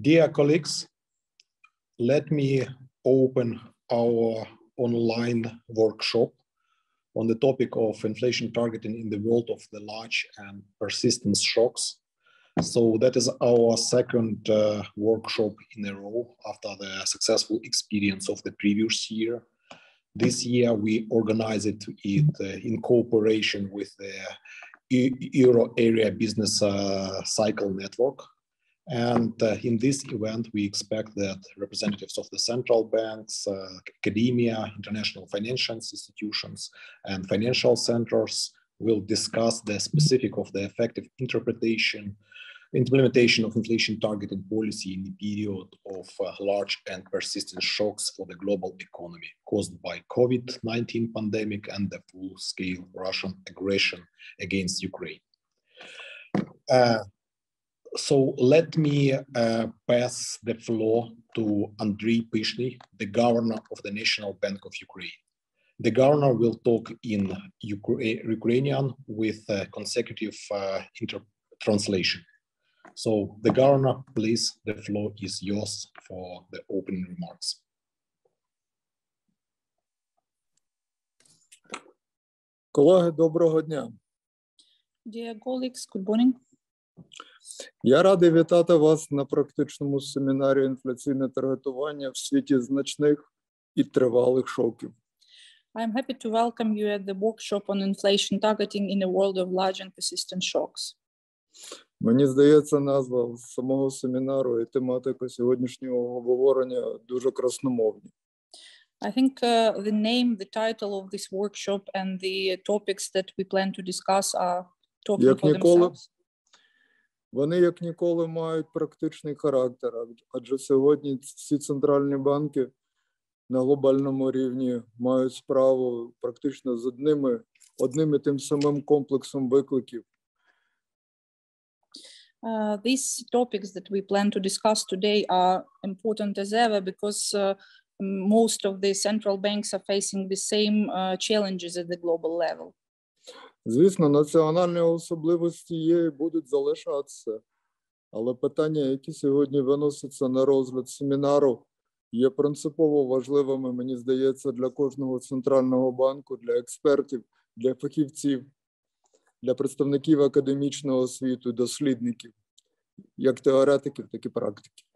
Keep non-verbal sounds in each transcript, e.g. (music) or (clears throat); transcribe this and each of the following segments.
Dear colleagues, let me open our online workshop on the topic of inflation targeting in the world of the large and persistent shocks. So that is our second uh, workshop in a row after the successful experience of the previous year. This year we organized it, uh, in cooperation with the Euro area business uh, cycle network. And uh, in this event, we expect that representatives of the central banks, uh, academia, international financial institutions, and financial centers will discuss the specific of the effective interpretation implementation of inflation targeted policy in the period of uh, large and persistent shocks for the global economy caused by COVID-19 pandemic and the full-scale Russian aggression against Ukraine so let me uh, pass the floor to Andriy Pyshnyy, the governor of the National Bank of Ukraine. The governor will talk in Ukra Ukrainian with uh, consecutive uh, translation. So the governor, please, the floor is yours for the opening remarks. Dear colleagues, good morning. Я радий вітати вас на практичному семінарі інфляційне таргетування в світі значних і тривалих шоків. I am happy to welcome you at the workshop on inflation targeting in a world of large and persistent shocks. Мені здається, назва самого семінару і тематика сьогоднішнього обговорення дуже красномовні. I think uh, the name, the title of this workshop and the topics that we plan to discuss are talking Як for ніколи, themselves. Вони як ніколи мають практичний характер, адже- сьогодні всі центральні банки на глобальному рівні мають справу практично з одними, одним і тим самим комплексом викликів, Uh, these topics that we plan to discuss today are important as ever because uh, most of the central banks are facing the same uh, challenges at the global level. Звісно, національні особливості є і будуть залишатися. Але питання, які сьогодні виносяться на розгляд семінару, є принципово важливими, мені здається, для кожного центрального банку, для експертів, для фахівців, для представників академічного світу, дослідників, як теоретиків, так і практиків.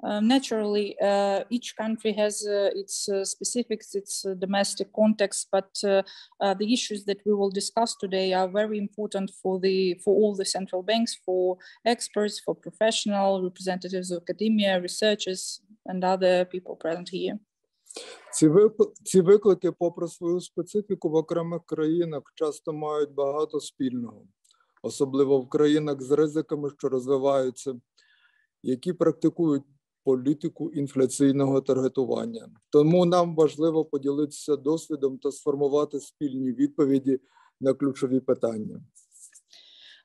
Uh, naturally, uh, each country has uh, its uh, specifics, its uh, domestic context, but uh, uh, the issues that we will discuss today are very important for the for all the central banks, for experts, for professional representatives of academia, researchers, and other people present here. Ці, ці виклики, попри свою специфіку в окремих країнах, часто мають багато спільного, особливо в країнах з ризиками, що розвиваються, які практикують політику інфляційного таргетування. Тому нам важливо поділитися досвідом та сформувати спільні відповіді на ключові питання.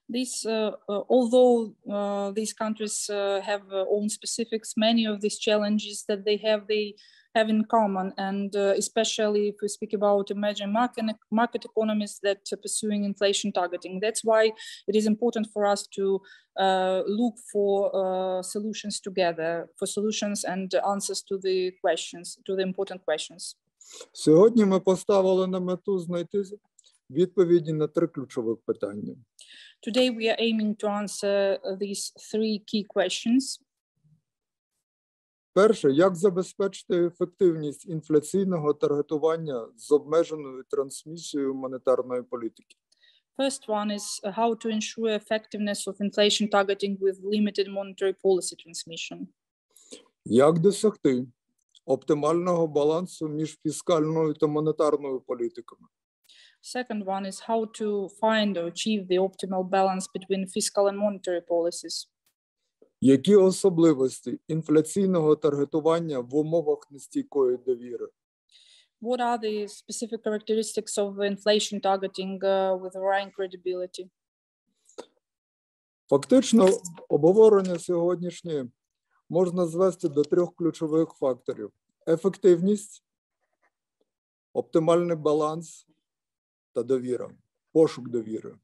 These, uh, uh, although uh, these countries uh, have uh, own specifics, many of these challenges that they have, they have in common. And uh, especially if we speak about emerging market, market economies that are pursuing inflation targeting. That's why it is important for us to uh, look for uh, solutions together, for solutions and answers to the questions, to the important questions. Сьогодні ми поставили на мету знайти відповіді на три ключових питання. Today, we are aiming to answer uh, these three key questions. Перше, як забезпечити ефективність інфляційного таргетування з обмеженою трансмісією монетарної політики? First one is uh, how to ensure effectiveness of inflation targeting with limited monetary policy transmission. Як досягти оптимального балансу між фіскальною та монетарною політиками? Second one is how to find or achieve the optimal balance between fiscal and monetary policies. Які особливості інфляційного таргетування в умовах нестійкої довіри? What are the specific characteristics of inflation targeting uh, with varying credibility? Фактично, обговорення сьогоднішнє можна звести до трьох ключових факторів: ефективність, оптимальний баланс та довіра, пошук довіри.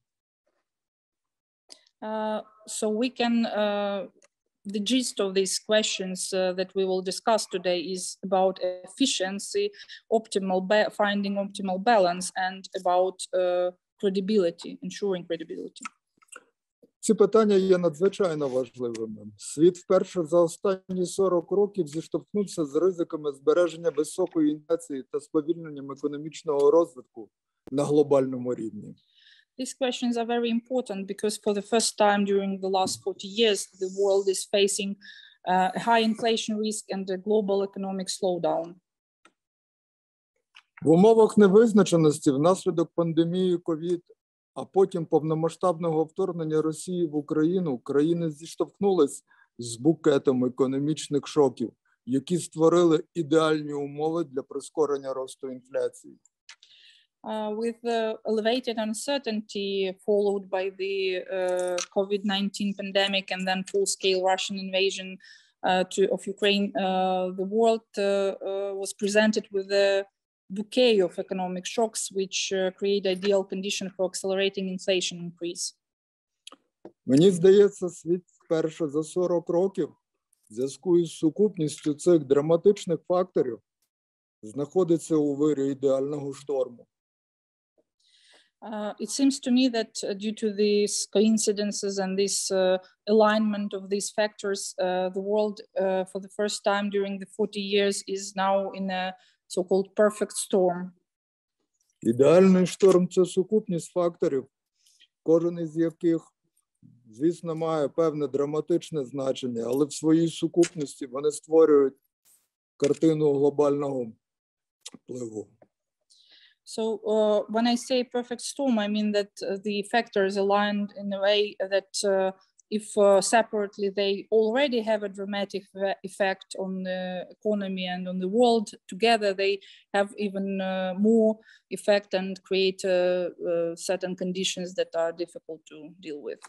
Uh, so we can uh, the gist of these questions uh, that we will discuss today is about efficiency, optimal finding optimal balance, and about uh, credibility, ensuring credibility. Ці питання є надзвичайно важливими. Світ вперше за останні 40 років зіштовхнувся з ризиками збереження високої інфляції та сповільненням економічного розвитку на глобальному рівні. These questions are very important because for the first time during the last 40 years, the world is facing uh, high inflation risk and a global economic slowdown. В умовах невизначеності внаслідок пандемії ковід, а потім повномасштабного вторгнення Росії в Україну, країни зіштовхнулись з букетом економічних шоків, які створили ідеальні умови для прискорення росту інфляції. Uh, with the elevated uncertainty followed by the uh, COVID-19 pandemic and then full-scale Russian invasion uh, to, of Ukraine, uh, the world uh, uh, was presented with a bouquet of economic shocks, which uh, create ideal condition for accelerating inflation increase. Мені здається, світ вперше за 40 років в зв'язку із сукупністю цих драматичних факторів знаходиться у вирі ідеального шторму. Uh, it seems to me that uh, due to these coincidences and this uh, alignment of these factors, uh, the world, uh, for the first time during the 40 years, is now in a so-called perfect storm. Ідеальний шторм це сукупність факторів, кожен із яких, звісно, має певне драматичне значення, але в своїй сукупності вони створюють картину глобального впливу. So uh, when I say perfect storm, I mean that uh, the factors aligned in a way that uh, if uh, separately they already have a dramatic ve- effect on the economy and on the world, together they have even uh, more effect and create uh, uh, certain conditions that are difficult to deal with.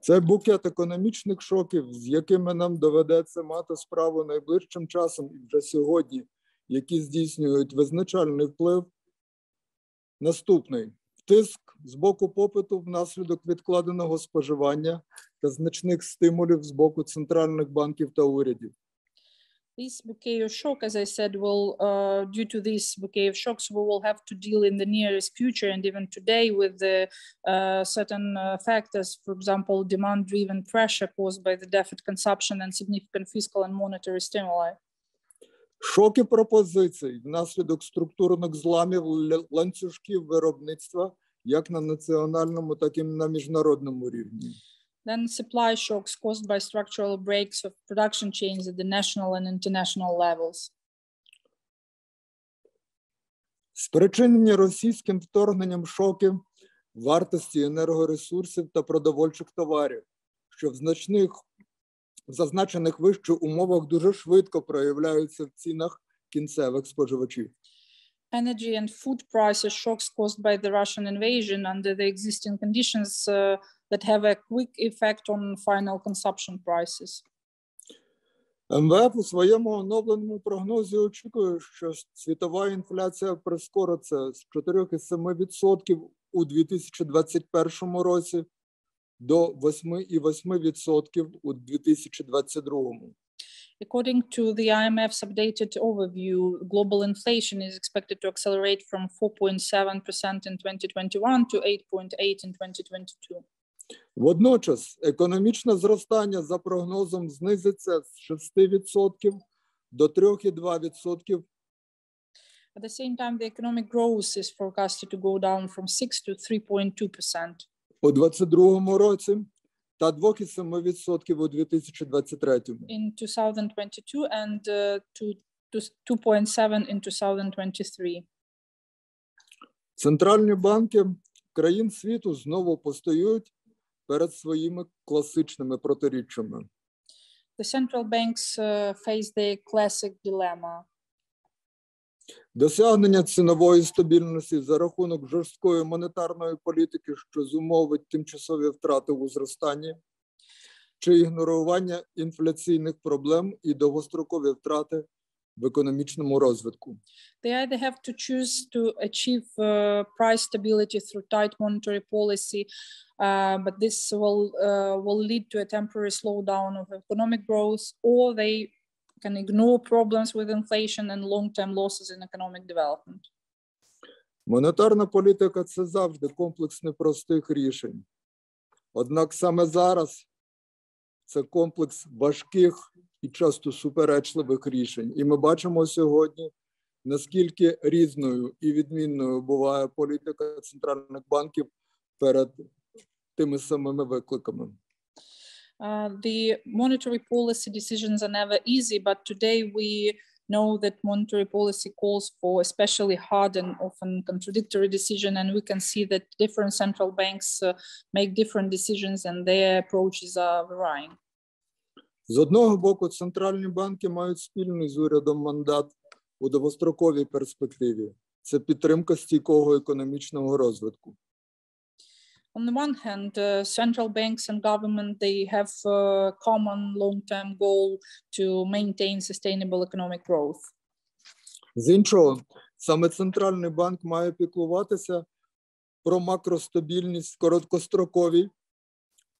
Це букет економічних шоків, з якими нам доведеться мати справу найближчим часом і вже сьогодні, які здійснюють визначальний вплив. Наступний тиск з боку попиту внаслідок відкладеного споживання та значних стимулів з боку центральних банків та урядів. This bouquet of shock, as I said, will, uh, due to this bouquet of shocks, we will have to deal in the nearest future and even today with the uh, certain uh, factors, for example, demand-driven pressure caused by the deficit consumption and significant fiscal and monetary stimuli. Шоки пропозицій внаслідок структурних зламів ланцюжків виробництва як на національному, так і на міжнародному рівні. Then supply shocks caused by structural breaks of production chains at the national and international levels. Спричинені російським вторгненням шоки вартості енергоресурсів та продовольчих товарів, що в значних в зазначених вище умовах дуже швидко проявляються в цінах кінцевих споживачів. Energy and food prices shocks caused by the Russian invasion under the existing conditions uh, that have a quick effect on final consumption prices. МВФ у своєму оновленому прогнозі очікує, що світова інфляція прискориться з 4,7% у 2021 році до 8,8% у 2022. According to the IMF's updated overview, global inflation is expected to accelerate from 4.7% in 2021 to 8.8 in 2022. Водночас економічне зростання за прогнозом знизиться з 6% до 3,2% At the same time, the economic growth is forecasted to go down from 6 to 3.2% У 2022 році та 2,7% у 2023. in 2022 and uh, to 2.7 in 2023. Центральні банки країн світу знову постають перед своїми класичними протиріччями. The central banks uh, face the classic dilemma. Досягнення цінової стабільності за рахунок жорсткої монетарної політики, що зумовить тимчасові втрати у зростанні, чи ігнорування інфляційних проблем і довгострокові втрати в економічному розвитку. They either have to choose to achieve uh, price stability through tight monetary policy, uh, but this will uh, will lead to a temporary slowdown of economic growth, or they can ignore problems with inflation and long-term losses in economic development. Монетарна політика це завжди комплекс непростих рішень. Однак саме зараз це комплекс важких і часто суперечливих рішень. І ми бачимо сьогодні, наскільки різною і відмінною буває політика центральних банків перед тими самими викликами. Uh, the monetary policy decisions are never easy, but today we know that monetary policy calls for especially hard and often contradictory decision, and we can see that different central banks uh, make different decisions and their approaches are varying. З одного боку, центральні банки мають спільний з урядом мандат у довгостроковій перспективі. Це підтримка стійкого економічного розвитку. On the one hand, uh, central banks and government, they have a common long-term goal to maintain sustainable economic growth. З іншого, саме центральний банк має піклуватися про макростабільність в короткостроковій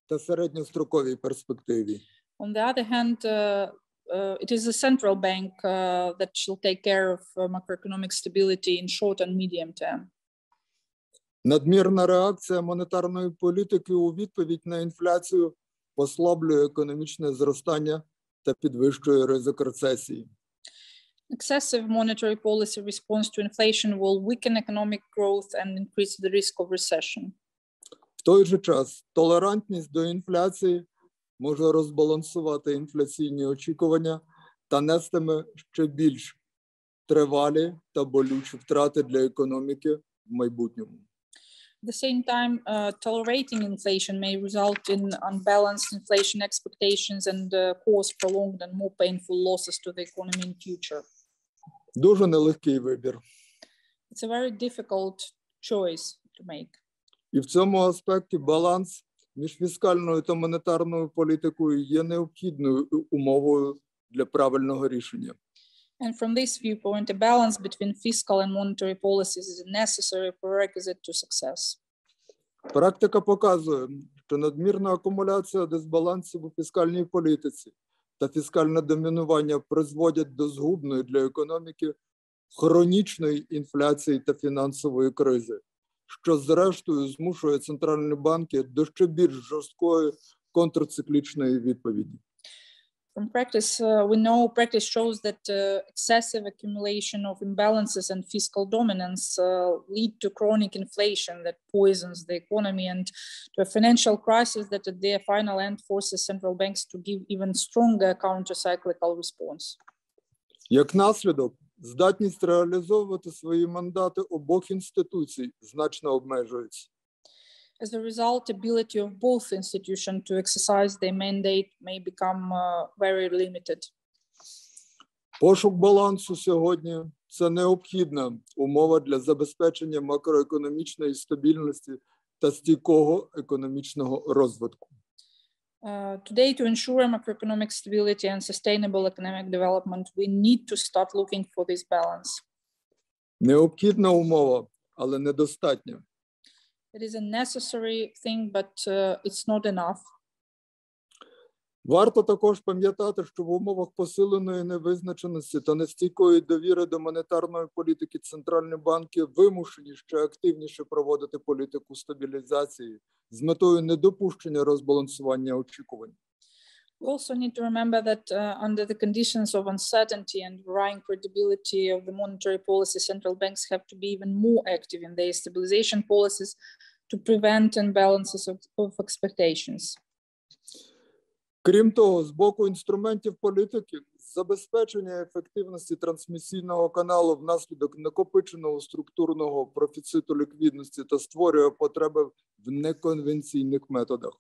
та середньостроковій перспективі. On the other hand, uh, uh, it is the central bank uh, that shall take care of uh, macroeconomic stability in short and medium term. Надмірна реакція монетарної політики у відповідь на інфляцію послаблює економічне зростання та підвищує ризик рецесії. Excessive monetary policy response to inflation will weaken economic growth and increase the risk of recession. В той же час толерантність до інфляції може розбалансувати інфляційні очікування та нестиме ще більш тривалі та болючі втрати для економіки в майбутньому. At the same time, uh, tolerating inflation may result in unbalanced inflation expectations and uh, cause prolonged and more painful losses to the economy in future. Дуже нелегкий вибір. It's a very difficult choice to make. І в цьому аспекті баланс між фіскальною та монетарною політикою є необхідною умовою для правильного рішення. And from this viewpoint, a balance between fiscal and monetary policies is a necessary prerequisite to success. Практика показує, що надмірна акумуляція дисбалансів у фіскальній політиці та фіскальне домінування призводять до згубної для економіки хронічної інфляції та фінансової кризи, що зрештою змушує центральні банки до ще більш жорсткої контрциклічної відповіді. From practice, uh, we know practice shows that uh, excessive accumulation of imbalances and fiscal dominance uh, lead to chronic inflation that poisons the economy and to a financial crisis that at their final end forces central banks to give even stronger counter-cyclical response. Як наслідок, здатність реалізовувати свої мандати обох інституцій значно обмежується. As a result, ability of both institutions to exercise their mandate may become uh, very limited. Пошук балансу сьогодні це необхідна умова для забезпечення макроекономічної стабільності та стійкого економічного розвитку. Uh, today, to ensure macroeconomic stability and sustainable economic development, we need to start looking for this balance. Необхідна умова, але недостатня. It is a uh. Варто також пам'ятати, що в умовах посиленої невизначеності та нестійкої довіри до монетарної політики центральні банки вимушені ще активніше проводити політику стабілізації з метою недопущення розбалансування очікувань. We also need to remember that uh, under the conditions of uncertainty and varying credibility of the monetary policy, central banks have to be even more active in their stabilization policies to prevent imbalances of, of expectations. Крім того, з боку інструментів політики, забезпечення ефективності трансмісійного каналу внаслідок накопиченого структурного профіциту ліквідності та створює потреби в неконвенційних методах.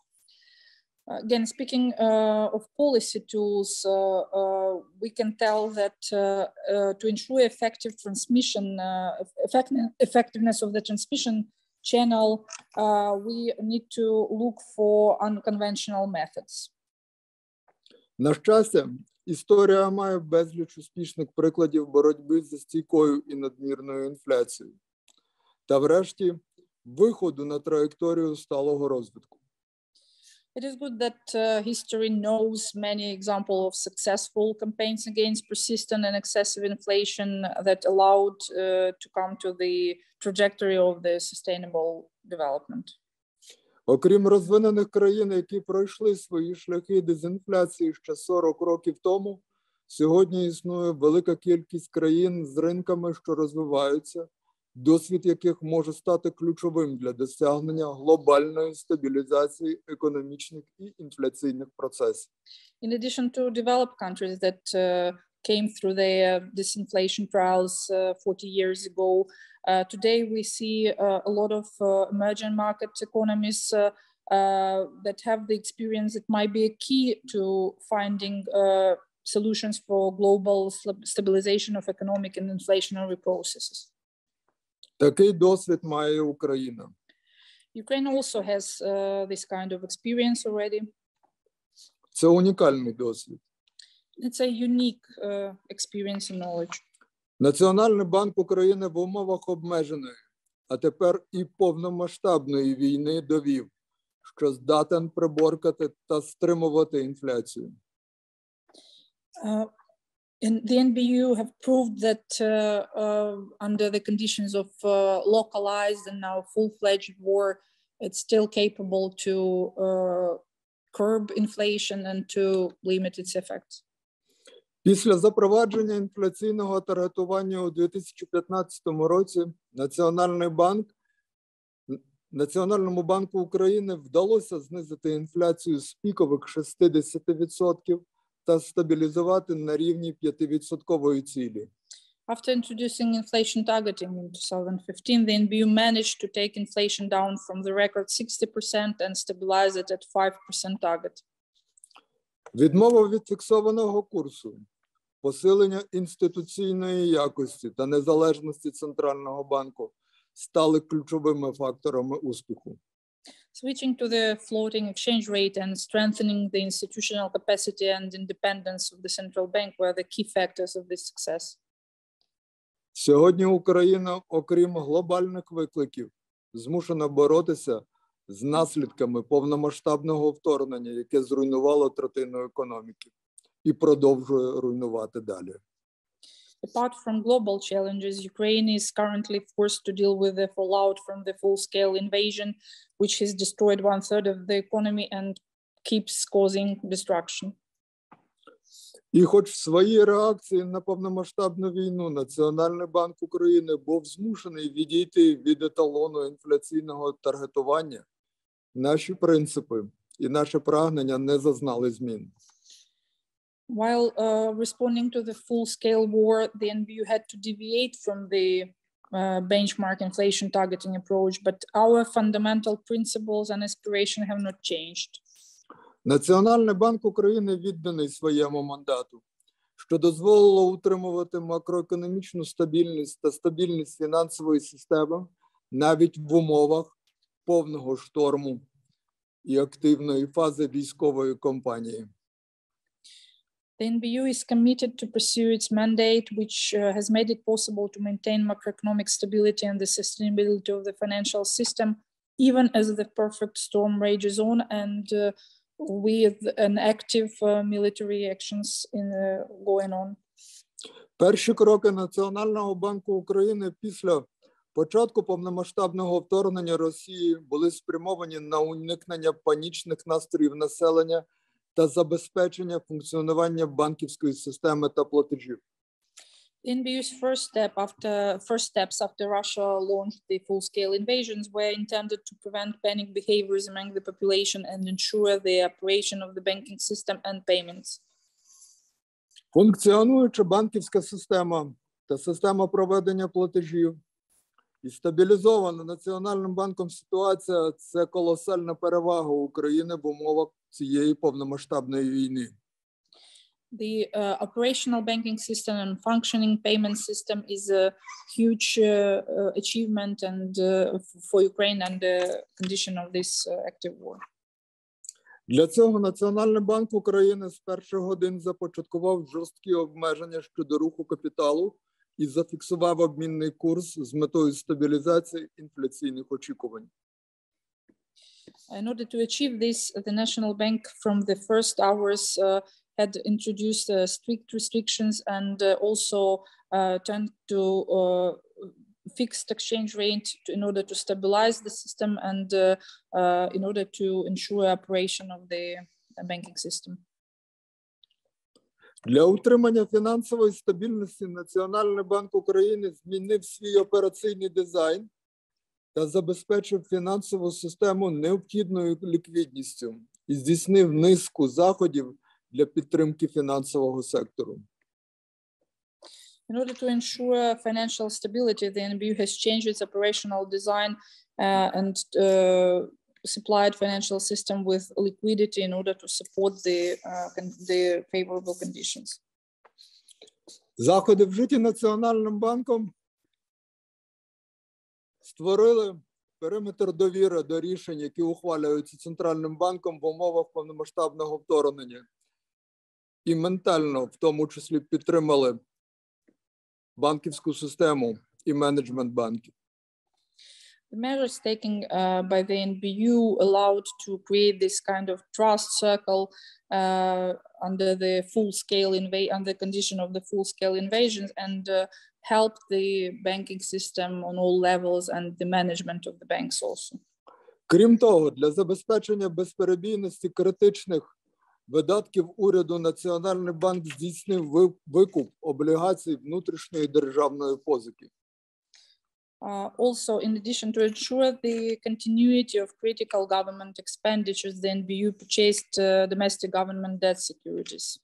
Again, speaking uh, of policy tools, uh, uh, we can tell that uh, uh, to ensure effective transmission, uh, effect effectiveness of the transmission channel, uh, we need to look for unconventional methods. На щастя, Історія має безліч успішних прикладів боротьби зі стійкою і надмірною інфляцією. Та врешті виходу на траєкторію сталого розвитку. It is good that uh, history knows many examples of successful campaigns against persistent and excessive inflation that allowed uh, to come to the trajectory of the sustainable development. Окрім розвинених країн, які пройшли свої шляхи дезінфляції ще 40 років тому, сьогодні існує велика кількість країн з ринками, що розвиваються, досвід яких може стати ключовим для досягнення глобальної стабілізації економічних і інфляційних процесів. In addition to developed countries that uh, came through their disinflation trials uh, 40 years ago, uh, today we see uh, a lot of uh, emerging market economies uh, uh, that have the experience that might be a key to finding uh, solutions for global stab- stabilization of economic and inflationary processes. Такий досвід має Україна. Ukraine also has uh, this kind of experience already. Це унікальний досвід. It's a unique uh, experience and knowledge. Національний банк України в умовах обмеженої, а тепер і повномасштабної війни довів, що здатен приборкати та стримувати інфляцію. Uh, and the NBU have proved that uh, uh, under the conditions of uh, localized and now full-fledged war, it's still capable to uh, curb inflation and to limit its effects. Після запровадження інфляційного таргетування у 2015 році Національний банк Національному банку України вдалося знизити інфляцію з пікових 60% та стабілізувати на рівні 5% цілі. After introducing inflation targeting in 2015, the NBU managed to take inflation down from the record 60% and stabilize it at 5% target. Відмова від фіксованого курсу, посилення інституційної якості та незалежності центрального банку стали ключовими факторами успіху. Switching to the floating exchange rate and strengthening the institutional capacity and independence of the central bank were the key factors of this success. Сьогодні Україна, окрім глобальних викликів, змушена боротися з наслідками повномасштабного вторгнення, яке зруйнувало третину економіки і продовжує руйнувати далі. Apart from global challenges, Ukraine is currently forced to deal with the fallout from the full-scale invasion, which has destroyed one third of the economy and keeps causing destruction. І хоч в своїй реакції на повномасштабну війну Національний банк України був змушений відійти від еталону інфляційного таргетування, наші принципи і наше прагнення не зазнали змін. While uh, responding to the full-scale war, the NBU had to deviate from the uh, benchmark inflation targeting approach, but our fundamental principles and aspiration have not changed. Національний банк України відданий своєму мандату, що дозволило утримувати макроекономічну стабільність та стабільність фінансової системи навіть в умовах повного шторму і активної фази військової кампанії. The NBU is committed to pursue its mandate, which uh, has made it possible to maintain macroeconomic stability and the sustainability of the financial system, even as the perfect storm rages on and uh, with an active uh, military actions in, uh, going on. Перші кроки Національного банку України після початку повномасштабного вторгнення Росії були спрямовані на уникнення панічних настроїв населення та забезпечення функціонування банківської системи та платежів. The NBU's first step after first steps after Russia launched the full-scale invasions were intended to prevent panic behaviors among the population and ensure the operation of the banking system and payments. Функціонуюча банківська система та система проведення платежів і стабілізована Національним банком ситуація це колосальна перевага України в умовах цієї повномасштабної війни. The uh, operational banking system and functioning payment system is a huge uh, uh, achievement and uh, for Ukraine and the condition of this uh, active war. Для цього Національний банк України з перших годин започаткував жорсткі обмеження щодо руху капіталу і зафіксував обмінний курс з метою стабілізації інфляційних очікувань. In order to achieve this, the National Bank from the first hours uh, had introduced uh, strict restrictions and uh, also uh, turned to uh, fixed exchange rate to, in order to stabilize the system and uh, uh, in order to ensure operation of the uh, banking system. Для утримання фінансової стабільності Національний банк України змінив свій операційний дизайн та забезпечив фінансову систему необхідною ліквідністю і здійснив низку заходів для підтримки фінансового сектору. In order to ensure financial stability, the NBU has changed its operational design uh, and uh, supplied financial system with liquidity in order to support the, uh, the favorable conditions. Заходи вжиті Національним банком створили периметр довіри до рішень, які ухвалюються Центральним банком в умовах повномасштабного вторгнення. І ментально, в тому числі, підтримали банківську систему і менеджмент банків. The measures taken uh, by the NBU allowed to create this kind of trust circle uh, under the full scale inva- under the condition of the full scale invasions and uh, help the banking system on all levels and the management of the banks also. Крім того, для забезпечення безперебійності критичних видатків уряду Національний банк здійснив ви- викуп облігацій внутрішньої державної позики. Uh, also, in addition to ensure the continuity of critical government expenditures, the NBU purchased uh, domestic government debt securities.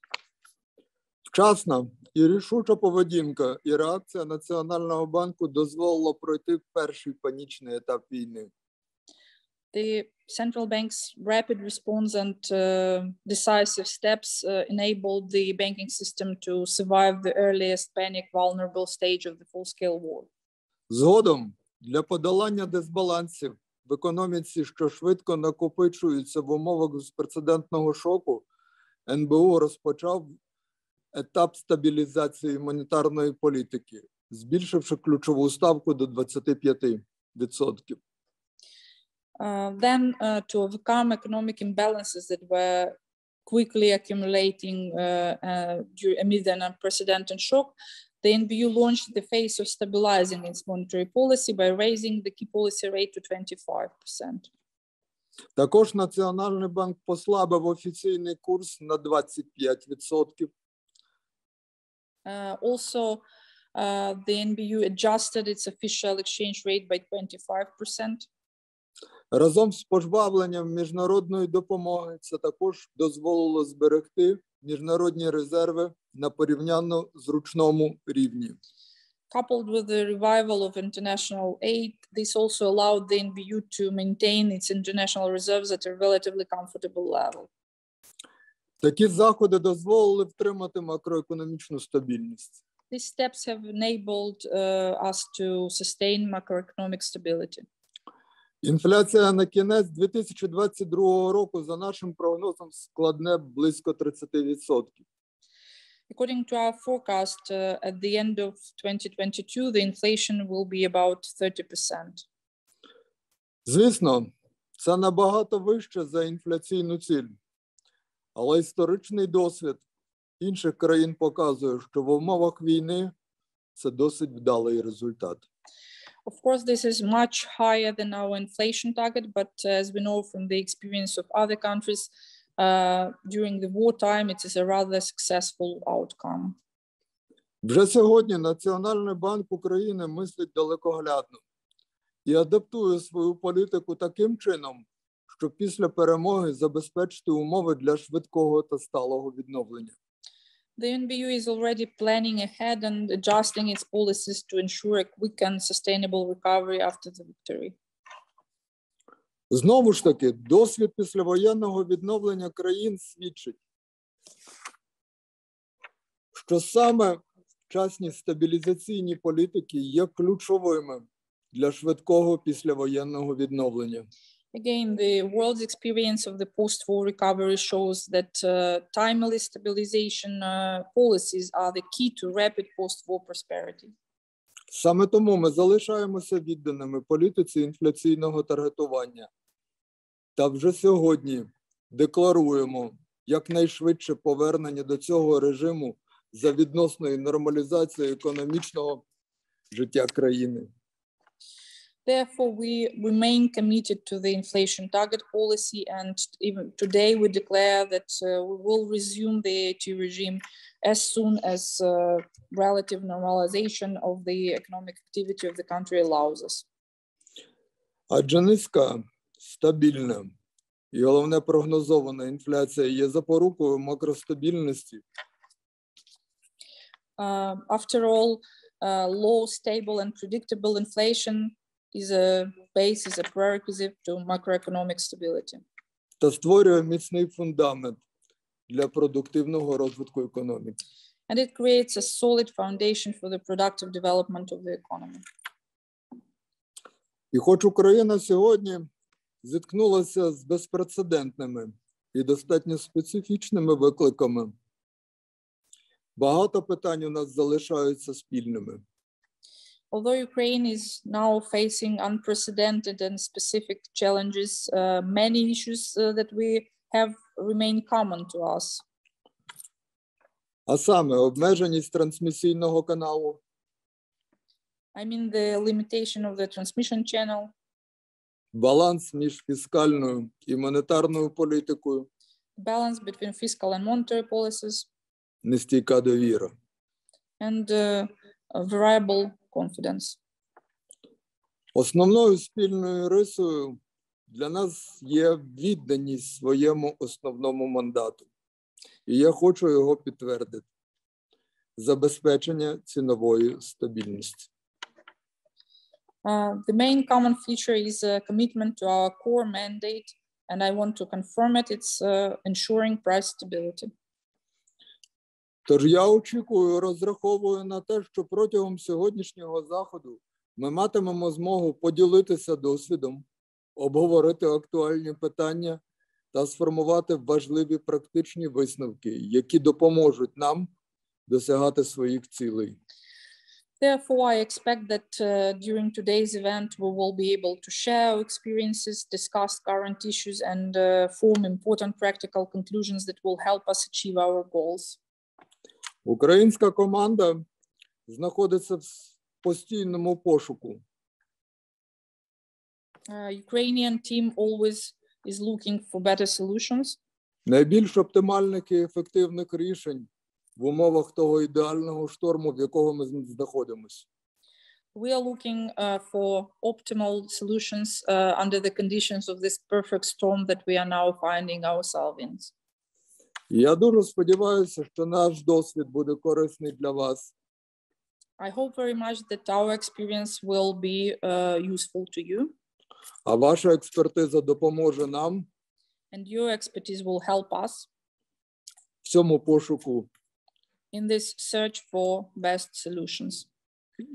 Вчасна і рішуча поведінка і реакція Національного банку дозволила пройти перший панічний етап війни. The central bank's rapid response and uh, decisive steps uh, enabled the banking system to survive the earliest panic vulnerable stage of the full-scale war. Згодом для подолання дисбалансів в економіці, що швидко накопичуються в умовах безпрецедентного шоку, НБУ розпочав етап стабілізації монетарної політики, збільшивши ключову ставку до 25%. Uh, then, uh, to overcome economic imbalances that were quickly accumulating uh, uh, amid an unprecedented shock, the NBU launched the phase of stabilizing its monetary policy by raising the key policy rate to 25%. Також Національний банк послабив офіційний курс на 25%. Uh, also, uh, the NBU adjusted its official exchange rate by 25%. Разом з пожвавленням міжнародної допомоги це також дозволило зберегти міжнародні резерви на порівняно зручному рівні. Coupled with the revival of international aid, this also allowed the NBU to maintain its international reserves at a relatively comfortable level. Такі заходи дозволили втримати макроекономічну стабільність. These steps have enabled uh, us to sustain macroeconomic stability. Інфляція на кінець 2022 року, за нашим прогнозом, складне близько 30%. According to our forecast, uh, at the end of 2022, the inflation will be about 30%. Звісно, це набагато вище за інфляційну ціль. Але історичний досвід інших країн показує, що в умовах війни це досить вдалий результат. Of course, this is much higher than our inflation target, but uh, as we know from the experience of other countries, uh, during the wartime, it is a rather successful outcome. Вже сьогодні Національний банк України мислить далекоглядно і адаптує свою політику таким чином, щоб після перемоги забезпечити умови для швидкого та сталого відновлення. The NBU is already planning ahead and adjusting its policies to ensure a quick and sustainable recovery after the victory. Знову ж таки, досвід післявоєнного відновлення країн свідчить, що саме вчасні стабілізаційні політики є ключовими для швидкого післявоєнного відновлення. Again, the world's experience of the post-war recovery shows that uh, timely stabilization uh, policies are the key to rapid post-war prosperity. Саме тому ми залишаємося відданими політиці інфляційного таргетування та вже сьогодні декларуємо якнайшвидше повернення до цього режиму за відносною нормалізацією економічного життя країни. Therefore, we remain committed to the inflation target policy, and even today we declare that uh, we will resume the IT regime as soon as uh, relative normalization of the economic activity of the country allows us. Адже стабільна і головне прогнозована інфляція є запорукою макростабільності. Uh, after all, uh, low, stable, and predictable inflation is a base, is a prerequisite to macroeconomic stability. та створює міцний фундамент для продуктивного розвитку економіки. And it creates a solid foundation for the productive development of the economy. І хоч Україна сьогодні зіткнулася з безпрецедентними і достатньо специфічними викликами, багато питань у нас залишаються спільними. Although Ukraine is now facing unprecedented and specific challenges, uh, many issues uh, that we have remain common to us. А саме обмеженість трансмісійного каналу, I mean, the limitation of the transmission channel, баланс між фіскальною і монетарною політикою, balance between fiscal and monetary policies, нестійка довіра. and uh, a variable confidence. Основною спільною рисою для нас є відданість своєму основному мандату. І я хочу його підтвердити: забезпечення цінової стабільності. Uh, the main common feature is a commitment to our core mandate, and I want to confirm it. It's uh, ensuring price stability. Тож я очікую, розраховую на те, що протягом сьогоднішнього заходу ми матимемо змогу поділитися досвідом, обговорити актуальні питання та сформувати важливі практичні висновки, які допоможуть нам досягати своїх цілей. Therefore, I expect that uh, during today's event, we will be able to share our experiences, discuss current issues, and uh, form important practical conclusions that will help us achieve our goals. Українська команда знаходиться в постійному пошуку. Uh, Ukrainian team always is looking for better solutions, найбільш оптимальних і ефективних рішень в умовах того ідеального шторму, в якого ми знаходимося. we are looking uh, for optimal solutions uh, under the conditions of this perfect storm that we are now finding ourselves in. Я дуже сподіваюся, що наш досвід буде корисний для вас. I hope very much that our experience will be uh, useful to you А ваша експертиза допоможе нам and your expertise will help us в цьому пошуку in this search for best solutions.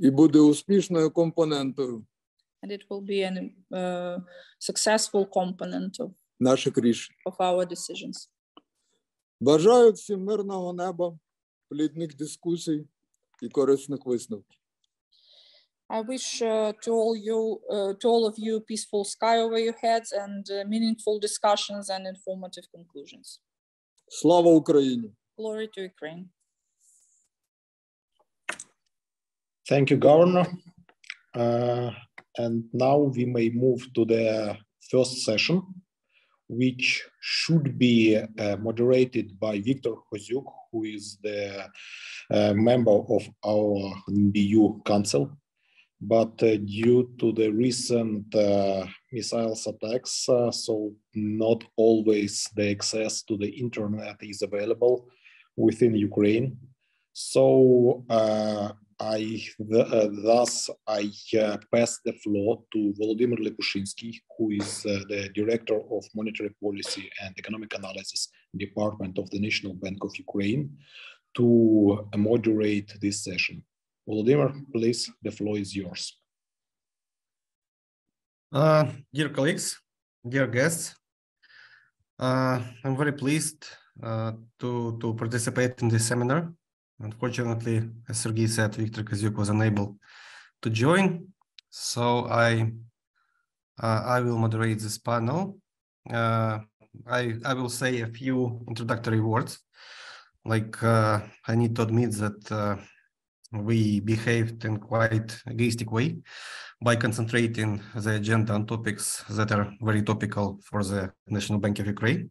і буде успішною компонентою And it will be a uh, successful component of, наших рішень. of our decisions. Бажаю всім мирного неба, плідних дискусій і корисних висновків. I wish uh, to all you, uh, to all of you, peaceful sky over your heads and uh, meaningful discussions and informative conclusions. Слава Україні! Glory to Ukraine. Thank you, Governor. Uh, and now we may move to the first session, which should be uh, moderated by Viktor Kozyuk, who is the uh, member of our NBU Council. But uh, due to the recent uh, missiles attacks, uh, so not always the access to the internet is available within Ukraine. So uh, I uh, thus I uh, pass the floor to Volodymyr Lepushynskyi, who is uh, the director of monetary policy and economic analysis department of the National Bank of Ukraine, to uh, moderate this session. Volodymyr, please, the floor is yours. Uh, dear colleagues, dear guests. Uh, I'm very pleased to, to participate in this seminar. Unfortunately, as Sergiy said, Viktor Kozyuk was unable to join. So I, uh, I will moderate this panel. Uh, I, I will say a few introductory words. Like uh, I need to admit that uh, we behaved in quite egoistic way by concentrating the agenda on topics that are very topical for the National Bank of Ukraine.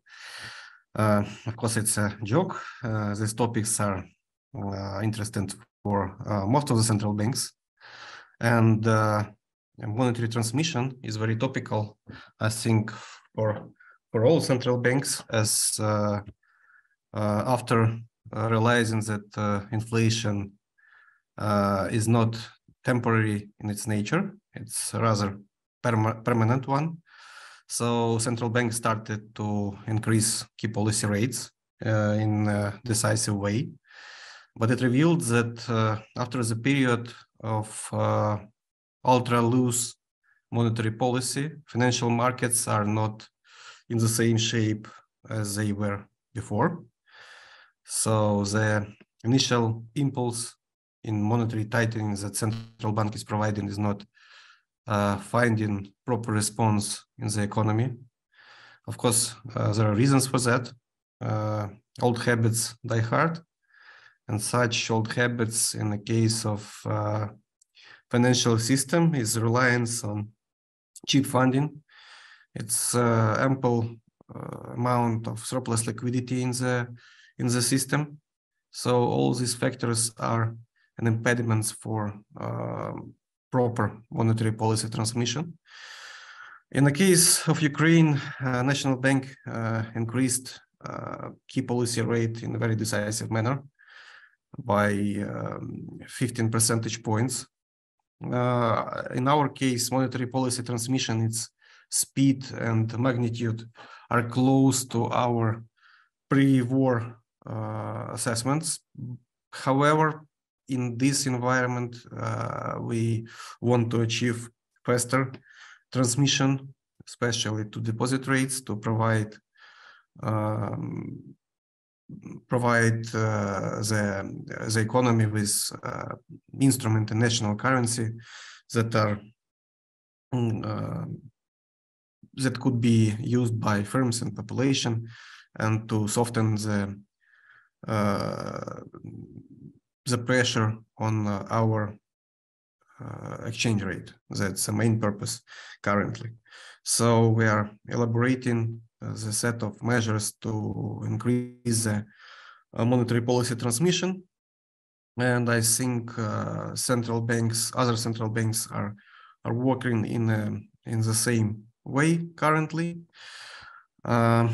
Uh, of course, it's a joke. Uh, these topics are uh, interesting for uh, most of the central banks. And uh, monetary transmission is very topical, I think, for, for all central banks as after realizing that inflation is not temporary in its nature, it's rather perma permanent one. So central banks started to increase key policy rates uh, in a decisive way. But it revealed that uh, after the period of uh, ultra loose monetary policy, financial markets are not in the same shape as they were before. So the initial impulse in monetary tightening that central bank is providing is not uh, finding proper response in the economy. Of course, uh, there are reasons for that. Uh, old habits die hard, and such old habits in the case of uh, financial system is reliance on cheap funding. It's uh, ample uh, amount of surplus liquidity in the in the system. So all these factors are an impediments for um, proper monetary policy transmission. In the case of Ukraine, uh, National Bank uh, increased uh, key policy rate in a very decisive manner by um, 15 percentage points. Uh, in our case, monetary policy transmission, its speed and magnitude are close to our pre-war uh, assessments. However, in this environment, uh, we want to achieve faster transmission, especially to deposit rates, to provide um, provide uh, the the economy with uh, instrument in national currency that are mm, uh, that could be used by firms and population and to soften the uh, the pressure on uh, our uh, exchange rate. That's the main purpose currently. So we are elaborating the set of measures to increase the monetary policy transmission. And I think uh, central banks, other central banks are are working in a, in the same way currently. Uh,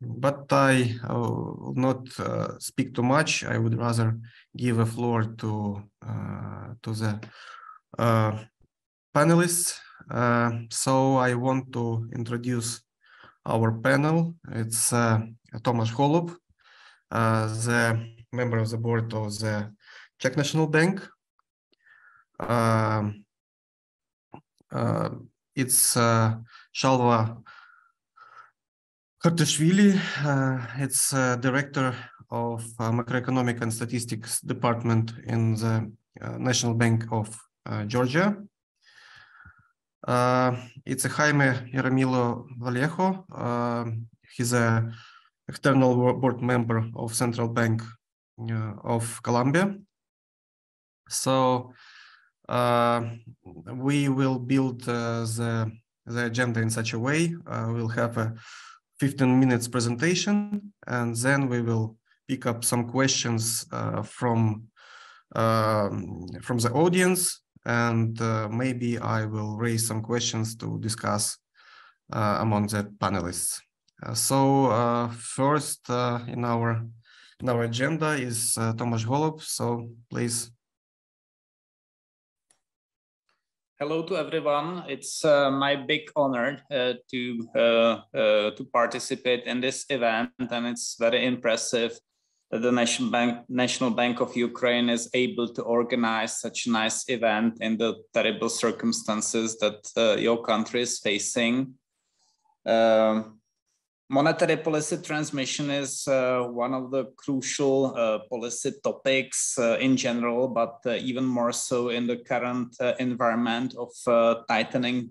but I will not uh, speak too much. I would rather give a floor to uh, to the uh, panelists. Uh, so I want to introduce our panel. It's uh, Tomáš Holub, uh, the member of the board of the Czech National Bank. Um, it's Shalva Mkhatrishvili, uh, it's uh, director of uh, macroeconomic and statistics department in the uh, National Bank of uh, Georgia. Uh, it's Jaime Jaramillo Vallejo. he's a external board member of Central Bank of Colombia. So we will build the the agenda in such a way. we'll have a 15 minutes presentation, and then we will pick up some questions uh, from from the audience, and uh, maybe I will raise some questions to discuss uh, among the panelists. Uh, so uh, first uh, in our in our agenda is Tomáš Holub. So please Hello to everyone. It's uh, my big honor uh, to uh, uh, to participate in this event, and it's very impressive the National Bank National Bank of Ukraine is able to organize such a nice event in the terrible circumstances that uh, your country is facing. Um, monetary policy transmission is uh, one of the crucial uh, policy topics uh, in general, but uh, even more so in the current uh, environment of uh, tightening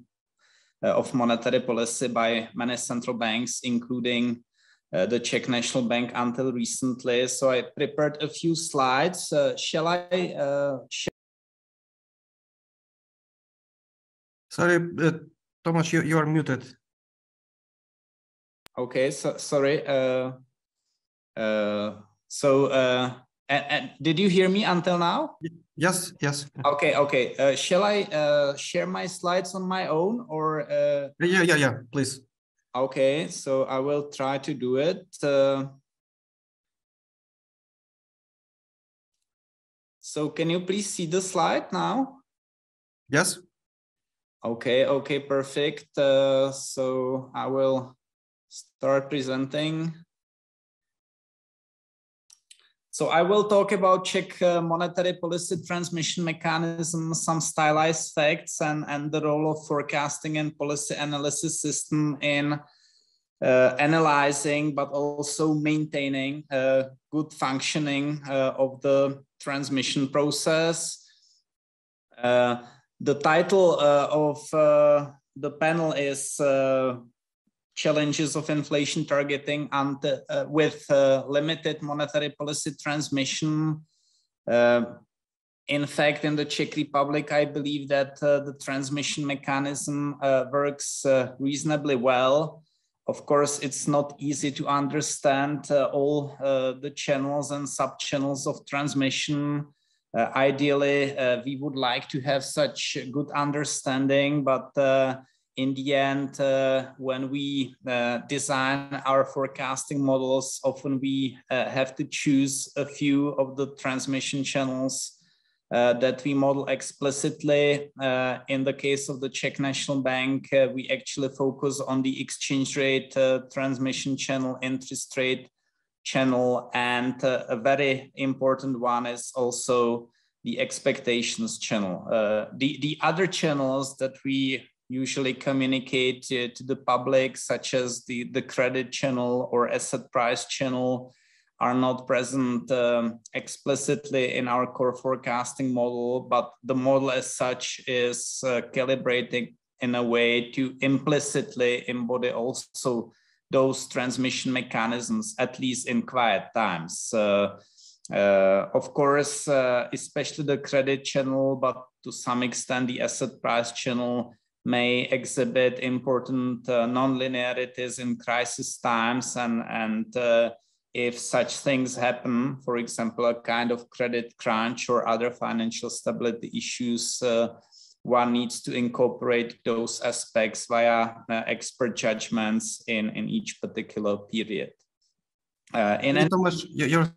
of monetary policy by many central banks, including the Czech National Bank until recently. So I prepared a few slides. shall I? Sorry, Thomas, you, you are muted. Okay, so sorry. Uh, uh, so, uh, and, and did you hear me until now? Yes, yes. Okay, okay. Uh, shall I uh, share my slides on my own or? Uh... Yeah, yeah, yeah. Please. Okay, so I will try to do it. Uh, so can you please see the slide now? Yes. Okay, okay, perfect. Uh, so I will start presenting. So I will talk about Czech uh, monetary policy transmission mechanism, some stylized facts and, and the role of forecasting and policy analysis system in uh, analyzing, but also maintaining uh, good functioning uh, of the transmission process. Uh, the title uh, of the panel is challenges of inflation targeting and uh, with uh, limited monetary policy transmission. Uh, in fact, in the Czech Republic, I believe that uh, the transmission mechanism uh, works uh, reasonably well. Of course, it's not easy to understand all the channels and sub-channels of transmission. ideally, we would like to have such good understanding, but in the end, uh, when we uh, design our forecasting models, often we uh, have to choose a few of the transmission channels uh, that we model explicitly. Uh, in the case of the Czech National Bank, uh, we actually focus on the exchange rate transmission channel, interest rate channel, and a very important one is also the expectations channel. the, the other channels that we usually communicate to, the public, such as the, the credit channel or asset price channel, are not present um, explicitly in our core forecasting model, but the model as such is uh, calibrating in a way to implicitly embody also those transmission mechanisms, at least in quiet times. Uh, uh, of course, uh, especially the credit channel, but to some extent the asset price channel may exhibit important uh, nonlinearities in crisis times and, and uh, if such things happen, for example, a kind of credit crunch or other financial stability issues, uh, one needs to incorporate those aspects via uh, expert judgments in, in each particular period. Uh, in Thomas, your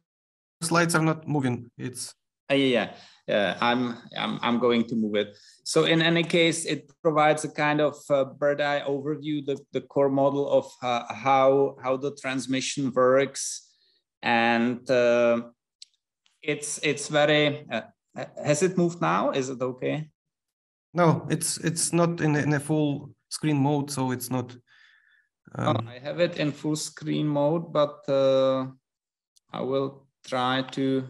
slides are not moving. It's uh, yeah, yeah. I'm, I'm, I'm going to move it. So in any case, it provides a kind of uh, bird eye overview, the, the core model of uh, how, how the transmission works. And uh, it's, it's very, uh, has it moved now? Is it okay? No, it's, it's not in, in a full screen mode, so it's not. Um... Oh, I have it in full screen mode, but uh, I will try to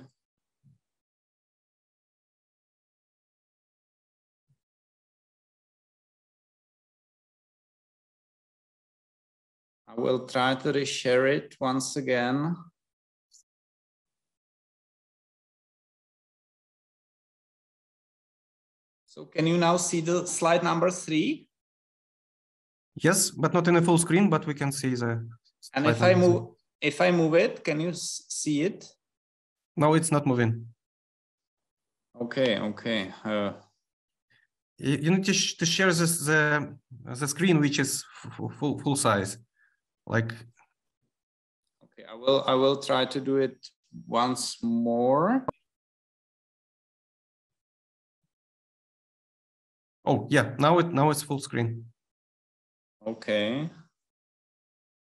I will try to reshare it once again. So can you now see the slide number three? Yes, but not in a full screen, but we can see the. And if I move, if I move it, can you see it? No, it's not moving. Okay, okay. Uh, you, you need to, sh to share this, the the screen, which is full full size like okay i will i will try to do it once more. Oh yeah now it now it's full screen. Okay.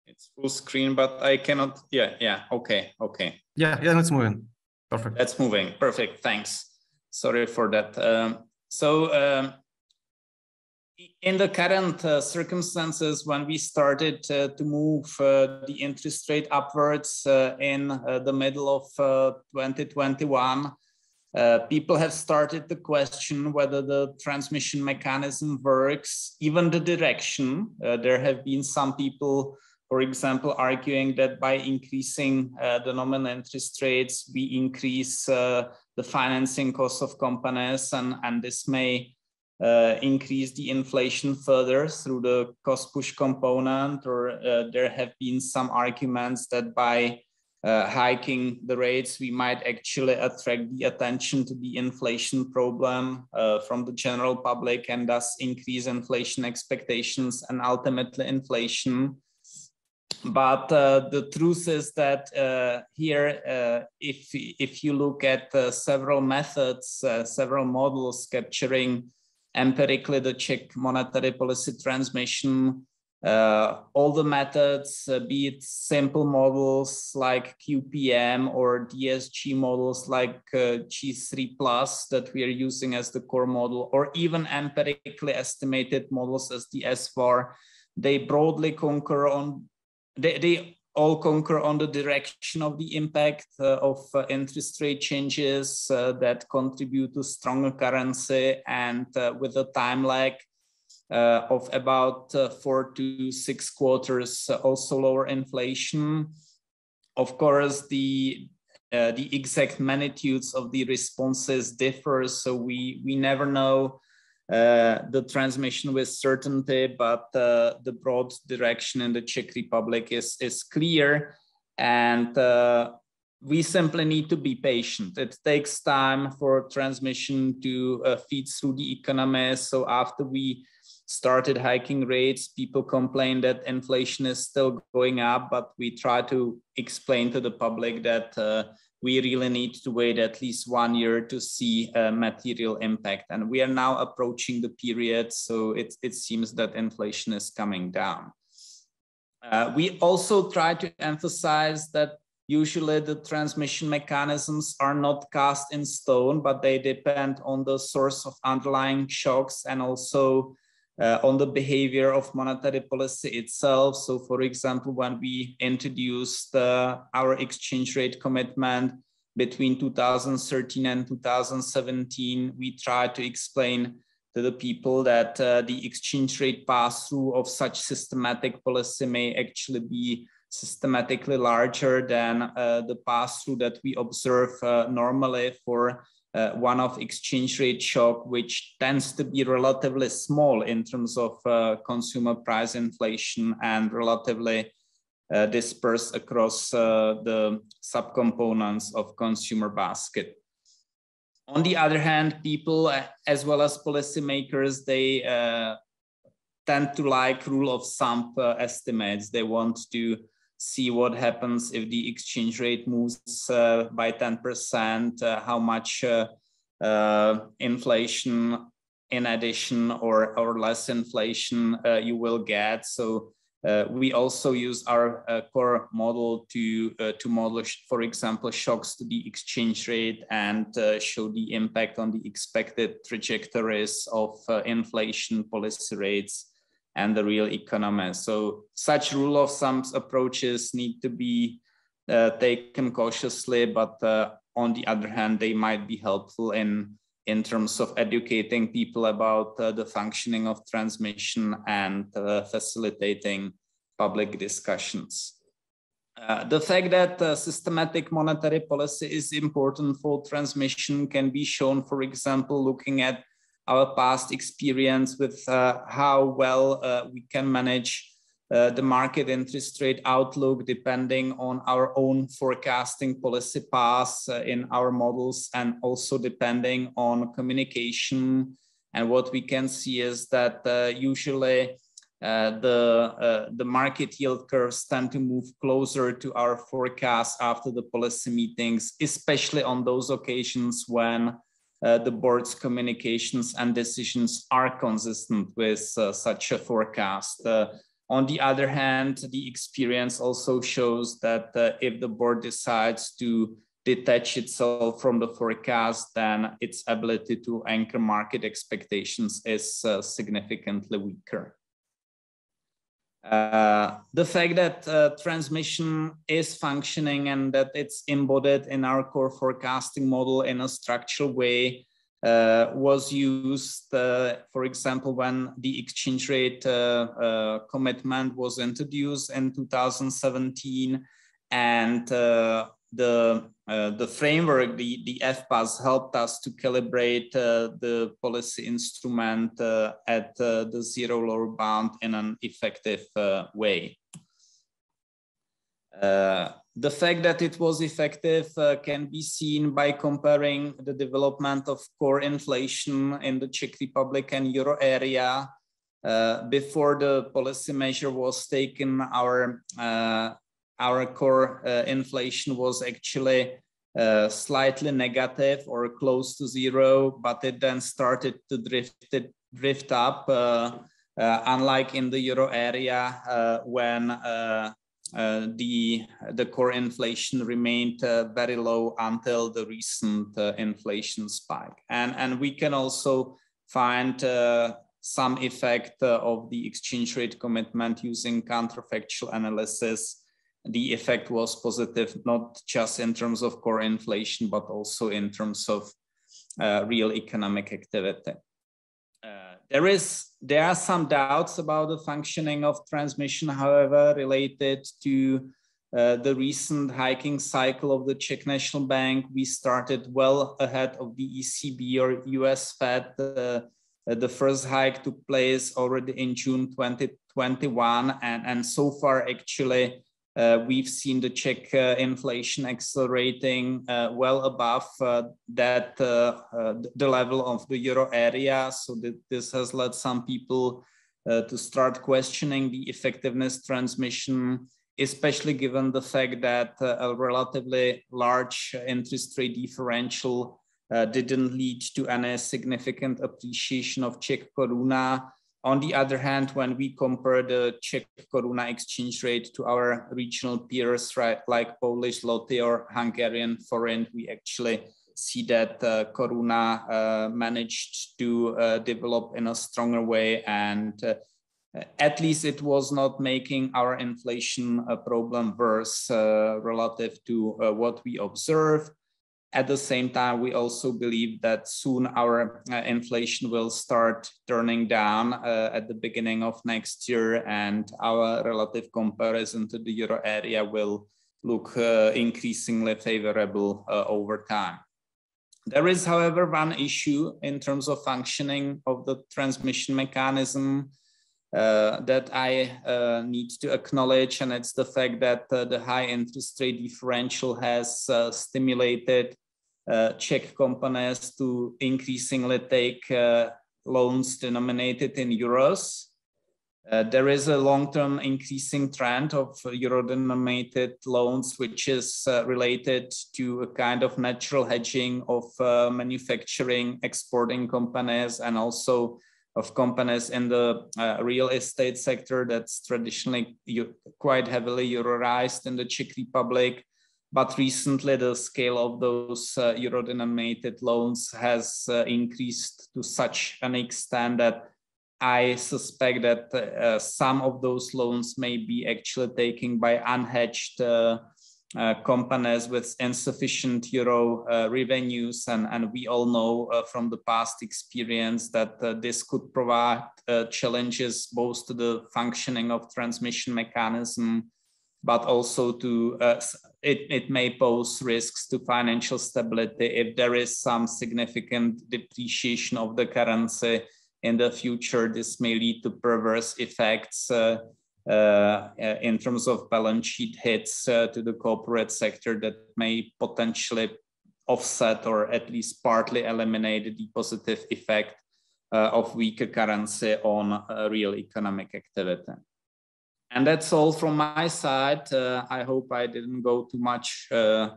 It's full screen but i cannot yeah yeah okay okay. Yeah yeah that's moving. Perfect. That's moving. Perfect thanks. Sorry for that. Um, so um, in the current uh, circumstances, when we started uh, to move uh, the interest rate upwards uh, in uh, the middle of 2021, uh, people have started to question whether the transmission mechanism works, even the direction. there have been some people, for example, arguing that by increasing the nominal interest rates, we increase the financing costs of companies, and, and this may uh, increase the inflation further through the cost push component, or uh, there have been some arguments that by uh, hiking the rates, we might actually attract the attention to the inflation problem uh, from the general public and thus increase inflation expectations and ultimately inflation. But uh, the truth is that uh, here, if, if you look at several methods, several models capturing empirically the Czech monetary policy transmission, uh, all the methods, uh, be it simple models like QPM or DSGE models like uh, G3 plus that we are using as the core model, or even empirically estimated models as the SVAR, they broadly concur on, they, they all concur on the direction of the impact uh, of uh, interest rate changes uh, that contribute to stronger currency and uh, with a time lag uh, of about uh, four to six quarters, also lower inflation. Of course, the the exact magnitudes of the responses differ, so we we never know uh, the transmission with certainty, but uh, the broad direction in the Czech Republic is, is clear. And uh, we simply need to be patient. It takes time for transmission to uh, feed through the economy. So after we started hiking rates, people complain that inflation is still going up, but we try to explain to the public that uh, we really need to wait at least one year to see a material impact. And we are now approaching the period, so it, it seems that inflation is coming down. Uh, we also try to emphasize that usually the transmission mechanisms are not cast in stone, but they depend on the source of underlying shocks and also uh, on the behavior of monetary policy itself. So for example, when we introduced uh, our exchange rate commitment between 2013 and 2017, we tried to explain to the people that uh, the exchange rate pass-through of such systematic policy may actually be systematically larger than uh, the pass-through that we observe uh, normally for uh, one-off exchange rate shock, which tends to be relatively small in terms of uh, consumer price inflation and relatively uh, dispersed across uh, the subcomponents of consumer basket. On the other hand, people uh, as well as policymakers, they uh, tend to like rule of thumb estimates. They want to see what happens if the exchange rate moves uh, by 10%, uh, how much uh, uh, inflation in addition or, or less inflation uh, you will get. So we also use our core model to, to model, for example, shocks to the exchange rate and show the impact on the expected trajectories of inflation policy rates and the real economy. So such rule of thumb approaches need to be uh, taken cautiously, but uh, on the other hand, they might be helpful in, in terms of educating people about uh, the functioning of transmission and uh, facilitating public discussions. Uh, the fact that uh, systematic monetary policy is important for transmission can be shown, for example, looking at our past experience with uh, how well uh, we can manage uh, the market interest rate outlook depending on our own forecasting policy paths uh, in our models and also depending on communication. And what we can see is that uh, usually uh, the, the market yield curves tend to move closer to our forecast after the policy meetings, especially on those occasions when uh, the board's communications and decisions are consistent with uh, such a forecast. Uh, on the other hand, the experience also shows that uh, if the board decides to detach itself from the forecast, then its ability to anchor market expectations is significantly weaker. Uh, the fact that uh, transmission is functioning and that it's embodied in our core forecasting model in a structural way uh, was used, uh, for example, when the exchange rate uh, commitment was introduced in 2017 and the uh, the framework, the the FPAS helped us to calibrate uh, the policy instrument uh, at uh, the zero lower bound in an effective uh, way. Uh, the fact that it was effective can be seen by comparing the development of core inflation in the Czech Republic and euro area before the policy measure was taken, our our core uh, inflation was actually uh, slightly negative or close to zero, but it then started to drift, it, drift up, uh, uh unlike in the euro area uh, when uh, the, the core inflation remained very low until the recent inflation spike. And, and we can also find some effect of the exchange rate commitment using counterfactual analysis the effect was positive, not just in terms of core inflation, but also in terms of uh, real economic activity. Uh, there is there are some doubts about the functioning of transmission, however, related to uh, the recent hiking cycle of the Czech National Bank. We started well ahead of the ECB or US Fed. Uh, the first hike took place already in June 2021, and, and so far, actually, uh, we've seen the Czech uh, inflation accelerating uh, well above uh, that uh, uh, the level of the euro area. So that this has led some people to start questioning the effectiveness transmission, especially given the fact that a relatively large interest rate differential didn't lead to any significant appreciation of Czech koruna on the other hand, when we compare the Czech koruna exchange rate to our regional peers, right, like Polish zloty or Hungarian forint, we actually see that uh, koruna uh, managed to uh, develop in a stronger way and uh, at least it was not making our inflation problem worse uh, relative to uh, what we observe. At the same time, we also believe that soon our uh, inflation will start turning down uh, at the beginning of next year, and our relative comparison to the euro area will look uh, increasingly favorable uh, over time. There is, however, one issue in terms of functioning of the transmission mechanism uh, that I uh, need to acknowledge, and it's the fact that uh, the high interest rate differential has uh, stimulated Czech companies to increasingly take uh, loans denominated in euros. Uh, there is a long-term increasing trend of euro-denominated loans, which is uh, related to a kind of natural hedging of uh, manufacturing, exporting companies, and also of companies in the uh, real estate sector that's traditionally quite heavily euroized in the Czech Republic. But recently, the scale of those uh, euro-denominated loans has uh, increased to such an extent that I suspect that uh, some of those loans may be actually taken by unhedged uh, uh, companies with insufficient euro uh, revenues. And, and we all know from the past experience that this could provide challenges both to the functioning of transmission mechanism but also to uh, it, it may pose risks to financial stability if there is some significant depreciation of the currency in the future. This may lead to perverse effects uh, uh, in terms of balance sheet hits uh, to the corporate sector that may potentially offset or at least partly eliminate the positive effect uh, of weaker currency on uh, real economic activity. And that's all from my side. Uh, I hope I didn't go too much uh,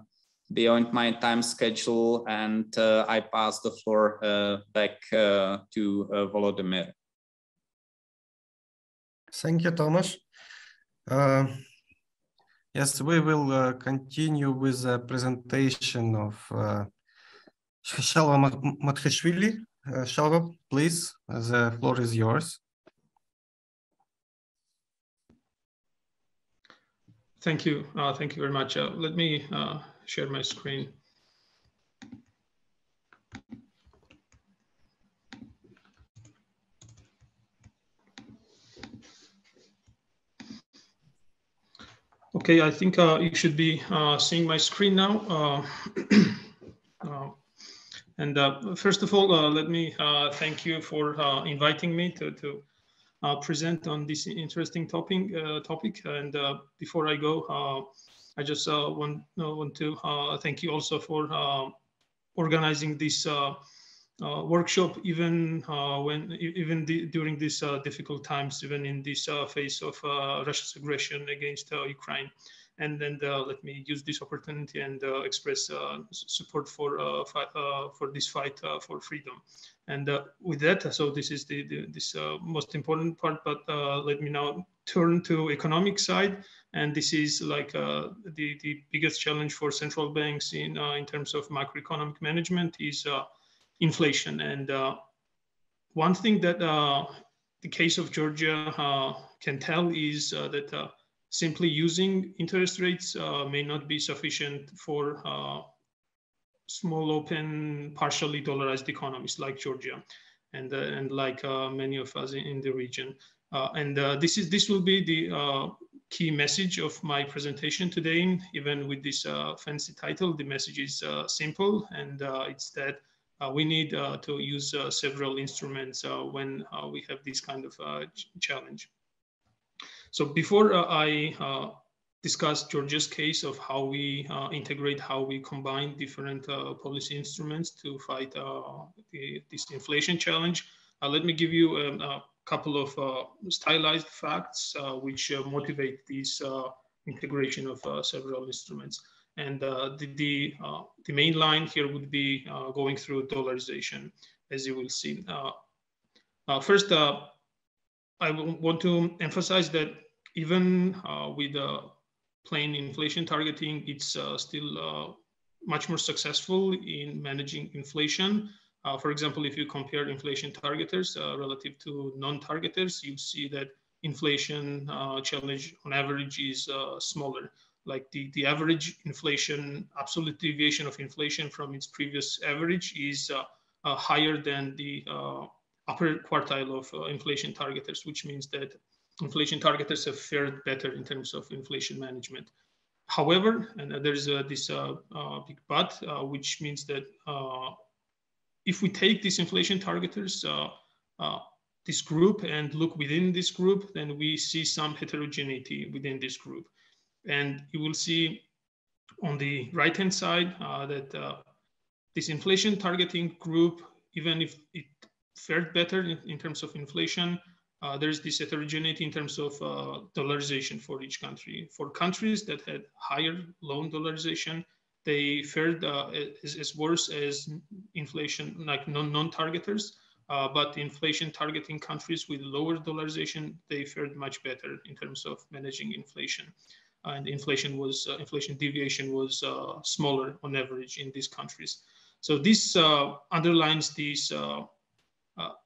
beyond my time schedule and uh, I pass the floor uh, back uh, to uh, Volodymyr. Thank you, Thomas. Yes, we will continue with the presentation of uh, Shalva Mkhatrishvili. Shalva, please, the floor is yours. Thank you. Uh, thank you very much. Uh, let me uh, share my screen. Okay, I think uh, you should be uh, seeing my screen now. Uh, (clears throat) and first of all, let me thank you for inviting me to, to Uh, present on this interesting topic. Uh, topic. And uh, before I go, uh, I just uh, want, want to thank you also for organizing this workshop, even when even the, during these difficult times, even in this phase of Russia's aggression against Ukraine and then uh, let me use this opportunity and uh, express uh, support for uh, uh, for this fight uh, for freedom. And with that, so this is the, the this most important part. But let me now turn to economic side, and this is like the the biggest challenge for central banks in in terms of macroeconomic management is inflation. And one thing that the case of Georgia can tell is that simply using interest rates uh, may not be sufficient for uh, small, open, partially dollarized economies like Georgia and, uh, and like uh, many of us in, the region. Uh, and uh, this, is, this will be the key message of my presentation today. Even with this fancy title, the message is simple, and it's that we need to use several instruments when we have this kind of challenge. So before uh, I uh, discuss Georgia's case of how we uh, integrate, how we combine different policy instruments to fight the, this inflation challenge, let me give you a, a couple of stylized facts which motivate this integration of several instruments. And uh, the, the, uh, the, main line here would be uh, going through dollarization, as you will see. first, I want to emphasize that even uh, with uh, plain inflation targeting, it's uh, still much more successful in managing inflation. Uh, for example, if you compare inflation targeters uh, relative to non-targeters, you see that inflation uh, challenge on average is smaller. Like the, the average inflation, absolute deviation of inflation from its previous average is higher than the upper quartile of inflation targeters, which means that inflation targeters have fared better in terms of inflation management. However, and there's uh, this uh, uh, big but, uh, which means that uh, if we take these inflation targeters, uh, this group and look within this group, then we see some heterogeneity within this group. And you will see on the right-hand side that this inflation targeting group, even if it fared better in, in terms of inflation, uh, there's this heterogeneity in terms of uh, dollarization for each country. For countries that had higher loan dollarization, they fared uh, as, as, worse as inflation, like non, non-targeters. Uh, but inflation targeting countries with lower dollarization, they fared much better in terms of managing inflation. and inflation was uh, inflation deviation was uh, smaller on average in these countries. So this underlines these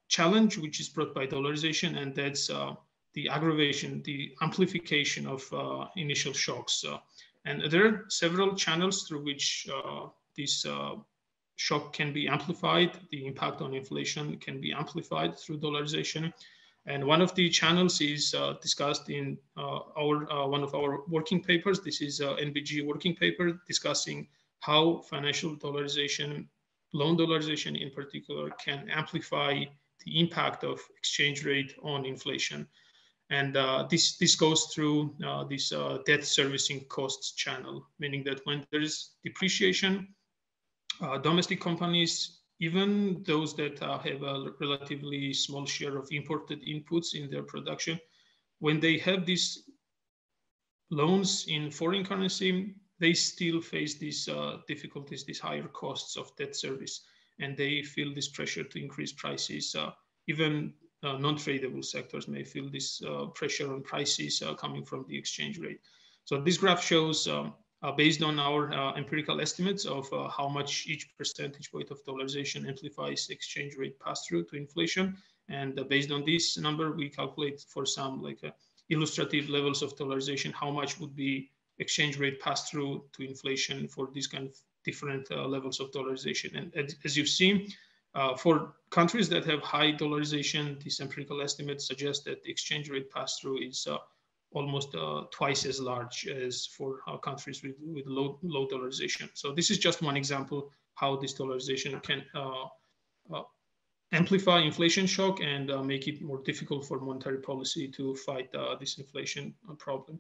challenge, which is brought by dollarization, and that's uh, the aggravation, the amplification of uh, initial shocks. Uh, and there are several channels through which uh, this uh, shock can be amplified. The impact on inflation can be amplified through dollarization. And one of the channels is uh, discussed in our one of our working papers. This is an NBG working paper discussing how financial dollarization, loan dollarization in particular, can amplify the impact of exchange rate on inflation. And uh, this, this goes through uh, this uh, debt servicing costs channel, meaning that when there is depreciation, uh, domestic companies, even those that uh, have a relatively small share of imported inputs in their production, when they have these loans in foreign currency, they still face these uh, difficulties, these higher costs of debt service and they feel this pressure to increase prices. Uh, even uh, non-tradable sectors may feel this uh, pressure on prices coming from the exchange rate. So this graph shows um, uh, based on our uh, empirical estimates of uh, how much each percentage point of dollarization amplifies exchange rate pass-through to inflation. And based on this number, we calculate for some like illustrative levels of dollarization, how much would be exchange rate pass-through to inflation for this kind of different uh, levels of dollarization. And as, you've seen, for countries that have high dollarization, these empirical estimates suggest that the exchange rate pass-through is almost uh, twice as large as for uh, countries with, with low, low dollarization. So this is just one example how this dollarization can uh, uh amplify inflation shock and uh, make it more difficult for monetary policy to fight uh, this inflation problem.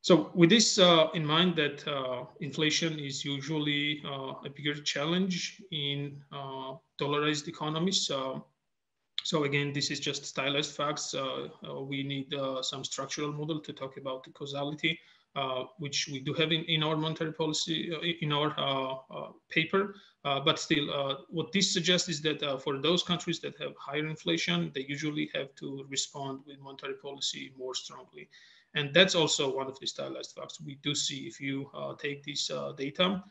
So with this in mind that inflation is usually a bigger challenge in dollarized economies, so again, this is just stylized facts. Uh, uh, we need uh, some structural model to talk about the causality, uh, which we do have in, in our monetary policy, uh, in our uh, paper. but still, what this suggests is that for those countries that have higher inflation, they usually have to respond with monetary policy more strongly. And that's also one of the stylized facts. We do see if you take this data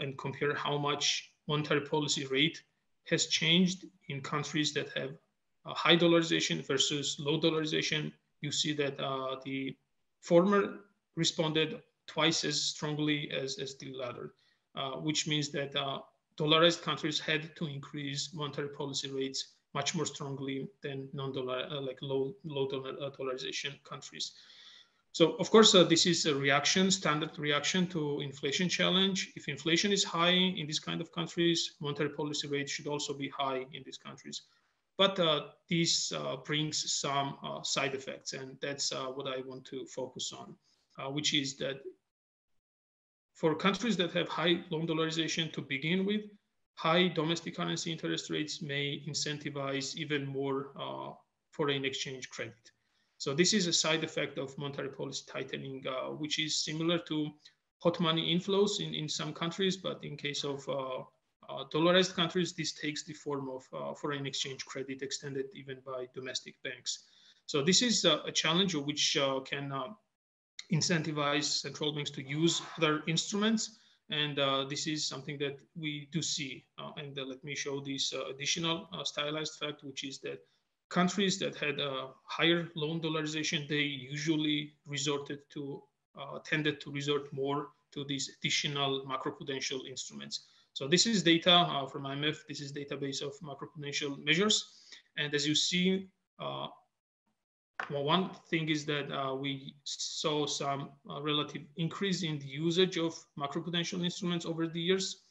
and compare how much monetary policy rate has changed in countries that have high dollarization versus low dollarization. You see that uh, the former responded twice as strongly as, as the latter, uh, which means that uh, dollarized countries had to increase monetary policy rates much more strongly than non-dollar, uh, like low, low dollar, uh, dollarization countries. So of course, uh, this is a reaction, standard reaction to inflation challenge. If inflation is high in these kind of countries, monetary policy rate should also be high in these countries. But uh, this uh, brings some uh, side effects, and that's uh, what I want to focus on, uh, which is that for countries that have high loan dollarization to begin with, high domestic currency interest rates may incentivize even more foreign exchange credit. So this is a side effect of monetary policy tightening, uh, which is similar to hot money inflows in, in some countries, but in case of uh, uh, dollarized countries, this takes the form of uh, foreign exchange credit extended even by domestic banks. So this is uh, a challenge which uh, can incentivize central banks to use other instruments. And this is something that we do see. and let me show this additional stylized fact, which is that countries that had a higher loan dollarization, they usually resorted to, uh, tended to resort more to these additional macroprudential instruments. So this is data uh, from IMF. This is database of macroprudential measures. And as you see, uh, well, one thing is that uh, we saw some uh, relative increase in the usage of macroprudential instruments over the years.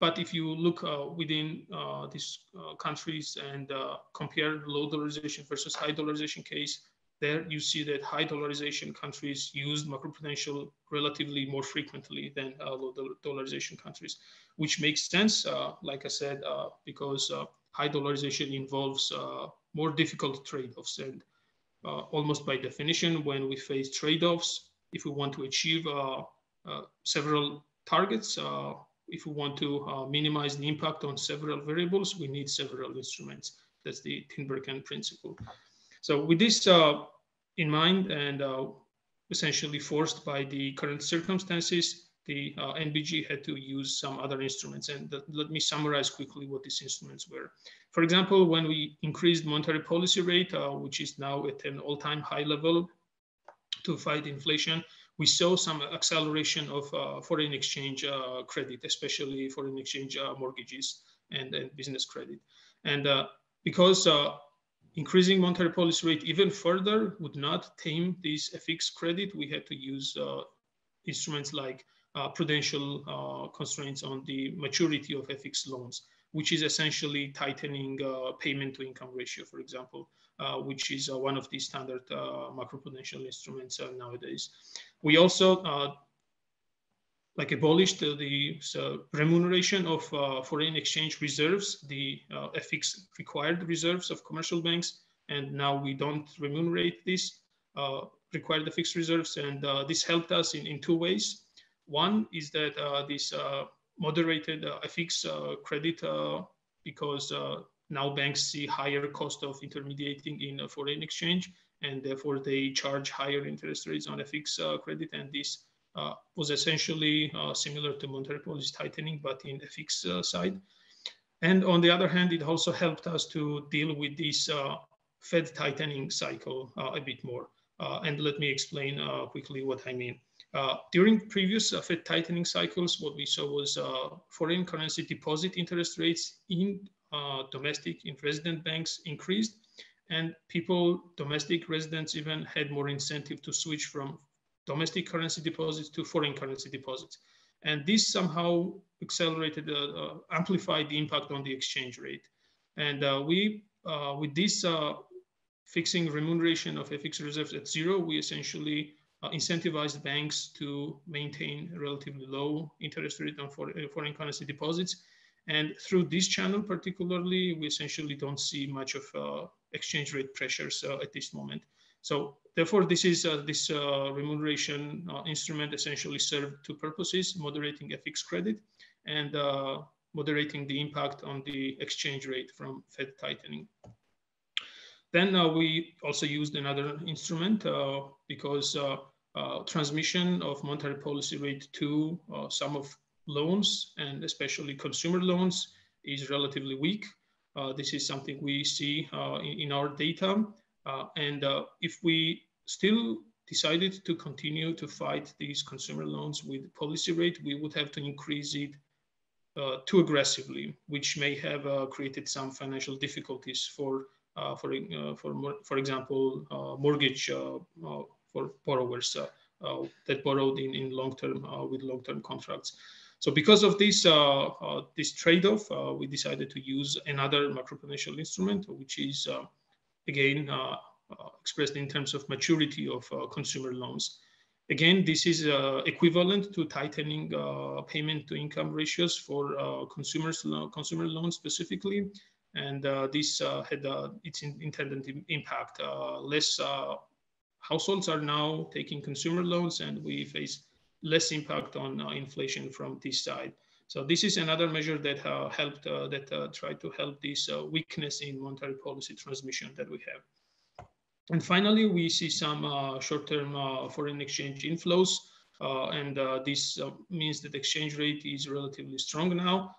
But if you look uh, within uh, these uh, countries and uh, compare low dollarization versus high dollarization case, there you see that high dollarization countries used macroprudential relatively more frequently than uh, low dollarization countries, which makes sense, uh, like I said, because high dollarization involves more difficult trade-offs. And almost by definition, when we face trade-offs, if we want to achieve several targets, if we want to uh, minimize the impact on several variables, we need several instruments. That's the Tinbergen principle. So with this uh, in mind and uh, essentially forced by the current circumstances, the uh, NBG had to use some other instruments. And th let me summarize quickly what these instruments were. For example, when we increased monetary policy rate, uh, which is now at an all-time high level to fight inflation, we saw some acceleration of uh, foreign exchange uh, credit, especially foreign exchange uh, mortgages and, and, business credit. And uh, because uh, increasing monetary policy rate even further would not tame this FX credit, we had to use uh, instruments like prudential constraints on the maturity of FX loans, which is essentially tightening payment to income ratio, for example. Uh, which is uh, one of the standard uh, macroprudential instruments uh, nowadays. We also uh, like abolished the remuneration of uh, foreign exchange reserves, the FX required reserves of commercial banks, and now we don't remunerate this required FX reserves, and this helped us in, in two ways. One is that this moderated FX credit because now banks see higher cost of intermediating in foreign exchange. and therefore they charge higher interest rates on FX uh, credit. And this uh, was essentially uh, similar to monetary policy tightening, but in the FX uh, side. And on the other hand, it also helped us to deal with this uh, Fed tightening cycle a bit more. and let me explain quickly what I mean. Uh, during previous uh, Fed tightening cycles, what we saw was uh, foreign currency deposit interest rates in domestic in resident banks increased and people, domestic residents even had more incentive to switch from domestic currency deposits to foreign currency deposits. And this somehow accelerated, uh, uh, amplified the impact on the exchange rate. And uh, we, uh, with this uh, fixing remuneration of FX reserves at zero, we essentially uh, incentivized banks to maintain relatively low interest rate on foreign currency deposits. And through this channel particularly, we essentially don't see much of exchange rate pressures at this moment. So therefore, this is uh, this uh, remuneration uh, instrument essentially served two purposes: moderating FX credit and moderating the impact on the exchange rate from Fed tightening. Then uh, we also used another instrument uh, because uh, transmission of monetary policy rate to some of loans and especially consumer loans is relatively weak. this is something we see in, in, our data. Uh, and uh, if we still decided to continue to fight these consumer loans with policy rate, we would have to increase it uh, too aggressively, which may have uh, created some financial difficulties for, uh, for, uh, for, for example, mortgage for borrowers that borrowed in, in long-term with long-term contracts. So because of this, uh, uh, this trade-off, uh, we decided to use another macroprudential instrument, which is again, uh, uh, expressed in terms of maturity of uh, consumer loans. Again, this is equivalent to tightening payment to income ratios for consumers, consumer loans specifically. And this had its in intended impact. less households are now taking consumer loans and we face less impact on uh, inflation from this side. So this is another measure that uh, helped, uh, that uh, tried to help this uh, weakness in monetary policy transmission that we have. And finally, we see some uh, short-term foreign exchange inflows. and this means that exchange rate is relatively strong now,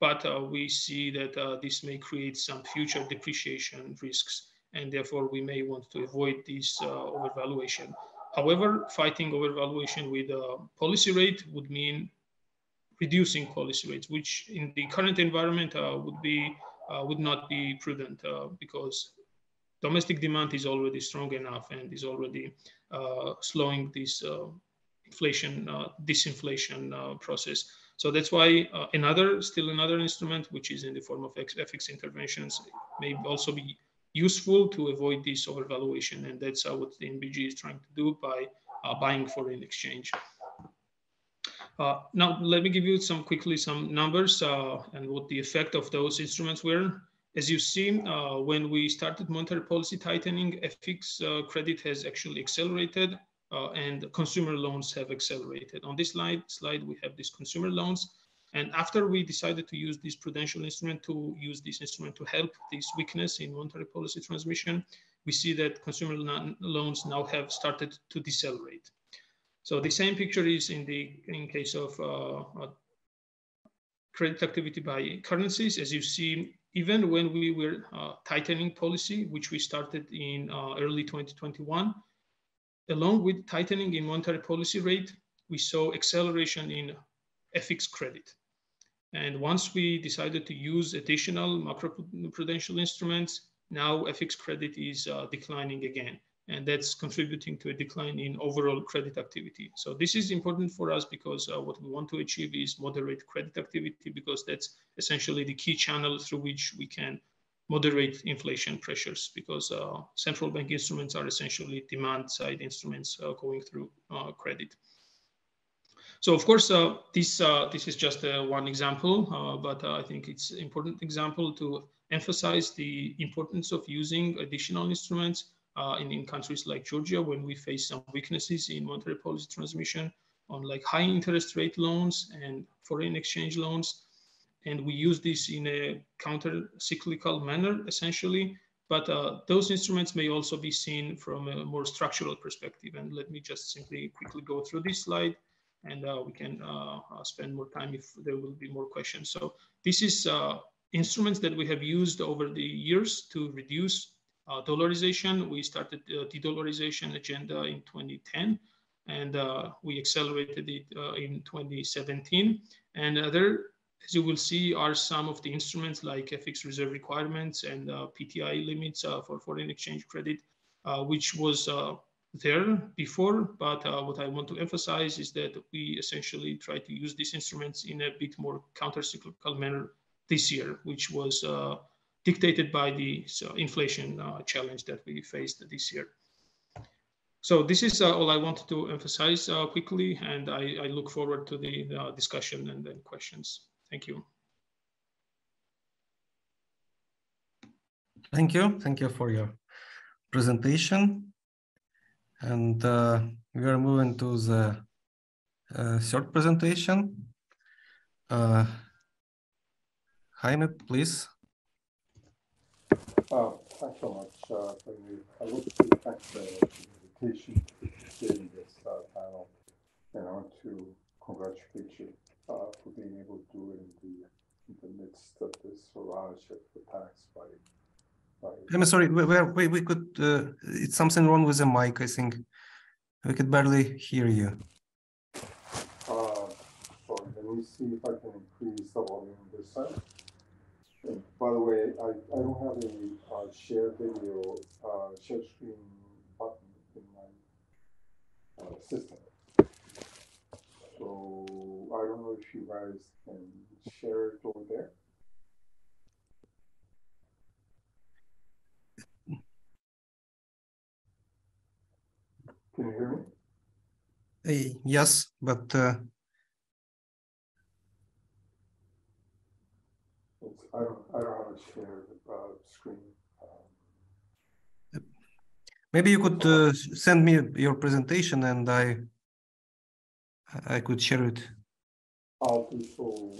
but we see that this may create some future depreciation risks. And therefore, we may want to avoid this overvaluation. However, fighting overvaluation with a policy rate would mean reducing policy rates, which in the current environment uh, would be uh, would not be prudent uh, because domestic demand is already strong enough and is already slowing this inflation disinflation process. So that's why uh, another, still another instrument, which is in the form of FX interventions, may also be useful to avoid this overvaluation. And that's what the NBG is trying to do by uh, buying foreign exchange. Uh, now, let me give you some quickly some numbers uh, and what the effect of those instruments were. As you see, uh, when we started monetary policy tightening, FX uh, credit has actually accelerated uh, and consumer loans have accelerated. On this slide, slide, we have these consumer loans. And after we decided to use this prudential instrument to use this instrument to help this weakness in monetary policy transmission, we see that consumer loans now have started to decelerate. So the same picture is in the in case of uh, uh, credit activity by currencies. As you see, even when we were uh, tightening policy, which we started in uh, early 2021, along with tightening in monetary policy rate, we saw acceleration in FX credit. And once we decided to use additional macroprudential instruments, now FX credit is uh, declining again and that's contributing to a decline in overall credit activity. So this is important for us because uh, what we want to achieve is moderate credit activity because that's essentially the key channel through which we can moderate inflation pressures because uh, central bank instruments are essentially demand side instruments uh, going through uh, credit. So of course, uh, this, uh, this is just one example, but I think it's important example to emphasize the importance of using additional instruments uh, in, in countries like Georgia when we face some weaknesses in monetary policy transmission on like high interest rate loans and foreign exchange loans. And we use this in a counter cyclical manner, essentially, but uh, those instruments may also be seen from a more structural perspective. And let me just simply quickly go through this slide and uh, we can uh, uh, spend more time if there will be more questions. So this is uh, instruments that we have used over the years to reduce dollarization. We started the de-dollarization agenda in 2010 and we accelerated it in 2017. And there as you will see, are some of the instruments like FX reserve requirements and uh, PTI limits uh, for foreign exchange credit, uh, which was there before. But what I want to emphasize is that we essentially try to use these instruments in a bit more counter-cyclical manner this year, which was dictated by the inflation challenge that we faced this year. So this is uh, all I wanted to emphasize uh, quickly, and I, I, look forward to the uh, discussion and then questions. Thank you. Thank you. Thank you for your presentation. And uh, we are moving to the uh, third presentation. Uh, Jaime, please. Uh, thanks so much. Uh, I would to thank the invitation in this uh, panel, and I want to congratulate you uh, for being able to do it in the, in the midst of this barrage of attacks by. I'm sorry, where, wait, we could, uh, it's something wrong with the mic, I think. We could barely hear you. Uh, sorry, let me see if I can increase the volume this side. And by the way, I, I don't have any uh, share video, uh, share screen button in my uh, system. So I don't know if you guys can share it over there. Can you hear me? Uh, yes, but uh... I don't I don't have a share uh, screen. Um, Maybe you could uh, send me your presentation and I I could share it. I'll do so.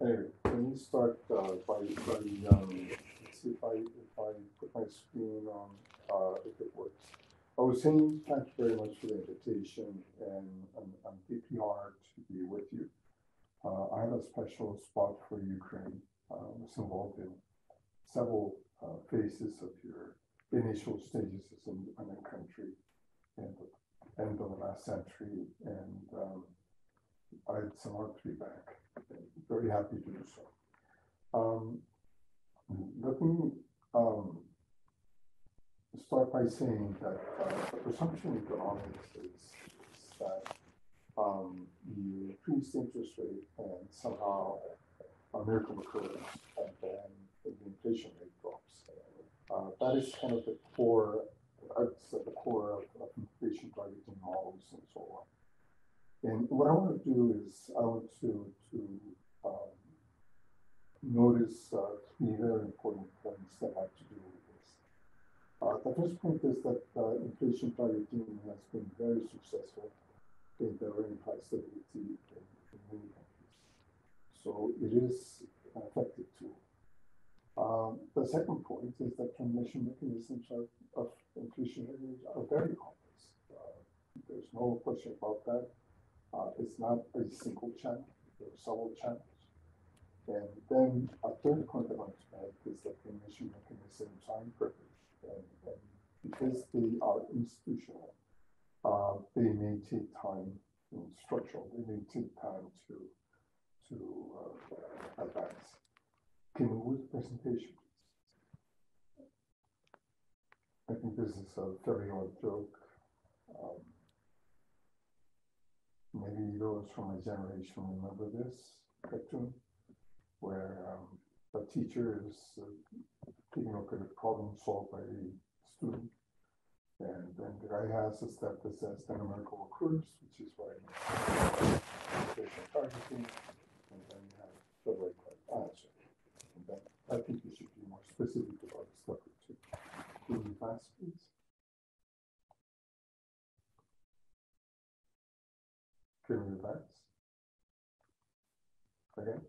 Anyway, can you start uh, by, by um, see if I if I put my screen on uh, if it works. I was saying thank you very much for the invitation, and I'm, deeply honored to be with you. Uh, I have a special spot for Ukraine. Uh, I was involved in several uh, phases of your initial stages as an independent country and the end of the last century, and um, it's an honor to be back. Very happy to do so. Um, let me um, start by saying that uh, the presumption economics is, is that um, you increase interest rate and somehow a miracle occurs and then the inflation rate drops. Uh, that is kind of the core, that's at the core of, of inflation targeting models and so on. And what I want to do is I want to, to um, notice uh, three very important points that have to do with this. Uh, the first point is that uh, inflation targeting has been very successful in delivering price stability in, in many countries. So it is an effective tool. Um, the second point is that transmission mechanisms are, of inflation are very complex. Uh, there's no question about that. Uh, it's not a single channel, there are several channels. And then a third point I want to make is that the issue mechanism time privilege. And, and because they are institutional, uh, they may take time in structural, they may take time to to uh, advance. Can we move the presentation? I think this is a very old joke. Um, maybe those from my generation remember this cartoon where um, a teacher is uh, at a problem solved by a student. And then the guy has a step that says the numerical occurs, which is what I targeting, and then you have the right answer. And then I think you should be more specific about the step two. Can you pass, please? Can we advance? Again?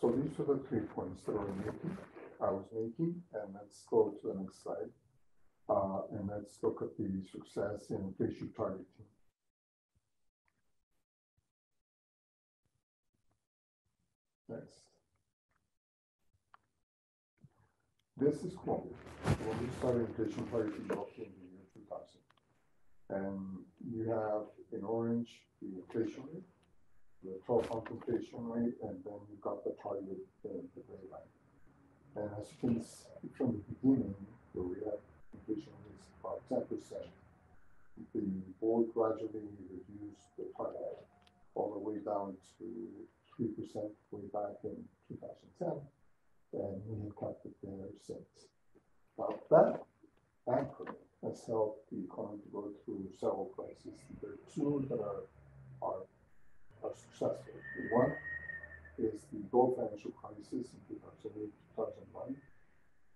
So these are the three points that I was making, I was making, and let's go to the next slide. Uh, and let's look at the success in inflation targeting. Next. This is Colombia. When we started targeting back in the year 2000. And you have in orange the inflation rate, the 12 month rate, and then you got the target in the gray line. And as you can see from the beginning, the had inflation rates about 10%, the board gradually reduced the target all the way down to 3% way back in 2010, and we have kept it there since. Now that anchor has helped the economy to go through several crises. There are two that are, are, are successful. One is the global financial crisis in 2008, 2009,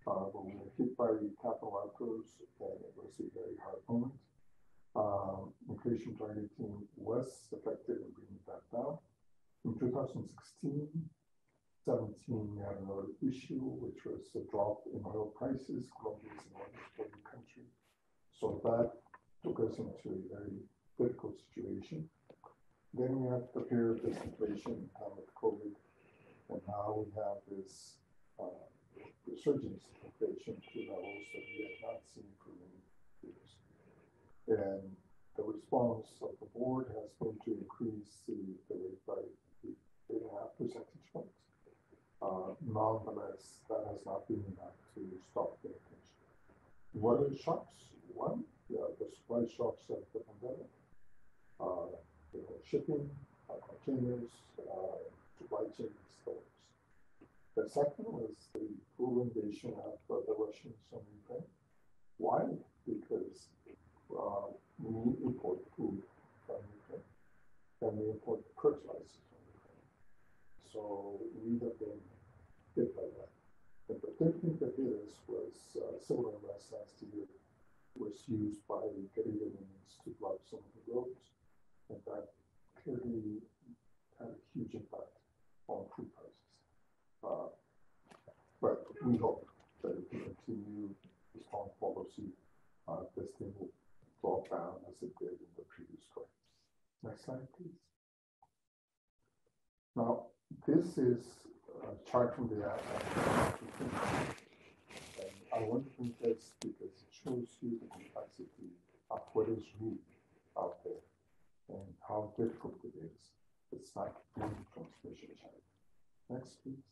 uh, when we were hit by the capital outflows, and it was a very hard moment. Um, inflation targeting was effective in bringing that down. In 2016, 17, we had another issue, which was a drop in oil prices. Colombia is an oil country. So that took us into a very difficult situation. Then we have the period of disinflation, time with COVID, and now we have this uh, resurgence of inflation to levels that we have not seen for many years. And the response of the board has been to increase the, the rate by eight and a half percentage points. Uh, nonetheless, that has not been enough to stop the inflation. What are the shocks? One, yeah, the supply shocks of the pandemic. Uh, shipping, uh, containers, uh, supply chain stores. The second was the full invasion of uh, the Russians on Ukraine. Why? Because uh, we import food from Ukraine and we import fertilizers from Ukraine. So we have been hit by that. And the third thing that hit us was uh, civil last year was used by units to block some of the roads. That clearly had a huge impact on food prices. Uh, but we hope that if we continue the strong policy, uh, this thing will drop down as it did in the previous crisis. Next slide, please. Now, this is a chart from the and I want to print this because it shows you the complexity of what is really out there and how difficult it is. It's like any transmission channel. Next, please.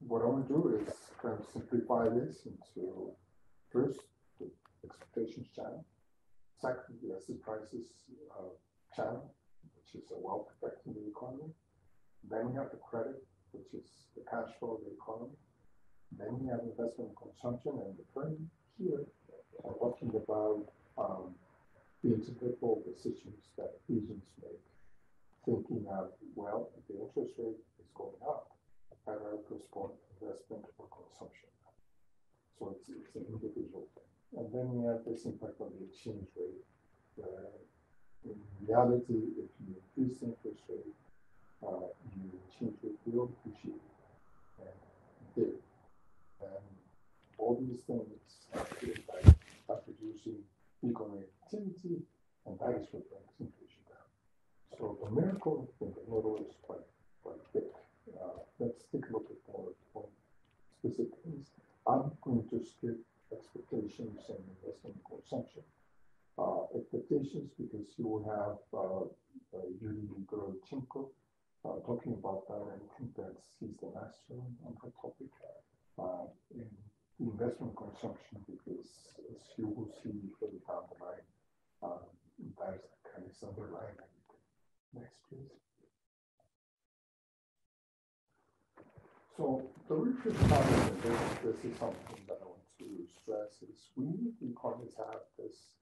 What I want to do is kind of simplify this into first the expectations channel, second the asset prices uh, channel, which is a wealth effect in the economy. Then we have the credit, which is the cash flow of the economy. Then we have investment consumption, and the firm here I'm talking about um, the integral decisions that agents make, thinking of, well, if the interest rate is going up, I better postpone investment or consumption. So it's, it's an individual thing. And then we have this impact on the exchange rate, where in reality, if you increase interest rate, uh, you change the will appreciate and did. And all these things are producing economic activity, and that is what brings inflation down. So the miracle in the model is quite, quite big. Uh, let's take a look at more specific things. I'm going to skip expectations and investment consumption. Uh, expectations because you will have uh, Yuri Gorodnichenko uh, talking about that. I think that he's the master on that topic. Uh, and in investment consumption, because as you will see further down the line, um, kind of underlying. Next, please. So the refit problem, this, this is something that I want to stress, is we economists have this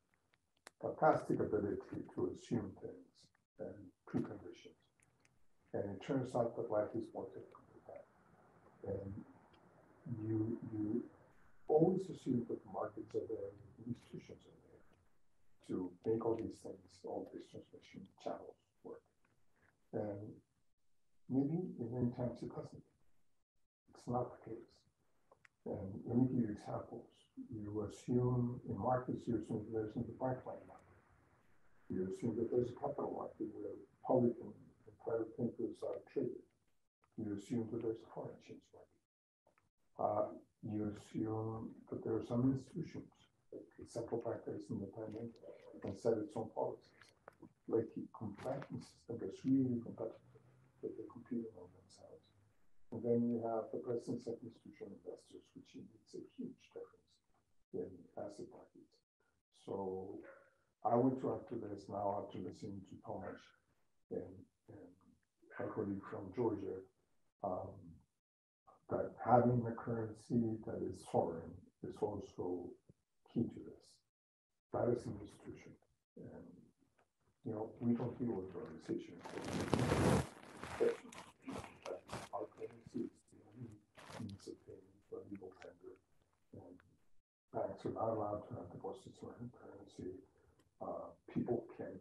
fantastic ability to assume things and preconditions. And it turns out that life is more difficult than that. And you, you always assume that the markets are there, institutions are there to make all these things, all these transmission channels work. And maybe in many times it doesn't. It's not the case. And let me give you examples. You assume in markets, you assume there's a pipeline market. You assume that there's a capital market where public and private thinkers are traded. You assume that there's a foreign exchange market. Uh, you assume that there are some institutions, like the central bank that is independent and set its own policies. Like the banking system gets really competitive, that they compete among themselves. And then you have the presence of institutional investors, which makes a huge difference in asset markets. So I went to after this now after listening to Tomáš and and my colleague from Georgia, um, that having a currency that is foreign is also key to this. That is an institution. And, you know, we don't deal with organizations. Our currency is the only means of payment for legal tender. And banks are not allowed to have deposits in currency. Uh, people can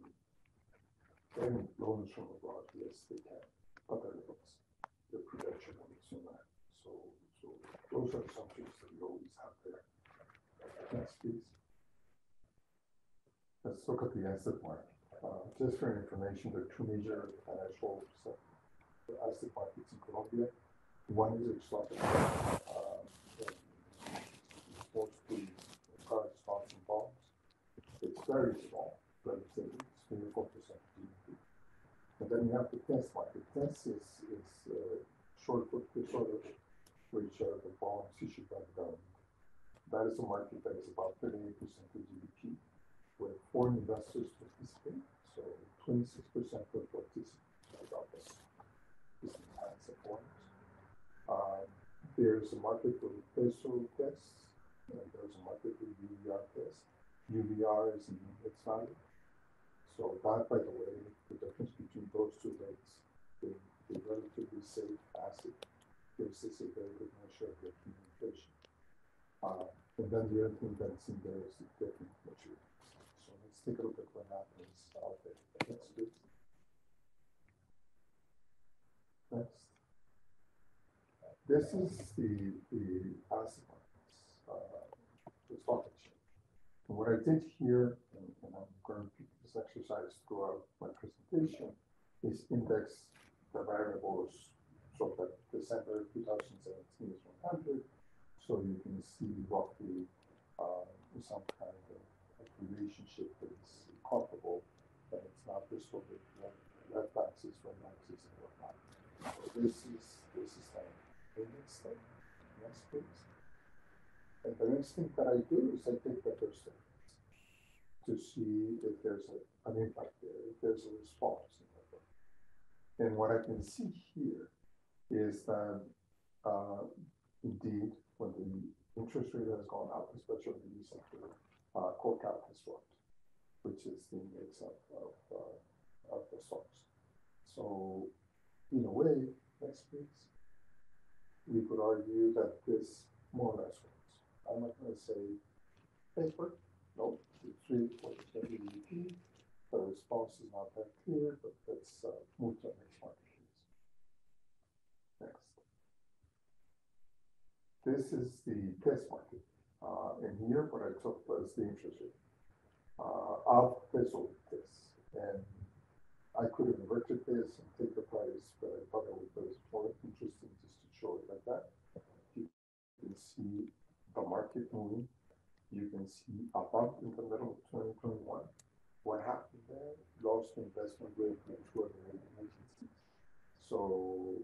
getting loans from abroad, yes, they can, but they're loans. The protection limits on that. So, so those are assumptions that we always have there. Next, please. Let's look at the asset market. Uh, just for information, there are two major financial asset markets in Colombia. One is uh, mostly private stocks and bonds. It's very small, but it's, it's maybe 4% and then you have the TES market. TES is, is uh, short put disorder, which are the bonds issued by the government. That is a market that is about 38% of GDP, where foreign investors participate. So 26% of participants about this. Kinds of foreigners. Uh, there's a market for peso tests, and there's a market for UVR tests. UVR is an index value. So that, by the way, the difference between those two rates a relatively safe asset gives us a very good measure of the inflation. Uh, and then the other thing that's in there is the different maturities. So let's take a look at what happens out there. Next, please. Next. This is the, the markets, uh, exchange. And what I did here, and, and I'm going to repeat this exercise throughout my presentation is index the variables so that December 2017 is 100. So you can see roughly uh, some kind of, of relationship that's comparable, but it's not distorted. Left axis, right axis, and whatnot. So this is this is the index thing. Next, please. And the next thing that I do is I take the percent to see if there's a, an impact there, if there's a response. And what I can see here is that uh, indeed, when the interest rate has gone up, especially recently, uh, COLCAP has dropped, which is the index of, of, uh, of the stocks. So, in a way, next please, we could argue that this more or less works. I'm not going to say paper, no, three point GDP. The response is not that clear, but let's uh, move to the next. Next. This is the TES market. Uh, and here, what I took was the interest rate uh, of TES. And I could have inverted this and take the price, but I thought it was more interesting just to show it like that. You can see the market moving. You can see a bump in the middle of 2021. What happened there? Lost investment grade from two other rating agencies. So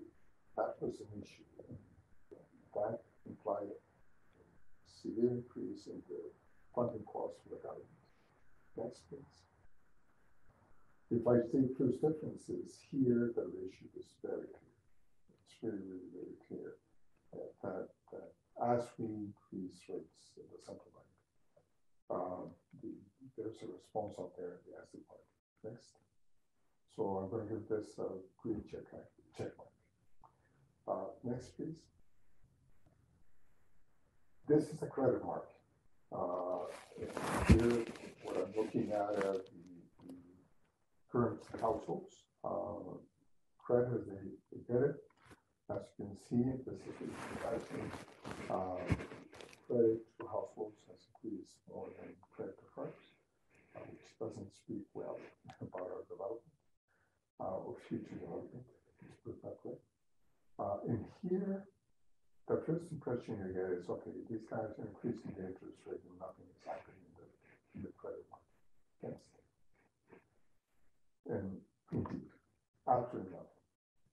that was an issue. That implied a severe increase in the funding costs for the government. Next. If I take those differences, here the ratio is very clear. It's really, really, very clear that, that, that as we increase rates in the central bank, the, there's a response out there in the asset market. Next. So I'm going to give this a green check, uh, check mark. Uh, next, please. This is a credit mark. Uh, here, what I'm looking at are the current households. Uh, credit is a, a debit. As you can see, this is the. Uh, credit to households has increased more than credit to firms, uh, which doesn't speak well (laughs) about our development uh, or future development. Let's put it that way. Uh, and here, the first impression you get is okay, these guys are increasing the interest rate and nothing is happening in the, in the credit market. Yes and indeed, after enough.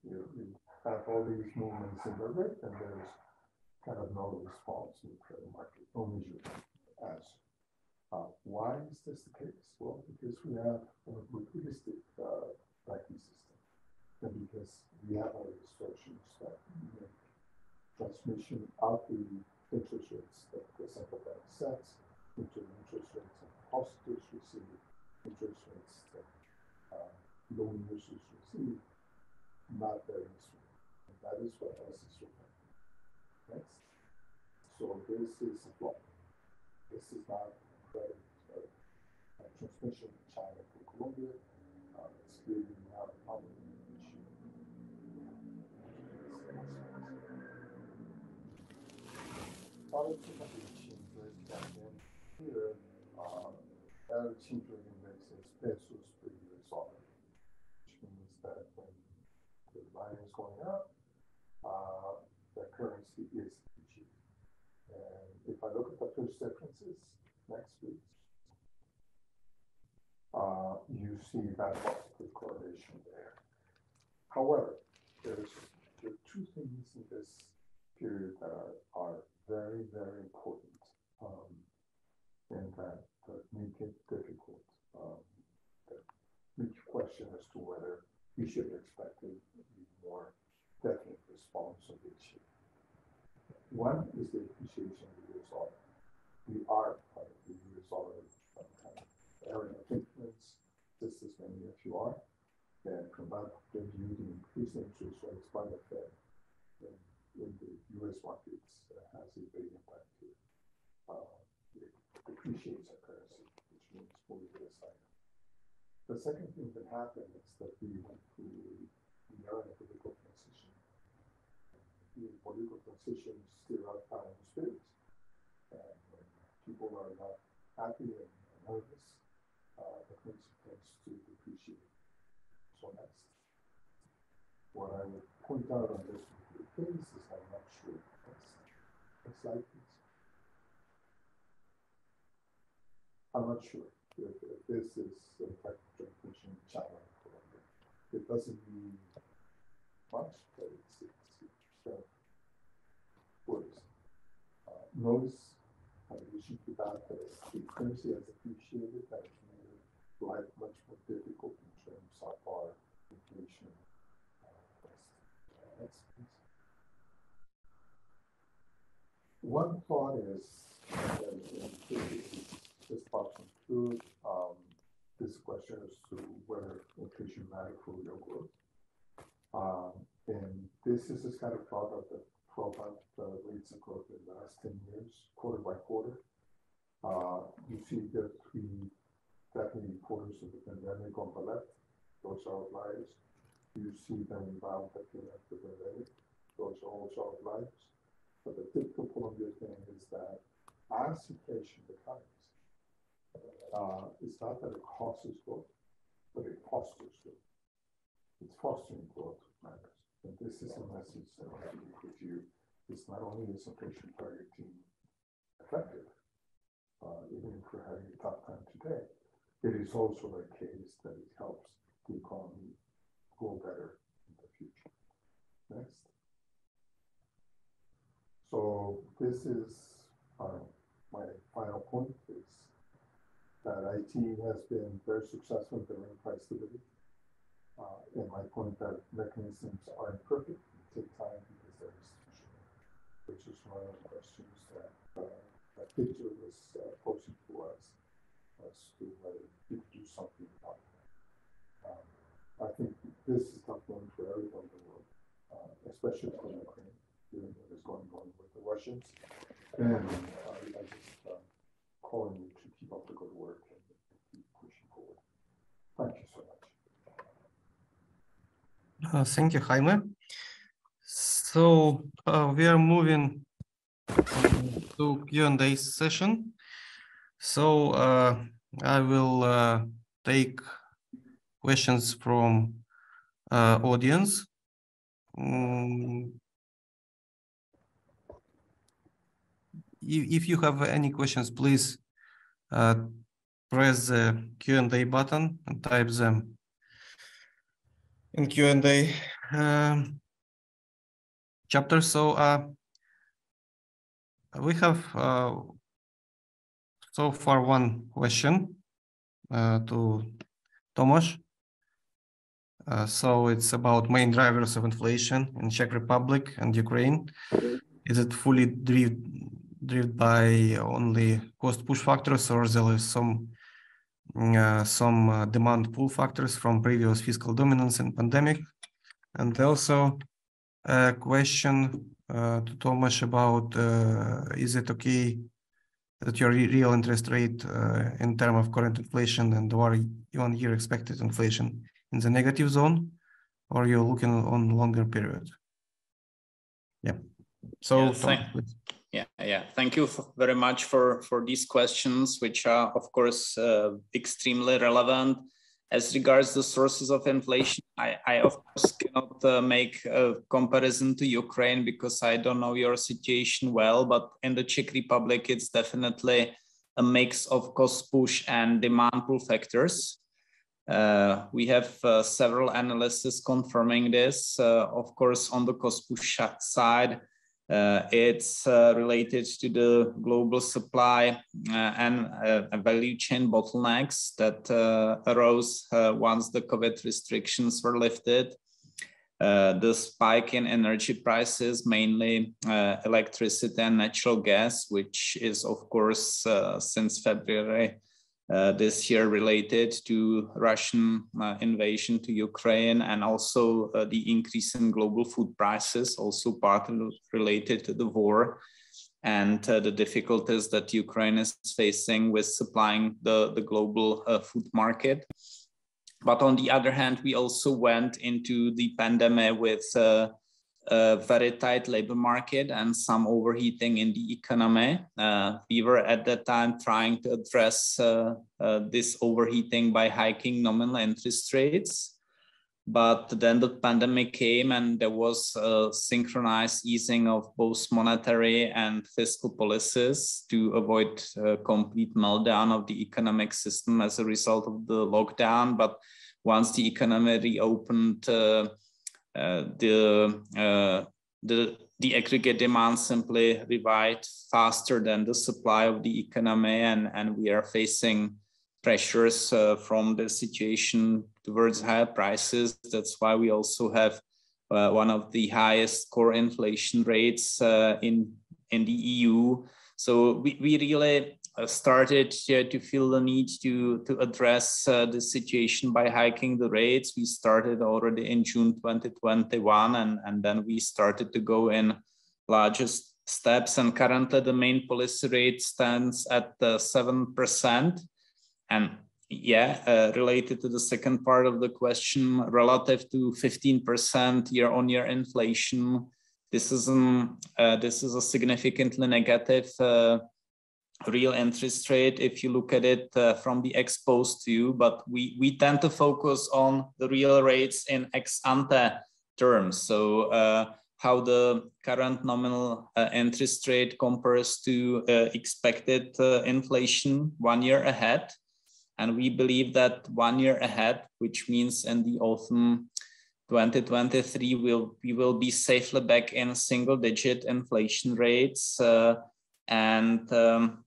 You, you have all these movements in the rate, and there's kind of no response in the credit market, no measure as. Uh, why is this the case? Well, because we have a liquidistic uh, system, because we have all our distortions that make transmission of the interest rates that the central bank sets into the interest rates that depositors receive, interest rates that loan users receive, not their instrument. And that is what else is required. Next. So this is a flaw. This is not credit uh, transmission in China to Colombia. Uh, it's clearly not a problem issue. Other information that when the line is going up, uh, the currency is cheap. And if I look at the first differences, next please, uh, you see that positive correlation there. However, there's there are two things in this period that are, are very, very important um, and that, that make it difficult. Um, that question as to whether we should expect a more definite response of each year. One is the appreciation of the dollar. We are part of the US dollar kind of area of influence, just as many of you are. From that view, the increased interest rates by the Fed in, the US markets uh, has a big impact here. Uh, it depreciates our currency, which means fully USIM. The second thing that happened is that we went through, we are in a political transition. The political transitions have time spirits. And when people are not happy and nervous, uh, the currency tends to depreciate. So next. What I would point out on this is I'm not sure. Next, slide, please. I'm not sure if, if this is in fact transmission in China Colombia. It doesn't mean much, but it's, it's, it's uh, works. Uh, notice, in addition to that, the currency has appreciated, that made life much more difficult in terms of our inflation. Uh, next, please. One thought is this part include um, this question as to whether location matter for real growth. Um, and this is this kind of thought of the 12 month rates of growth in the last 10 years, quarter by quarter. Uh, you see the three definitely quarters of the pandemic on the left, those are outliers. You see the that came after the pandemic, those are also outliers. But the typical Colombia thing is that as inflation declines, uh, it's not that it us growth, but it fosters growth. It's fostering growth matters. And this is a message that I want to leave with you. It's not only is inflation targeting effective, uh, even if we're having a tough time today, it is also a case that it helps the economy grow better in the future. Next. So this is uh, my final point is that IT has been very successful in delivering price stability. Uh, and my point that mechanisms are imperfect and take time because they're institutional, which is one of the questions that, uh, Victor was uh, posing to us as to whether do something about that. Um, I think this is tough one for everyone in the world, uh, especially for Ukraine, what is going on with the Russians. And uh, I just uh, calling you to keep up the good work and keep pushing forward. Thank you so much. Uh, thank you, Jaime. So uh, we are moving to Q&A session. So uh, I will uh, take questions from uh, audience. Mm, if, you have any questions, please uh, press the Q&A button and type them in Q&A um, chapter. So uh, we have uh, so far one question uh, to Tomáš. Uh, so it's about main drivers of inflation in Czech Republic and Ukraine. Is it fully driven driven by only cost push factors, or there is some uh, some uh, demand pull factors from previous fiscal dominance and pandemic? And also a question uh, to Tomáš about uh, is it okay that your real interest rate uh, in terms of current inflation and one year expected inflation in the negative zone, or you're looking on longer period? Yeah. So, yeah, thank, yeah, yeah. Thank you very much for for these questions, which are of course uh, extremely relevant. As regards the sources of inflation, I, I of course cannot uh, make a comparison to Ukraine because I don't know your situation well. But in the Czech Republic, it's definitely a mix of cost push and demand pull factors. Uh, we have uh, several analyses confirming this. Uh, of course, on the cost push side, it's uh, related to the global supply uh, and value chain bottlenecks that arose once the COVID restrictions were lifted. Uh, the spike in energy prices, mainly uh, electricity and natural gas, which is, of course, uh, since February uh, this year related to Russian uh, invasion to Ukraine and also uh, the increase in global food prices, also partly related to the war and uh, the difficulties that Ukraine is facing with supplying the, the global uh, food market. But on the other hand, we also went into the pandemic with uh, a very tight labor market and some overheating in the economy. Uh, we were at that time trying to address uh, uh, this overheating by hiking nominal interest rates. But then the pandemic came and there was a synchronized easing of both monetary and fiscal policies to avoid a complete meltdown of the economic system as a result of the lockdown. But once the economy reopened, uh, the uh, the the aggregate demand simply revived faster than the supply of the economy, and and we are facing pressures uh, from the situation towards higher prices. That's why we also have uh, one of the highest core inflation rates uh, in in the EU. So we, we really uh, started to feel the need to, to address uh, the situation by hiking the rates. We started already in June 2021, and, and then we started to go in largest steps. And currently, the main policy rate stands at uh, 7%. And yeah, uh, related to the second part of the question, relative to 15% year on year inflation, this is, an, uh, this is a significantly negative uh, real interest rate if you look at it uh, from the exposed view, but we, we tend to focus on the real rates in ex ante terms. So uh, how the current nominal uh, interest rate compares to uh, expected uh, inflation one year ahead. And we believe that one year ahead, which means in the autumn 2023, we'll, we will be safely back in single digit inflation rates. Uh, and um,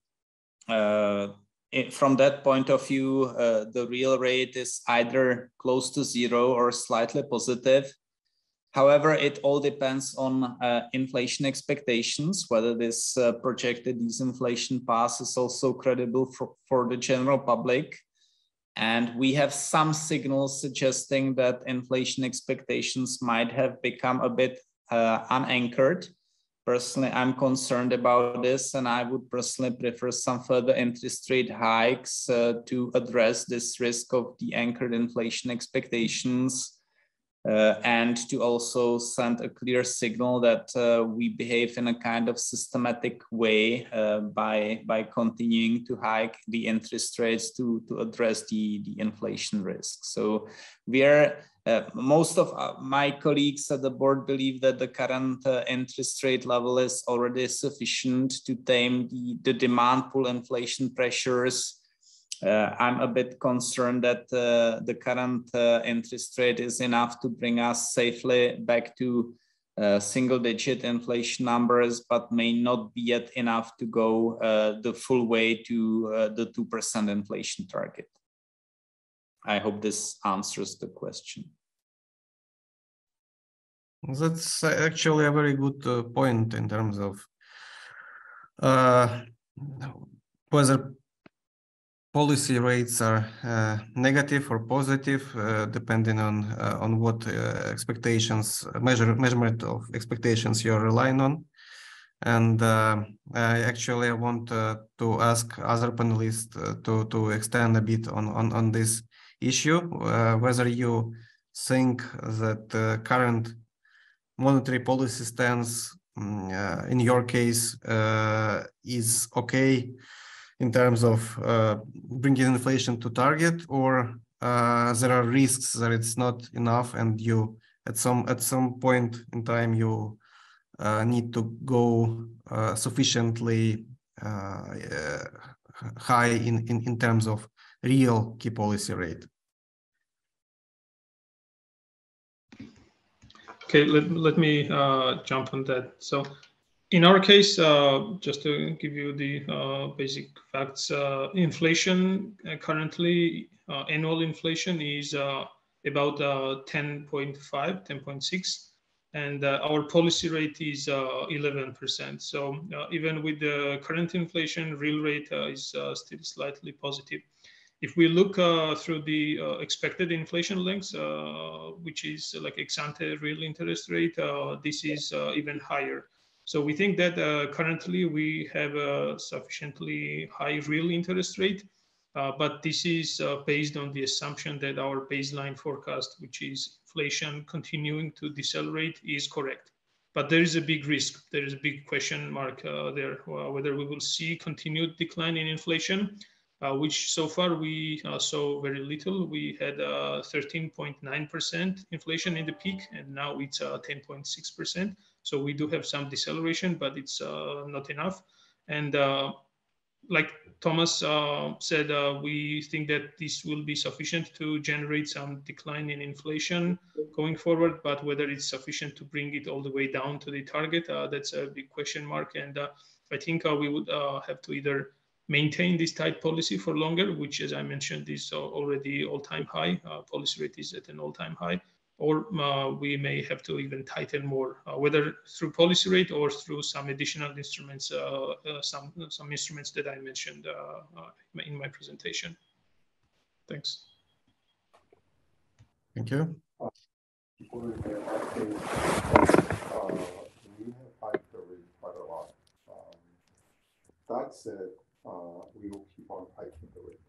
it, from that point of view, uh, the real rate is either close to zero or slightly positive. However, it all depends on uh, inflation expectations, whether this uh, projected disinflation path is also credible for, for the general public. And we have some signals suggesting that inflation expectations might have become a bit uh, unanchored. Personally, I'm concerned about this, and I would personally prefer some further interest rate hikes uh, to address this risk of the anchored inflation expectations uh, and to also send a clear signal that uh, we behave in a kind of systematic way uh, by, by continuing to hike the interest rates to, to address the, the inflation risk. So we are, uh, most of uh, my colleagues at the board believe that the current uh, interest rate level is already sufficient to tame the, the demand pull inflation pressures I'm a bit concerned that uh, the current uh, interest rate is enough to bring us safely back to uh, single digit inflation numbers, but may not be yet enough to go uh, the full way to uh, the 2% inflation target. I hope this answers the question. That's actually a very good point in terms of whether policy rates are uh, negative or positive, uh, depending on uh, on what uh, expectations measure measurement of expectations you're relying on. And uh, I actually want uh, to ask other panelists to to extend a bit on on on this issue, whether you think that the current monetary policy stance, um, in your case, is okay in terms of uh, bringing inflation to target, or uh, there are risks that it's not enough, and you at some at some point in time you uh, need to go uh, sufficiently uh, high in, in in terms of real key policy rate. Okay, let, let me uh, jump on that. So in our case, uh, just to give you the uh, basic facts, uh, inflation uh, currently, uh, annual inflation is uh, about 10.5, 10.6, and our policy rate is 11%. So even with the current inflation, real rate is still slightly positive. If we look through the expected inflation links, which is like ex ante real interest rate, this is even higher. So we think that uh, currently we have a sufficiently high real interest rate, uh, but this is uh, based on the assumption that our baseline forecast, which is inflation continuing to decelerate, is correct. But there is a big risk. There is a big question mark uh, there, uh, whether we will see continued decline in inflation, uh, which so far we saw very little. We had 13.9% inflation in the peak, and now it's 10.6%. So we do have some deceleration, but it's uh, not enough. And uh, like Tomáš uh, said, uh, we think that this will be sufficient to generate some decline in inflation going forward, but whether it's sufficient to bring it all the way down to the target, uh, that's a big question mark. And uh, I think we would have to either maintain this tight policy for longer, which as I mentioned is already all-time high. policy rate is at an all-time high, or uh, we may have to even tighten more, uh, whether through policy rate or through some additional instruments, uh, some, some instruments that I mentioned in my presentation. Thanks. Thank you. That said, uh, we will keep on hiking the rate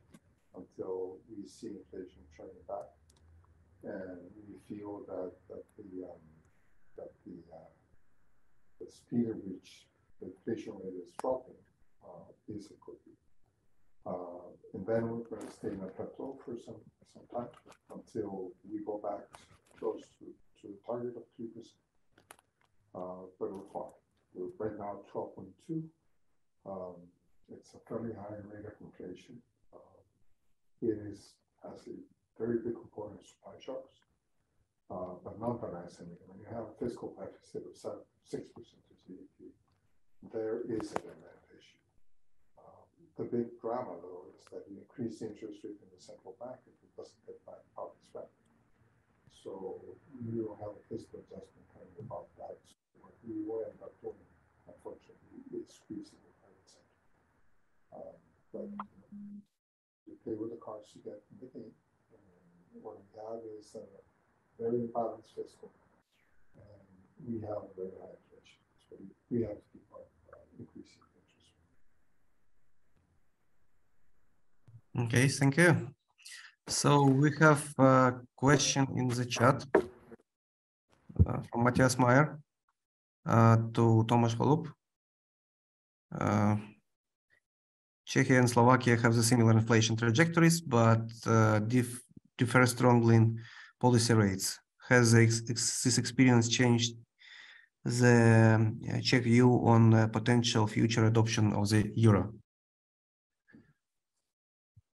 until we see inflation trending back and we feel that, that the, um, that the, uh, the speed at which the inflation rate is dropping uh, basically. Uh, and then we're going to stay in a plateau for some, some time until we go back close to, to the target of 3%. Uh, but we're fine. We're right now 12.2. Um, it's a fairly high rate of inflation. Uh, it is has a very big component of supply shocks, uh, but mean, when you have a fiscal deficit of six percent of GDP, there is an issue. Um, the big drama, though, is that you increase the interest rate in the central bank if it doesn't get back out its spend. So you will have a fiscal adjustment coming about that. So what we will end up doing, unfortunately, is squeezing the private sector. Um, but you pay with the cards you get from the game. What we have is a very balanced fiscal, and we have a very high inflation. So we have to keep on uh, increasing interest. Okay, thank you. So we have a question in the chat uh, from Matthias Meier uh, to Tomáš Holub. Uh, Czechia and Slovakia have the similar inflation trajectories, but uh, dif differ strongly in policy rates. Has this experience changed the uh, Czech view on potential future adoption of the euro?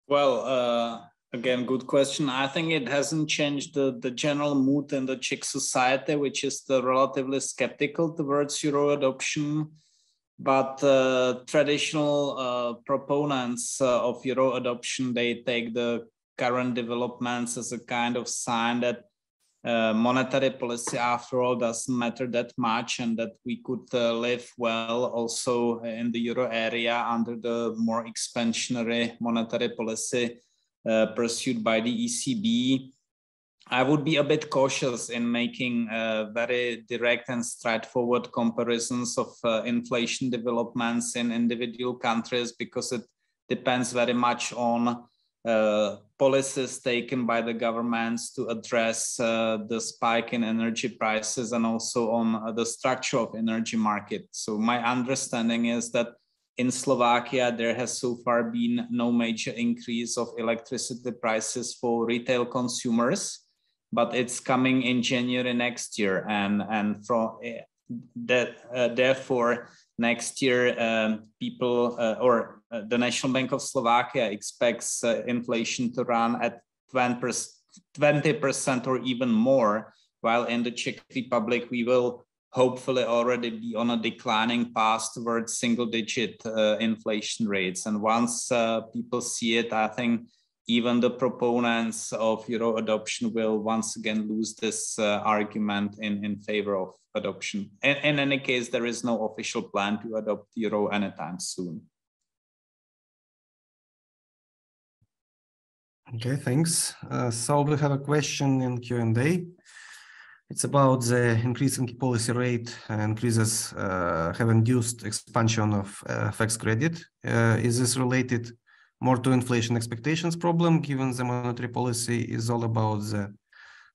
Well, uh, again, good question. I think it hasn't changed the, the general mood in the Czech society, which is the relatively skeptical towards euro adoption but uh, traditional uh, proponents uh, of euro adoption they take the current developments as a kind of sign that uh, monetary policy after all doesn't matter that much and that we could uh, live well also in the euro area under the more expansionary monetary policy uh, pursued by the ECB I would be a bit cautious in making uh, very direct and straightforward comparisons of uh, inflation developments in individual countries because it depends very much on uh, policies taken by the governments to address uh, the spike in energy prices and also on uh, the structure of energy market. So my understanding is that in Slovakia, there has so far been no major increase of electricity prices for retail consumers but it's coming in January next year, and and from eh, that uh, therefore next year um, people uh, or the National Bank of Slovakia expects uh, inflation to run at 20 percent or even more, while in the Czech Republic we will hopefully already be on a declining path towards single digit uh, inflation rates. And once uh, people see it, I think even the proponents of euro adoption will once again lose this uh, argument in, in favor of adoption. In, in any case, there is no official plan to adopt euro anytime soon. Okay, thanks. Uh, so we have a question in Q&A. It's about the increasing policy rate and increases uh, have induced expansion of uh, FX credit. Uh, is this related more to inflation expectations problem, given the monetary policy is all about the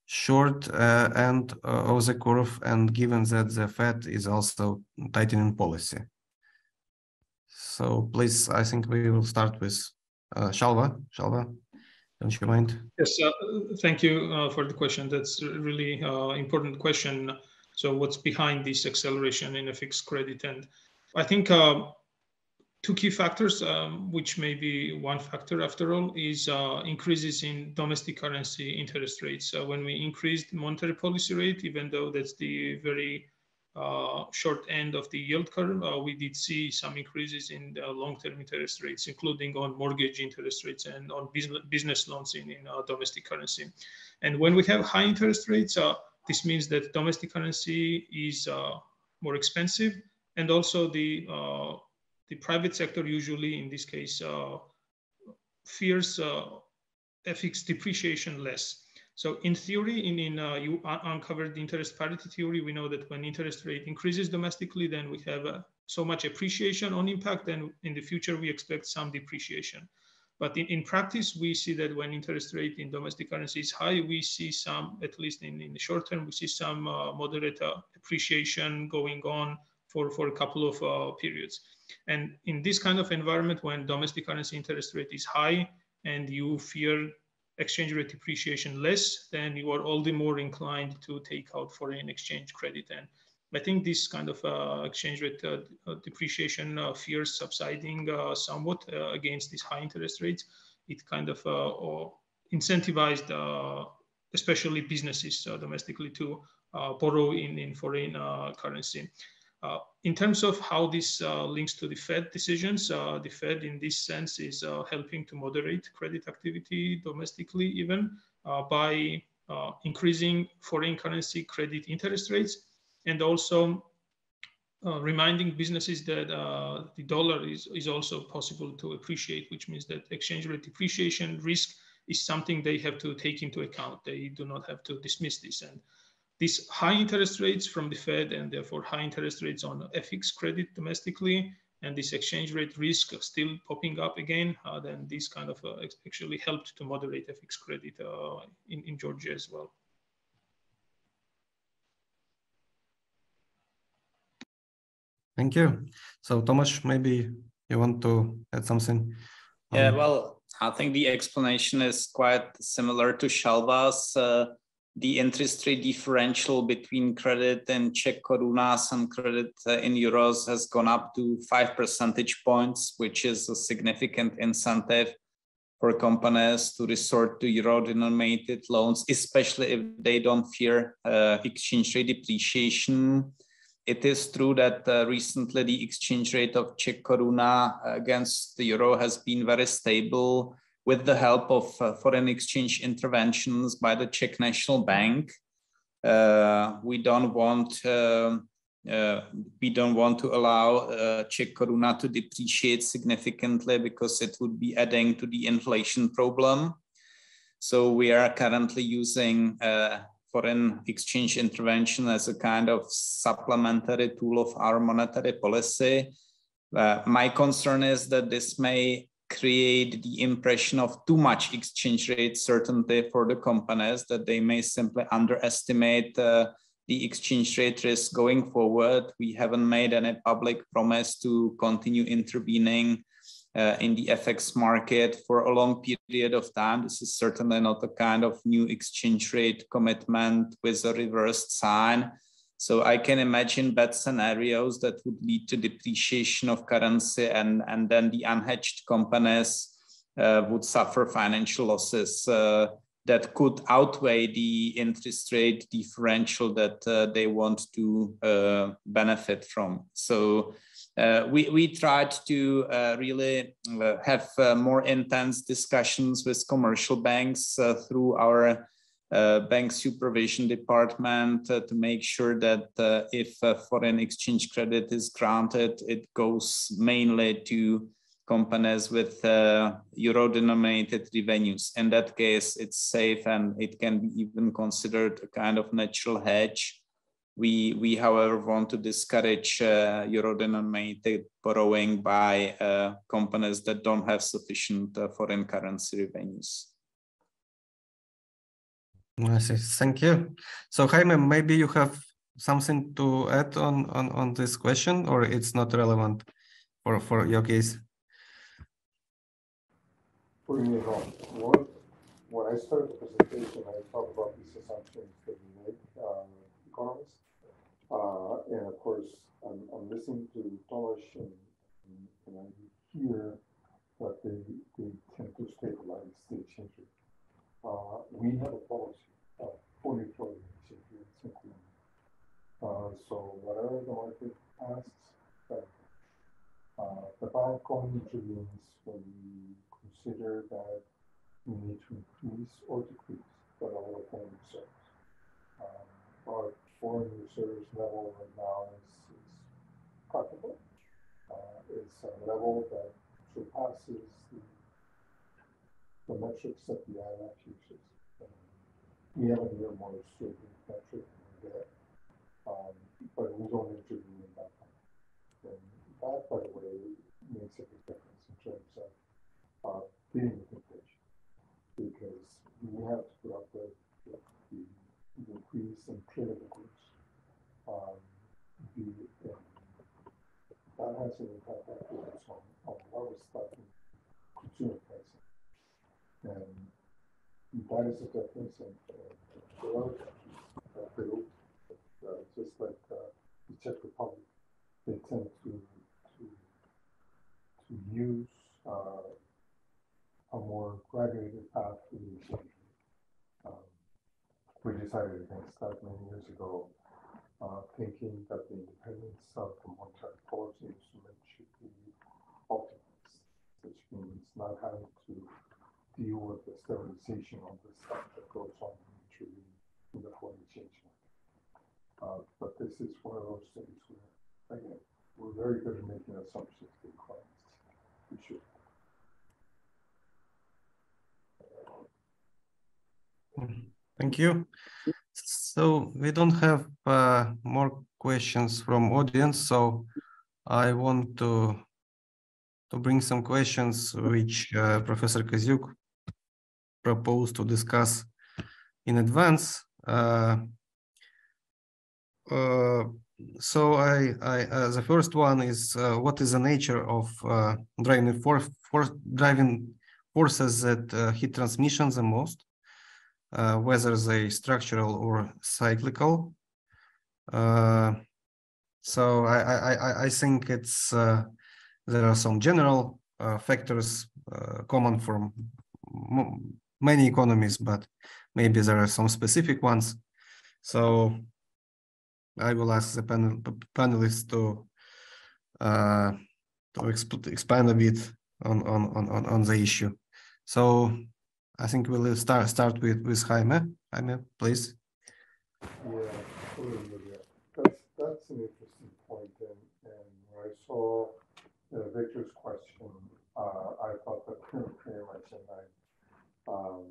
short uh, end uh, of the curve, and given that the Fed is also tightening policy. So please, I think we will start with Shalva. Shalva, don't you mind? Yes, uh, thank you uh, for the question. That's a really uh, important question. So what's behind this acceleration in FX credit? And I think uh, two key factors, um, which may be one factor after all, is uh, increases in domestic currency interest rates. So when we increased monetary policy rate, even though that's the very uh, short end of the yield curve, uh, we did see some increases in the long-term interest rates, including on mortgage interest rates and on business, loans in, in uh, domestic currency. And when we have high interest rates, uh, this means that domestic currency is more expensive and also the the private sector usually, in this case, fears FX depreciation less. So in theory, in, in uh, you uncovered interest parity theory, we know that when interest rate increases domestically, then we have uh, so much appreciation on impact, and in the future we expect some depreciation. But in, in practice, we see that when interest rate in domestic currency is high, we see some, at least in, in the short term, we see some uh, moderate uh, appreciation going on for, for a couple of uh, periods. And in this kind of environment, when domestic currency interest rate is high and you fear exchange rate depreciation less, then you are all the more inclined to take out foreign exchange credit. And I think this kind of uh, exchange rate uh, uh depreciation uh, fears subsiding uh, somewhat uh, against these high interest rates. It kind of incentivized, especially businesses domestically, to borrow in, in foreign currency. Uh, in terms of how this uh, links to the Fed decisions, uh, the Fed in this sense is helping to moderate credit activity domestically even by increasing foreign currency credit interest rates and also uh, reminding businesses that uh, the dollar is, is also possible to appreciate, which means that exchange rate depreciation risk is something they have to take into account. They do not have to dismiss this. And these high interest rates from the Fed and therefore high interest rates on FX credit domestically and this exchange rate risk still popping up again, uh, then this kind of uh, actually helped to moderate FX credit uh, in, in Georgia as well. Thank you. So Tomáš, maybe you want to add something? Yeah, well, I think the explanation is quite similar to Shalva's. The interest rate differential between credit and Czech korunas and credit uh, in euros has gone up to five percentage points, which is a significant incentive for companies to resort to euro-denominated loans, especially if they don't fear uh, exchange rate depreciation. It is true that uh, recently the exchange rate of Czech koruna against the euro has been very stable with the help of uh, foreign exchange interventions by the Czech National Bank. Uh, we don't want um, uh, we don't want to allow uh, Czech koruna to depreciate significantly because it would be adding to the inflation problem. So we are currently using uh, foreign exchange intervention as a kind of supplementary tool of our monetary policy. Uh, my concern is that this may create the impression of too much exchange rate certainty for the companies, that they may simply underestimate uh, the exchange rate risk going forward. We haven't made any public promise to continue intervening uh, in the FX market for a long period of time. This is certainly not a kind of new exchange rate commitment with a reversed sign. So I can imagine bad scenarios that would lead to depreciation of currency and, and then the unhedged companies uh, would suffer financial losses uh, that could outweigh the interest rate differential that uh, they want to uh, benefit from. So uh, we, we tried to uh, really have more intense discussions with commercial banks through our bank supervision department to make sure that if foreign exchange credit is granted, it goes mainly to companies with euro denominated revenues. In that case, it's safe and it can be even considered a kind of natural hedge we, we, however, want to discourage uh, euro-denominated borrowing by uh, companies that don't have sufficient uh, foreign currency revenues. I see. Thank you. So Jaime, maybe you have something to add on, on, on this question, or it's not relevant for, for your case? For me. What, when I started the presentation, I talked about these assumptions that we make, um, economists. Uh, and of course, I'm, I'm listening to Tomáš and, and, and I hear that they, they tend to stabilize the exchange rate. Uh, we have a policy of floating exchange rate uh, so whatever the market asks, that, uh, the bank only intervenes when we consider that we need to increase or decrease the level of foreign reserves. Um, our foreign reserves level right now is, is. Uh, it's a level that surpasses the, the metrics that the IMF uses. Um, we have a year more stringent metric than that, um, but we don't intervene in that one. And that, by the way, makes a big difference in terms of uh, beating with inflation because we have to put up with the, the increase in critical groups. Um, the, that has an impact was stuck in consumer pricing. And that is a difference in uh, other countries, uh, Peru, uh, just like uh, the Czech Republic, they tend to to to use uh, a more graduated path to the. Um, we decided against that many years ago, uh, thinking that the independence of the monetary policy instrument should be optimized, which means not having to deal with the sterilization of the stuff that goes on in the exchange market. Uh, but this is one of those things where, again, we're very good at making assumptions to clients. We should. Thank you. So we don't have uh, more questions from audience, so I want to to bring some questions which uh, Professor Koziuk proposed to discuss in advance. Uh, uh, so I, I uh, the first one is what is the nature of driving force driving forces that hit transmission the most? whether they structural or cyclical. So I, I, I think it's there are some general uh, factors uh, common from many economies, but maybe there are some specific ones. So I will ask the panel panelists to uh, to exp expand a bit on, on on on the issue. So I think we'll start start with with Jaime. Jaime, please. Yeah. That's that's an interesting point, and and when I saw uh, Viktor's question, uh, I thought that (laughs) pretty much, and I um,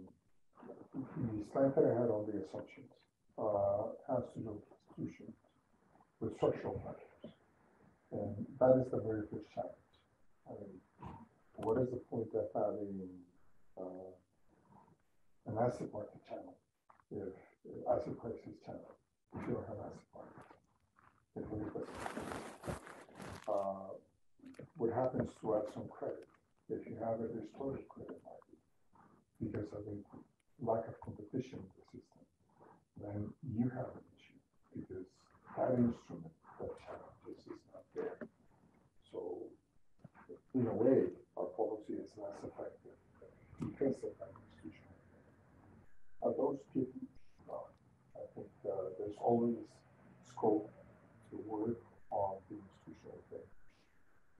the slant that I had on the assumptions uh, has to do with institutions, with structural factors, and that is the very first challenge. I mean, what is the point of having uh, an asset market channel. If, asset prices channel, if you don't have asset market, it really. Uh, what happens to add some credit if you have a distorted credit market because of a lack of competition in the system, then you have an issue because that instrument, that just is not there. So, in a way, our policy is less effective because of that uh, those two, uh, I think uh, there's always scope to work on the institutional thing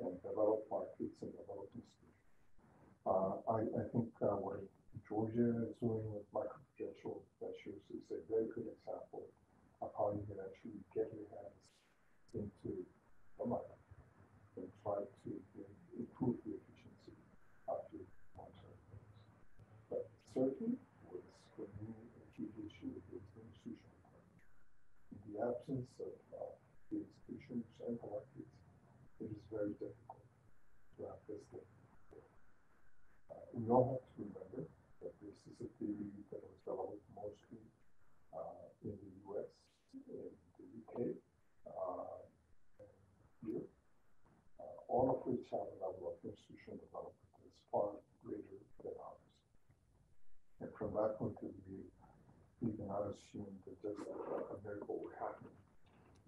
and develop markets and develop institutions. Uh, I, I think uh, what Georgia is doing with microprudential measures is a very good example of how you can actually get your hands into the market and try to improve the efficiency of your monetary things. But certainly, was for me a huge issue is the institutional part. In the absence of uh, the institutions and markets, it is very difficult to have this thing. Uh, we all have to remember that this is that was developed mostly uh, in the US, in the UK, uh, and uh, all of which have a level of institutional development that is. Far greater than ours. And from that point of view, we cannot assume that just a, miracle would happen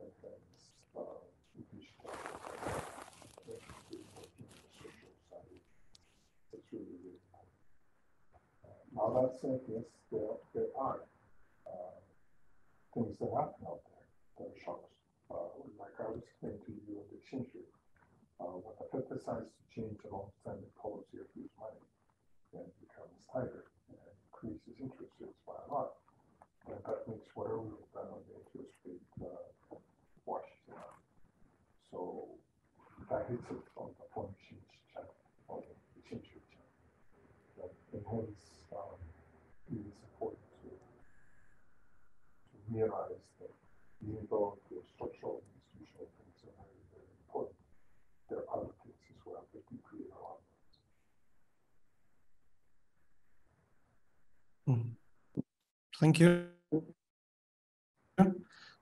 and things uh, would be It's really, really important. Uh, now that said, yes, there, there are uh, things that happen out there that are shocks. Uh, like I was explaining to you on the exchange rate. Uh, when the Fed decides to change a long-standing policy of loose money, then it becomes tighter and increases interest rates by a lot and that makes whatever we've done on the interest rate uh, washes out. So that hits it on the foreign exchange channel, on the exchange rate channel. That, and it is important to, to realize that even though the structural and institutional things are very, very important, there are other things as well that can create a lot of Mm. Thank you.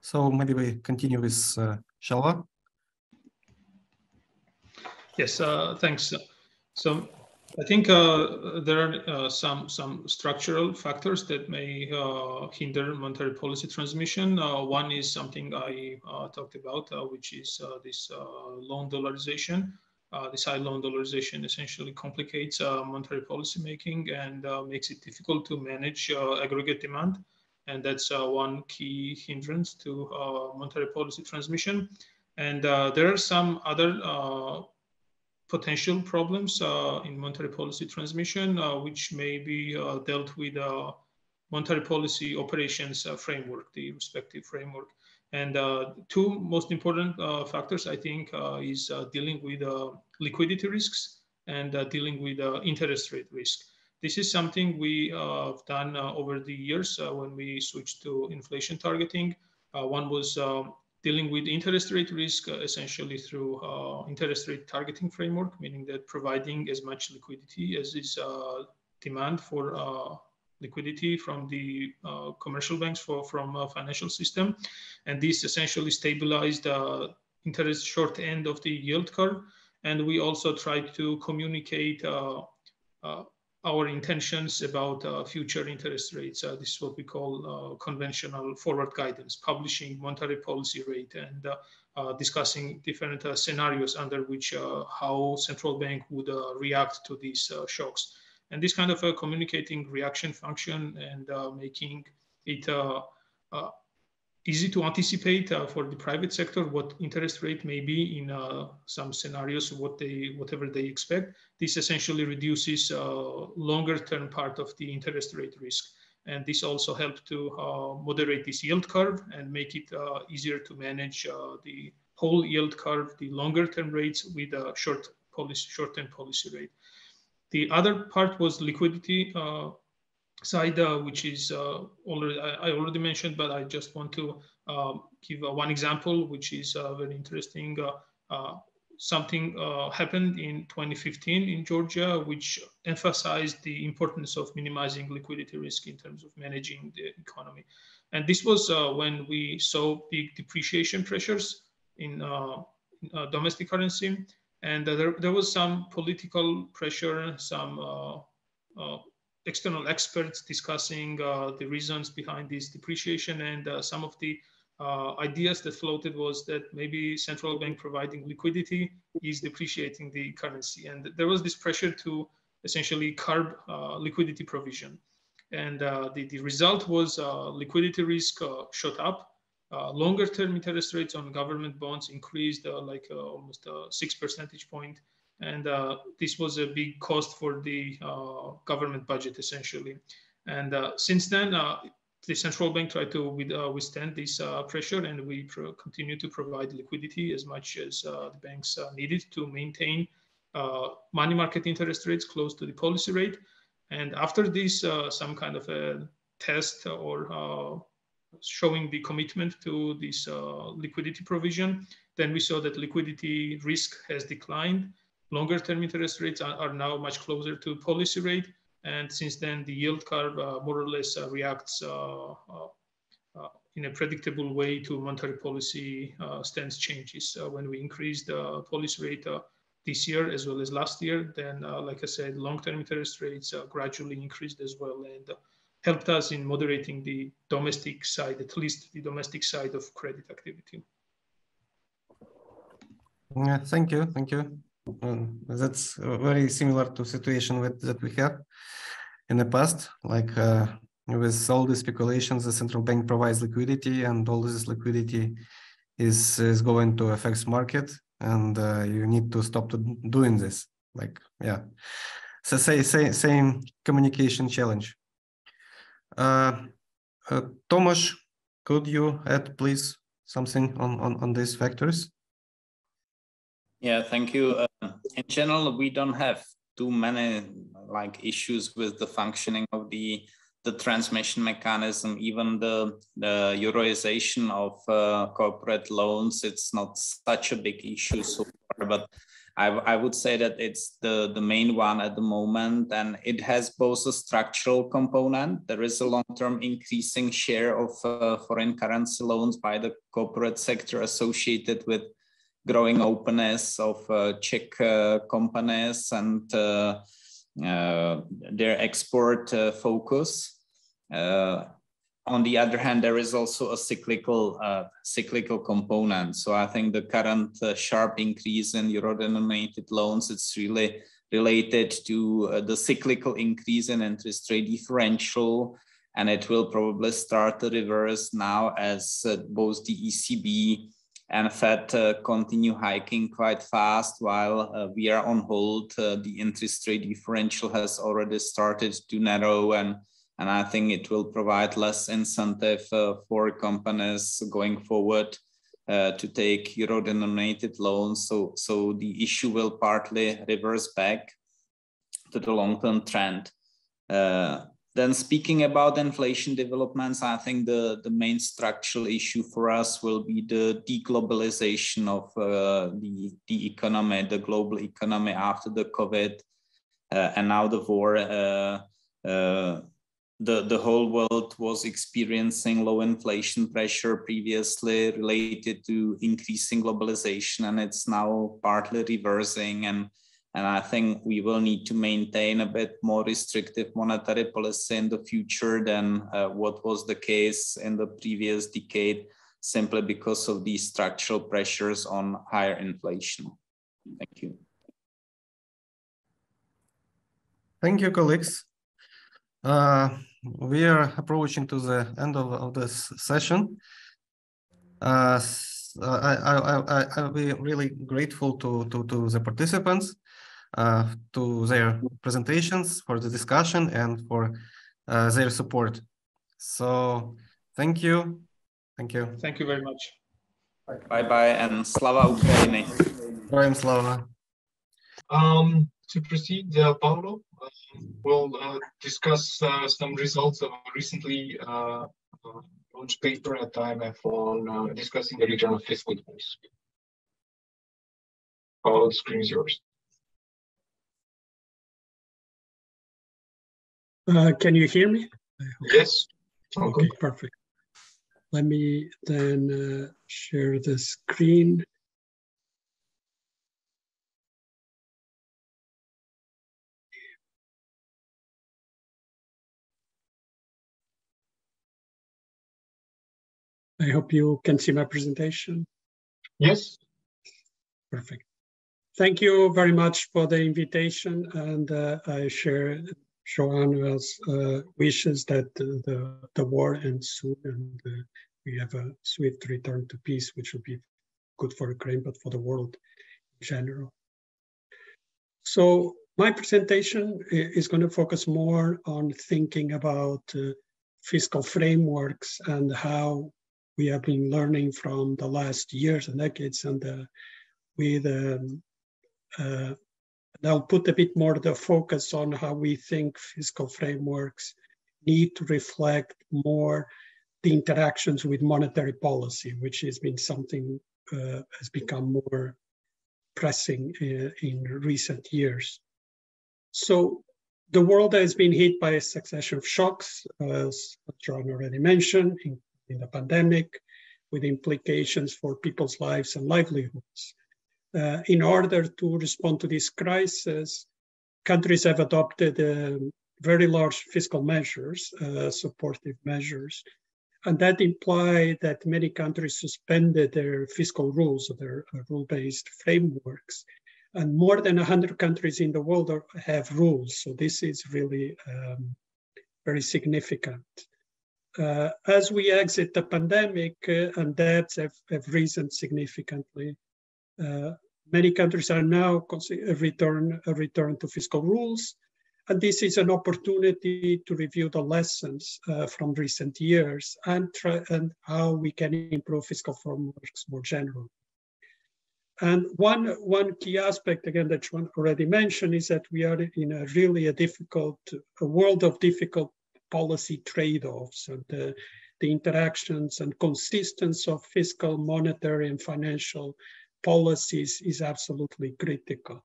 So maybe we continue with uh, Shalva. Yes, uh, thanks. So I think uh, there are uh, some some structural factors that may uh, hinder monetary policy transmission. Uh, one is something I uh, talked about, uh, which is this loan dollarization. this high loan dollarization essentially complicates monetary policy making and makes it difficult to manage aggregate demand. And that's one key hindrance to monetary policy transmission. And there are some other potential problems uh, in monetary policy transmission, uh, which may be uh, dealt with uh, monetary policy operations uh, framework, the respective framework. And uh, two most important factors, I think, is dealing with liquidity risks and dealing with interest rate risk. This is something we have done over the years when we switched to inflation targeting. one was um, dealing with interest rate risk uh, essentially through uh, interest rate targeting framework, meaning that providing as much liquidity as is uh, demand for uh, liquidity from the uh, commercial banks for from a financial system, and this essentially stabilized the interest short end of the yield curve. And we also tried to communicate uh, our intentions about uh, future interest rates. Uh, this is what we call uh, conventional forward guidance, publishing monetary policy rate and uh, uh, discussing different uh, scenarios under which how central bank would react to these shocks. And this kind of communicating reaction function and making it easy to anticipate uh, for the private sector what interest rate may be in uh, some scenarios, what they whatever they expect. This essentially reduces uh, longer term part of the interest rate risk. And this also helps to uh, moderate this yield curve and make it uh, easier to manage uh, the whole yield curve, the longer term rates with a short policy, short term policy rate. The other part was liquidity side, uh, which is uh, already I, already mentioned, but I just want to um, give uh, one example, which is very interesting. something happened in 2015 in Georgia, which emphasized the importance of minimizing liquidity risk in terms of managing the economy. And this was when we saw big depreciation pressures in, in domestic currency. And there, there was some political pressure, some uh, uh, external experts discussing uh, the reasons behind this depreciation and uh, some of the uh, ideas that floated was that maybe central bank providing liquidity is depreciating the currency. And there was this pressure to essentially curb uh, liquidity provision. And uh, the, the result was uh, liquidity risk shot up. Longer term interest rates on government bonds increased like almost six percentage point and uh, this was a big cost for the uh, government budget essentially. And uh, since then, uh, the central bank tried to with, uh, withstand this uh, pressure, and we continue to provide liquidity as much as the banks needed to maintain money market interest rates close to the policy rate. And after this, some kind of a test or showing the commitment to this liquidity provision, then we saw that liquidity risk has declined longer term interest rates are, are, now much closer to policy rate. And since then, the yield curve uh, more or less uh, reacts uh, in a predictable way to monetary policy stance changes. when we increased the policy rate this year as well as last year, then, like I said, long-term interest rates gradually increased as well and helped us in moderating the domestic side, at least the domestic side of credit activity. Yeah, thank you, thank you. Um, that's very similar to situation with, that we have in the past. Like uh, with all the speculations, the central bank provides liquidity, and all this liquidity is is going to affect market, and uh, you need to stop to doing this. Like yeah, so say, say same communication challenge. Uh, uh, Tomáš, could you add please something on on on these factors? Yeah, thank you. (laughs) In general, we don't have too many like issues with the functioning of the the transmission mechanism, even the, the euroization of uh, corporate loans, it's not such a big issue so far, but I, I would say that it's the, the main one at the moment, and it has both a structural component. There is a long-term increasing share of uh, foreign currency loans by the corporate sector associated with growing openness of uh, Czech uh, companies and uh, uh their export uh, focus. Uh, on the other hand, there is also a cyclical cyclical component. So I think the current sharp increase in euro-denominated loans, it's really related to the cyclical increase in interest rate differential and it will probably start to reverse now as both the ECB and Fed uh, continue hiking quite fast while uh, we are on hold. Uh, the interest rate differential has already started to narrow and and I think it will provide less incentive uh, for companies going forward uh, to take euro-denominated loans. So, so the issue will partly reverse back to the long-term trend. Uh, then speaking about inflation developments, I think the, the main structural issue for us will be the deglobalization of uh, the, the economy, the global economy after the COVID uh, and now the war. Uh, uh, the, the whole world was experiencing low inflation pressure previously related to increasing globalization and it's now partly reversing and and I think we will need to maintain a bit more restrictive monetary policy in the future than uh, what was the case in the previous decade, simply because of these structural pressures on higher inflation. Thank you. Thank you, colleagues. Uh, we are approaching to the end of, of this session. Uh, I, I, I, I'll be really grateful to, to, to the participants uh, uh, to their presentations, for the discussion, and for uh, their support. So thank you. Thank you. Thank you very much. Bye bye and Slava Ukraini. Bye, Slava. Um, to proceed, uh, Paulo, uh, we'll uh, discuss uh, some results of a recently launched paper at IMF on discussing the return of fiscal policy. All the screen is yours. Uh, can you hear me? Yes. Okay, perfect. Let me then uh, share the screen. I hope you can see my presentation. Yes. Perfect. Thank you very much for the invitation and uh, I share Joanna's uh, wishes that the, the war ends soon and uh, we have a swift return to peace, which will be good for Ukraine, but for the world in general. So my presentation is going to focus more on thinking about uh, fiscal frameworks and how we have been learning from the last years and decades and uh, with um, uh, I'll put a bit more the focus on how we think fiscal frameworks need to reflect more the interactions with monetary policy, which has been something uh, has become more pressing uh, in recent years. So the world has been hit by a succession of shocks, as John already mentioned, in the pandemic, with implications for people's lives and livelihoods. Uh, in order to respond to this crisis, countries have adopted um, very large fiscal measures, uh, supportive measures, and that implied that many countries suspended their fiscal rules, or their uh, rule-based frameworks. And more than 100 countries in the world are, have rules. So this is really um, very significant. Uh, as we exit the pandemic uh, and debts have, have risen significantly, uh, many countries are now a return, a return to fiscal rules. And this is an opportunity to review the lessons uh, from recent years and, try, and how we can improve fiscal frameworks more generally. And one, one key aspect, again, that Juan already mentioned, is that we are in a really a difficult, a world of difficult policy trade-offs and the, the interactions and consistency of fiscal, monetary, and financial policies is absolutely critical.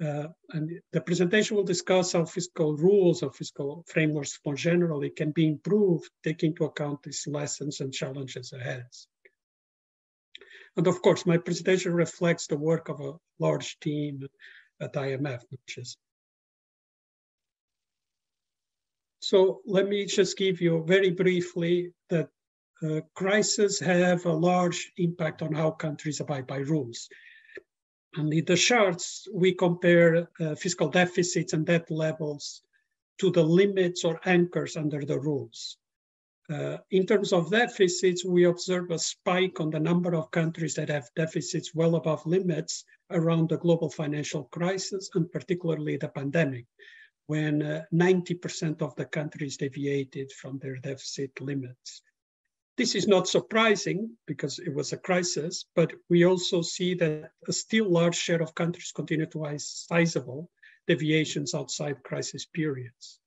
Uh, and the presentation will discuss how fiscal rules or fiscal frameworks more generally can be improved, taking into account these lessons and challenges ahead. And of course, my presentation reflects the work of a large team at IMF, which is. So let me just give you very briefly that uh, crises have a large impact on how countries abide by rules. And in the charts, we compare uh, fiscal deficits and debt levels to the limits or anchors under the rules. Uh, in terms of deficits, we observe a spike on the number of countries that have deficits well above limits around the global financial crisis and particularly the pandemic, when 90% uh, of the countries deviated from their deficit limits. This is not surprising because it was a crisis, but we also see that a still large share of countries continue to have sizable deviations outside crisis periods.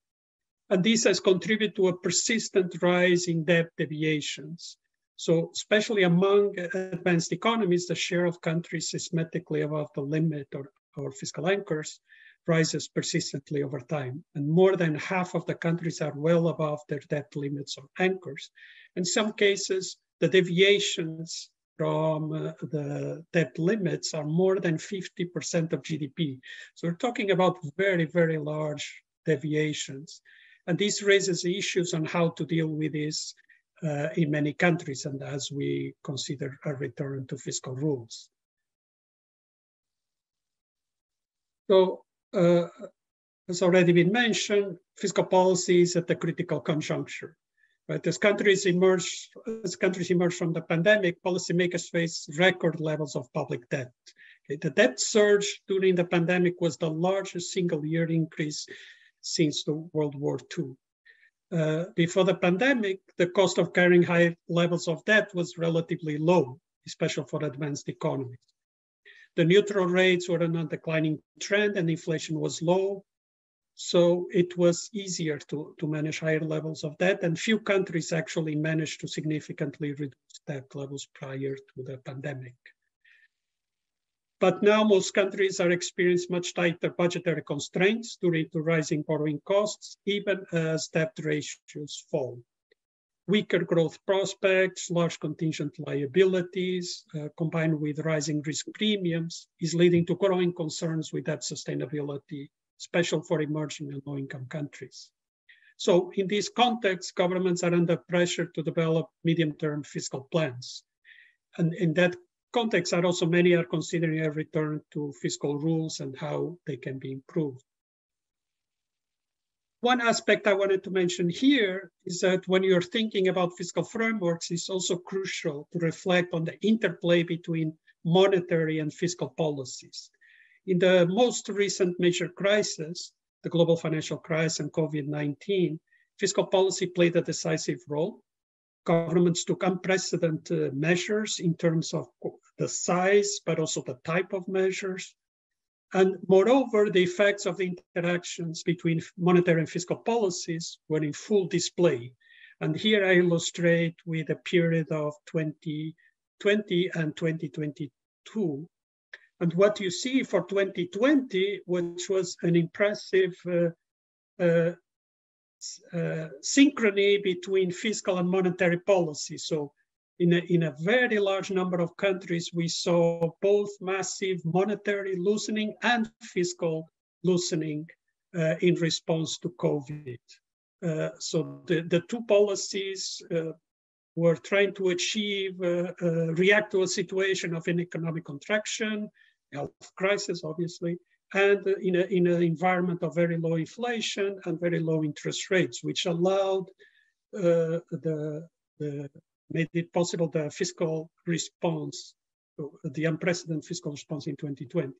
And this has contributed to a persistent rise in debt deviations. So especially among advanced economies, the share of countries systematically above the limit or, or fiscal anchors rises persistently over time. And more than half of the countries are well above their debt limits or anchors. In some cases, the deviations from uh, the debt limits are more than 50% of GDP. So we're talking about very, very large deviations. And this raises issues on how to deal with this uh, in many countries and as we consider a return to fiscal rules. So, uh, as already been mentioned, fiscal policy is at a critical conjuncture. Right? As countries emerge, as countries emerge from the pandemic, policymakers face record levels of public debt. Okay? The debt surge during the pandemic was the largest single year increase since the World War II. Uh, before the pandemic, the cost of carrying high levels of debt was relatively low, especially for advanced economies. The neutral rates were on a declining trend and inflation was low. So it was easier to, to manage higher levels of debt and few countries actually managed to significantly reduce debt levels prior to the pandemic. But now most countries are experiencing much tighter budgetary constraints due to rising borrowing costs, even as debt ratios fall. Weaker growth prospects, large contingent liabilities, uh, combined with rising risk premiums, is leading to growing concerns with debt sustainability, especially for emerging and low-income countries. So in this context, governments are under pressure to develop medium-term fiscal plans. And in that context are also many are considering a return to fiscal rules and how they can be improved. One aspect I wanted to mention here is that when you're thinking about fiscal frameworks, it's also crucial to reflect on the interplay between monetary and fiscal policies. In the most recent major crisis, the global financial crisis and COVID-19, fiscal policy played a decisive role governments took unprecedented measures in terms of the size, but also the type of measures. And moreover, the effects of the interactions between monetary and fiscal policies were in full display. And here I illustrate with a period of 2020 and 2022. And what you see for 2020, which was an impressive uh, uh, uh, synchrony between fiscal and monetary policy. So in a, in a very large number of countries, we saw both massive monetary loosening and fiscal loosening uh, in response to COVID. Uh, so the, the two policies uh, were trying to achieve, uh, uh, react to a situation of an economic contraction, health crisis, obviously, and in, a, in an environment of very low inflation and very low interest rates, which allowed uh, the, the, made it possible the fiscal response, the unprecedented fiscal response in 2020.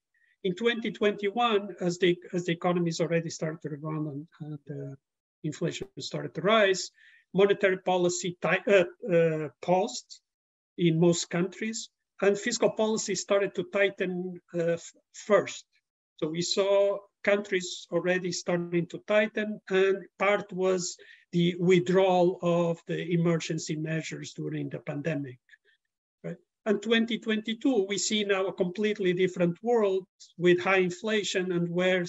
In 2021, as the, as the economies already started to rebound and, and uh, inflation started to rise, monetary policy uh, uh, paused in most countries, and fiscal policy started to tighten uh, first. So we saw countries already starting to tighten, and part was the withdrawal of the emergency measures during the pandemic. Right? And 2022, we see now a completely different world with high inflation and where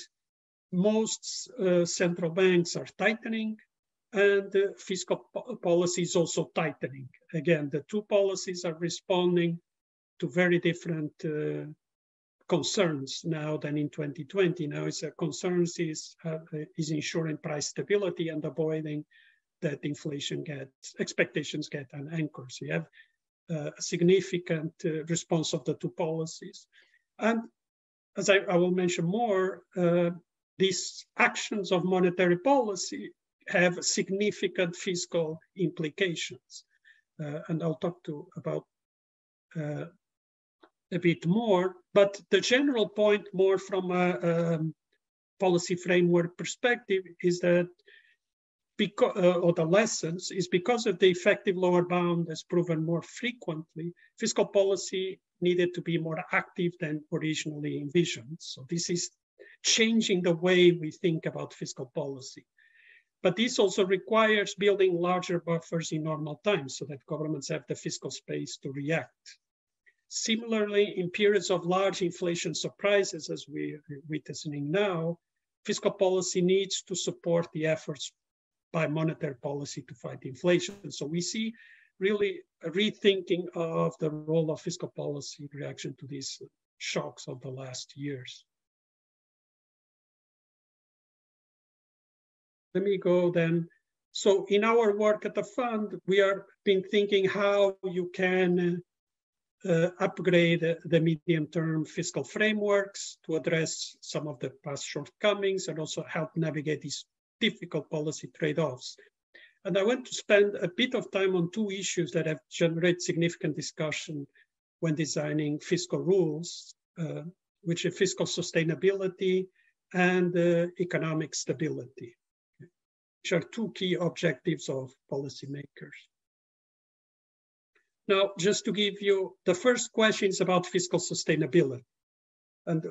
most uh, central banks are tightening and the fiscal po policy is also tightening. Again, the two policies are responding to very different uh, concerns now than in 2020. Now it's a concerns is, uh, is ensuring price stability and avoiding that inflation gets, expectations get an anchor. So you have uh, a significant uh, response of the two policies. And as I, I will mention more, uh, these actions of monetary policy have significant fiscal implications. Uh, and I'll talk to about uh, a bit more, but the general point more from a, a policy framework perspective is that because, uh, or the lessons is because of the effective lower bound as proven more frequently, fiscal policy needed to be more active than originally envisioned. So this is changing the way we think about fiscal policy. But this also requires building larger buffers in normal times so that governments have the fiscal space to react. Similarly, in periods of large inflation surprises, as we're witnessing now, fiscal policy needs to support the efforts by monetary policy to fight inflation. So we see really a rethinking of the role of fiscal policy in reaction to these shocks of the last years. Let me go then. So in our work at the fund, we are been thinking how you can uh, upgrade the medium-term fiscal frameworks to address some of the past shortcomings and also help navigate these difficult policy trade-offs. And I want to spend a bit of time on two issues that have generated significant discussion when designing fiscal rules, uh, which are fiscal sustainability and uh, economic stability, which are two key objectives of policymakers. Now, just to give you the first questions about fiscal sustainability. And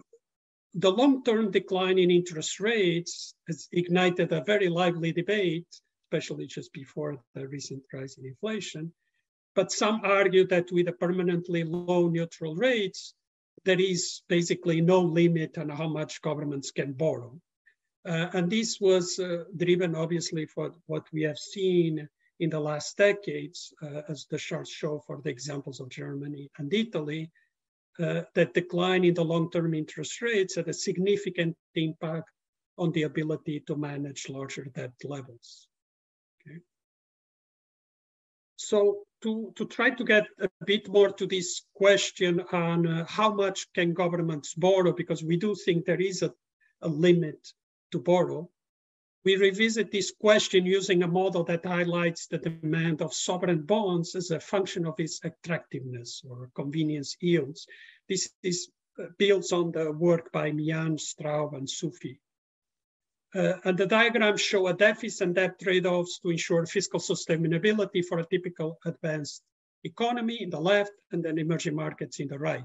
the long-term decline in interest rates has ignited a very lively debate especially just before the recent rise in inflation. But some argue that with a permanently low neutral rates, there is basically no limit on how much governments can borrow. Uh, and this was uh, driven obviously for what we have seen in the last decades, uh, as the charts show for the examples of Germany and Italy, uh, that decline in the long-term interest rates had a significant impact on the ability to manage larger debt levels. Okay. So to, to try to get a bit more to this question on uh, how much can governments borrow, because we do think there is a, a limit to borrow, we revisit this question using a model that highlights the demand of sovereign bonds as a function of its attractiveness or convenience yields. This is, uh, builds on the work by Mian, Straub, and Sufi. Uh, and the diagrams show a deficit and debt trade-offs to ensure fiscal sustainability for a typical advanced economy in the left and then emerging markets in the right.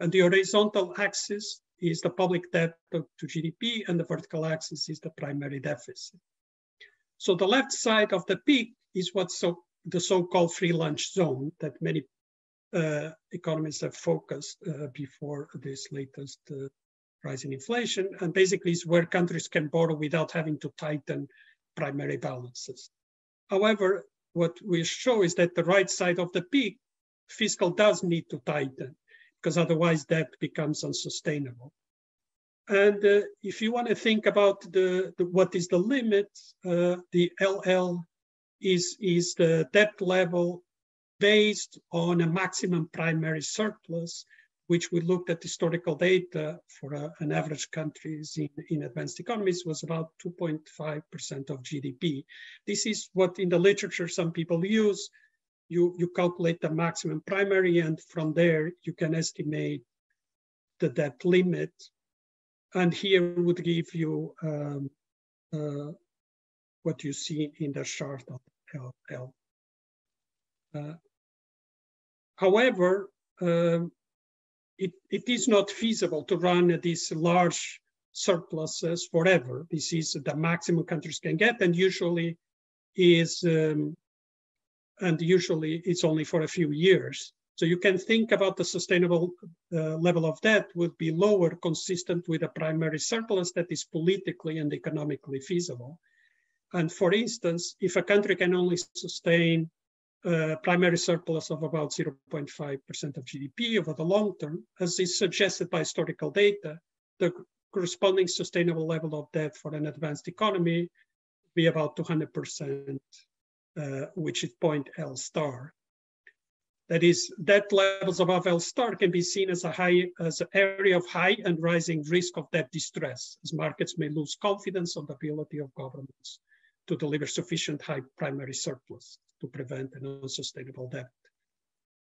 And the horizontal axis is the public debt to GDP and the vertical axis is the primary deficit. So the left side of the peak is what's so the so-called free lunch zone that many uh, economists have focused uh, before this latest uh, rising inflation, and basically is where countries can borrow without having to tighten primary balances. However, what we show is that the right side of the peak, fiscal does need to tighten because otherwise debt becomes unsustainable. And uh, if you want to think about the, the what is the limit, uh, the LL is, is the debt level based on a maximum primary surplus which we looked at historical data for uh, an average countries in, in advanced economies was about 2.5% of GDP. This is what in the literature some people use. You, you calculate the maximum primary and from there you can estimate the debt limit. And here would give you um, uh, what you see in the chart of LL. Uh, however, um, it, it is not feasible to run these large surpluses forever. This is the maximum countries can get, and usually is um, and usually it's only for a few years. So you can think about the sustainable uh, level of debt would be lower, consistent with a primary surplus that is politically and economically feasible. And for instance, if a country can only sustain uh, primary surplus of about 0.5% of GDP over the long term, as is suggested by historical data, the corresponding sustainable level of debt for an advanced economy be about 200%, uh, which is point L star. That is, debt levels above L star can be seen as a high as an area of high and rising risk of debt distress, as markets may lose confidence on the ability of governments to deliver sufficient high primary surplus to prevent an unsustainable debt.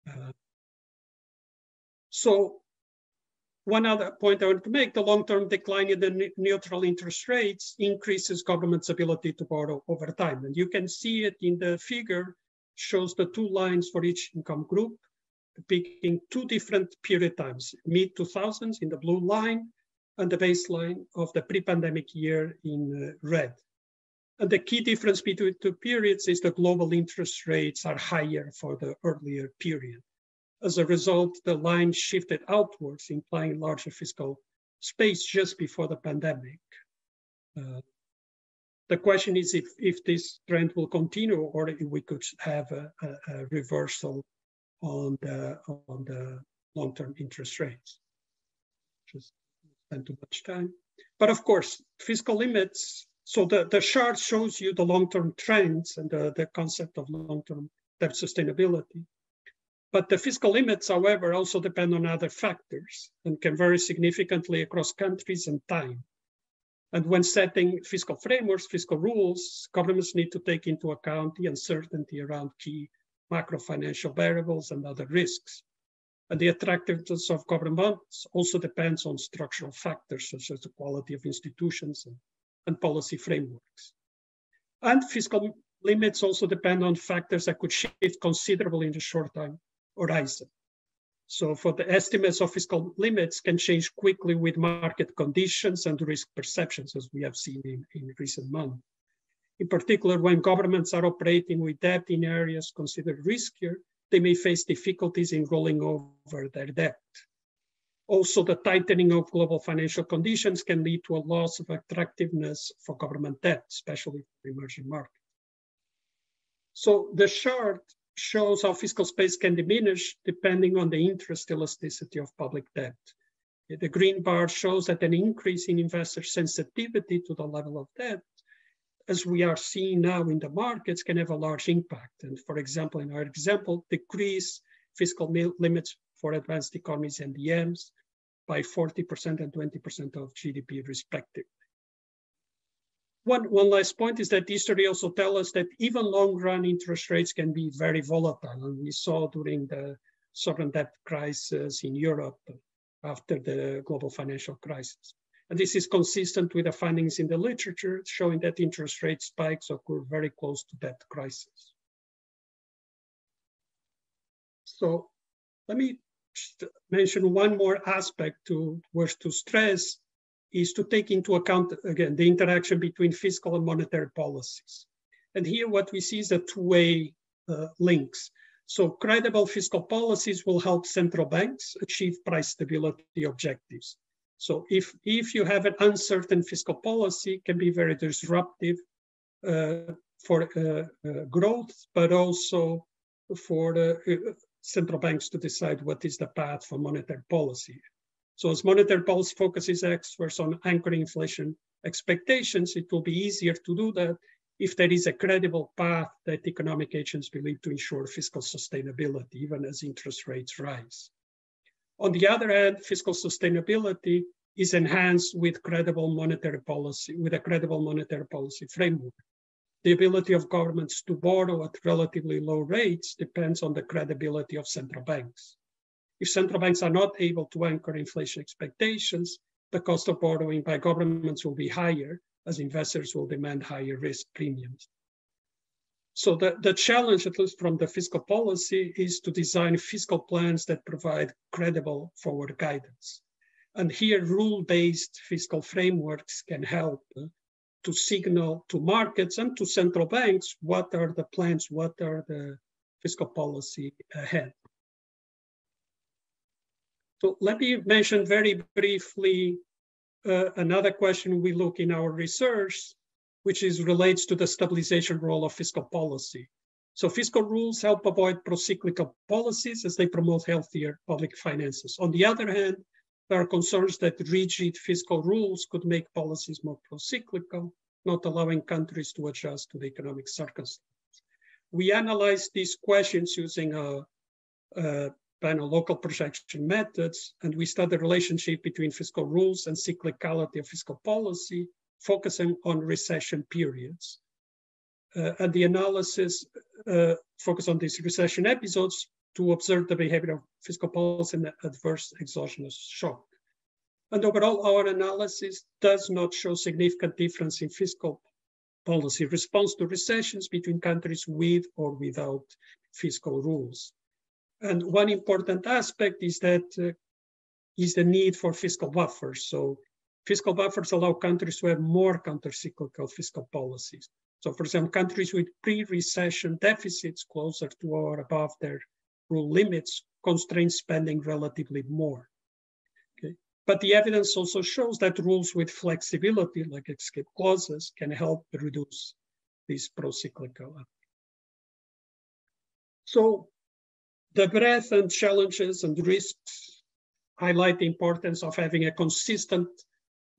Uh, so one other point I want to make, the long-term decline in the neutral interest rates increases government's ability to borrow over time. And you can see it in the figure, shows the two lines for each income group, depicting two different period times, mid-2000s in the blue line, and the baseline of the pre-pandemic year in uh, red. And the key difference between two periods is the global interest rates are higher for the earlier period. As a result, the line shifted outwards, implying larger fiscal space just before the pandemic. Uh, the question is if, if this trend will continue or if we could have a, a, a reversal on the, on the long-term interest rates. Just spend too much time. But of course, fiscal limits so the, the chart shows you the long-term trends and the, the concept of long-term debt sustainability. But the fiscal limits, however, also depend on other factors and can vary significantly across countries and time. And when setting fiscal frameworks, fiscal rules, governments need to take into account the uncertainty around key macro financial variables and other risks. And the attractiveness of governments also depends on structural factors such as the quality of institutions and and policy frameworks. And fiscal limits also depend on factors that could shift considerably in the short time horizon. So for the estimates of fiscal limits can change quickly with market conditions and risk perceptions, as we have seen in, in recent months. In particular, when governments are operating with debt in areas considered riskier, they may face difficulties in rolling over their debt. Also, the tightening of global financial conditions can lead to a loss of attractiveness for government debt, especially for emerging markets. So the chart shows how fiscal space can diminish depending on the interest elasticity of public debt. The green bar shows that an increase in investor sensitivity to the level of debt, as we are seeing now in the markets, can have a large impact. And for example, in our example, decrease fiscal limits for advanced economies and EMs by 40% and 20% of GDP respectively. One, one last point is that history also tells us that even long run interest rates can be very volatile. And we saw during the sovereign debt crisis in Europe after the global financial crisis. And this is consistent with the findings in the literature showing that interest rate spikes occur very close to that crisis. So let me mention one more aspect to worth to stress is to take into account again the interaction between fiscal and monetary policies. And here what we see is a two-way uh, links. So credible fiscal policies will help central banks achieve price stability objectives. So if, if you have an uncertain fiscal policy, can be very disruptive uh, for uh, uh growth, but also for the uh, central banks to decide what is the path for monetary policy. So as monetary policy focuses experts on anchoring inflation expectations, it will be easier to do that if there is a credible path that economic agents believe to ensure fiscal sustainability, even as interest rates rise. On the other hand, fiscal sustainability is enhanced with credible monetary policy, with a credible monetary policy framework. The ability of governments to borrow at relatively low rates depends on the credibility of central banks. If central banks are not able to anchor inflation expectations, the cost of borrowing by governments will be higher as investors will demand higher risk premiums. So the, the challenge, at least from the fiscal policy, is to design fiscal plans that provide credible forward guidance. And here, rule-based fiscal frameworks can help to signal to markets and to central banks what are the plans, what are the fiscal policy ahead. So let me mention very briefly uh, another question we look in our research, which is relates to the stabilization role of fiscal policy. So fiscal rules help avoid pro-cyclical policies as they promote healthier public finances. On the other hand, there are concerns that rigid fiscal rules could make policies more pro-cyclical, not allowing countries to adjust to the economic circumstances. We analyzed these questions using a, a local projection methods, and we study the relationship between fiscal rules and cyclicality of fiscal policy, focusing on recession periods. Uh, and the analysis uh, focused on these recession episodes to observe the behavior of fiscal policy in adverse exogenous shock. And overall, our analysis does not show significant difference in fiscal policy response to recessions between countries with or without fiscal rules. And one important aspect is that uh, is the need for fiscal buffers. So fiscal buffers allow countries to have more counter-cyclical fiscal policies. So for example, countries with pre-recession deficits closer to or above their rule limits constrain spending relatively more. Okay. But the evidence also shows that rules with flexibility, like escape clauses, can help reduce this pro-cyclical. So the breadth and challenges and risks highlight the importance of having a consistent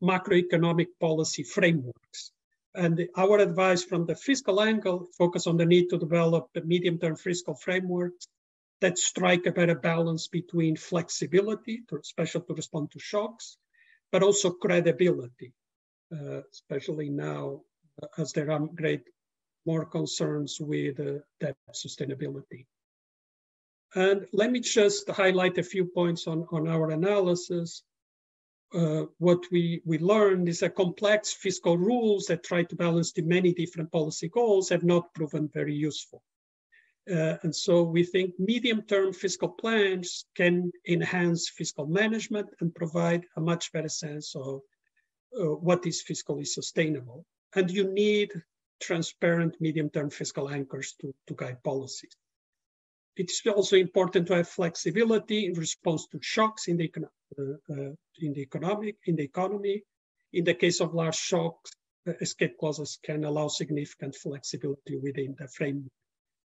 macroeconomic policy frameworks. And our advice from the fiscal angle focus on the need to develop medium-term fiscal frameworks that strike a better balance between flexibility, especially to respond to shocks, but also credibility, uh, especially now as there are great more concerns with uh, debt sustainability. And let me just highlight a few points on, on our analysis. Uh, what we, we learned is that complex fiscal rules that try to balance the many different policy goals have not proven very useful. Uh, and so we think medium-term fiscal plans can enhance fiscal management and provide a much better sense of uh, what is fiscally sustainable. And you need transparent medium-term fiscal anchors to, to guide policies. It's also important to have flexibility in response to shocks in the, uh, uh, in the economic in the economy. In the case of large shocks, uh, escape clauses can allow significant flexibility within the framework.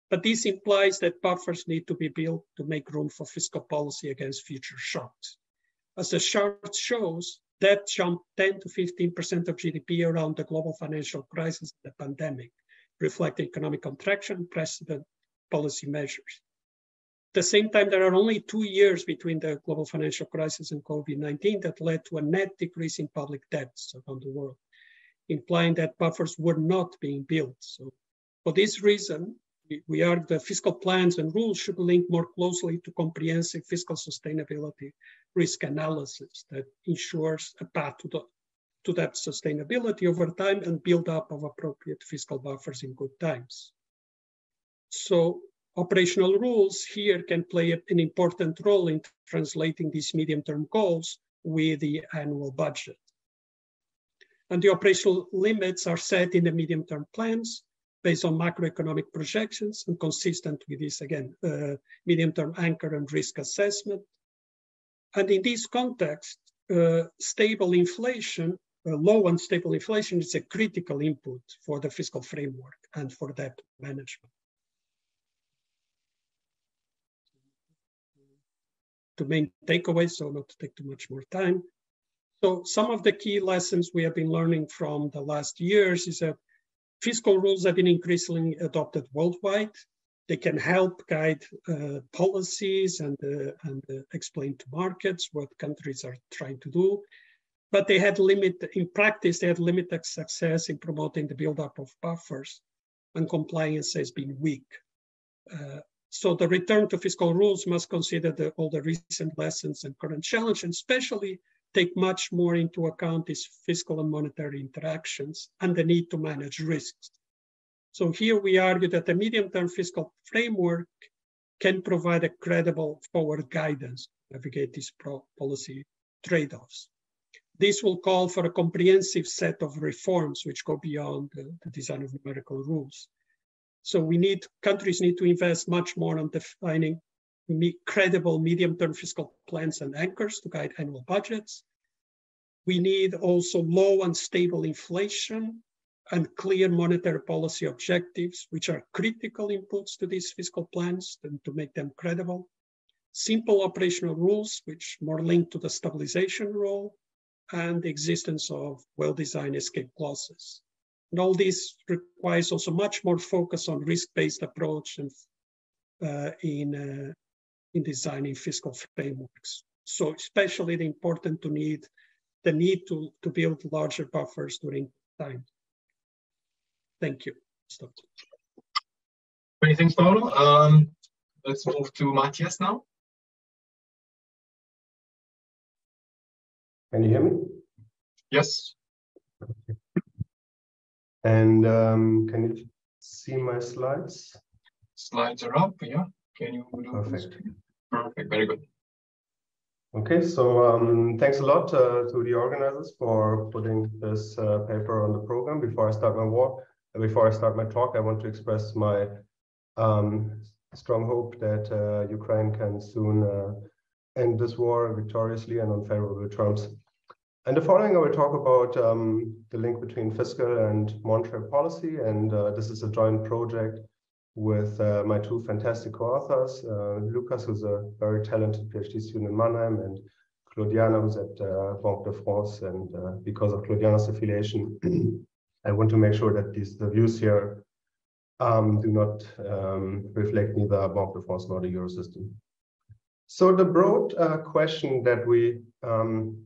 But this implies that buffers need to be built to make room for fiscal policy against future shocks. As the chart shows, debt jumped 10 to 15% of GDP around the global financial crisis and the pandemic, reflecting economic contraction, precedent policy measures the same time, there are only two years between the global financial crisis and COVID-19 that led to a net decrease in public debts around the world, implying that buffers were not being built. So for this reason, we argue that fiscal plans and rules should link more closely to comprehensive fiscal sustainability risk analysis that ensures a path to, the, to that sustainability over time and build up of appropriate fiscal buffers in good times. So Operational rules here can play an important role in translating these medium-term goals with the annual budget. And the operational limits are set in the medium-term plans based on macroeconomic projections and consistent with this, again, uh, medium-term anchor and risk assessment. And in this context, uh, stable inflation, uh, low and stable inflation is a critical input for the fiscal framework and for debt management. To main takeaways, so not to take too much more time. So some of the key lessons we have been learning from the last years is that fiscal rules have been increasingly adopted worldwide. They can help guide uh, policies and, uh, and uh, explain to markets what countries are trying to do. But they had limit, in practice, they had limited success in promoting the buildup of buffers and compliance has been weak. So the return to fiscal rules must consider the, all the recent lessons and current challenges, and especially take much more into account these fiscal and monetary interactions and the need to manage risks. So here we argue that the medium-term fiscal framework can provide a credible forward guidance to navigate these policy trade-offs. This will call for a comprehensive set of reforms which go beyond the, the design of numerical rules. So we need, countries need to invest much more on defining credible medium-term fiscal plans and anchors to guide annual budgets. We need also low and stable inflation and clear monetary policy objectives, which are critical inputs to these fiscal plans and to make them credible. Simple operational rules, which more linked to the stabilization role, and the existence of well-designed escape clauses. And all this requires also much more focus on risk-based approach and uh, in, uh, in designing fiscal frameworks. So especially the important to need the need to, to build larger buffers during time. Thank you. Stop. Many thanks, Paulo. Um, let's move to Matthias now. Can you hear me? Yes. Okay. And um, can you see my slides? Slides are up, yeah. Can you do Perfect. Perfect, very good. Okay, so um, thanks a lot uh, to the organizers for putting this uh, paper on the program. Before I start my war, before I start my talk, I want to express my um, strong hope that uh, Ukraine can soon uh, end this war victoriously and on favorable terms. And the following, I will talk about um, the link between fiscal and monetary policy. And uh, this is a joint project with uh, my two fantastic co-authors, uh, Lukas, who's a very talented PhD student in Mannheim, and Klodiana, who's at uh, Banque de France. And uh, because of Klodiana's affiliation, (clears throat) I want to make sure that these the views here um, do not um, reflect neither Banque de France nor the Eurosystem. So the broad uh, question that we um,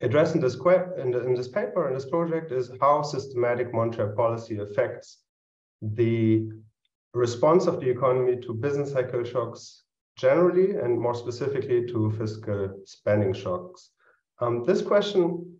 address in this, in, in this paper, in this project, is how systematic monetary policy affects the response of the economy to business cycle shocks generally, and more specifically to fiscal spending shocks. Um, this question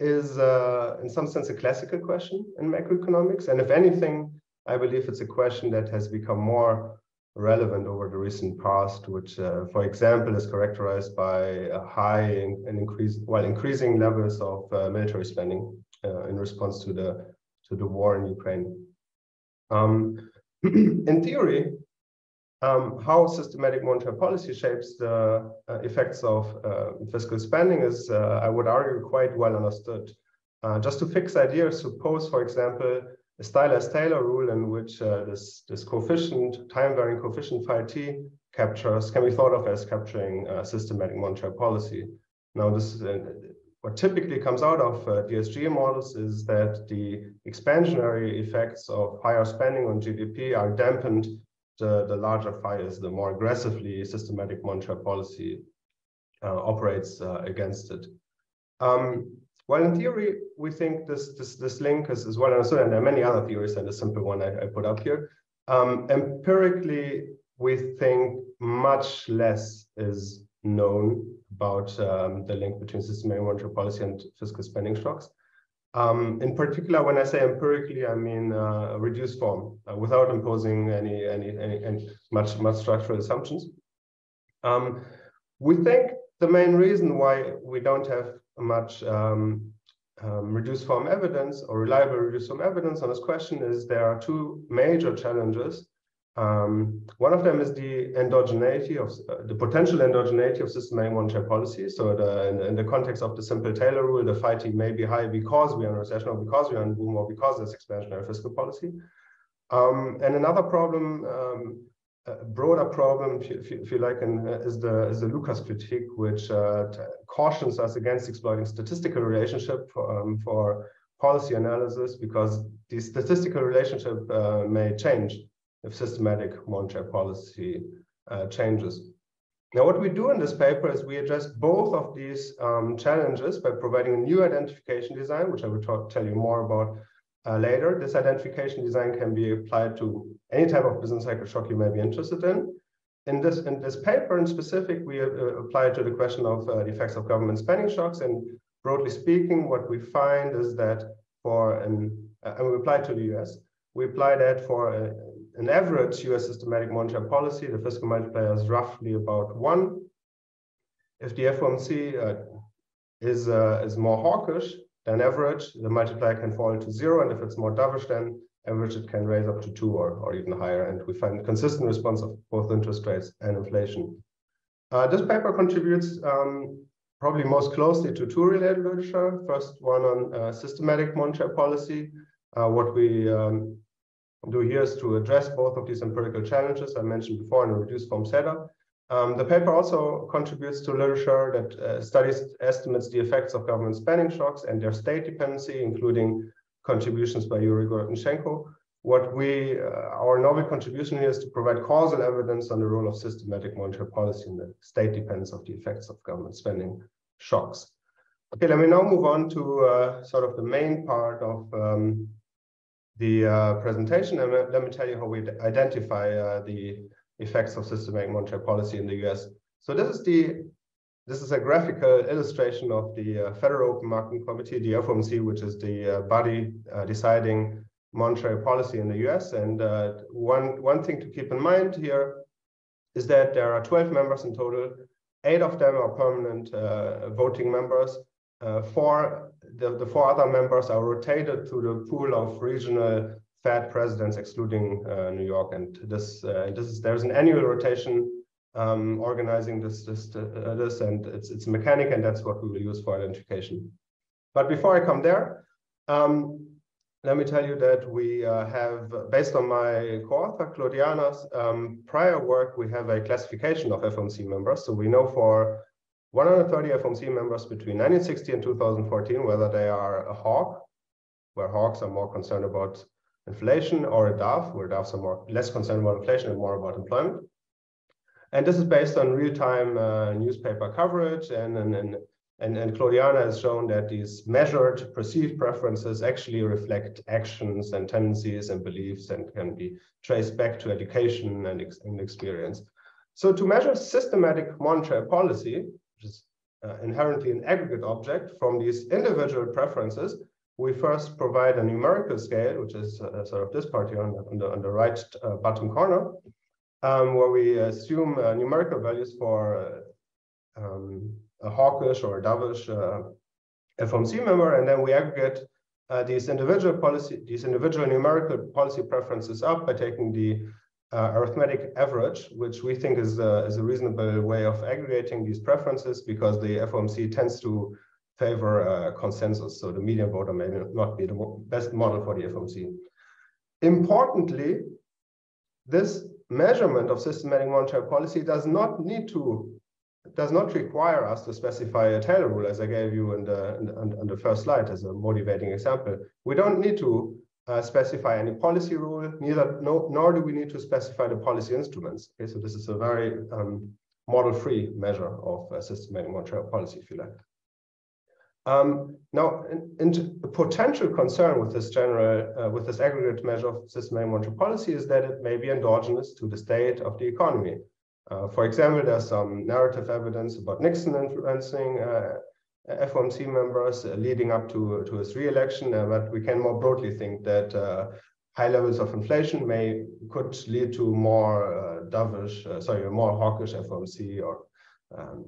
is, uh, in some sense, a classical question in macroeconomics. And if anything, I believe it's a question that has become more relevant over the recent past, which, uh, for example, is characterized by high and increase, while increasing levels of uh, military spending uh, in response to the to the war in Ukraine. Um, (clears throat) in theory, um, how systematic monetary policy shapes the uh, effects of uh, fiscal spending is, uh, I would argue, quite well understood. Just to fix ideas, suppose, for example, a Stylers-Taylor rule in which uh, this, this coefficient, time-varying coefficient phi t captures, can be thought of as capturing uh, systematic monetary policy. Now, this what typically comes out of uh, DSGE models is that the expansionary effects of higher spending on GDP are dampened the, the larger fires, the more aggressively systematic monetary policy uh, operates uh, against it. Um, well, in theory, we think this, this, this link is, is well understood, and there are many other theories than the simple one I, I put up here. Um, empirically, we think much less is known about um, the link between systematic monetary policy and fiscal spending shocks. Um, in particular, when I say empirically, I mean uh, reduced form, uh, without imposing any, any, any, any, much, much structural assumptions. Um, we think the main reason why we don't have much um, um, reduced form evidence or reliable reduced form evidence on this question is there are two major challenges um, one of them is the endogeneity of uh, the potential endogeneity of systematic monetary policy. So the, in, in, the context of the simple Taylor rule, the phi t may be high because we are in recession or because we are in boom or because there's expansionary fiscal policy. Um, and another problem, um, a broader problem, if you, if you, like, in, uh, is the is the Lucas critique, which uh, cautions us against exploiting statistical relationship for, um, for policy analysis because the statistical relationship uh, may change if systematic monetary policy uh, changes. Now, what we do in this paper is we address both of these um, challenges by providing a new identification design, which I will talk, tell you more about uh, later. This identification design can be applied to any type of business cycle shock you may be interested in. In this, in this paper in specific, we uh, apply it to the question of uh, the effects of government spending shocks. And broadly speaking, what we find is that for an, uh, and we apply to the US, we apply that for a, an average US systematic monetary policy, the fiscal multiplier is roughly about one. If the FOMC uh, is, uh, is more hawkish than average, the multiplier can fall to zero. And if it's more dovish than average, it can raise up to two or, or even higher. And we find consistent response of both interest rates and inflation. Uh, this paper contributes um, probably most closely to two related literature. First one on uh, systematic monetary policy, Uh, what we um, do here is to address both of these empirical challenges I mentioned before in a reduced form setup. Um, the paper also contributes to literature that uh, studies estimates the effects of government spending shocks and their state dependency, including contributions by Yuriy Gorodnichenko. What we, uh, our novel contribution here is to provide causal evidence on the role of systematic monetary policy in the state dependence of the effects of government spending shocks. Okay, let me now move on to uh, sort of the main part of um, the uh, presentation. And let me tell you how we identify uh, the effects of systematic monetary policy in the US. So this is the this is a graphical illustration of the uh, Federal Open Market Committee, the FOMC, which is the uh, body uh, deciding monetary policy in the US. And uh, one, one thing to keep in mind here is that there are 12 members in total. Eight of them are permanent voting members. four the, the four other members are rotated to the pool of regional Fed presidents, excluding uh, New York. And this, uh, this is there's an annual rotation um, organizing this, this, uh, this, and it's it's mechanic, and that's what we will use for identification. But before I come there, um, let me tell you that we uh, have, based on my co-author Klodiana's um, prior work, we have a classification of FOMC members. So we know for 130 FOMC members between 1960 and 2014, whether they are a hawk, where hawks are more concerned about inflation, or a dove, where doves are more less concerned about inflation and more about employment. And this is based on real-time uh, newspaper coverage, and, and, and, and, and Klodiana has shown that these measured perceived preferences actually reflect actions and tendencies and beliefs and can be traced back to education and, ex and experience. So to measure systematic monetary policy, which is uh, inherently an aggregate object from these individual preferences, we first provide a numerical scale, which is uh, sort of this part here on the, on the, on the right uh, bottom corner, um, where we assume uh, numerical values for uh, um, a hawkish or a dovish uh, FOMC member, and then we aggregate these individual policy, these individual numerical policy preferences up by taking the uh, arithmetic average, which we think is is a reasonable way of aggregating these preferences because the FOMC tends to favor uh, consensus. So the median voter may not be the best model for the FOMC. Importantly, this measurement of systematic monetary policy does not need to does not require us to specify a Taylor rule, as I gave you in the, in in the first slide as a motivating example. We don't need to uh, specify any policy rule, neither no, nor do we need to specify the policy instruments. Okay, so this is a very um, model-free measure of uh, systematic monetary policy, if you like. Um, now, in potential concern with this general, uh, with this aggregate measure of systematic monetary policy is that it may be endogenous to the state of the economy. Uh, for example, there's some narrative evidence about Nixon influencing uh, FOMC members uh, leading up to, to his re-election, uh, but we can more broadly think that uh, high levels of inflation may could lead to more dovish, sorry, more hawkish FOMC or um,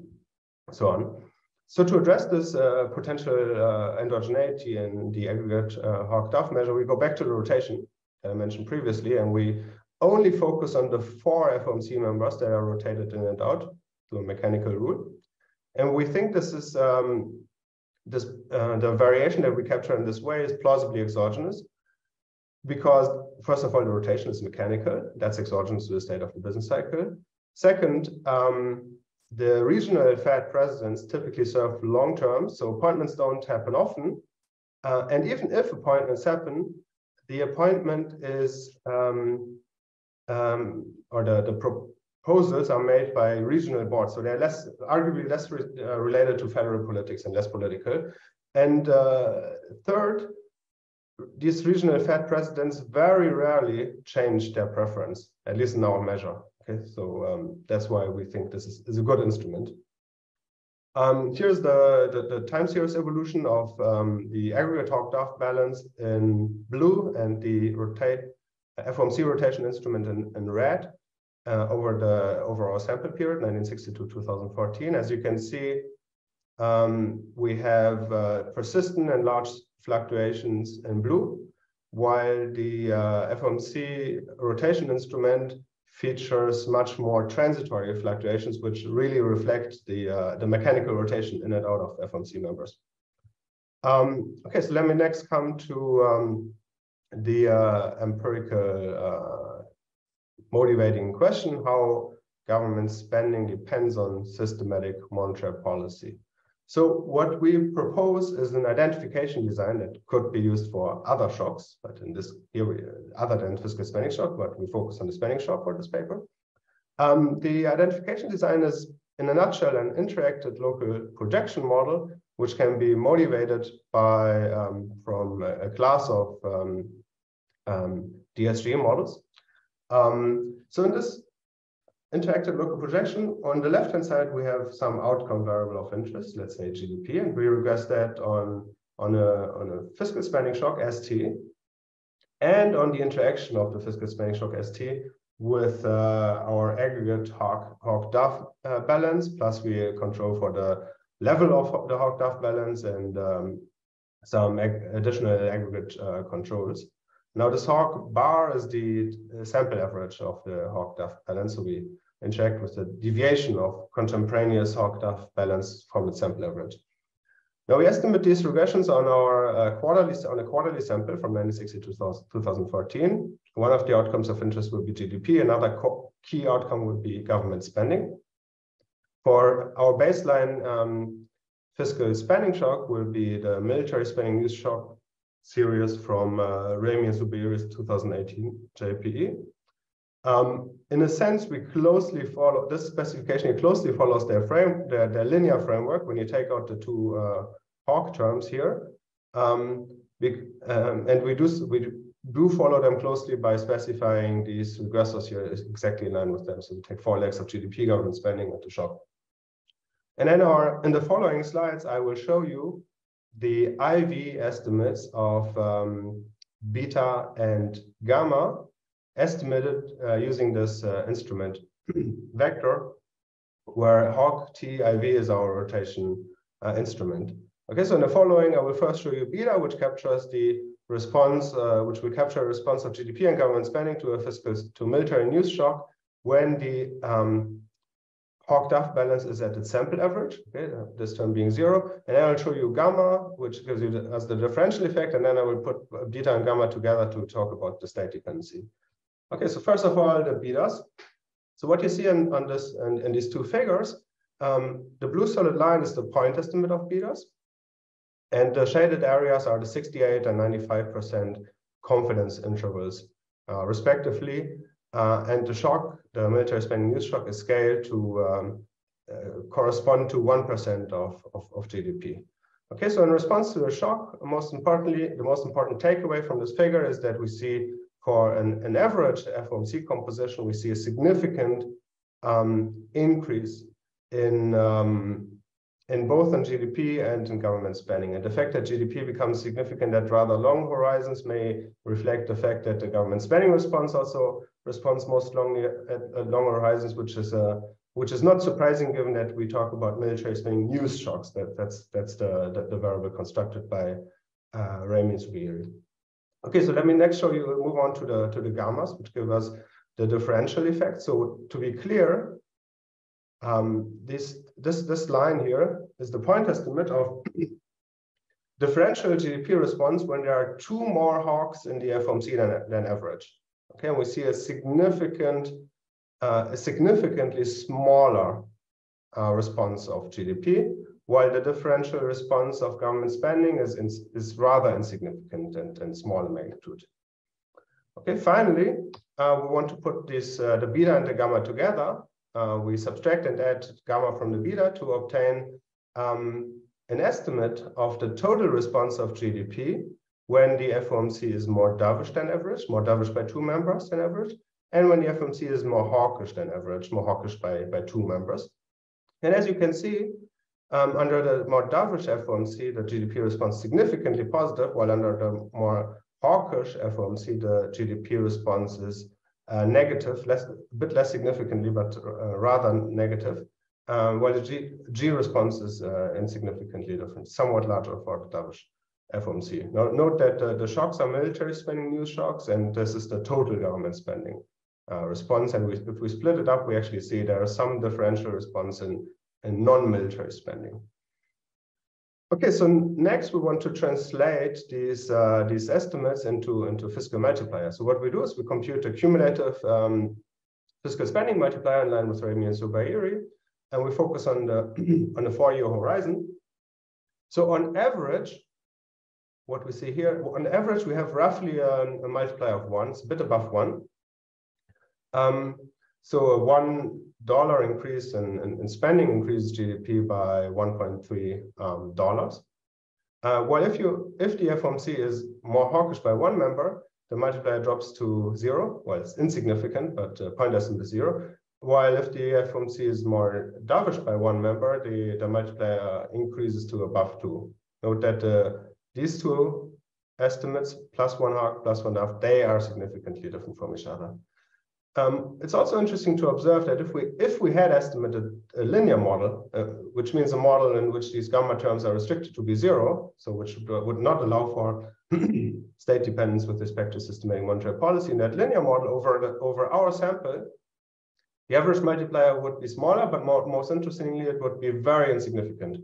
so on. So to address this uh, potential uh, endogeneity in the aggregate uh, hawk-dove measure, we go back to the rotation that I mentioned previously, and we only focus on the four FOMC members that are rotated in and out through a mechanical rule. And we think this is um, this uh, the variation that we capture in this way is plausibly exogenous because first of all, the rotation is mechanical. That's exogenous to the state of the business cycle. Second, um, the regional Fed presidents typically serve long term, so appointments don't happen often. Uh, and even if appointments happen, the appointment is, um, um, or the, the proposals are made by regional boards. So they're less, arguably less re uh, related to federal politics and less political. And uh, third, these regional Fed presidents very rarely change their preference, at least in our measure. Okay, so um, that's why we think this is, is a good instrument. Um, here's the, the, the, time series evolution of um, the aggregate hawk-dove balance in blue and the rotate FOMC rotation instrument in, in red uh, over the overall sample period, 1960 to 2014. As you can see, um, we have uh, persistent and large fluctuations in blue, while the uh, FOMC rotation instrument features much more transitory fluctuations, which really reflect the, uh, the mechanical rotation in and out of FOMC members. Um, okay, so let me next come to um, the uh, empirical uh, motivating question how government spending depends on systematic monetary policy. So what we propose is an identification design that could be used for other shocks, but in this area, other than fiscal spending shock, but we focus on the spending shock for this paper. Um, the identification design is, in a nutshell, an interacted local projection model, which can be motivated by um, from a, a, class of um, um DSGE models. Um, so in this interactive local projection. On the left-hand side, we have some outcome variable of interest, let's say GDP, and we regress that on, on, a, on a fiscal spending shock, ST, and on the interaction of the fiscal spending shock, ST, with uh, our aggregate Hawk-Dove uh, balance, plus we control for the level of the Hawk-Dove balance and um, some ag additional aggregate uh, controls. Now, this Hawk bar is the sample average of the Hawk-Dove balance. So we interact with the deviation of contemporaneous Hawk-Dove balance from its sample average. Now we estimate these regressions on our uh, quarterly on a quarterly sample from 1960 to 2014. One of the outcomes of interest will be GDP. Another key outcome would be government spending. For our baseline um, fiscal spending shock will be the military spending news shock series from uh, Ramey and Zubairy's 2018 JPE. Um, in a sense, we closely follow this specification. Closely follows their frame, their, their linear framework. When you take out the two uh, Hawk terms here, um, we, um, and we do we do follow them closely by specifying these regressors here is exactly in line with them. So we take four legs of GDP government spending at the shock. And then our in the following slides, I will show you the IV estimates of um, beta and gamma estimated uh, using this uh, instrument (clears throat) vector, where Hawk TIV is our rotation uh, instrument. Okay, so in the following, I will first show you beta, which captures the response, uh, which will capture a response of GDP and government spending to a fiscal to military news shock when the um, Hawk-Dove balance is at its sample average, okay, this term being zero. And then I'll show you gamma, which gives you the, as the differential effect, and then I will put beta and gamma together to talk about the state dependency. Okay, so first of all, the betas. So what you see in, on this in, in these two figures, um, the blue solid line is the point estimate of betas. And the shaded areas are the 68 and 95% confidence intervals, uh, respectively. Uh, and the shock, the military spending news shock, is scaled to um, uh, correspond to 1% of, of, of GDP. Okay, so in response to the shock, most importantly, the most important takeaway from this figure is that we see for an, an average FOMC composition, we see a significant um, increase in, um, in both in GDP and in government spending. And the fact that GDP becomes significant at rather long horizons may reflect the fact that the government spending response also responds most longly at, at long horizons, which is a which is not surprising given that we talk about military spending news shocks. That that's that's the the, the variable constructed by uh, Ramey Zubairy. Okay, so let me next show you, move on to the, to the gammas, which give us the differential effect. So to be clear, um, this, this, this line here is the point estimate of (coughs) differential GDP response when there are two more hawks in the FOMC than, than average. Okay, and we see a significant, uh, a significantly smaller uh, response of GDP, while the differential response of government spending is, in, is rather insignificant and, and small in magnitude. Okay, finally, uh, we want to put this, uh, the beta and the gamma together. Uh, we subtract and add gamma from the beta to obtain um, an estimate of the total response of GDP when the FOMC is more dovish than average, more dovish by two members than average, and when the FOMC is more hawkish than average, more hawkish by, by two members. And as you can see, um, under the more dovish FOMC, the GDP response is significantly positive, while under the more hawkish FOMC, the GDP response is uh, negative, less, a bit less significantly, but uh, rather negative, um, while the G, G response is uh, insignificantly different, somewhat larger for the dovish FOMC. Now, note that uh, the shocks are military spending news shocks, and this is the total government spending uh, response. And we, if we split it up, we actually see there is some differential response in and non-military spending. Okay, so next we want to translate these uh, these estimates into into fiscal multiplier. So what we do is we compute a cumulative um, fiscal spending multiplier in line with Ramey and Zubairy, and we focus on the (clears throat) on the four-year horizon. So on average, what we see here, on average, we have roughly a, a multiplier of one, it's a bit above one. Um, so a one dollar increase in, in, in, spending increases GDP by 1.3 um, dollars. Uh, well, if you if the FOMC is more hawkish by one member, the multiplier drops to zero. Well, it's insignificant, but uh, point estimate is zero. While if the FOMC is more dovish by one member, the, the multiplier increases to above two. Note that uh, these two estimates, plus one hawk, plus one dove, they are significantly different from each other. Um, it's also interesting to observe that if we if we had estimated a linear model, uh, which means a model in which these gamma terms are restricted to be zero, so which would not allow for (clears throat) state dependence with respect to systematic monetary policy, in that linear model over the, over our sample, the average multiplier would be smaller, but more, most interestingly, it would be very insignificant.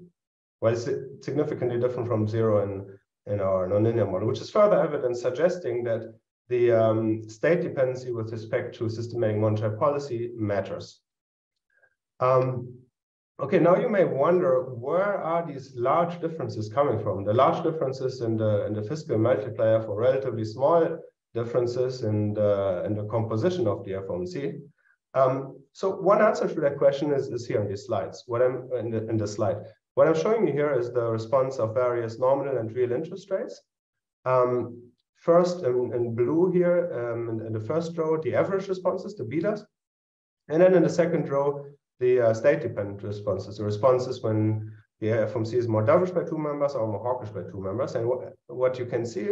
Well, significantly different from zero in, in our nonlinear model, which is further evidence suggesting that the um, state dependency with respect to systematic monetary policy matters. Um, okay, now you may wonder, where are these large differences coming from? The large differences in the, in the fiscal multiplier for relatively small differences in the, in the composition of the FOMC. Um, so one answer to that question is, is here on these slides, what I'm in the, in the slide. What I'm showing you here is the response of various nominal and real interest rates. Um, First, in, in blue here, um, in, in, the first row, the average responses, the betas. And then in the second row, the uh, state-dependent responses, the responses when the FOMC is more dovish by two members or more hawkish by two members. And what, what you can see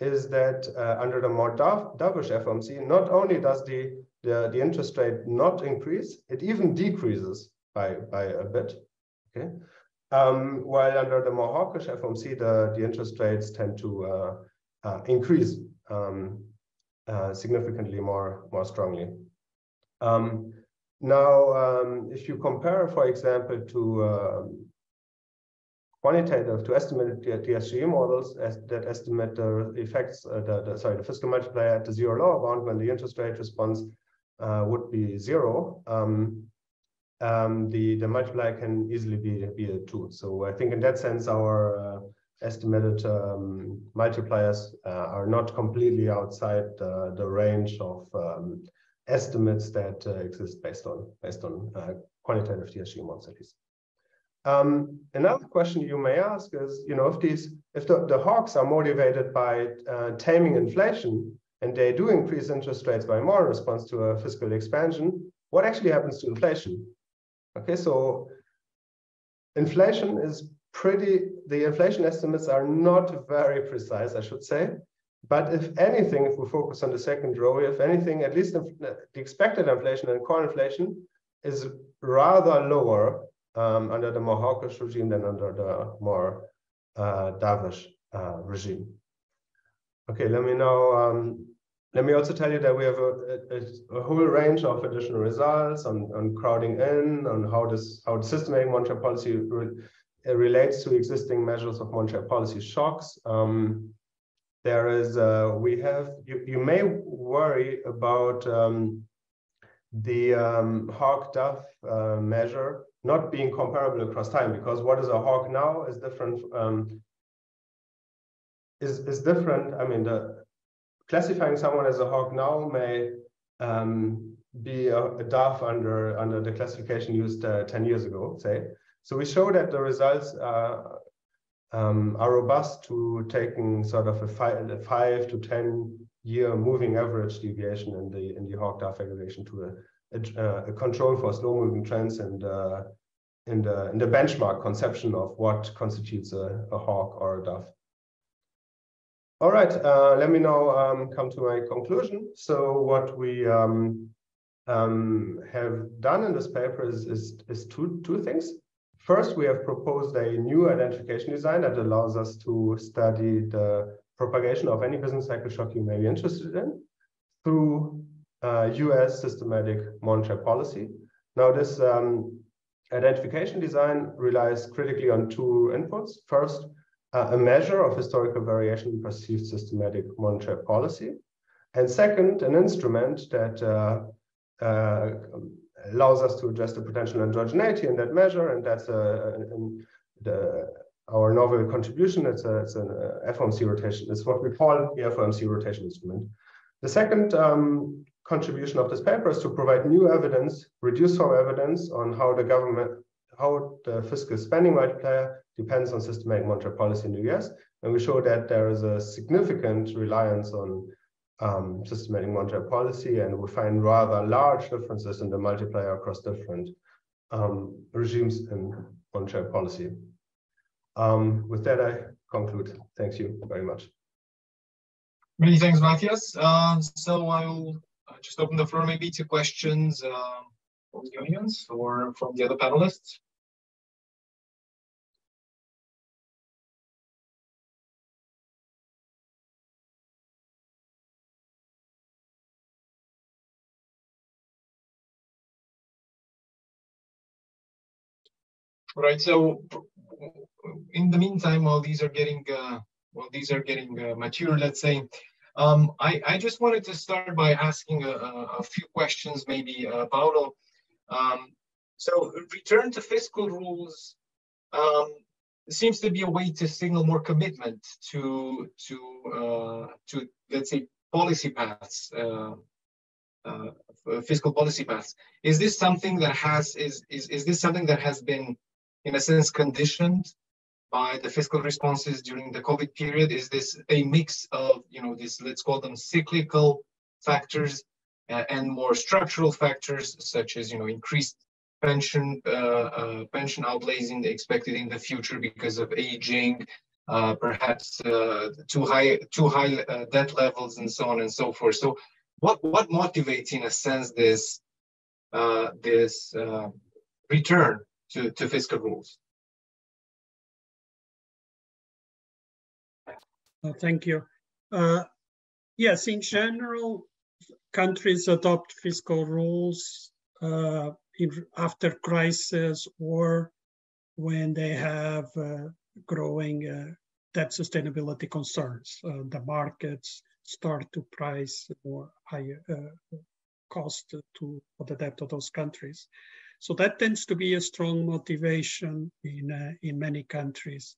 is that uh, under the more dov dovish FOMC, not only does the, the, the interest rate not increase, it even decreases by, by a bit. Okay. Um, while under the more hawkish FOMC, the, the interest rates tend to uh, uh, increase um, uh, significantly more, more strongly. Um, now, um, if you compare, for example, to um, quantitative to estimated DSGE models that estimate the effects, uh, the, the, sorry, the fiscal multiplier at the zero lower bound when the interest rate response uh, would be zero, um, um, the, the multiplier can easily be, be a two. So I think in that sense, our uh, estimated um, multipliers uh, are not completely outside the, the range of um, estimates that uh, exist based on based on uh, quantitative DSGE models. Um, another question you may ask is, you know, if these if the, the hawks are motivated by uh, taming inflation and they do increase interest rates by more in response to a fiscal expansion, what actually happens to inflation? Okay, so inflation is pretty, the inflation estimates are not very precise, I should say. But if anything, if we focus on the second row, if anything, at least the expected inflation and core inflation is rather lower um, under the more hawkish regime than under the more uh, dovish uh, regime. Okay, let me now, um, let me also tell you that we have a, a, a, whole range of additional results on, on crowding in, on how this, how systematic monetary policy relates to existing measures of monetary policy shocks. Um, there is, uh, we have, you, you may worry about um, the um, Hawk-Dove uh, measure not being comparable across time because what is a Hawk now is different, um, is, is different. I mean, the, classifying someone as a Hawk now may um, be a, a Dove under, under the classification used uh, 10 years ago, say. So we show that the results are, um, are robust to taking sort of a five, a five to 10 year moving average deviation in the in the Hawk-Dove aggregation to a, a, a, control for slow moving trends and uh, in the in the benchmark conception of what constitutes a, a hawk or a dove. All right, uh, let me now um, come to my conclusion. So what we um, um, have done in this paper is, is, is two, two things. First, we have proposed a new identification design that allows us to study the propagation of any business cycle shock you may be interested in through uh, US systematic monetary policy. Now, this um, identification design relies critically on two inputs. First, uh, a measure of historical variation in perceived systematic monetary policy. And second, an instrument that uh, uh, allows us to address the potential endogeneity in that measure. And that's a, the, our novel contribution. It's, a, it's an FOMC rotation. It's what we call the FOMC rotation instrument. The second um, contribution of this paper is to provide new evidence, reduce our evidence on how the government, how the fiscal spending multiplier depends on systematic monetary policy in the US. And we show that there is a significant reliance on um, systematic monetary policy, and we find rather large differences in the multiplier across different um, regimes in monetary policy. Um, with that, I conclude. Thank you very much. Many thanks, Matthias. Uh, so I'll just open the floor maybe to questions uh, from the audience or from the other panelists. Right. So in the meantime, while these are getting uh, while these are getting uh, mature, let's say, um, I, I just wanted to start by asking a, a few questions, maybe, uh, Paulo. Um, so return to fiscal rules um, seems to be a way to signal more commitment to to uh, to let's say policy paths, uh, uh, fiscal policy paths. Is this something that has is is is this something that has been in a sense conditioned by the fiscal responses during the COVID period? Is this a mix of, you know, this, let's call them cyclical factors uh, and more structural factors such as, you know, increased pension uh, uh, pension outlays in the expected in the future because of aging, uh, perhaps uh, too high too high uh, debt levels and so on and so forth. So what what motivates in a sense this this return to, to fiscal rules. Oh, thank you. Uh, yes, in general, countries adopt fiscal rules uh, in, after crisis or when they have uh, growing uh, debt sustainability concerns. Uh, the markets start to price more higher uh, cost to for the debt of those countries. So that tends to be a strong motivation in, uh, in many countries.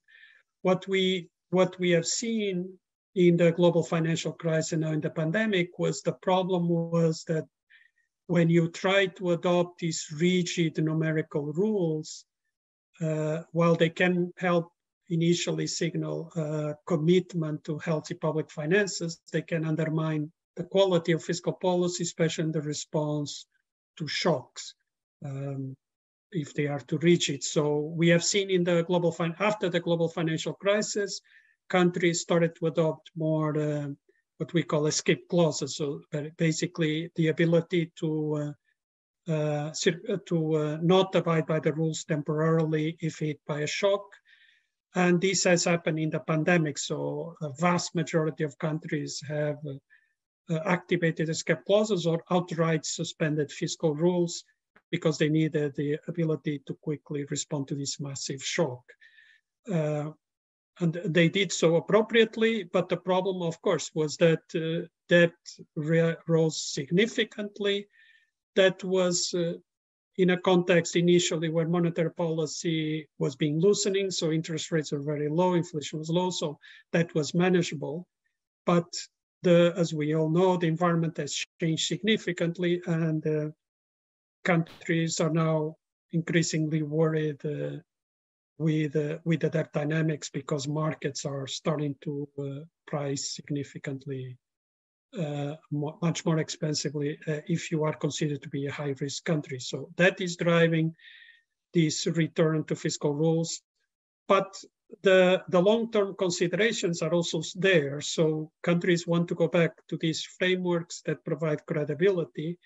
What we, what we have seen in the global financial crisis and now in the pandemic was the problem was that when you try to adopt these rigid numerical rules, uh, while they can help initially signal uh, commitment to healthy public finances, they can undermine the quality of fiscal policy, especially in the response to shocks um, if they are to reach it. So we have seen in the global fin- after the global financial crisis, countries started to adopt more uh, what we call escape clauses. So basically, the ability to uh, uh, to uh, not abide by the rules temporarily if hit by a shock. And this has happened in the pandemic. So a vast majority of countries have uh, activated escape clauses or outright suspended fiscal rules because they needed the ability to quickly respond to this massive shock. Uh, and they did so appropriately, but the problem, of course, was that uh, debt rose significantly. That was uh, in a context initially where monetary policy was being loosening, so interest rates were very low, inflation was low, so that was manageable. But the, as we all know, the environment has changed significantly, and uh, countries are now increasingly worried uh, with uh, with the debt dynamics because markets are starting to uh, price significantly uh, much more expensively uh, if you are considered to be a high risk country. So that is driving this return to fiscal rules. But the, the long-term considerations are also there. So countries want to go back to these frameworks that provide credibility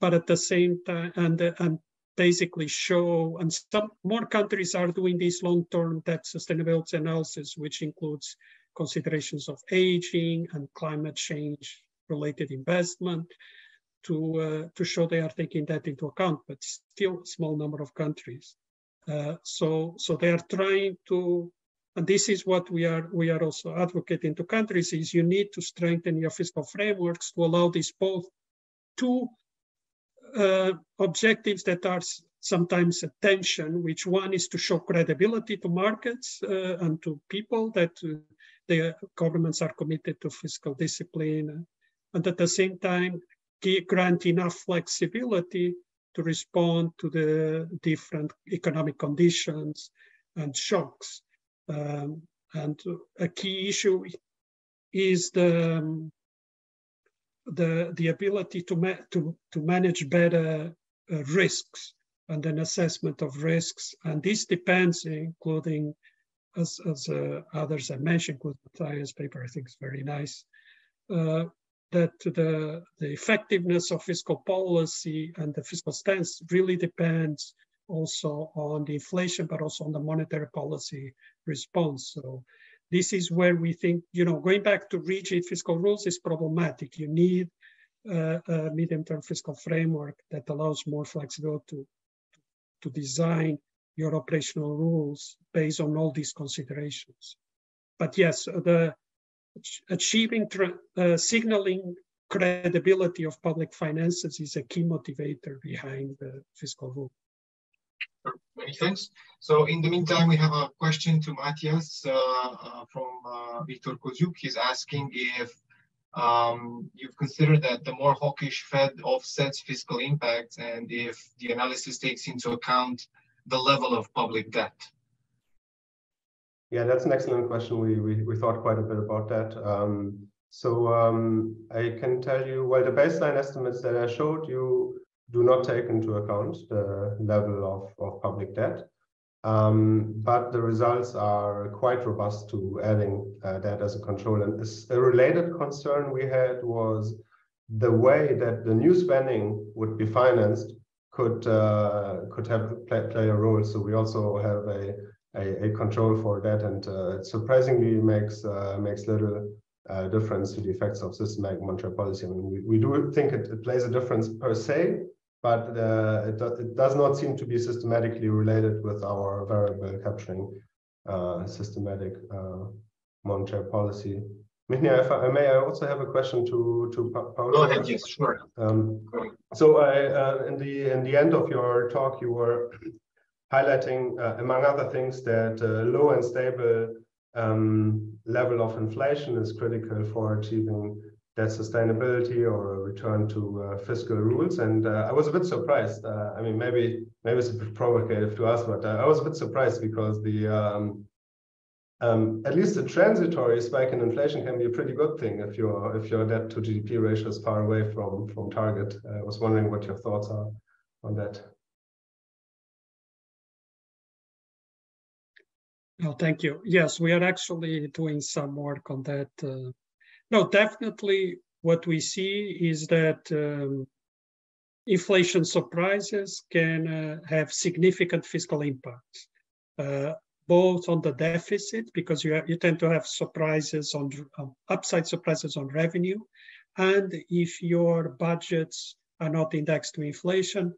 but at the same time, and, and basically show, and some more countries are doing this long-term debt sustainability analysis, which includes considerations of aging and climate change related investment to uh, to show they are taking that into account, but still a small number of countries. Uh, so so they are trying to, and this is what we are we are also advocating to countries is you need to strengthen your fiscal frameworks to allow this both uh, objectives that are sometimes a tension, which one is to show credibility to markets uh, and to people that uh, the governments are committed to fiscal discipline, and at the same time grant enough flexibility to respond to the different economic conditions and shocks. Um, and a key issue is the um, the the ability to ma to to manage better uh, risks and an assessment of risks, and this depends, including as as uh, others have mentioned, including Matthias' paper, I think is very nice. Uh, that the, the effectiveness of fiscal policy and the fiscal stance really depends also on the inflation, but also on the monetary policy response. So this is where we think, you know, going back to rigid fiscal rules is problematic. You need uh, a medium-term fiscal framework that allows more flexibility to, to design your operational rules based on all these considerations. But yes, the achieving uh, signaling credibility of public finances is a key motivator behind the fiscal rule. Many thanks. So in the meantime, we have a question to Matthias uh, uh, from uh, Viktor Koziuk. He's asking if um, you've considered that the more hawkish Fed offsets fiscal impacts and if the analysis takes into account the level of public debt. Yeah, that's an excellent question. We, we, we thought quite a bit about that. Um, so um, I can tell you, well, the baseline estimates that I showed you do not take into account the level of, of public debt. Um, but the results are quite robust to adding uh, that as a control. And a related concern we had was the way that the new spending would be financed could uh, could have play, play a role. So we also have a a, a control for that, and uh, it surprisingly makes uh, makes little uh, difference to the effects of systematic monetary policy. I mean, we, we do think it, it plays a difference per se, but uh, it, do, it does not seem to be systematically related with our variable capturing uh, systematic uh, monetary policy. Mihnea, if I may, I also have a question to to Paulo. Go ahead, yes, sure. Um, so, I, in the in the end of your talk, you were (clears throat) highlighting, uh, among other things, that uh, low and stable um, level of inflation is critical for achieving that sustainability or a return to uh, fiscal rules. And uh, I was a bit surprised. Uh, I mean, maybe maybe it's a bit provocative to ask, but uh, I was a bit surprised because the um, um, at least the transitory spike in inflation can be a pretty good thing if your if your debt to GDP ratio is far away from from target. I was wondering what your thoughts are on that. No, thank you. Yes, we are actually doing some work on that. Uh, no, definitely what we see is that um, inflation surprises can uh, have significant fiscal impacts, uh, both on the deficit, because you, have, you tend to have surprises on um, upside surprises on revenue, and if your budgets are not indexed to inflation,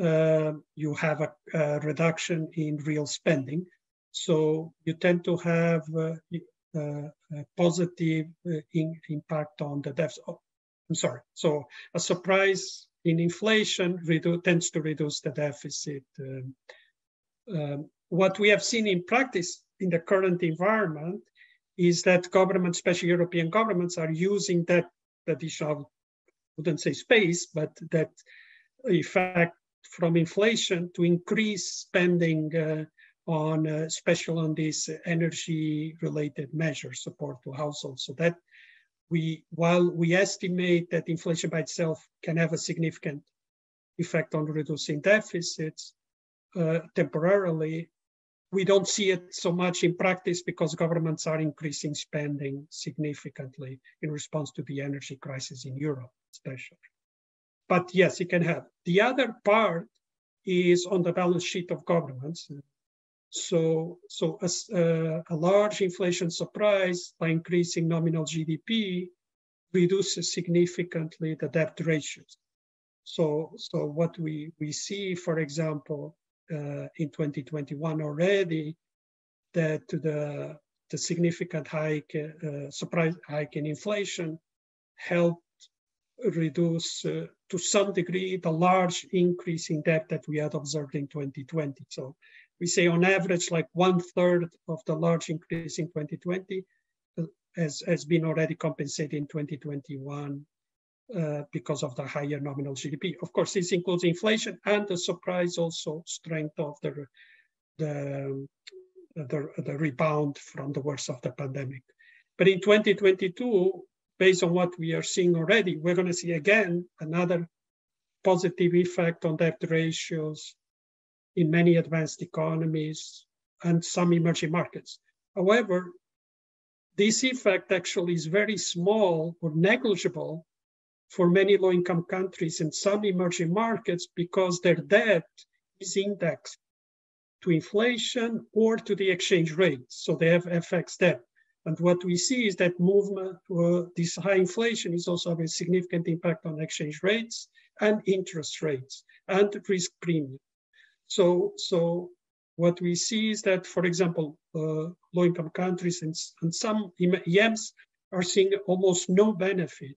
uh, you have a, a reduction in real spending, so you tend to have uh, uh, a positive uh, in, impact on the deficit. Oh, I'm sorry. So a surprise in inflation tends to reduce the deficit. Um, um, what we have seen in practice in the current environment is that governments, especially European governments, are using that additional, I wouldn't say space, but that effect from inflation to increase spending uh, on uh, special on these energy related measures support to households so that we while we estimate that inflation by itself can have a significant effect on reducing deficits uh, temporarily we don't see it so much in practice because governments are increasing spending significantly in response to the energy crisis in Europe, especially. But yes, it can have. The other part is on the balance sheet of governments. So, so a, uh, a large inflation surprise by increasing nominal GDP reduces significantly the debt ratios. So, so what we, we see, for example, uh, in 2021 already, that the, the significant hike, uh, surprise hike in inflation helped reduce uh, to some degree the large increase in debt that we had observed in 2020. So we say on average, like one third of the large increase in 2020 uh, has, has been already compensated in 2021 uh, because of the higher nominal GDP. Of course, this includes inflation and the surprise also strength of the, the, the, the rebound from the worst of the pandemic. But in 2022, based on what we are seeing already, we're going to see again another positive effect on debt ratios in many advanced economies and some emerging markets. However, this effect actually is very small or negligible for many low income countries and some emerging markets because their debt is indexed to inflation or to the exchange rate. So they have FX debt. And what we see is that movement, uh, this high inflation is also having a significant impact on exchange rates and interest rates and risk premium. So, so what we see is that, for example, uh, low-income countries and, and some EMs are seeing almost no benefit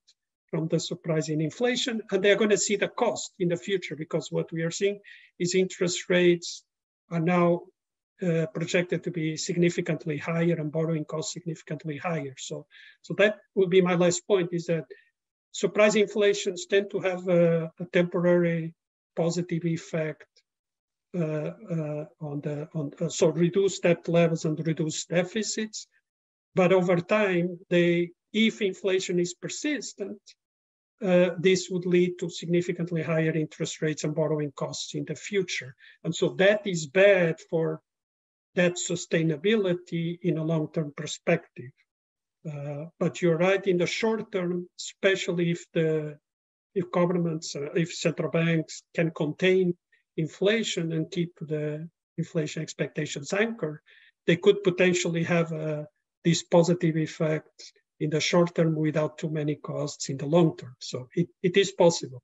from the surprise in inflation, and they're going to see the cost in the future because what we are seeing is interest rates are now uh, projected to be significantly higher and borrowing costs significantly higher. So, so that would be my last point: is that surprise inflations tend to have a, a temporary positive effect on the on uh, so reduce debt levels and reduce deficits, but over time they if inflation is persistent, uh, this would lead to significantly higher interest rates and borrowing costs in the future. And so that is bad for that sustainability in a long-term perspective. Uh, but you're right, in the short term, especially if the if governments, uh, if central banks can contain inflation and keep the inflation expectations anchored, they could potentially have uh, this positive effect in the short term without too many costs in the long term. So it, it is possible.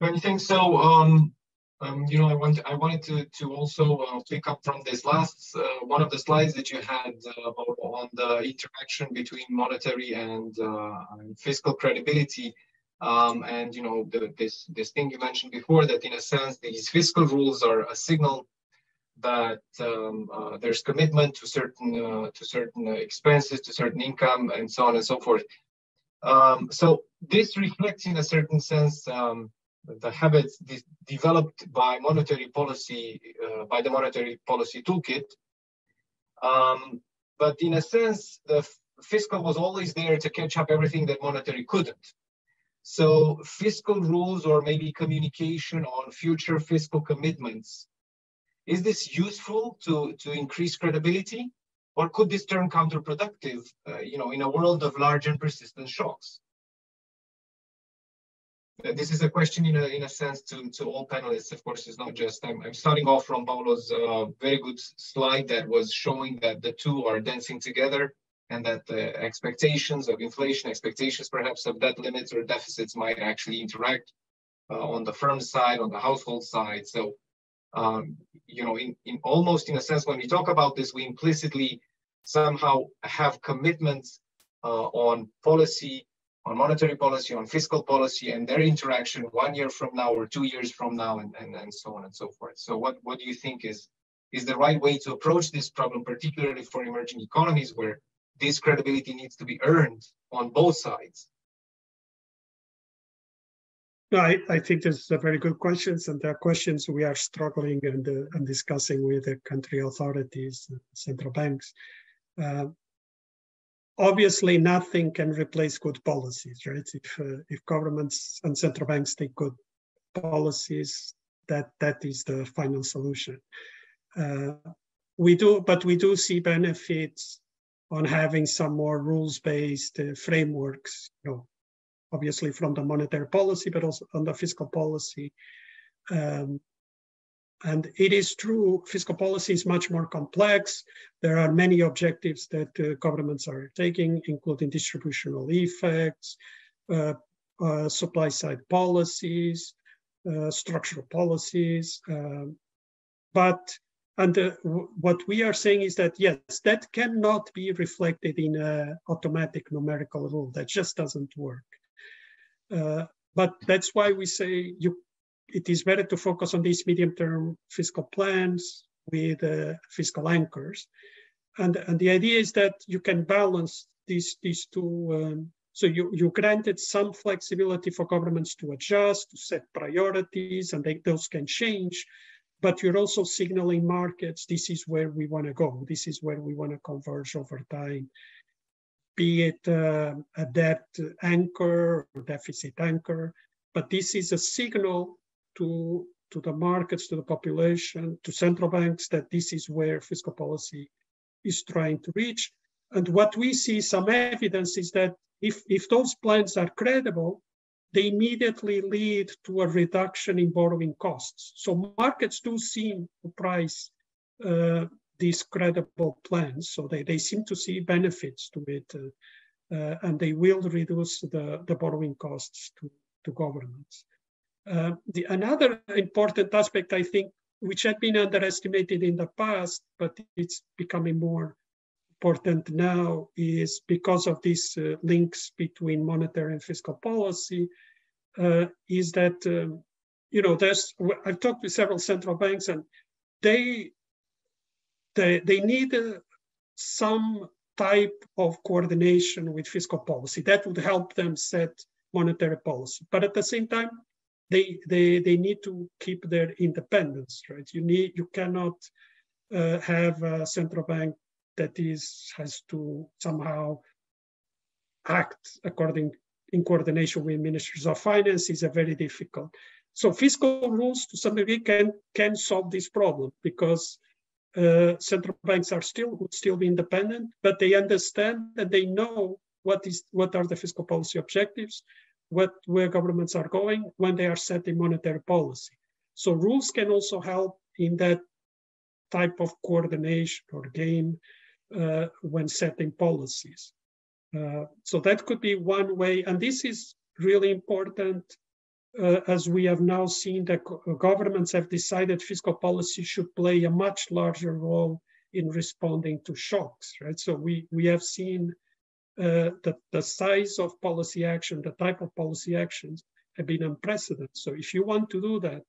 Do you think So, um, um, you know, I want I wanted to to also uh, pick up from this last uh, one of the slides that you had uh, on the interaction between monetary and, uh, and fiscal credibility. Um, and you know, the, this this thing you mentioned before that in a sense these fiscal rules are a signal that um, uh, there's commitment to certain uh, to certain expenses, to certain income, and so on and so forth. Um, so this reflects, in a certain sense, um, the habits de developed by monetary policy uh, by the monetary policy toolkit. Um, but in a sense, the fiscal was always there to catch up everything that monetary couldn't. So fiscal rules or maybe communication on future fiscal commitments is this useful to, to increase credibility? Or could this turn counterproductive, uh, you know, in a world of large and persistent shocks? This is a question in a, in a sense to, to all panelists, of course, it's not just, I'm, I'm starting off from Paulo's uh, very good slide that was showing that the two are dancing together and that the expectations of inflation, expectations perhaps of debt limits or deficits might actually interact uh, on the firm side, on the household side. So um, you know, in, in almost in a sense, when we talk about this, we implicitly somehow have commitments uh, on policy, on monetary policy, on fiscal policy, and their interaction one year from now or two years from now, and, and, and so on and so forth. So what, what do you think is, is the right way to approach this problem, particularly for emerging economies where this credibility needs to be earned on both sides? No, I, I think this is a very good questions, and there are questions we are struggling and, uh, and discussing with the country authorities, central banks. Uh, obviously, nothing can replace good policies, right? If uh, if governments and central banks take good policies, that that is the final solution. Uh, we do, but we do see benefits on having some more rules-based uh, frameworks, you know, obviously from the monetary policy, but also on the fiscal policy. Um, and it is true, fiscal policy is much more complex. There are many objectives that uh, governments are taking, including distributional effects, uh, uh, supply side policies, uh, structural policies. Um, but and what we are saying is that yes, that cannot be reflected in an automatic numerical rule. That just doesn't work. Uh, but that's why we say you it is better to focus on these medium-term fiscal plans with uh, fiscal anchors. And, and the idea is that you can balance these, these two. Um, so you, you granted some flexibility for governments to adjust, to set priorities, and they, those can change. But you're also signaling markets, this is where we want to go. This is where we want to converge over time. Be it uh, a debt anchor or deficit anchor, but this is a signal to, to the markets, to the population, to central banks that this is where fiscal policy is trying to reach. And what we see some evidence is that if, if those plans are credible, they immediately lead to a reduction in borrowing costs. So markets do seem to price uh, these credible plans. So they, they seem to see benefits to it. Uh, uh, and they will reduce the, the borrowing costs to, to governments. Uh, the, another important aspect, I think, which had been underestimated in the past, but it's becoming more important now, is because of these uh, links between monetary and fiscal policy, uh, is that, um, you know, there's, I've talked with several central banks and they, they, they need uh, some type of coordination with fiscal policy that would help them set monetary policy. But at the same time, they they they need to keep their independence, right? You need you cannot uh, have a central bank that is has to somehow act according in coordination with ministers of finance is a very difficult. So fiscal rules to some degree can can solve this problem because uh, central banks are still would still be independent, but they understand and they know what is what are the fiscal policy objectives, what where governments are going when they are setting monetary policy. So rules can also help in that type of coordination or game uh, when setting policies. Uh, so that could be one way, and this is really important uh, as we have now seen that governments have decided fiscal policy should play a much larger role in responding to shocks, right? So we, we have seen uh, the, the size of policy action, the type of policy actions have been unprecedented. So if you want to do that,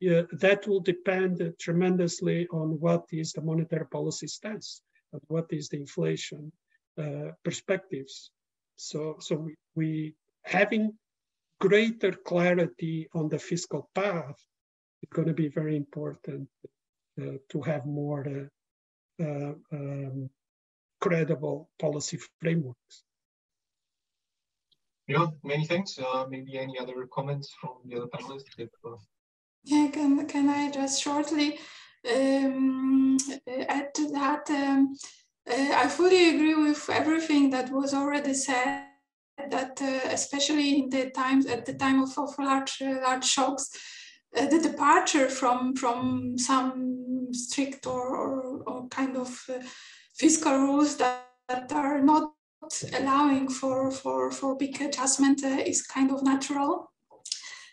yeah, that will depend tremendously on what is the monetary policy stance and what is the inflation uh, perspectives. So, so we, we having greater clarity on the fiscal path is going to be very important uh, to have more uh, uh um, credible policy frameworks. Yeah, many thanks. Uh, maybe any other comments from the other panelists? If, uh... Yeah, can, can I just shortly um, add to that? Um, uh, I fully agree with everything that was already said. That uh, especially in the times at the time of, of large uh, large shocks, uh, the departure from from some strict or, or, or kind of fiscal rules that, that are not allowing for, for, for big adjustment uh, is kind of natural.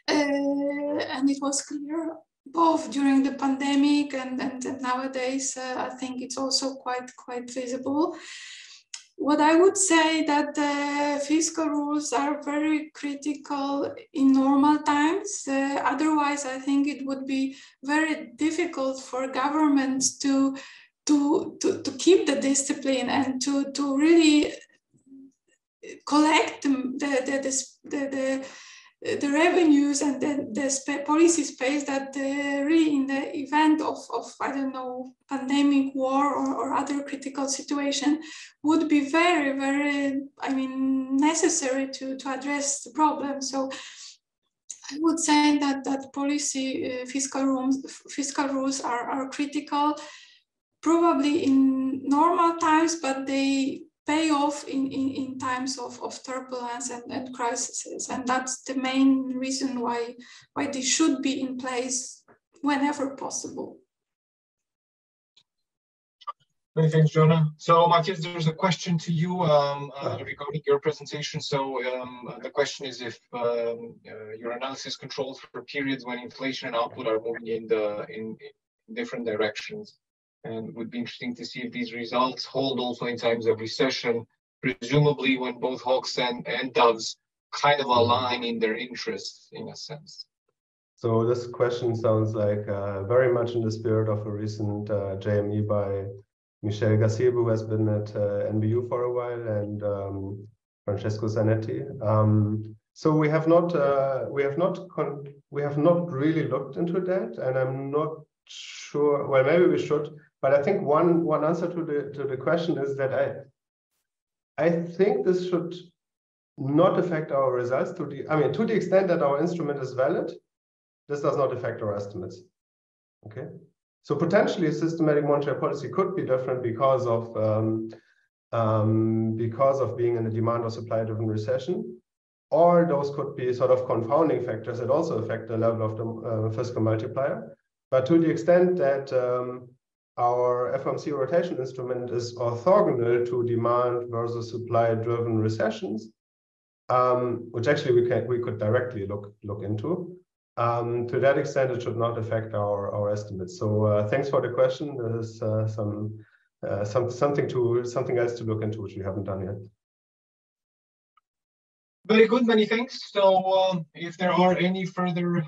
Uh, and it was clear both during the pandemic and, and, and nowadays, uh, I think it's also quite, quite visible. What I would say that the fiscal rules are very critical in normal times. Uh, otherwise, I think it would be very difficult for governments to to, to, to keep the discipline and to, to really collect the, the, the, the, the revenues and the, the policy space that uh, really in the event of, of I don't know, pandemic, war or, or other critical situation would be very, very, I mean, necessary to, to address the problem. So I would say that, that policy, uh, fiscal, rules, fiscal rules are, are critical probably in normal times, but they pay off in, in, in times of, of turbulence and, and crises. And that's the main reason why, why they should be in place whenever possible. Many thanks, Jonah. So, Matthias, there's a question to you um, uh, regarding your presentation. So, um, the question is if um, uh, your analysis controls for periods when inflation and output are moving in the in, in different directions, and would be interesting to see if these results hold also in times of recession, presumably when both hawks and, and doves kind of align in their interests in a sense. So this question sounds like uh, very much in the spirit of a recent uh, JME by Mishel Ghassibe, who has been at uh, NBU for a while, and um, Francesco Zanetti. Um, so we have not uh, we have not we have not really looked into that, and I'm not sure. Well, maybe we should, but I think one one answer to the to the question is that I I think this should not affect our results to the I mean to the extent that our instrument is valid, this does not affect our estimates. Okay. So potentially systematic monetary policy could be different because of um, um, because of being in a demand or supply driven recession, or those could be sort of confounding factors that also affect the level of the uh, fiscal multiplier. But to the extent that um, our FOMC rotation instrument is orthogonal to demand versus supply driven recessions, um, which actually we can we could directly look look into. Um, to that extent, it should not affect our, our estimates. So uh, thanks for the question. There's uh, some, uh, some something to something else to look into which we haven't done yet. Very good, many thanks. So um, if there are any further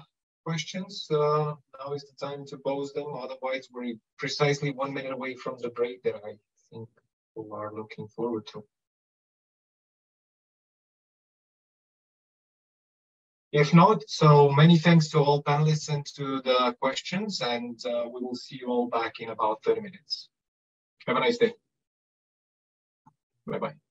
questions, uh, now is the time to pose them. Otherwise, we're precisely one minute away from the break that I think we are looking forward to. If not, so many thanks to all panelists and to the questions, and uh, we will see you all back in about 30 minutes. Have a nice day. Bye-bye.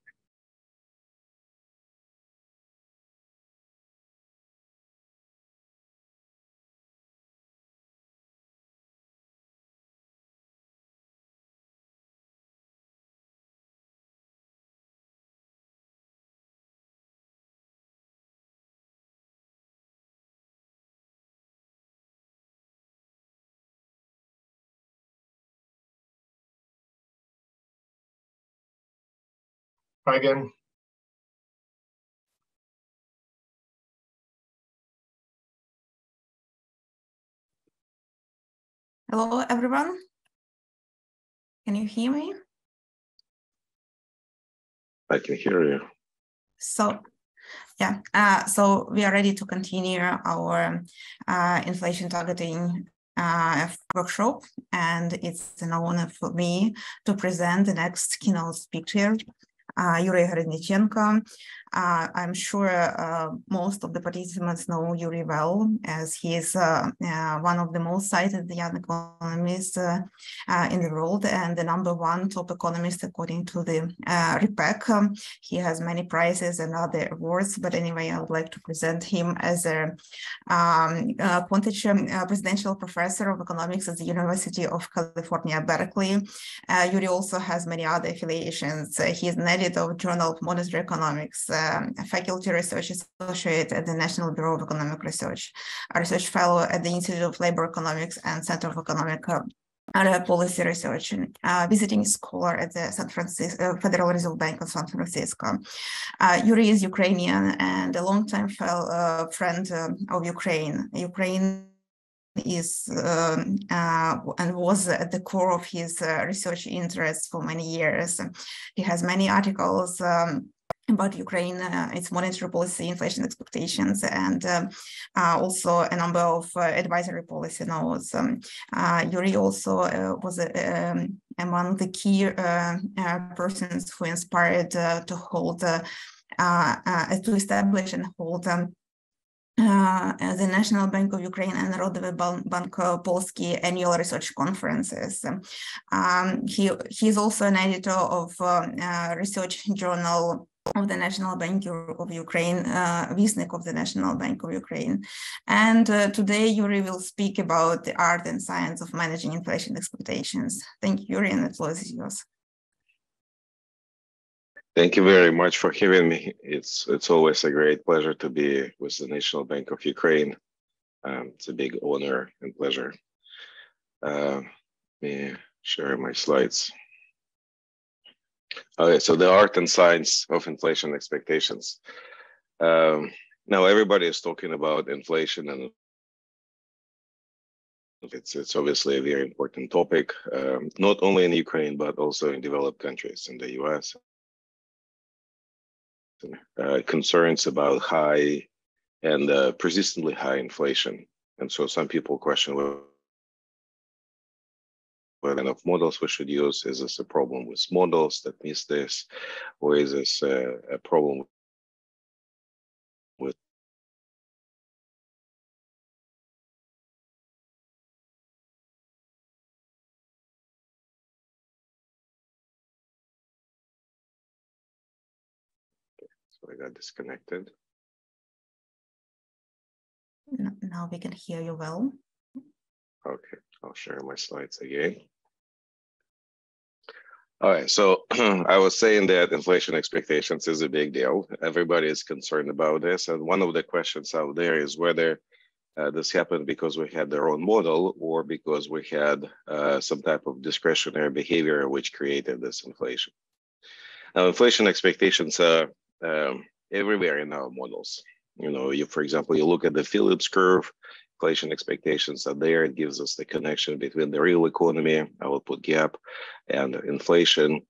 Try again. Hello, everyone. Can you hear me? I can hear you. So, yeah, uh, so we are ready to continue our uh, inflation targeting uh, workshop, and it's an honor for me to present the next keynote speaker, Yuri Gorodnichenko. Uh, I'm sure uh, most of the participants know Yuri well, as he is uh, uh, one of the most cited young economists uh, in the world and the number one top economist according to the RePEc. Um, he has many prizes and other awards, but anyway, I would like to present him as a um, presidential professor of economics at the University of California, Berkeley. Yuri also has many other affiliations. he is an editor of Journal of Monetary Economics, um, faculty research associate at the National Bureau of Economic Research, a research fellow at the Institute of Labor Economics and Center of Economic uh, Policy Research, uh, visiting scholar at the San Francisco uh, Federal Reserve Bank of San Francisco. Uh, Yuri is Ukrainian and a longtime fellow, uh, friend um, of Ukraine. Ukraine is um, uh, and was at the core of his uh, research interests for many years. He has many articles um, about Ukraine, uh, its monetary policy, inflation expectations, and um, uh, also a number of uh, advisory policy notes. Um, uh, Yuri also uh, was um, among the key uh, persons who inspired to hold, to establish and hold um, uh, the National Bank of Ukraine and Narodowy Bank Polski annual research conferences. Um, he, he is also an editor of uh, uh, research journal of the National Bank of Ukraine, uh, Visnyk of the National Bank of Ukraine. And uh, today Yuri will speak about the art and science of managing inflation expectations. Thank you, Yuri, and the floor is yours. Thank you very much for having me. It's it's always a great pleasure to be with the National Bank of Ukraine. Um, it's a big honor and pleasure Uh, me share my slides. Okay, so the art and science of inflation expectations. Um, now everybody is talking about inflation and it's, it's obviously a very important topic, um, not only in Ukraine, but also in developed countries, in the US. Uh, concerns about high and uh, persistently high inflation. And so some people question well, what kind of models we should use. Is this a problem with models that miss this, or is this a, a problem I got disconnected. Now we can hear you well. Okay, I'll share my slides again. All right, so (clears throat) I was saying that inflation expectations is a big deal. Everybody is concerned about this. And one of the questions out there is whether uh, this happened because we had their own model or because we had uh, some type of discretionary behavior which created this inflation. Now, inflation expectations are um, everywhere in our models. You know, you, for example, you look at the Phillips curve, inflation expectations are there. It gives us the connection between the real economy, output gap, and inflation.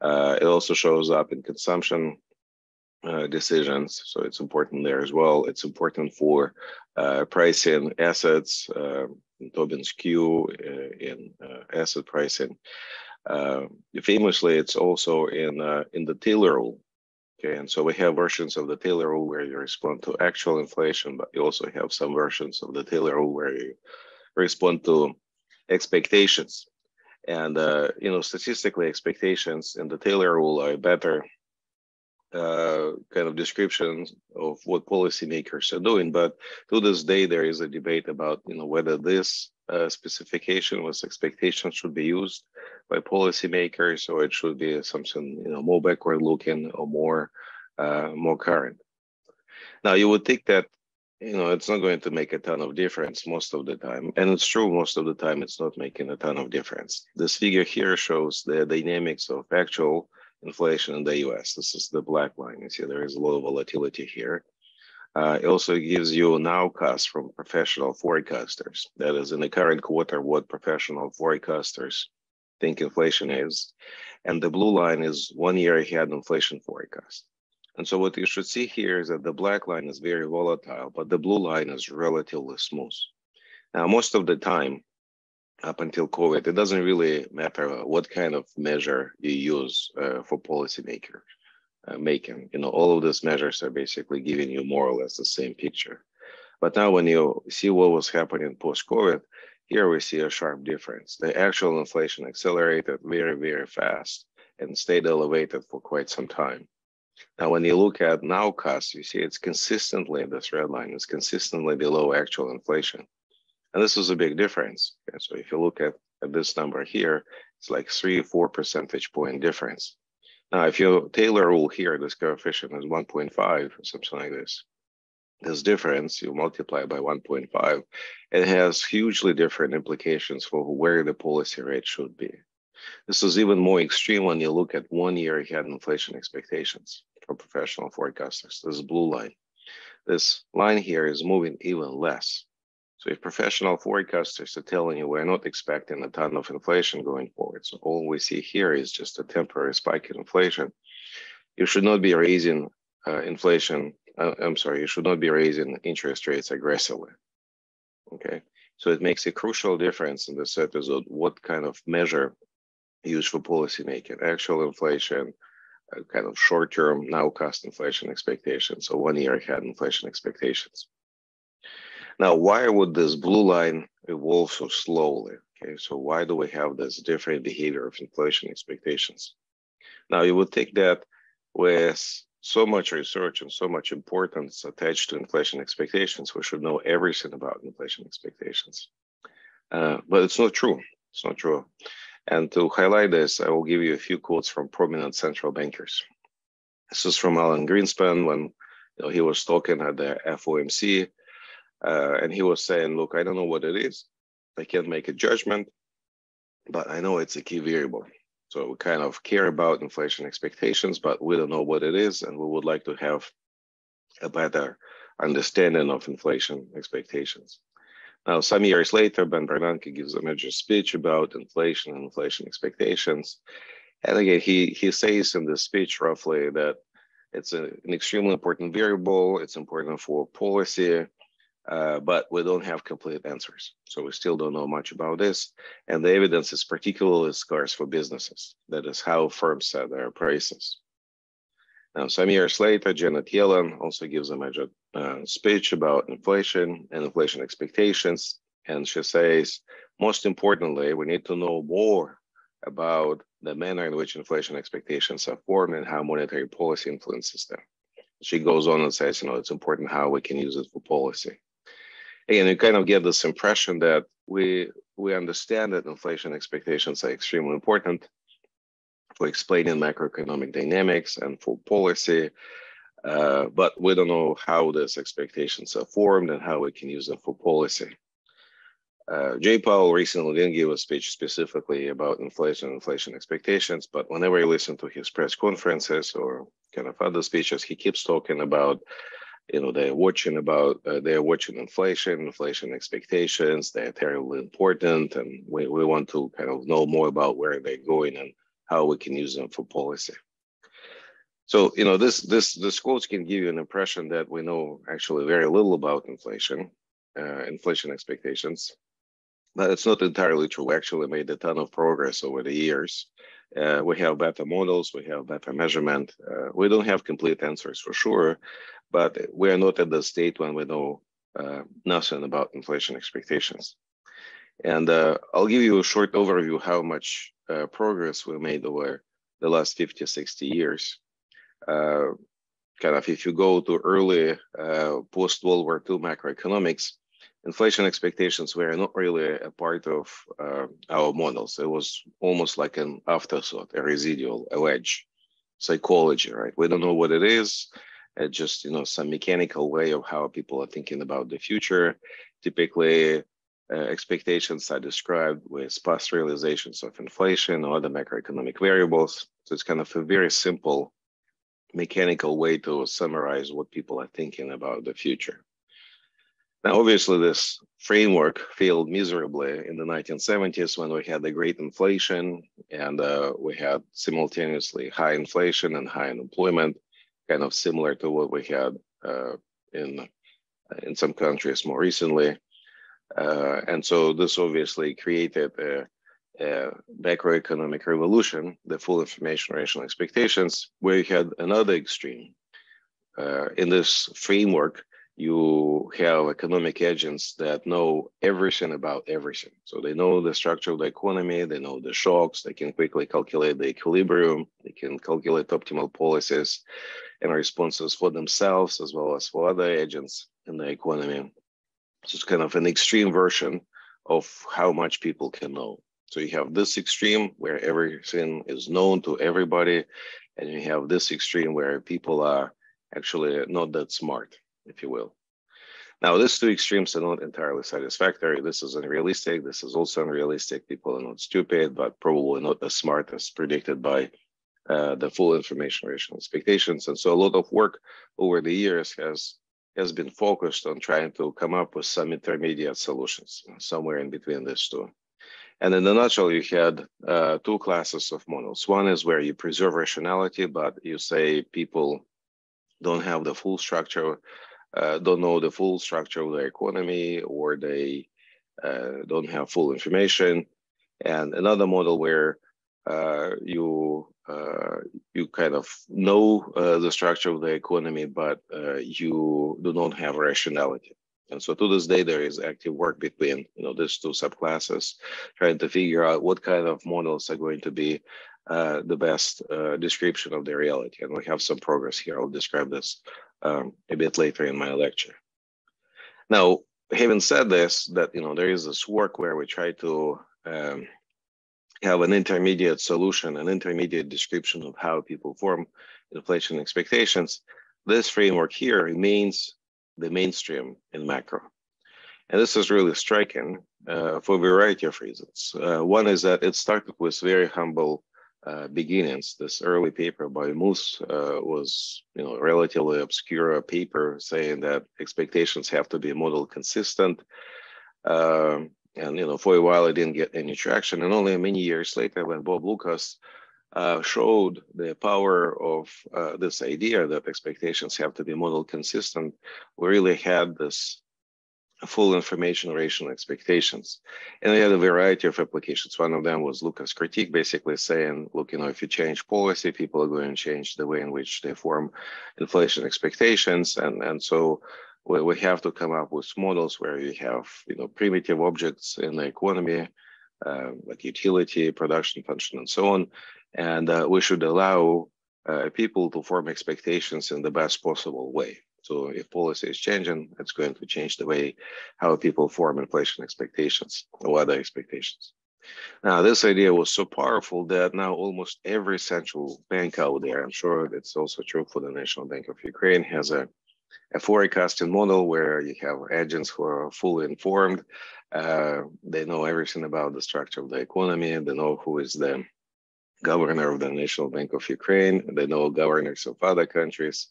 Uh, it also shows up in consumption uh, decisions, so it's important there as well. It's important for uh, pricing assets, uh, in Tobin's Q uh, in uh, asset pricing. famously, it's also in in the Taylor rule, Okay, and so we have versions of the Taylor rule where you respond to actual inflation, but you also have some versions of the Taylor rule where you respond to expectations. And uh, you know, statistically, expectations in the Taylor rule are better uh, kind of descriptions of what policymakers are doing. But to this day, there is a debate about you know whether this uh, specification with expectations should be used by policymakers or it should be something you know more backward looking or more uh, more current. Now you would think that you know it's not going to make a ton of difference most of the time, and it's true most of the time it's not making a ton of difference. This figure here shows the dynamics of actual inflation in the U.S. This is the black line. You see there is a lot of volatility here. Uh, it also gives you nowcast from professional forecasters. That is in the current quarter, what professional forecasters think inflation is. And the blue line is one year ahead inflation forecast. And so what you should see here is that the black line is very volatile, but the blue line is relatively smooth. Now, most of the time, up until COVID, it doesn't really matter what kind of measure you use uh, for policymakers uh, making. You know, all of these measures are basically giving you more or less the same picture. But now when you see what was happening post-COVID, here we see a sharp difference. The actual inflation accelerated very, very fast and stayed elevated for quite some time. Now, when you look at nowcast, you see it's consistently, this red line is consistently below actual inflation. And this is a big difference. Okay, so if you look at, at this number here, it's like three, four percentage point difference. Now, if you Taylor rule here, this coefficient is 1.5 or something like this. This difference, you multiply by 1.5, it has hugely different implications for where the policy rate should be. This is even more extreme when you look at one year ahead inflation expectations for professional forecasters. This blue line. This line here is moving even less. So if professional forecasters are telling you we're not expecting a ton of inflation going forward, so all we see here is just a temporary spike in inflation, you should not be raising uh, inflation. Uh, I'm sorry, you should not be raising interest rates aggressively. Okay, so it makes a crucial difference in this episode what kind of measure used for policymaking, actual inflation, uh, kind of short-term nowcast inflation expectations, so one year ahead inflation expectations. Now, why would this blue line evolve so slowly? Okay, so why do we have this different behavior of inflation expectations? Now, you would think that with so much research and so much importance attached to inflation expectations, we should know everything about inflation expectations. Uh, but it's not true. It's not true. And to highlight this, I will give you a few quotes from prominent central bankers. This is from Alan Greenspan when you know, he was talking at the FOMC uh, and he was saying, look, I don't know what it is, I can't make a judgment, but I know it's a key variable. So we kind of care about inflation expectations, but we don't know what it is, and we would like to have a better understanding of inflation expectations. Now, some years later, Ben Bernanke gives a major speech about inflation and inflation expectations. And again, he, he says in this speech roughly that it's a, an extremely important variable, it's important for policy, uh, but we don't have complete answers. So we still don't know much about this. And the evidence is particularly scarce for businesses. That is how firms set their prices. Now, some years later, Janet Yellen also gives a major uh, speech about inflation and inflation expectations. And she says, most importantly, we need to know more about the manner in which inflation expectations are formed and how monetary policy influences them. She goes on and says, you know, it's important how we can use it for policy. Again, you kind of get this impression that we we understand that inflation expectations are extremely important, for explaining macroeconomic dynamics and for policy. Uh, but we don't know how these expectations are formed and how we can use them for policy. Uh, Jay Powell recently didn't give a speech specifically about inflation and inflation expectations, but whenever you listen to his press conferences or kind of other speeches, he keeps talking about, you know, they're watching about, uh, they're watching inflation, inflation expectations, they're terribly important, and we, we want to kind of know more about where they're going and how we can use them for policy. So, you know, this this this quotes can give you an impression that we know actually very little about inflation, uh, inflation expectations. But it's not entirely true. We actually made a ton of progress over the years. Uh, we have better models, we have better measurement. Uh, we don't have complete answers for sure, but we are not at the state when we know uh, nothing about inflation expectations. And uh, I'll give you a short overview how much uh, progress we made over the last 50, 60 years. Uh, kind of if you go to early uh, post-World War II macroeconomics, inflation expectations were not really a part of uh, our models. It was almost like an afterthought, a residual, a wedge, psychology, right? We don't know what it is. Just you know some mechanical way of how people are thinking about the future. Typically, uh, expectations are described with past realizations of inflation or other macroeconomic variables. So it's kind of a very simple mechanical way to summarize what people are thinking about the future. Now, obviously, this framework failed miserably in the 1970s when we had the great inflation and uh, we had simultaneously high inflation and high unemployment, kind of similar to what we had uh, in, in some countries more recently. Uh, and so this obviously created a, a, macroeconomic revolution, the full information rational expectations, where you had another extreme. Uh, in this framework, you have economic agents that know everything about everything. So they know the structure of the economy, they know the shocks, they can quickly calculate the equilibrium, they can calculate optimal policies and responses for themselves as well as for other agents in the economy. So it's kind of an extreme version of how much people can know. So you have this extreme where everything is known to everybody, and you have this extreme where people are actually not that smart, if you will. Now, these two extremes are not entirely satisfactory. This is unrealistic. This is also unrealistic. People are not stupid, but probably not as smart as predicted by uh, the full information rational expectations. And so a lot of work over the years has has been focused on trying to come up with some intermediate solutions, somewhere in between these two. And in a nutshell, you had uh, two classes of models. One is where you preserve rationality, but you say people don't have the full structure, uh, don't know the full structure of the economy, or they uh, don't have full information. And another model where you uh, you kind of know uh, the structure of the economy, but uh, you do not have rationality. And so to this day, there is active work between you know these two subclasses, trying to figure out what kind of models are going to be uh, the best uh, description of the reality. And we have some progress here. I'll describe this um, a bit later in my lecture. Now, having said this, that you know there is this work where we try to um, have an intermediate solution, an intermediate description of how people form inflation expectations, this framework here remains the mainstream in macro. And this is really striking uh, for a variety of reasons. Uh, one is that it started with very humble uh, beginnings. This early paper by Muth uh, was, you know, relatively obscure paper saying that expectations have to be model consistent. And you know, for a while, it didn't get any traction. And only many years later, when Bob Lucas uh, showed the power of uh, this idea that expectations have to be model consistent, we really had this full information rational expectations. And we had a variety of applications. One of them was Lucas critique, basically saying, look, you know, if you change policy, people are going to change the way in which they form inflation expectations. And, and so we, we have to come up with models where you have, you know, primitive objects in the economy, uh, like utility, production function, and so on. And uh, we should allow uh, people to form expectations in the best possible way. So if policy is changing, it's going to change the way how people form inflation expectations or other expectations. Now, this idea was so powerful that now almost every central bank out there, I'm sure it's also true for the National Bank of Ukraine, has a, a forecasting model where you have agents who are fully informed. Uh, they know everything about the structure of the economy. They know who is the governor of the National Bank of Ukraine. They know governors of other countries.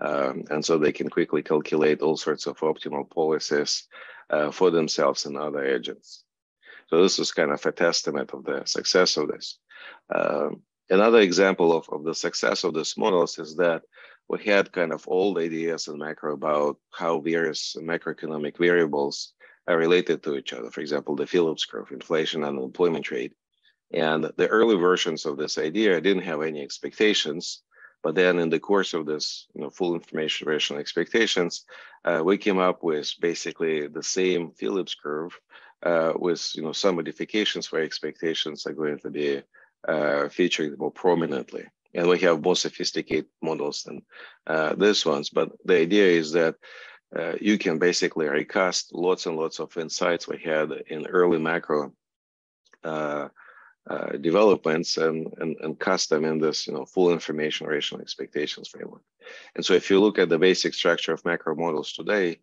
Um, and so they can quickly calculate all sorts of optimal policies uh, for themselves and other agents. So this is kind of a testament of the success of this. Um, another example of, of the success of this models is that we had kind of old ideas in macro about how various macroeconomic variables are related to each other. For example, the Phillips curve, inflation and unemployment rate. And the early versions of this idea didn't have any expectations but then in the course of this you know, full information rational expectations, uh, we came up with basically the same Phillips curve uh, with you know, some modifications where expectations are going to be uh, featured more prominently. And we have more sophisticated models than uh, this ones. But the idea is that uh, you can basically recast lots and lots of insights we had in early macro uh, uh, developments and, and, and cast them in this you know, full information rational expectations framework. And so if you look at the basic structure of macro models today,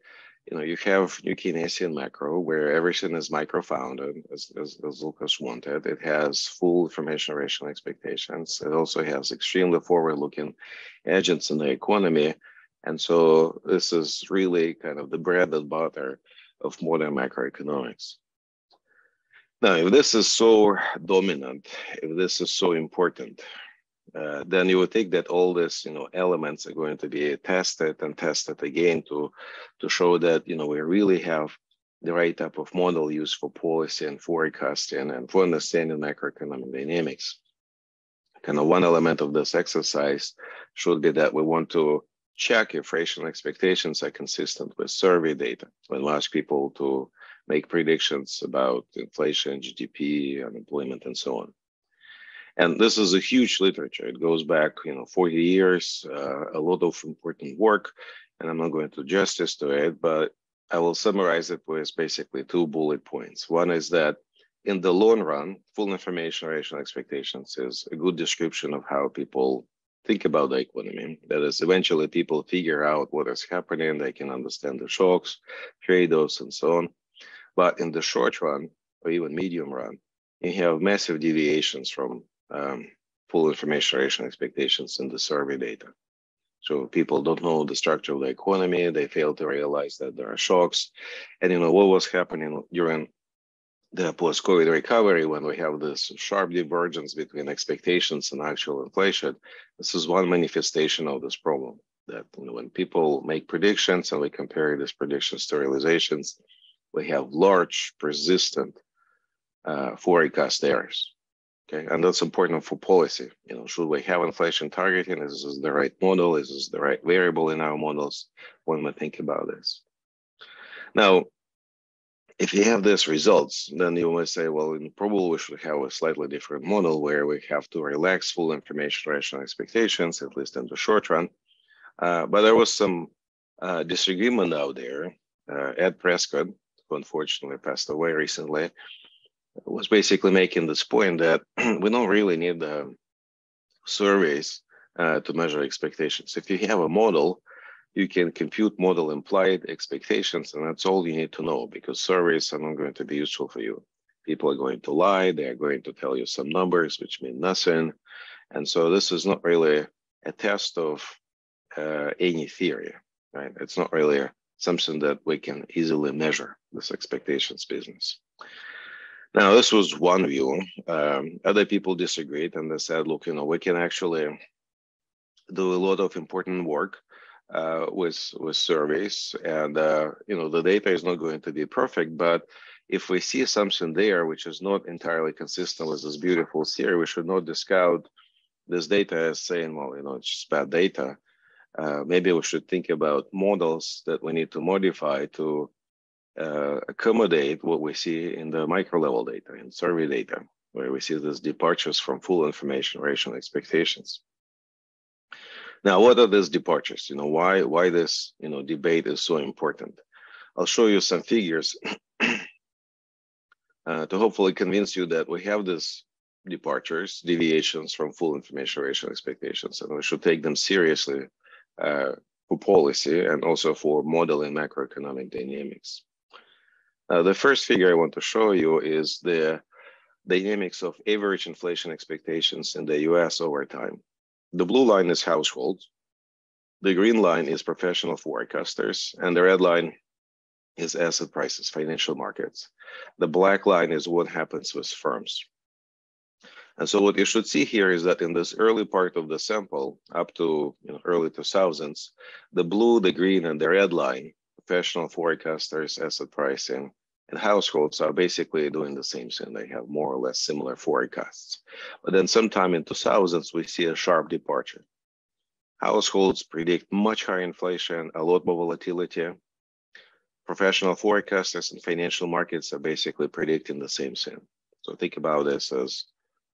you know, you have New Keynesian macro where everything is micro-founded as, as, as, Lucas wanted. It has full information rational expectations. It also has extremely forward-looking agents in the economy. And so this is really kind of the bread and butter of modern macroeconomics. Now, if this is so dominant, if this is so important, uh, then you would think that all these, you know, elements are going to be tested and tested again to, to show that, you know, we really have the right type of model used for policy and forecasting and for understanding macroeconomic dynamics. Kind of one element of this exercise should be that we want to check if rational expectations are consistent with survey data when we ask people to make predictions about inflation, GDP, unemployment, and so on. And this is a huge literature. It goes back, you know, 40 years, uh, a lot of important work, and I'm not going to justice to it, but I will summarize it with basically two bullet points. One is that in the long run, full information rational expectations is a good description of how people think about the economy. That is, eventually people figure out what is happening, they can understand the shocks, trade-offs, and so on. But in the short run, or even medium run, you have massive deviations from um, full information rational expectations in the survey data. So people don't know the structure of the economy. They fail to realize that there are shocks. And you know what was happening during the post-COVID recovery when we have this sharp divergence between expectations and actual inflation. This is one manifestation of this problem. That you know, when people make predictions and we compare these predictions to realizations, we have large persistent uh, forecast errors. Okay, and that's important for policy. You know, should we have inflation targeting? Is this the right model? Is this the right variable in our models when we think about this? Now, if you have these results, then you might say, well, in probably we should have a slightly different model where we have to relax full information rational expectations, at least in the short run. Uh, but there was some uh, disagreement out there. Uh, Ed Prescott, who unfortunately passed away recently, was basically making this point that (clears throat) we don't really need surveys uh, to measure expectations. If you have a model you can compute model implied expectations, and that's all you need to know because surveys are not going to be useful for you. People are going to lie, they are going to tell you some numbers which mean nothing. And so this is not really a test of uh, any theory, right? It's not really something that we can easily measure, this expectations business. Now, this was one view. Um, other people disagreed and they said, look, you know, we can actually do a lot of important work uh, with with surveys, and uh, you know the data is not going to be perfect, but if we see something there which is not entirely consistent with this beautiful theory, we should not discount this data as saying, well, you know, it's just bad data. Uh, maybe we should think about models that we need to modify to uh, accommodate what we see in the micro level data, in survey data, where we see these departures from full information rational expectations. Now, what are these departures? You know, why why this you know debate is so important? I'll show you some figures (clears throat) uh, to hopefully convince you that we have these departures, deviations from full information rational expectations, and we should take them seriously uh, for policy and also for modeling macroeconomic dynamics. Uh, the first figure I want to show you is the dynamics of average inflation expectations in the US over time. The blue line is households. The green line is professional forecasters, and the red line is asset prices, financial markets. The black line is what happens with firms. And so what you should see here is that in this early part of the sample, up to you know, early 2000s, the blue, the green, and the red line, professional forecasters, asset pricing, and households are basically doing the same thing. They have more or less similar forecasts. But then sometime in 2000s, we see a sharp departure. Households predict much higher inflation, a lot more volatility. Professional forecasters and financial markets are basically predicting the same thing. So think about this as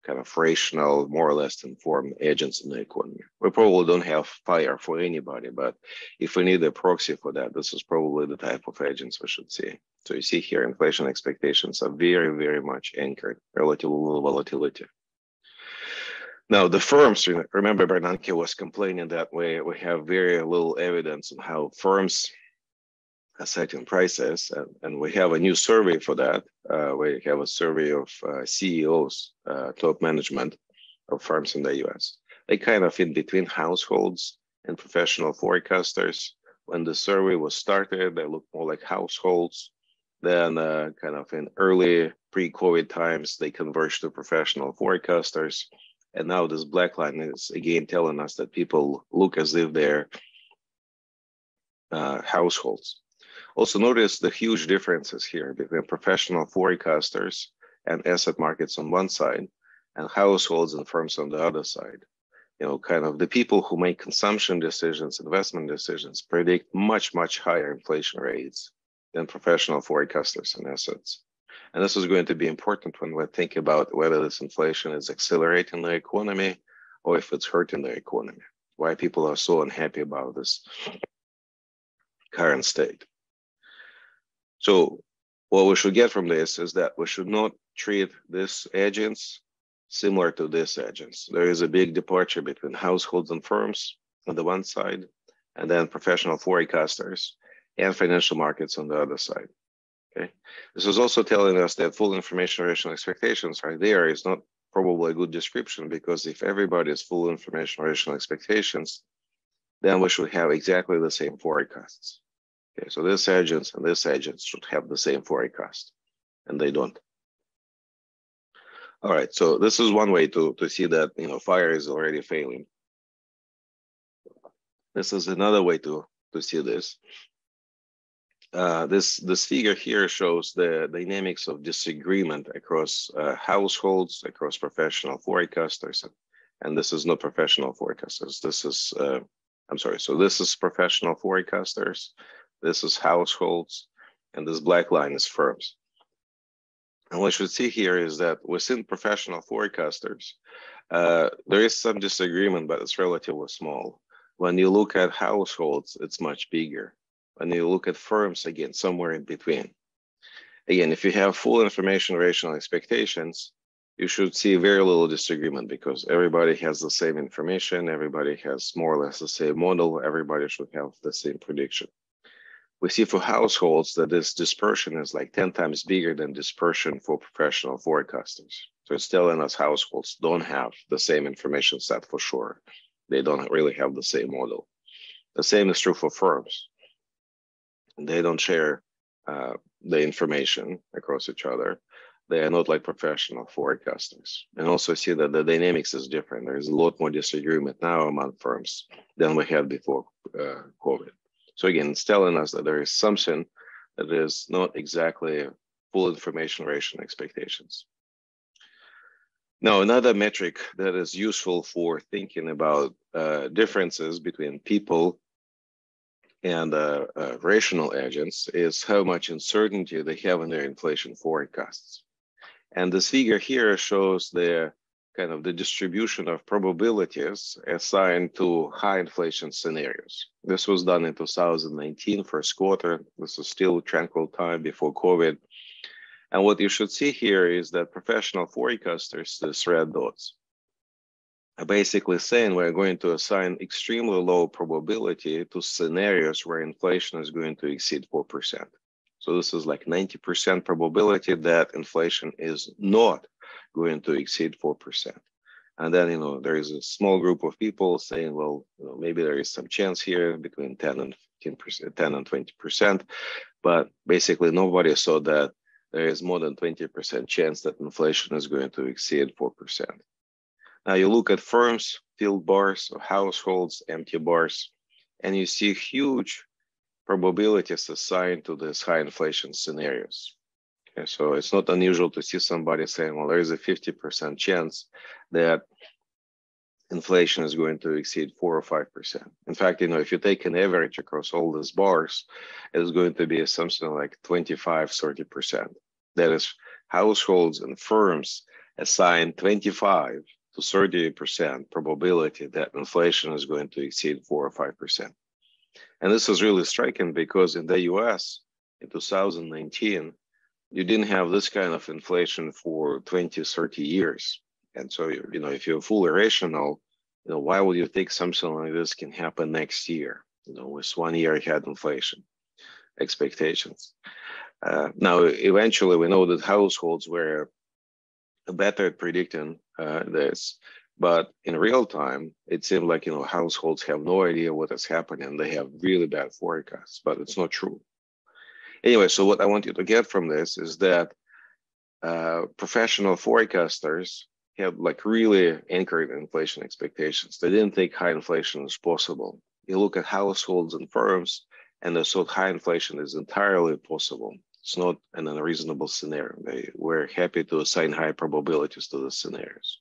kind of rational, more or less informed agents in the economy. We probably don't have FIRE for anybody, but if we need a proxy for that, this is probably the type of agents we should see. So you see here, inflation expectations are very, very much anchored, relatively low volatility. Now, the firms, remember Bernanke was complaining that we, we have very little evidence on how firms setting prices. And, and, we have a new survey for that. Uh, we have a survey of uh, CEOs, uh, top management of firms in the US. They kind of in between households and professional forecasters. When the survey was started, they looked more like households. Then, uh, kind of in early pre COVID times, they converged to professional forecasters. And now this black line is again telling us that people look as if they're uh, households. Also notice the huge differences here between professional forecasters and asset markets on one side and households and firms on the other side. You know, kind of the people who make consumption decisions, investment decisions predict much, much higher inflation rates than professional forecasters and assets. And this is going to be important when we think about whether this inflation is accelerating the economy or if it's hurting the economy, why people are so unhappy about this current state. So what we should get from this is that we should not treat these agents similar to these agents. There is a big departure between households and firms on the one side, and then professional forecasters and financial markets on the other side. Okay. This is also telling us that full information rational expectations right there is not probably a good description because if everybody is full information rational expectations, then we should have exactly the same forecasts. Okay, so this agents and this agents should have the same forecast, and they don't. All right, so this is one way to, to see that you know FIRE is already failing. This is another way to, to see this. Uh, this this figure here shows the dynamics of disagreement across uh, households, across professional forecasters, and this is not professional forecasters. This is uh, I'm sorry. So this is professional forecasters, this is households, and this black line is firms. And what you should see here is that within professional forecasters, uh, there is some disagreement, but it's relatively small. When you look at households, it's much bigger. When you look at firms, again, somewhere in between. Again, if you have full information rational expectations, you should see very little disagreement because everybody has the same information, everybody has more or less the same model, everybody should have the same prediction. We see for households that this dispersion is like 10 times bigger than dispersion for professional forecasters. So it's telling us households don't have the same information set for sure. They don't really have the same model. The same is true for firms. They don't share uh, the information across each other they are not like professional forecasters. And also see that the dynamics is different. There is a lot more disagreement now among firms than we had before uh, COVID. So again, it's telling us that there is something that is not exactly full information ratio expectations. Now, another metric that is useful for thinking about uh, differences between people and uh, uh, rational agents is how much uncertainty they have in their inflation forecasts. And this figure here shows the kind of the distribution of probabilities assigned to high inflation scenarios. This was done in 2019, first quarter. This is still tranquil time before COVID. And what you should see here is that professional forecasters, these red dots, are basically saying we're going to assign extremely low probability to scenarios where inflation is going to exceed 4%. So this is like 90% probability that inflation is not going to exceed 4%. And then, you know, there is a small group of people saying, well, you know, maybe there is some chance here between 10 and 15%, 10 and 20%. But basically nobody saw that there is more than 20% chance that inflation is going to exceed 4%. Now you look at firms, filled bars, or households, empty bars, and you see huge probabilities assigned to these high inflation scenarios. Okay, so it's not unusual to see somebody saying, well, there is a 50% chance that inflation is going to exceed four or 5%. In fact, you know, if you take an average across all these bars, it's going to be something like 25, 30%. That is households and firms assign 25 to 30% probability that inflation is going to exceed four or 5%. And this is really striking because in the US in 2019, you didn't have this kind of inflation for 20, 30 years. And so, you know, if you're fully rational, you know, why would you think something like this can happen next year? You know, with one year ahead inflation expectations. Uh, now, eventually, we know that households were better at predicting uh, this. But in real time, it seemed like you know households have no idea what is happening. They have really bad forecasts, but it's not true. Anyway, so what I want you to get from this is that uh, professional forecasters have like really anchored inflation expectations. They didn't think high inflation is possible. You look at households and firms, and they thought high inflation is entirely possible. It's not an unreasonable scenario. They were happy to assign high probabilities to the scenarios.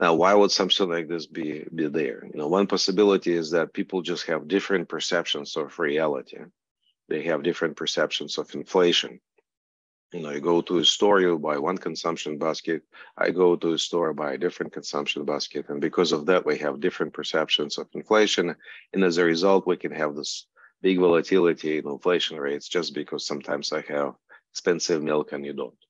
Now, why would something like this be, be there? You know, one possibility is that people just have different perceptions of reality. They have different perceptions of inflation. You know, you go to a store, you buy one consumption basket. I go to a store, buy a different consumption basket. And because of that, we have different perceptions of inflation. And as a result, we can have this big volatility in inflation rates just because sometimes I have expensive milk and you don't.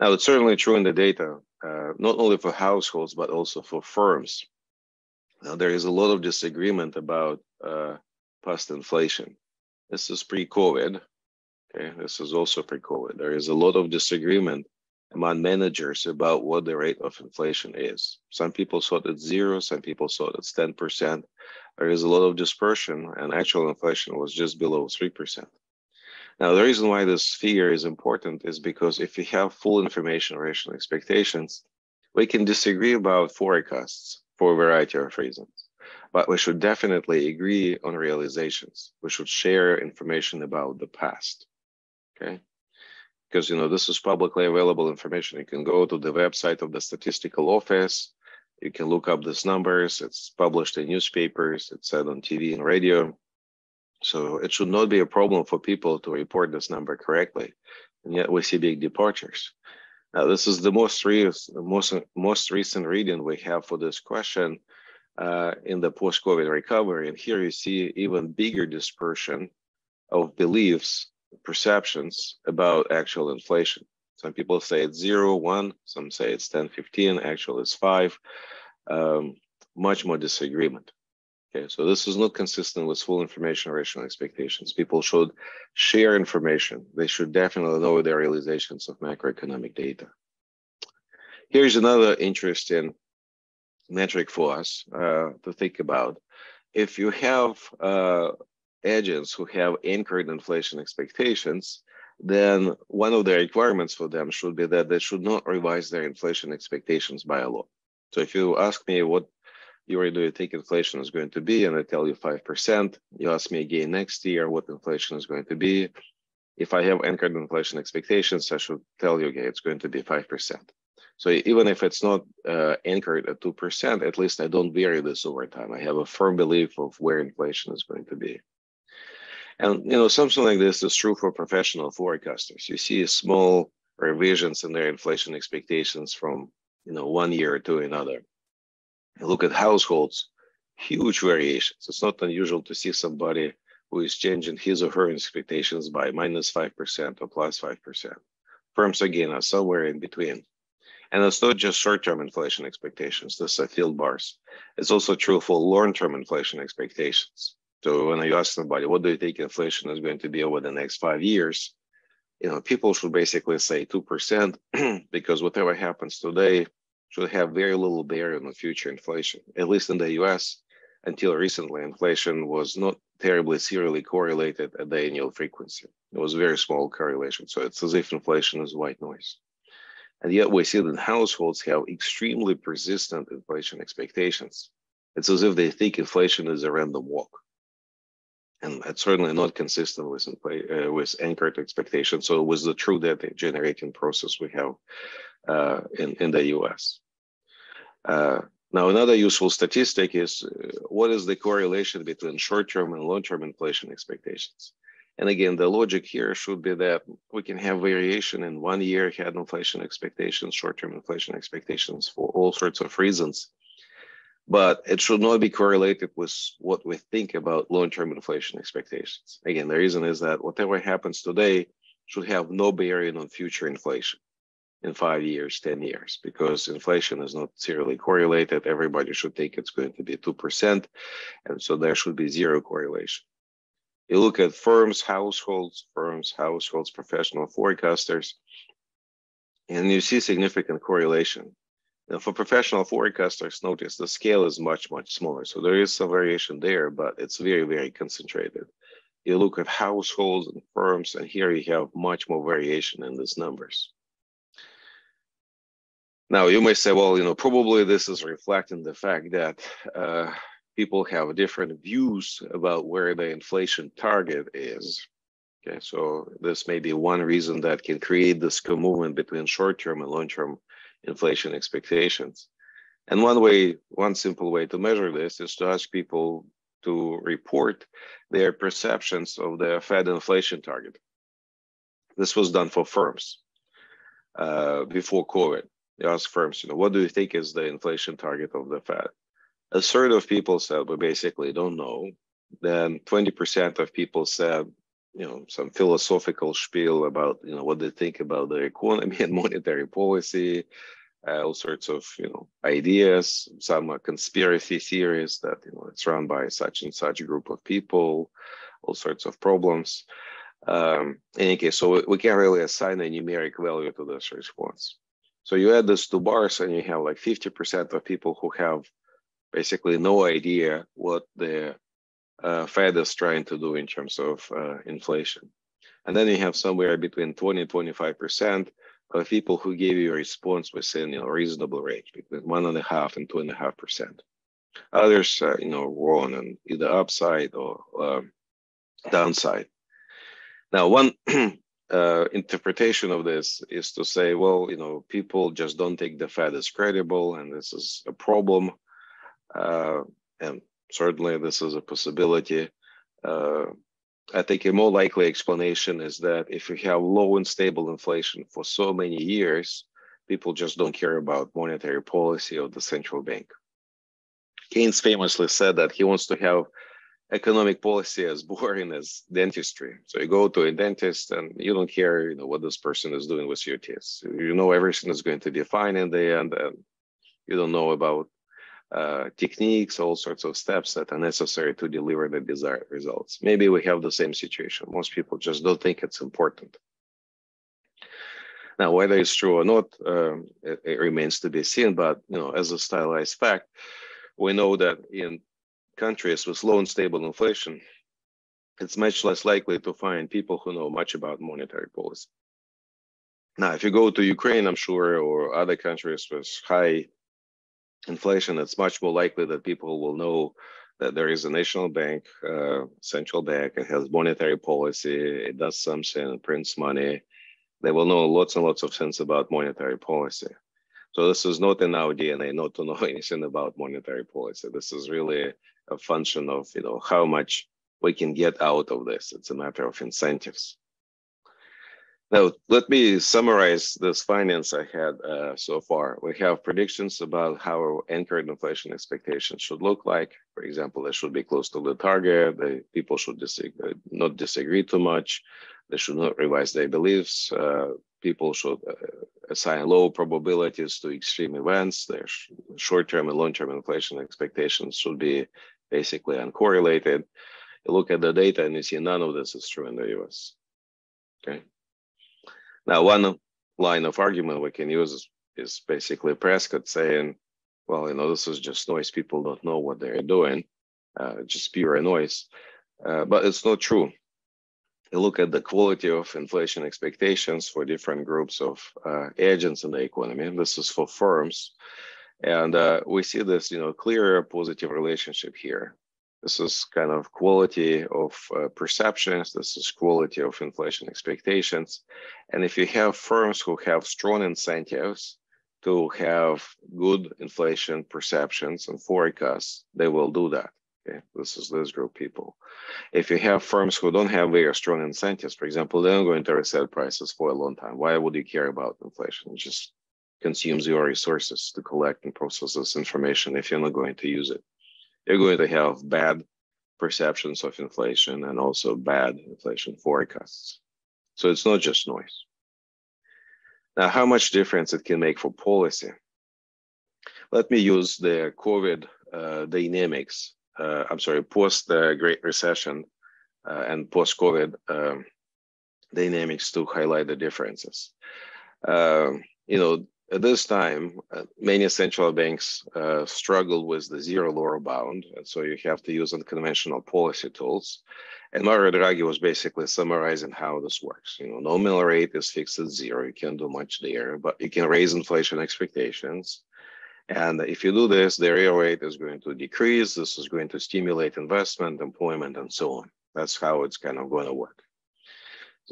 Now, it's certainly true in the data, uh, not only for households, but also for firms. Now, there is a lot of disagreement about uh, past inflation. This is pre-COVID. Okay, this is also pre-COVID. There is a lot of disagreement among managers about what the rate of inflation is. Some people thought it's zero, some people thought it's 10%. There is a lot of dispersion, and actual inflation was just below 3%. Now, the reason why this figure is important is because if we have full information rational expectations, we can disagree about forecasts for a variety of reasons, but we should definitely agree on realizations. We should share information about the past, okay? Because, you know, this is publicly available information. You can go to the website of the statistical office. You can look up these numbers. It's published in newspapers. It's said on TV and radio. So it should not be a problem for people to report this number correctly. And yet we see big departures. Now, this is the most, re- most, most recent reading we have for this question uh, in the post-COVID recovery. And here you see even bigger dispersion of beliefs, perceptions about actual inflation. Some people say it's zero, one, some say it's 10, 15, actually it's five. Um, much more disagreement. Okay, so this is not consistent with full information rational expectations. People should share information. They should definitely know their realizations of macroeconomic data. Here's another interesting metric for us uh, to think about. If you have uh, agents who have anchored inflation expectations, then one of the requirements for them should be that they should not revise their inflation expectations by a lot. So if you ask me what year do you think inflation is going to be, and I tell you 5%, you ask me again next year what inflation is going to be. If I have anchored inflation expectations, I should tell you, okay, it's going to be 5%. So even if it's not uh, anchored at 2%, at least I don't vary this over time. I have a firm belief of where inflation is going to be. And you know, something like this is true for professional forecasters. You see small revisions in their inflation expectations from you know one year to another. You look at households, huge variations. It's not unusual to see somebody who is changing his or her expectations by minus 5% or plus 5%. Firms again are somewhere in between. And it's not just short-term inflation expectations, these are field bars. It's also true for long-term inflation expectations. So when you ask somebody, what do you think inflation is going to be over the next five years? You know, people should basically say 2% (clears throat) because whatever happens today should have very little bearing on future inflation. At least in the US, until recently, inflation was not terribly serially correlated at the annual frequency. It was a very small correlation. So it's as if inflation is white noise. And yet we see that households have extremely persistent inflation expectations. It's as if they think inflation is a random walk and it's certainly not consistent with uh, with anchored expectations. So it was the true data generating process we have uh, in in the U.S. Uh, now, another useful statistic is uh, what is the correlation between short-term and long-term inflation expectations? And again, the logic here should be that we can have variation in one year head inflation expectations, short-term inflation expectations for all sorts of reasons but it should not be correlated with what we think about long-term inflation expectations. Again, the reason is that whatever happens today should have no bearing on future inflation in five years, 10 years, because inflation is not serially correlated. Everybody should think it's going to be 2%. And so there should be zero correlation. You look at firms, households, firms, households, professional forecasters, and you see significant correlation now for professional forecasters, notice the scale is much, much smaller. So there is some variation there, but it's very, very concentrated. You look at households and firms, and here you have much more variation in these numbers. Now you may say, well, you know, probably this is reflecting the fact that uh, people have different views about where the inflation target is. Okay, so this may be one reason that can create this movement between short-term and long-term inflation expectations. And one way, one simple way to measure this is to ask people to report their perceptions of the Fed inflation target. This was done for firms uh, before COVID. You ask firms, you know, what do you think is the inflation target of the Fed? A third of people said we basically don't know. Then 20% of people said, you know, some philosophical spiel about, you know, what they think about the economy (laughs) and monetary policy, uh, all sorts of you know ideas, some conspiracy theories that you know it's run by such and such group of people, all sorts of problems. Um, in any case, so we can't really assign a numeric value to this response. So you add these two bars, and you have like 50% of people who have basically no idea what the uh, Fed is trying to do in terms of uh, inflation. And then you have somewhere between 20 and 25% of people who gave you a response within you know reasonable range between one and a half and two and a half percent. Others, uh, you know, were on either upside or um, downside. Now, one (clears throat) uh, interpretation of this is to say, well, you know, people just don't take the Fed as credible, and this is a problem. Uh, and certainly, this is a possibility. Uh, I think a more likely explanation is that if you have low and stable inflation for so many years, people just don't care about monetary policy of the central bank. Keynes famously said that he wants to have economic policy as boring as dentistry. So you go to a dentist and you don't care, you know, what this person is doing with your teeth. You know everything is going to be fine in the end, and you don't know about uh, techniques, all sorts of steps that are necessary to deliver the desired results. Maybe we have the same situation. Most people just don't think it's important. Now, whether it's true or not, um, it, it, remains to be seen. But you know, as a stylized fact, we know that in countries with low and stable inflation, it's much less likely to find people who know much about monetary policy. Now, if you go to Ukraine, I'm sure, or other countries with high inflation, it's much more likely that people will know that there is a national bank, uh, central bank, it has monetary policy, it does something, it prints money. They will know lots and lots of things about monetary policy. So this is not in our DNA not to (laughs) know anything about monetary policy. This is really a function of you know how much we can get out of this. It's a matter of incentives. Now, let me summarize this finance I had uh, so far. We have predictions about how anchored inflation expectations should look like. For example, they should be close to the target. The people should disagree, not disagree too much. They should not revise their beliefs. Uh, people should uh, assign low probabilities to extreme events. Their sh short-term and long-term inflation expectations should be basically uncorrelated. You look at the data and you see none of this is true in the US. Okay. Now, one line of argument we can use is, basically Prescott saying, well, you know, this is just noise. People don't know what they're doing, uh, just pure noise. Uh, but it's not true. You look at the quality of inflation expectations for different groups of uh, agents in the economy. This is for firms. And uh, we see this, you know, clear positive relationship here. This is kind of quality of uh, perceptions. This is quality of inflation expectations. And if you have firms who have strong incentives to have good inflation perceptions and forecasts, they will do that. Okay, this is this group people. If you have firms who don't have very strong incentives, for example, they're not going to reset prices for a long time. Why would you care about inflation? It just consumes your resources to collect and process this information if you're not going to use it. You're going to have bad perceptions of inflation and also bad inflation forecasts. So it's not just noise. Now, how much difference it can make for policy? Let me use the COVID uh, dynamics, uh, I'm sorry, post the Great Recession uh, and post COVID um, dynamics to highlight the differences. Um, you know, at this time, uh, many central banks uh, struggle with the zero lower bound, and so you have to use unconventional policy tools. And Mario Draghi was basically summarizing how this works. You know, nominal rate is fixed at zero. You can't do much there, but you can raise inflation expectations. And if you do this, the real rate is going to decrease. This is going to stimulate investment, employment, and so on. That's how it's kind of going to work.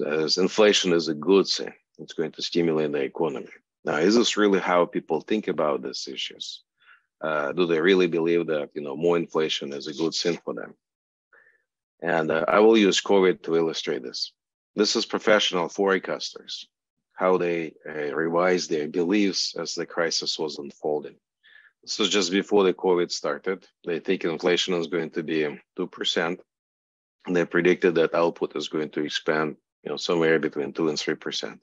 As inflation is a good thing. It's going to stimulate the economy. Now, is this really how people think about these issues? Uh, do they really believe that you know more inflation is a good thing for them? And uh, I will use COVID to illustrate this. This is professional forecasters, how they uh, revise their beliefs as the crisis was unfolding. This was just before the COVID started. They think inflation is going to be 2%. And they predicted that output is going to expand, you know, somewhere between 2 and 3%.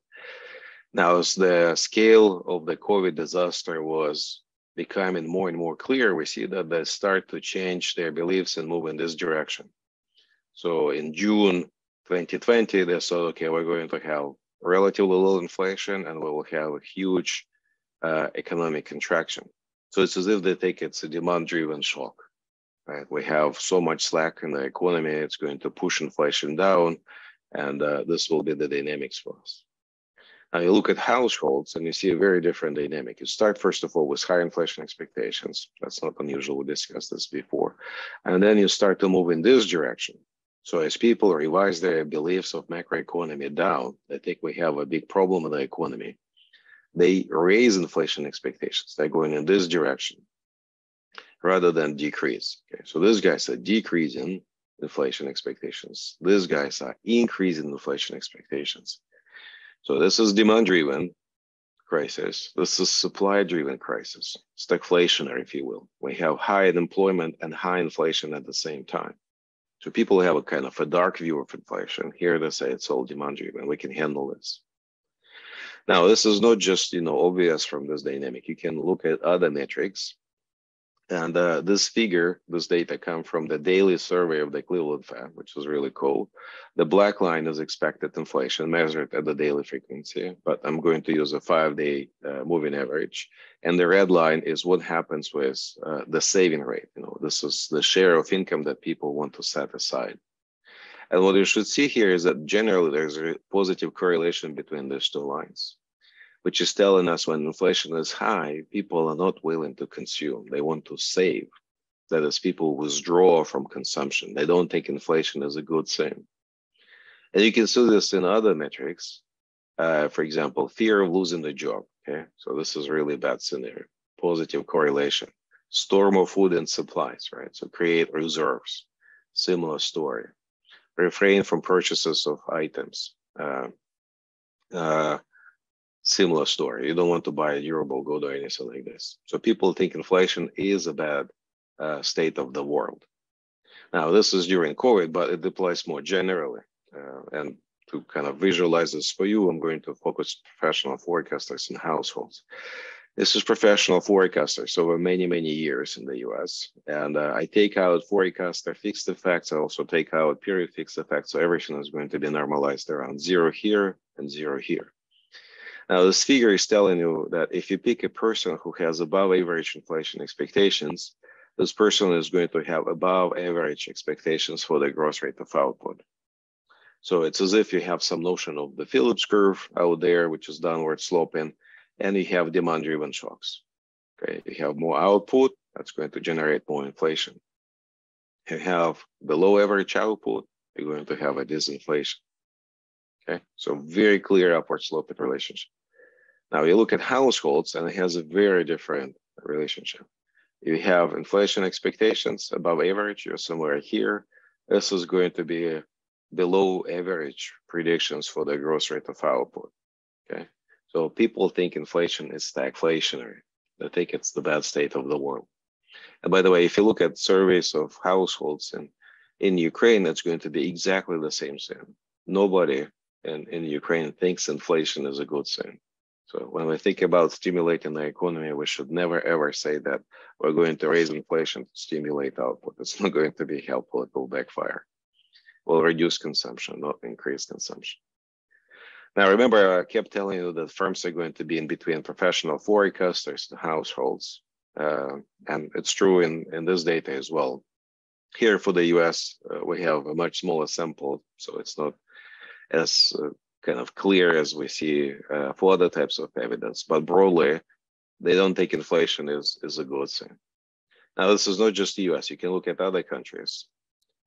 Now, as the scale of the COVID disaster was becoming more and more clear, we see that they start to change their beliefs and move in this direction. So in June 2020, they said, okay, we're going to have relatively low inflation and we will have a huge uh, economic contraction. So it's as if they think it's a demand-driven shock. Right? We have so much slack in the economy, it's going to push inflation down, and uh, this will be the dynamics for us. Now you look at households and you see a very different dynamic. You start, first of all, with high inflation expectations. That's not unusual. We discussed this before. And then you start to move in this direction. So as people revise their beliefs of macroeconomy down, they think we have a big problem in the economy. They raise inflation expectations. They're going in this direction rather than decrease. Okay, so these guys are decreasing inflation expectations. These guys are increasing inflation expectations. So this is demand-driven crisis. This is supply-driven crisis, stagflationary, if you will. We have high unemployment and high inflation at the same time. So people have a kind of a dark view of inflation. Here they say it's all demand driven. We can handle this. Now, this is not just you know obvious from this dynamic. You can look at other metrics and uh, this figure, this data come from the daily survey of the Cleveland Fed, which is really cool. The black line is expected inflation measured at the daily frequency, but I'm going to use a five day uh, moving average. And the red line is what happens with uh, the saving rate. You know, this is the share of income that people want to set aside. And what you should see here is that generally there's a positive correlation between these two lines which is telling us when inflation is high, people are not willing to consume. They want to save. That is, people withdraw from consumption. They don't take inflation as a good thing. And you can see this in other metrics. Uh, for example, fear of losing the job. Okay, so this is really bad scenario. Positive correlation. Storm of food and supplies, right? So create reserves. Similar story. Refrain from purchases of items. Uh, uh, similar story. You don't want to buy a durable good or anything like this. So people think inflation is a bad uh, state of the world. Now, this is during COVID, but it applies more generally. Uh, and to kind of visualize this for you, I'm going to focus professional forecasters and households. This is professional forecasters over many, many years in the US. And uh, I take out forecaster fixed effects. I also take out period fixed effects. So everything is going to be normalized around zero here and zero here. Now, this figure is telling you that if you pick a person who has above average inflation expectations, this person is going to have above average expectations for the growth rate of output. So it's as if you have some notion of the Phillips curve out there, which is downward sloping, and you have demand driven shocks. Okay, you have more output, that's going to generate more inflation. You have below average output, you're going to have a disinflation. Okay, so very clear upward sloping relationship. Now you look at households and it has a very different relationship. You have inflation expectations above average, you're somewhere here. This is going to be below average predictions for the growth rate of output. Okay, so people think inflation is stagflationary. They think it's the bad state of the world. And by the way, if you look at surveys of households in, in Ukraine, it's going to be exactly the same thing. Nobody in, in Ukraine thinks inflation is a good thing. So when we think about stimulating the economy, we should never ever say that we're going to raise inflation to stimulate output. It's not going to be helpful. It will backfire. Will reduce consumption, not increase consumption. Now, remember, I kept telling you that firms are going to be in between professional forecasters and households. Uh, and it's true in, in this data as well. Here for the US, uh, we have a much smaller sample, so it's not as uh, kind of clear as we see uh, for other types of evidence. But broadly, they don't take inflation is, as a good thing. Now, this is not just the US. You can look at other countries,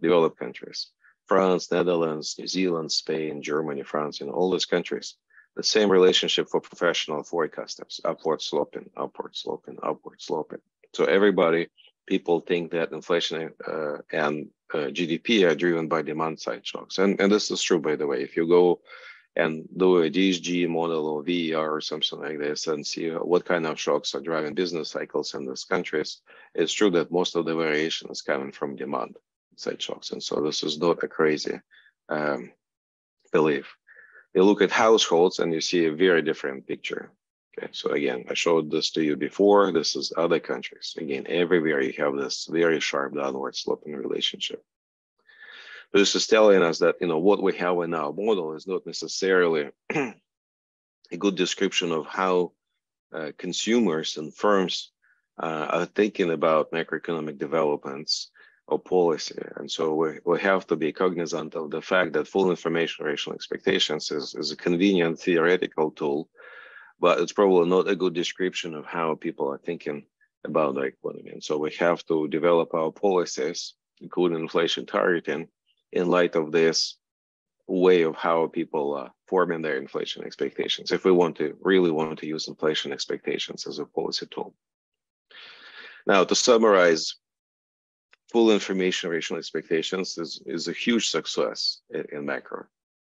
developed countries, France, Netherlands, New Zealand, Spain, Germany, France, know, all those countries. The same relationship for professional forecasters, upward sloping, upward sloping, upward sloping. So everybody, people think that inflation uh, and uh, GDP are driven by demand side shocks. And, and this is true, by the way. If you go and do a DSGE model or VAR or something like this and see what kind of shocks are driving business cycles in these countries, it's true that most of the variation is coming from demand side shocks. And so this is not a crazy um, belief. You look at households and you see a very different picture. Okay, so again, I showed this to you before. This is other countries. Again, everywhere you have this very sharp downward sloping relationship. This is telling us that you know what we have in our model is not necessarily (clears throat) a good description of how uh, consumers and firms uh, are thinking about macroeconomic developments or policy. And so we, we have to be cognizant of the fact that full information rational expectations is, is a convenient theoretical tool but it's probably not a good description of how people are thinking about the economy. And so we have to develop our policies, including inflation targeting, in light of this way of how people are forming their inflation expectations, if we want to really want to use inflation expectations as a policy tool. Now, to summarize, full information rational expectations is, is a huge success in, in macro,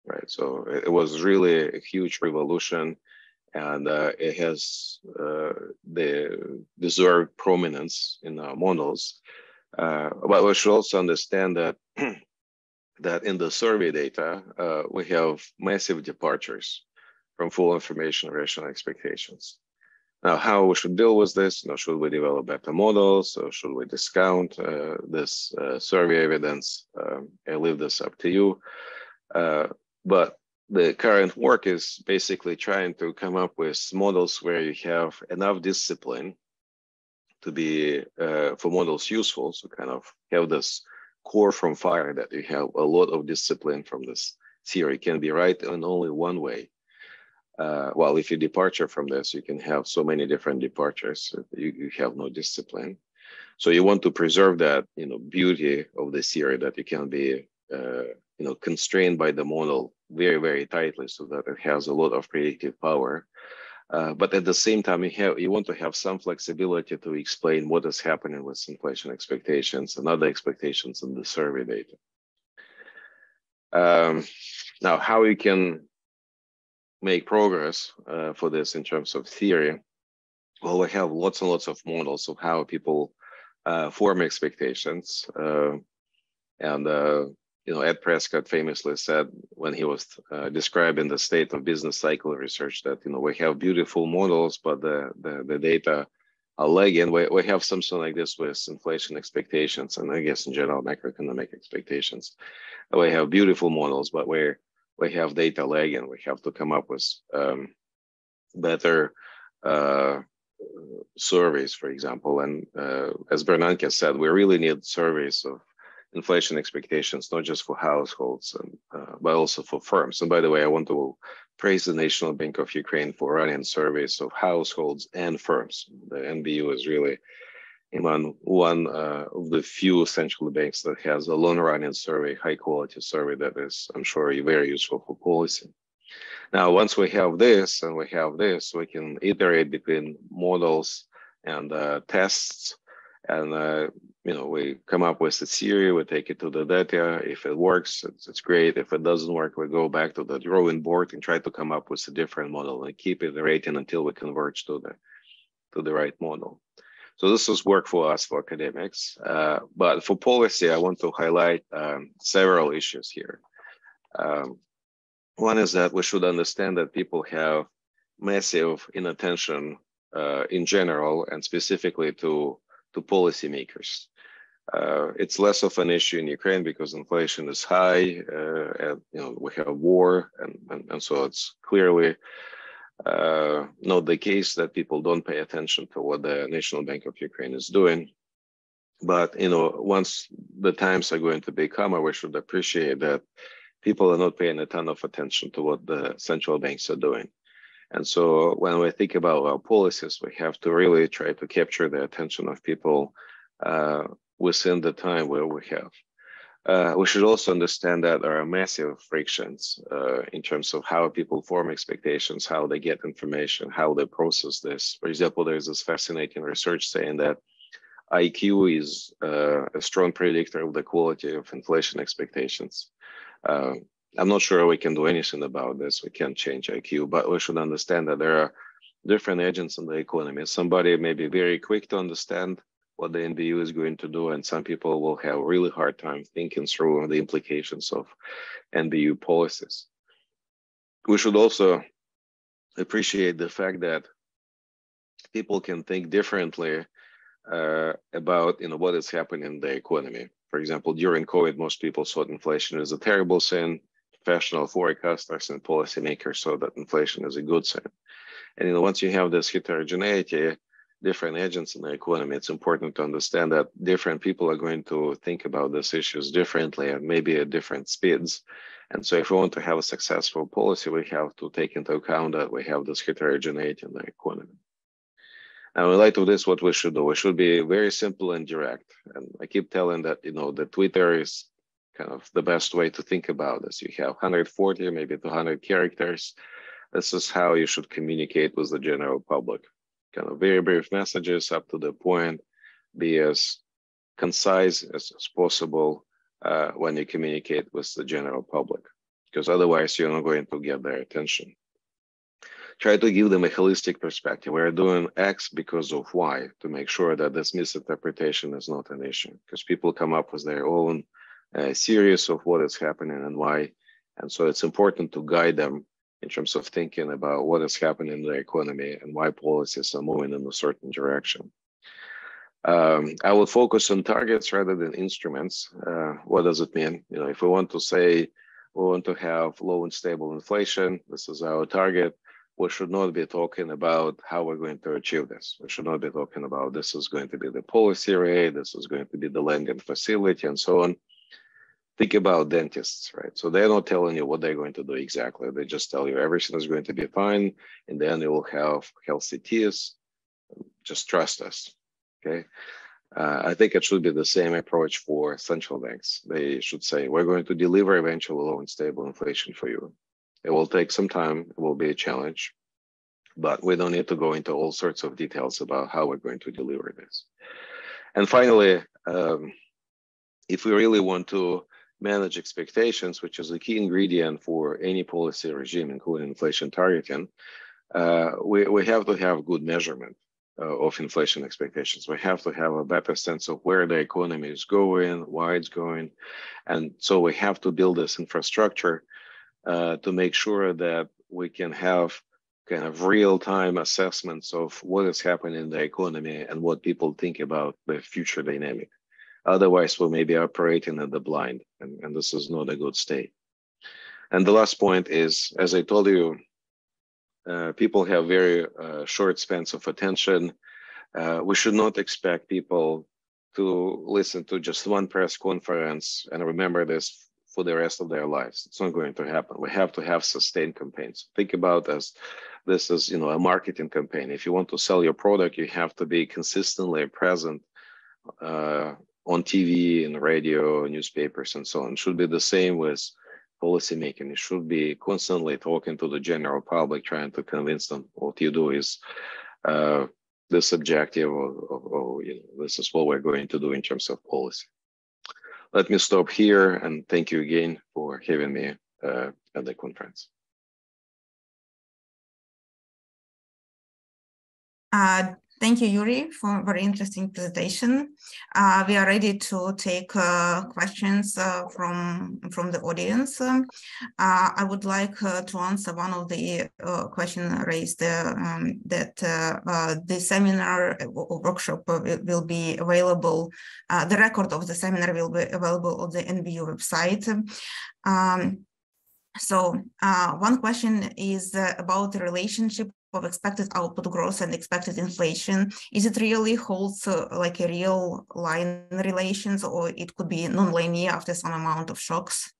right? So it was really a huge revolution and uh, it has uh, the deserved prominence in our models. Uh, but we should also understand that (clears throat) that in the survey data, uh, we have massive departures from full information rational expectations. Now, how we should deal with this? You know, should we develop better models or should we discount uh, this uh, survey evidence? Um, I leave this up to you. Uh, but the current work is basically trying to come up with models where you have enough discipline to be uh, for models useful. So kind of have this core from FIRE that you have a lot of discipline from this theory can be right in only one way. Uh, well, if you departure from this, you can have so many different departures. You, you have no discipline. So you want to preserve that, you know, beauty of the theory that you can be, uh, you know, constrained by the model very, very tightly so that it has a lot of predictive power. Uh, but at the same time, you have you want to have some flexibility to explain what is happening with inflation expectations and other expectations in the survey data. Um, now, how you can make progress uh, for this in terms of theory? Well, we have lots and lots of models of how people uh, form expectations, uh, and uh, you know, Ed Prescott famously said when he was uh, describing the state of business cycle research that you know we have beautiful models, but the the, the data are lagging. We, we have something like this with inflation expectations, and I guess in general macroeconomic expectations. We have beautiful models, but we we have data lagging. We have to come up with um, better uh, surveys, for example. And uh, as Bernanke said, we really need surveys of inflation expectations, not just for households, and, uh, but also for firms. And by the way, I want to praise the National Bank of Ukraine for running surveys of households and firms. The NBU is really one, uh, of the few central banks that has a long-running survey, high-quality survey that is, I'm sure, very useful for policy. Now, once we have this and we have this, we can iterate between models and uh, tests and uh, you know we come up with a theory we take it to the data. If it works it's, it's, great. If it doesn't work we go back to the drawing board and try to come up with a different model and keep iterating until we converge to the to the right model. So this is work for us for academics. Uh, but for policy i want to highlight um, several issues here. Um, one is that we should understand that people have massive inattention uh, in general and specifically to to policymakers. Uh, it's less of an issue in Ukraine because inflation is high, uh, and you know we have war, and, and, and so it's clearly uh, not the case that people don't pay attention to what the National Bank of Ukraine is doing. But you know, once the times are going to be calmer, we should appreciate that people are not paying a ton of attention to what the central banks are doing. And so when we think about our policies, we have to really try to capture the attention of people uh, within the time where we have. Uh, we should also understand that there are massive frictions uh, in terms of how people form expectations, how they get information, how they process this. For example, there's this fascinating research saying that IQ is uh, a strong predictor of the quality of inflation expectations. Uh, I'm not sure we can do anything about this. We can't change IQ, but we should understand that there are different agents in the economy. Somebody may be very quick to understand what the NBU is going to do, and some people will have a really hard time thinking through the implications of NBU policies. We should also appreciate the fact that people can think differently uh, about you know what is happening in the economy. For example, during COVID, most people thought inflation is a terrible sin professional forecasters and policymakers so that inflation is a good sign. And you know, once you have this heterogeneity, different agents in the economy, it's important to understand that different people are going to think about these issues differently and maybe at different speeds. And so if we want to have a successful policy, we have to take into account that we have this heterogeneity in the economy. And in light of this, what we should do, we should be very simple and direct. And I keep telling that, you know, the Twitter is kind of the best way to think about this. You have 140, maybe 200 characters. This is how you should communicate with the general public. Kind of very brief messages up to the point, be as concise as, as possible uh, when you communicate with the general public, because otherwise you're not going to get their attention. Try to give them a holistic perspective. We're doing X because of Y to make sure that this misinterpretation is not an issue, because people come up with their own uh, serious of what is happening and why. And so it's important to guide them in terms of thinking about what is happening in the economy and why policies are moving in a certain direction. Um, I will focus on targets rather than instruments. Uh, what does it mean? You know, if we want to say we want to have low and stable inflation, this is our target. We should not be talking about how we're going to achieve this. We should not be talking about this is going to be the policy rate, this is going to be the lending facility, and so on think about dentists, right? So they're not telling you what they're going to do exactly. They just tell you everything is going to be fine. And then you will have healthy teeth. Just trust us, okay? Uh, I think it should be the same approach for central banks. They should say, we're going to deliver eventually low and stable inflation for you. It will take some time. It will be a challenge, but we don't need to go into all sorts of details about how we're going to deliver this. And finally, um, if we really want to manage expectations, which is a key ingredient for any policy regime, including inflation targeting, uh, we, we have to have good measurement uh, of inflation expectations. We have to have a better sense of where the economy is going, why it's going. And so we have to build this infrastructure uh, to make sure that we can have kind of real-time assessments of what is happening in the economy and what people think about the future dynamic. Otherwise, we may be operating in the blind, and, and this is not a good state. And the last point is, as I told you, uh, people have very uh, short spans of attention. Uh, we should not expect people to listen to just one press conference and remember this for the rest of their lives. It's not going to happen. We have to have sustained campaigns. Think about as this is, you know, a marketing campaign. If you want to sell your product, you have to be consistently present uh, on TV and radio, newspapers, and so on. It should be the same with policy making. It should be constantly talking to the general public, trying to convince them what you do is uh, this objective, or, or, or you know, this is what we're going to do in terms of policy. Let me stop here and thank you again for having me uh, at the conference. Uh, Thank you, Yuri, for a very interesting presentation. Uh, we are ready to take uh, questions uh, from, from the audience. Um, I would like uh, to answer one of the uh, questions raised um, that uh, the seminar workshop will be available, the record of the seminar will be available on the NBU website. Um, so uh, one question is uh, about the relationship of expected output growth and expected inflation. Is it really holds uh, like a real line relations or it could be non-linear after some amount of shocks?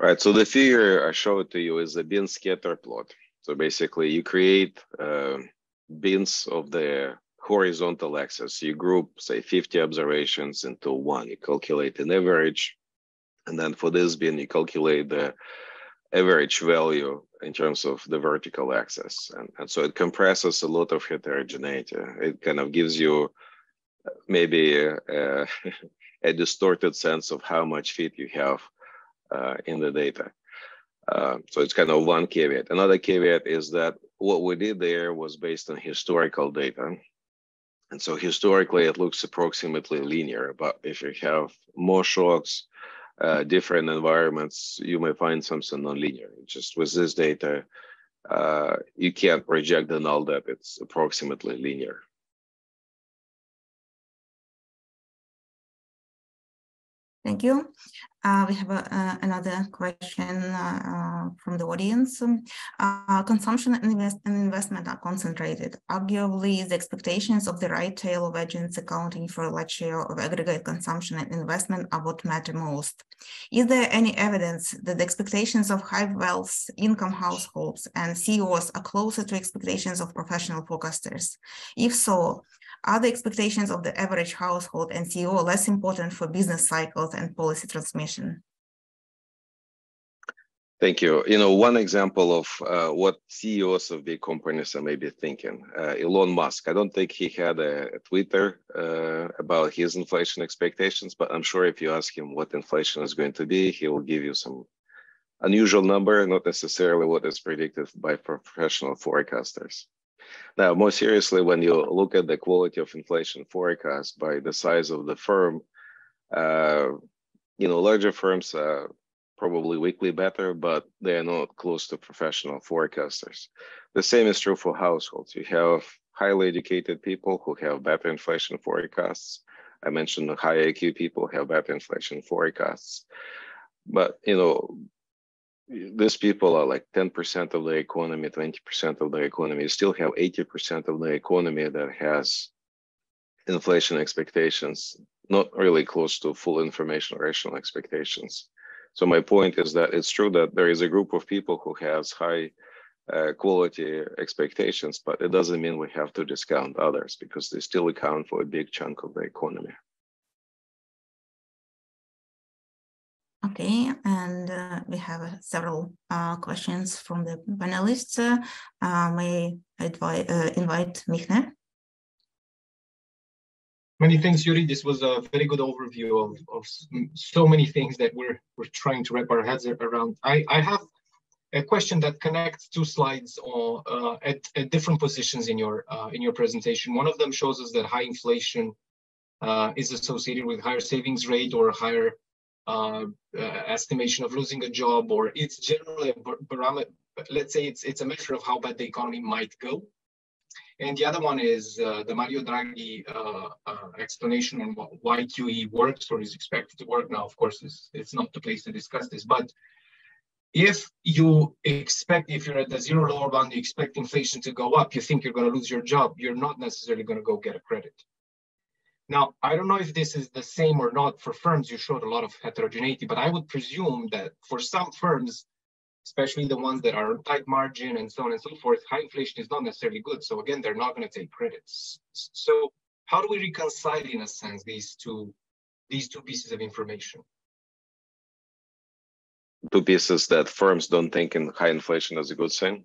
Right so the figure i showed to you is a bin scatter plot. So basically you create uh, bins of the horizontal axis. You group say 50 observations into one. You calculate an average and then for this bin you calculate the average value in terms of the vertical axis. And, and so it compresses a lot of heterogeneity. It kind of gives you maybe a, (laughs) a distorted sense of how much fit you have uh, in the data. Uh, so it's kind of one caveat. Another caveat is that what we did there was based on historical data. And so historically, it looks approximately linear. But if you have more shocks, uh, different environments, you may find something nonlinear. Just with this data, uh, you can't reject the null that it's approximately linear. Thank you. Uh, we have a, uh, another question uh, uh from the audience. Uh, consumption and, invest and, investment are concentrated. Arguably, the expectations of the right tail of agents accounting for a large share of aggregate consumption and investment are what matter most. Is there any evidence that the expectations of high wealth income households and CEOs are closer to expectations of professional forecasters? If so, are the expectations of the average household and CEO less important for business cycles and policy transmission? Thank you. You know, one example of uh, what CEOs of big companies are maybe thinking. Uh, Elon Musk. I don't think he had a, a Twitter uh, about his inflation expectations, but I'm sure if you ask him what inflation is going to be, he will give you some unusual number, not necessarily what is predicted by professional forecasters. Now, more seriously, when you look at the quality of inflation forecast by the size of the firm, Uh, you know, larger firms are probably weekly better, but they are not close to professional forecasters. The same is true for households. You have highly educated people who have better inflation forecasts. I mentioned the high IQ people have better inflation forecasts. But, you know, these people are like 10% of the economy, 20% of the economy. You still have 80% of the economy that has inflation expectations, not really close to full information rational expectations. So my point is that it's true that there is a group of people who has high uh, quality expectations, but it doesn't mean we have to discount others because they still account for a big chunk of the economy. Okay, and uh, we have uh, several uh, questions from the panelists. Uh, may I uh, invite Michne? Many thanks, Yuri. This was a very good overview of, of so many things that we're, we're trying to wrap our heads around. I, I have a question that connects two slides or, uh, at, at, different positions in your uh, in your presentation. One of them shows us that high inflation uh, is associated with higher savings rate or higher uh, uh, estimation of losing a job, or it's generally a barometer. Let's say it's it's a measure of how bad the economy might go. And the other one is uh, the Mario Draghi uh, uh, explanation on why QE works or is expected to work. Now, of course, it's, it's not the place to discuss this, but if you expect, if you're at the zero lower bound, you expect inflation to go up, you think you're going to lose your job, you're not necessarily going to go get a credit. Now, I don't know if this is the same or not for firms. You showed a lot of heterogeneity, but I would presume that for some firms, especially the ones that are tight margin and so on and so forth, high inflation is not necessarily good. So again, they're not going to take credits. So how do we reconcile, in a sense, these two these two pieces of information? Two pieces that firms don't think in high inflation is a good thing.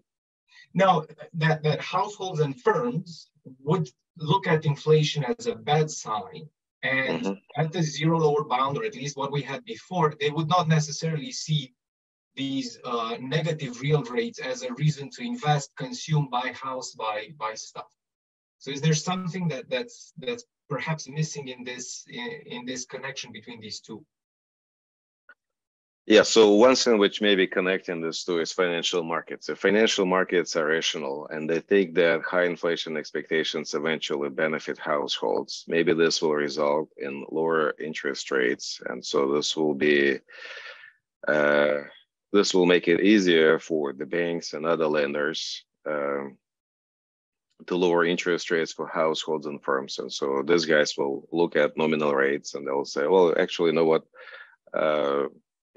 No, that that households and firms would look at inflation as a bad sign. And mm-hmm. at the zero lower bound, or at least what we had before, they would not necessarily see these uh, negative real rates as a reason to invest, consume, buy house, buy buy stuff. So is there something that that's that's perhaps missing in this in, in this connection between these two? Yeah, so one thing which may be connecting this to is financial markets. The financial markets are rational and they think that high inflation expectations eventually benefit households. Maybe this will result in lower interest rates. And so this will be uh, this will make it easier for the banks and other lenders um, to lower interest rates for households and firms. And so these guys will look at nominal rates and they'll say, well, actually, you know what? Uh,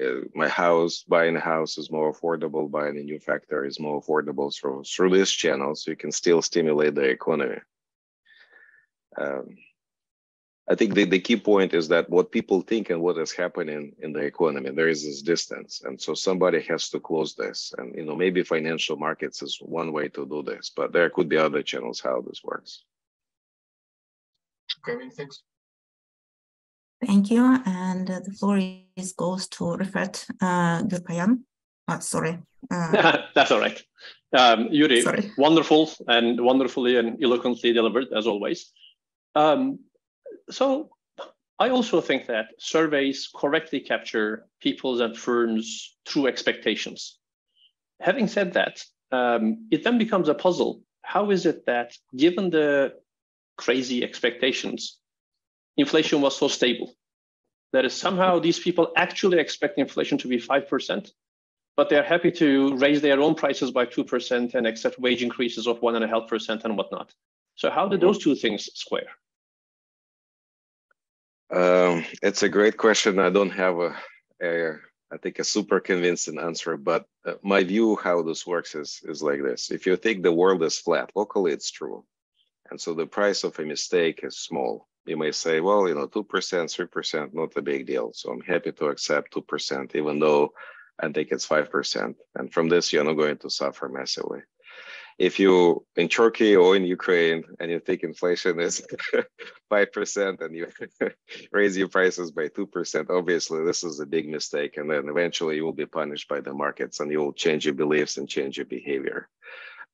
uh, my house, buying a house is more affordable, buying a new factory is more affordable through, through this channel, so you can still stimulate the economy. Um, I think the, the key point is that what people think and what is happening in the economy, there is this distance. And so somebody has to close this. And you know, maybe financial markets is one way to do this, but there could be other channels how this works. Okay, many thanks. Thank you. And uh, the floor is goes to Refet uh, Gürkaynak. Oh, sorry. Uh, (laughs) That's all right. Um, Yuri, sorry. wonderful and wonderfully and eloquently delivered as always. Um, so I also think that surveys correctly capture people's and firms' true expectations. Having said that, um, it then becomes a puzzle. How is it that, given the crazy expectations, inflation was so stable? That is somehow these people actually expect inflation to be 5%, but they're happy to raise their own prices by 2% and accept wage increases of 1.5% and whatnot. So, how did those two things square? Um, it's a great question. I don't have a, a, I think, a super convincing answer, but uh, my view how this works is, is like this. If you think the world is flat, locally it's true. And so the price of a mistake is small. You may say, well, you know, 2%, 3%, not a big deal. So I'm happy to accept 2%, even though I think it's 5%. And from this, you're not going to suffer massively if you in Turkey or in Ukraine and you think inflation is (laughs) five percent and you (laughs) raise your prices by two percent, obviously this is a big mistake, and then eventually you will be punished by the markets and you will change your beliefs and change your behavior.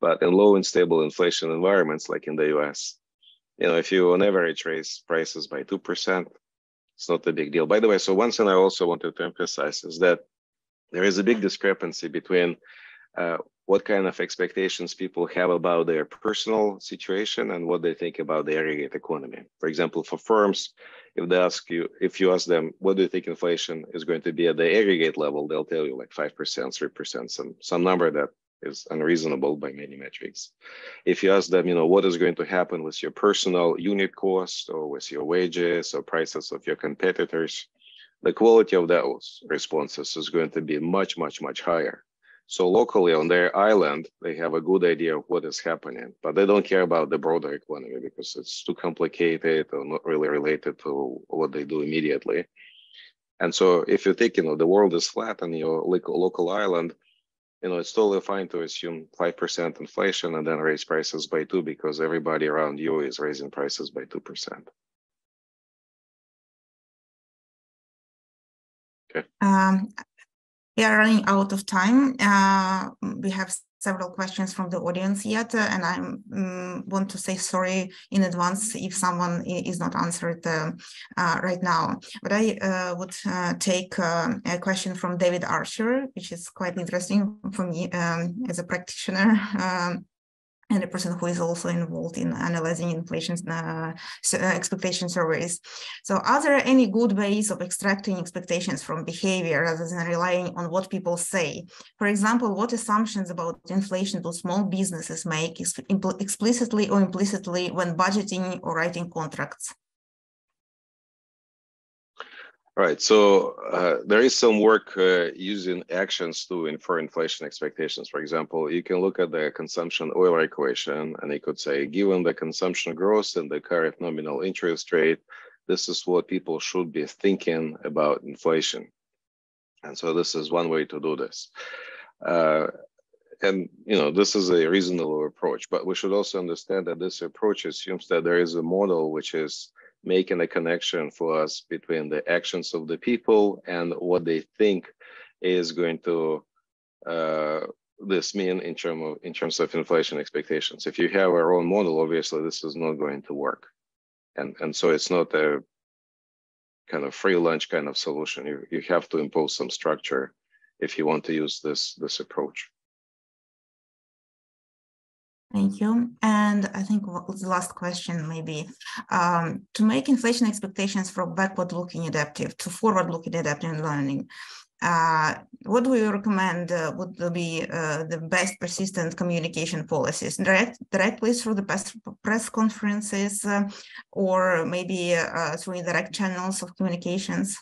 But in low and stable inflation environments like in the US, you know, if you on average raise prices by two percent, it's not a big deal. By the way, so one thing I also wanted to emphasize is that there is a big discrepancy between uh, what kind of expectations people have about their personal situation and what they think about the aggregate economy. For example, for firms, if they ask you, if you ask them, what do you think inflation is going to be at the aggregate level, they'll tell you like 5%, 3%, some, some number that is unreasonable by many metrics. If you ask them, you know, what is going to happen with your personal unit cost or with your wages or prices of your competitors, the quality of those responses is going to be much, much, much higher so locally on their island, they have a good idea of what is happening, but they don't care about the broader economy because it's too complicated or not really related to what they do immediately. And so if you think, you know, the world is flat on your local, local island, you know, it's totally fine to assume 5% inflation and then raise prices by two because everybody around you is raising prices by 2%. Okay. Um, we are running out of time. Uh, we have several questions from the audience yet, uh, and I um, want to say sorry in advance if someone is not answered uh, uh, right now. But I uh, would uh, take um, a question from David Archer, which is quite interesting for me um, as a practitioner. (laughs) Um, and a person who is also involved in analyzing inflation uh, uh, expectation surveys. So are there any good ways of extracting expectations from behavior rather than relying on what people say? For example, what assumptions about inflation do small businesses make explicitly or implicitly when budgeting or writing contracts? Right. So uh, there is some work uh, using actions to infer inflation expectations. For example, you can look at the consumption Euler equation and you could say, given the consumption growth and the current nominal interest rate, this is what people should be thinking about inflation. And so this is one way to do this. Uh, and you know this is a reasonable approach, but we should also understand that this approach assumes that there is a model which is making a connection for us between the actions of the people and what they think is going to uh, this mean in terms of in terms of inflation expectations. If you have our own model, obviously this is not going to work, and and so it's not a kind of free lunch kind of solution. You you have to impose some structure if you want to use this this approach. Thank you. And I think the last question maybe um, to make inflation expectations from backward-looking adaptive to forward-looking adaptive learning. Uh, what do you recommend uh, would be uh, the best persistent communication policies? Direct, directly through the press, press conferences uh, or maybe uh, through indirect channels of communications?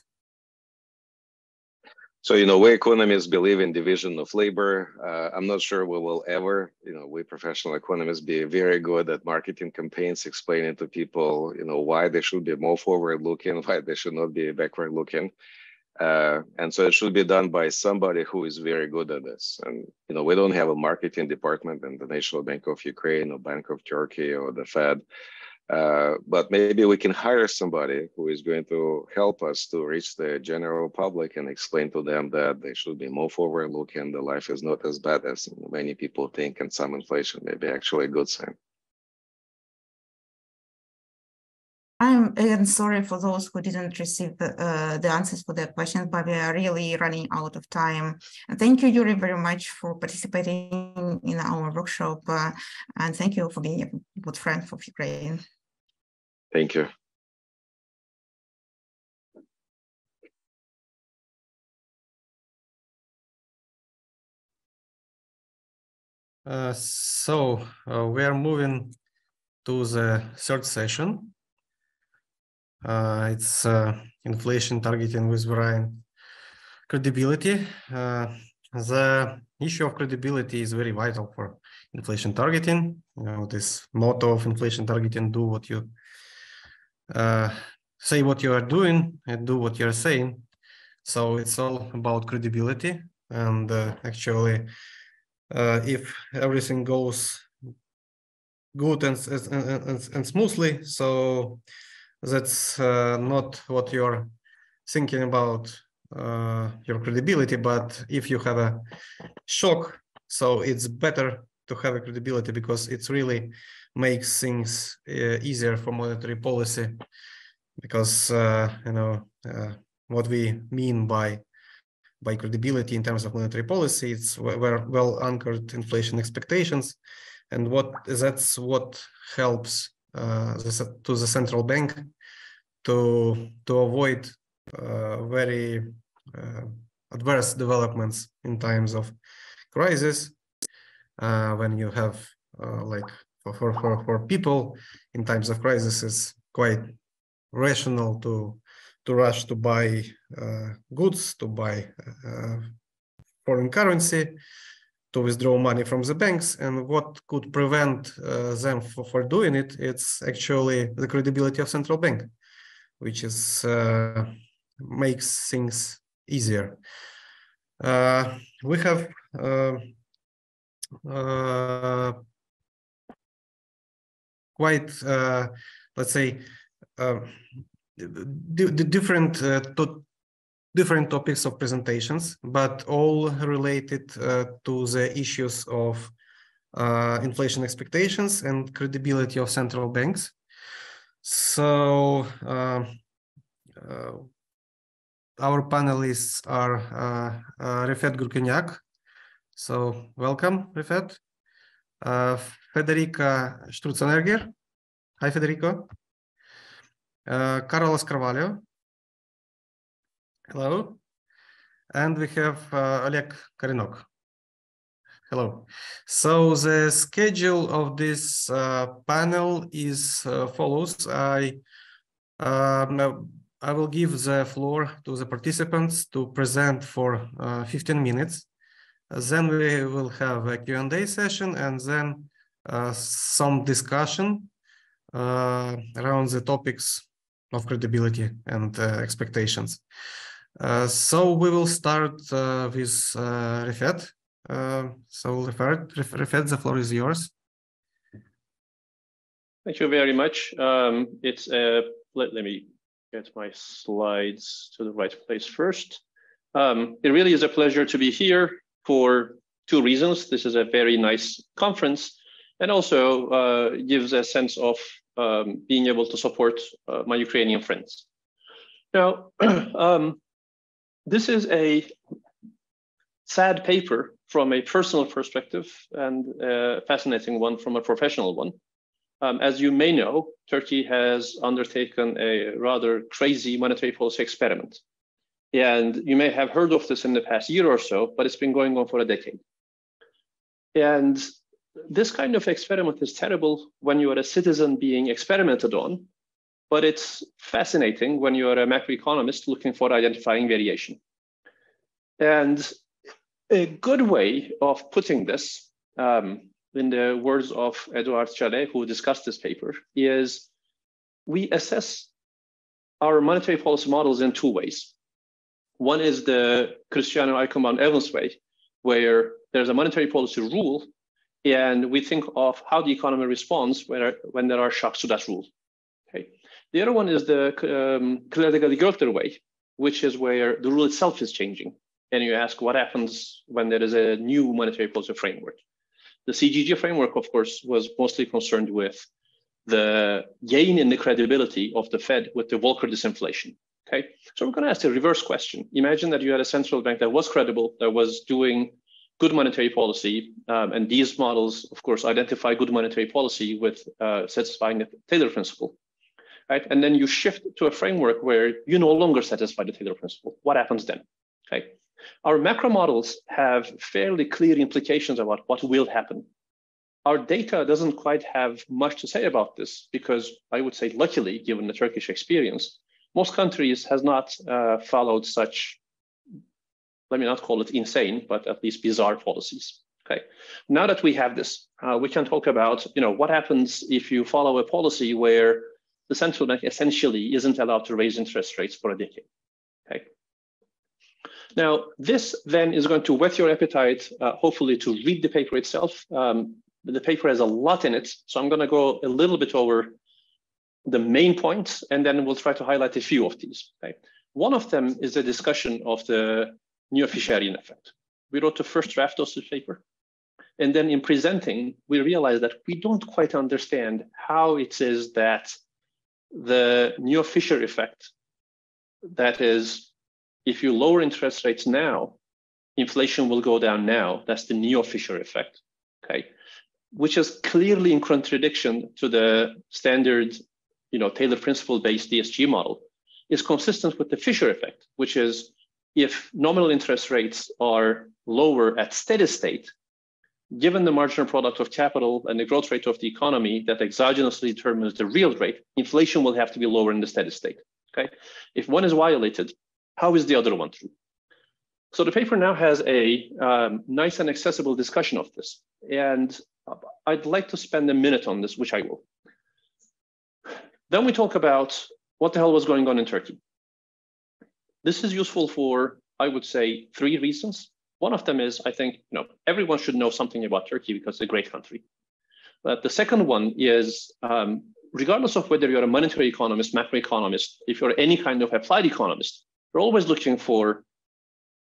So, you know, we economists believe in division of labor. Uh, I'm not sure we will ever, you know, we professional economists be very good at marketing campaigns, explaining to people, you know, why they should be more forward looking, (laughs) why they should not be backward looking. Uh, and so it should be done by somebody who is very good at this. And, you know, we don't have a marketing department in the National Bank of Ukraine or Bank of Turkey or the Fed. Uh, but maybe we can hire somebody who is going to help us to reach the general public and explain to them that they should be more forward looking. The life is not as bad as many people think, and some inflation may be actually a good sign. I'm again sorry for those who didn't receive the, uh, the answers for their questions, but we are really running out of time. And thank you, Yuri, very much for participating in our workshop. Uh, and thank you for being a good friend for Ukraine. Thank you. Uh, so uh, we are moving to the third session. Uh, it's uh, inflation targeting with varying credibility. Uh, the issue of credibility is very vital for inflation targeting. You know, this motto of inflation targeting, do what you uh, say what you are doing and do what you're saying. So it's all about credibility. And uh, actually, uh, if everything goes good and, and, and, and smoothly, so that's uh, not what you're thinking about uh, your credibility, but if you have a shock, so it's better to have a credibility because it's really makes things uh, easier for monetary policy because uh, you know uh, what we mean by by credibility in terms of monetary policy. It's where well anchored inflation expectations, and what that's what helps uh, the, to the central bank to to avoid uh, very uh, adverse developments in times of crisis when you have like for, for for for people in times of crisis is quite rational to to rush to buy uh, goods, to buy uh, foreign currency, to withdraw money from the banks. And what could prevent uh, them for, for doing it? It's actually the credibility of central bank, which is uh, makes things easier. Uh, we have uh, quite, let's say, the, the different uh, to different topics of presentations, but all related uh, to the issues of uh, inflation expectations and credibility of central banks. So uh, uh, our panelists are uh, uh, Refet Gürkaynak. So welcome, Refet. Federica Sturzenegger. Hi, Federico. Uh, Carlos Carvalho. Hello. And we have uh, Oleg Korenok. Hello. So the schedule of this uh, panel is uh, follows. I um, I will give the floor to the participants to present for uh, 15 minutes. Then we will have a Q&A session and then some discussion uh, around the topics of credibility and uh, expectations. Uh, so we will start uh, with Refet. so Refet, Refet, the floor is yours. Thank you very much. Um, it's let, let me get my slides to the right place first. Um, it really is a pleasure to be here for two reasons. This is a very nice conference and also uh, gives a sense of um, being able to support uh, my Ukrainian friends. Now, (clears throat) um, this is a sad paper from a personal perspective and a fascinating one from a professional one. Um, as you may know, Turkey has undertaken a rather crazy monetary policy experiment. And you may have heard of this in the past year or so, but it's been going on for a decade. And this kind of experiment is terrible when you are a citizen being experimented on, but it's fascinating when you are a macroeconomist looking for identifying variation. And a good way of putting this, um, in the words of Edouard Chalais, who discussed this paper, is we assess our monetary policy models in two ways. One is the Christiano Eichenbaum Evans way, where there's a monetary policy rule and we think of how the economy responds when, when there are shocks to that rule. Okay. The other one is the um, Kildare way, which is where the rule itself is changing. And you ask what happens when there is a new monetary policy framework. The CGG framework, of course, was mostly concerned with the gain in the credibility of the Fed with the Volcker disinflation. Okay, so we're going to ask a reverse question. Imagine that you had a central bank that was credible, that was doing good monetary policy. Um, and these models, of course, identify good monetary policy with uh, satisfying the Taylor principle. Right? And then you shift to a framework where you no longer satisfy the Taylor principle. What happens then? Okay. Our macro models have fairly clear implications about what will happen. Our data doesn't quite have much to say about this because I would say, luckily, given the Turkish experience, most countries has not uh, followed such let me not call it insane, but at least bizarre policies. Okay. Now that we have this, uh, we can talk about, you know, what happens if you follow a policy where the central bank essentially isn't allowed to raise interest rates for a decade. Okay. Now, this then is going to whet your appetite, uh, hopefully, to read the paper itself. Um, the paper has a lot in it, so I'm going to go a little bit over the main points, and then we'll try to highlight a few of these. Okay. One of them is a discussion of the Neo-Fisherian effect. We wrote the first draft of the paper. And then in presenting, we realized that we don't quite understand how it is that the Neo-Fisher effect. That is, if you lower interest rates now, inflation will go down now. That's the Neo-Fisher effect, okay? Which is clearly in contradiction to the standard, you know, Taylor principle-based DSGE model. Is consistent with the Fisher effect, which is if nominal interest rates are lower at steady state, given the marginal product of capital and the growth rate of the economy that exogenously determines the real rate, inflation will have to be lower in the steady state. Okay, if one is violated, how is the other one true? So the paper now has a um, nice and accessible discussion of this, and I'd like to spend a minute on this, which I will. Then we talk about what the hell was going on in Turkey. This is useful for, I would say, three reasons. One of them is, I think, you know, everyone should know something about Turkey because it's a great country. But the second one is, um, regardless of whether you're a monetary economist, macroeconomist, if you're any kind of applied economist, you're always looking for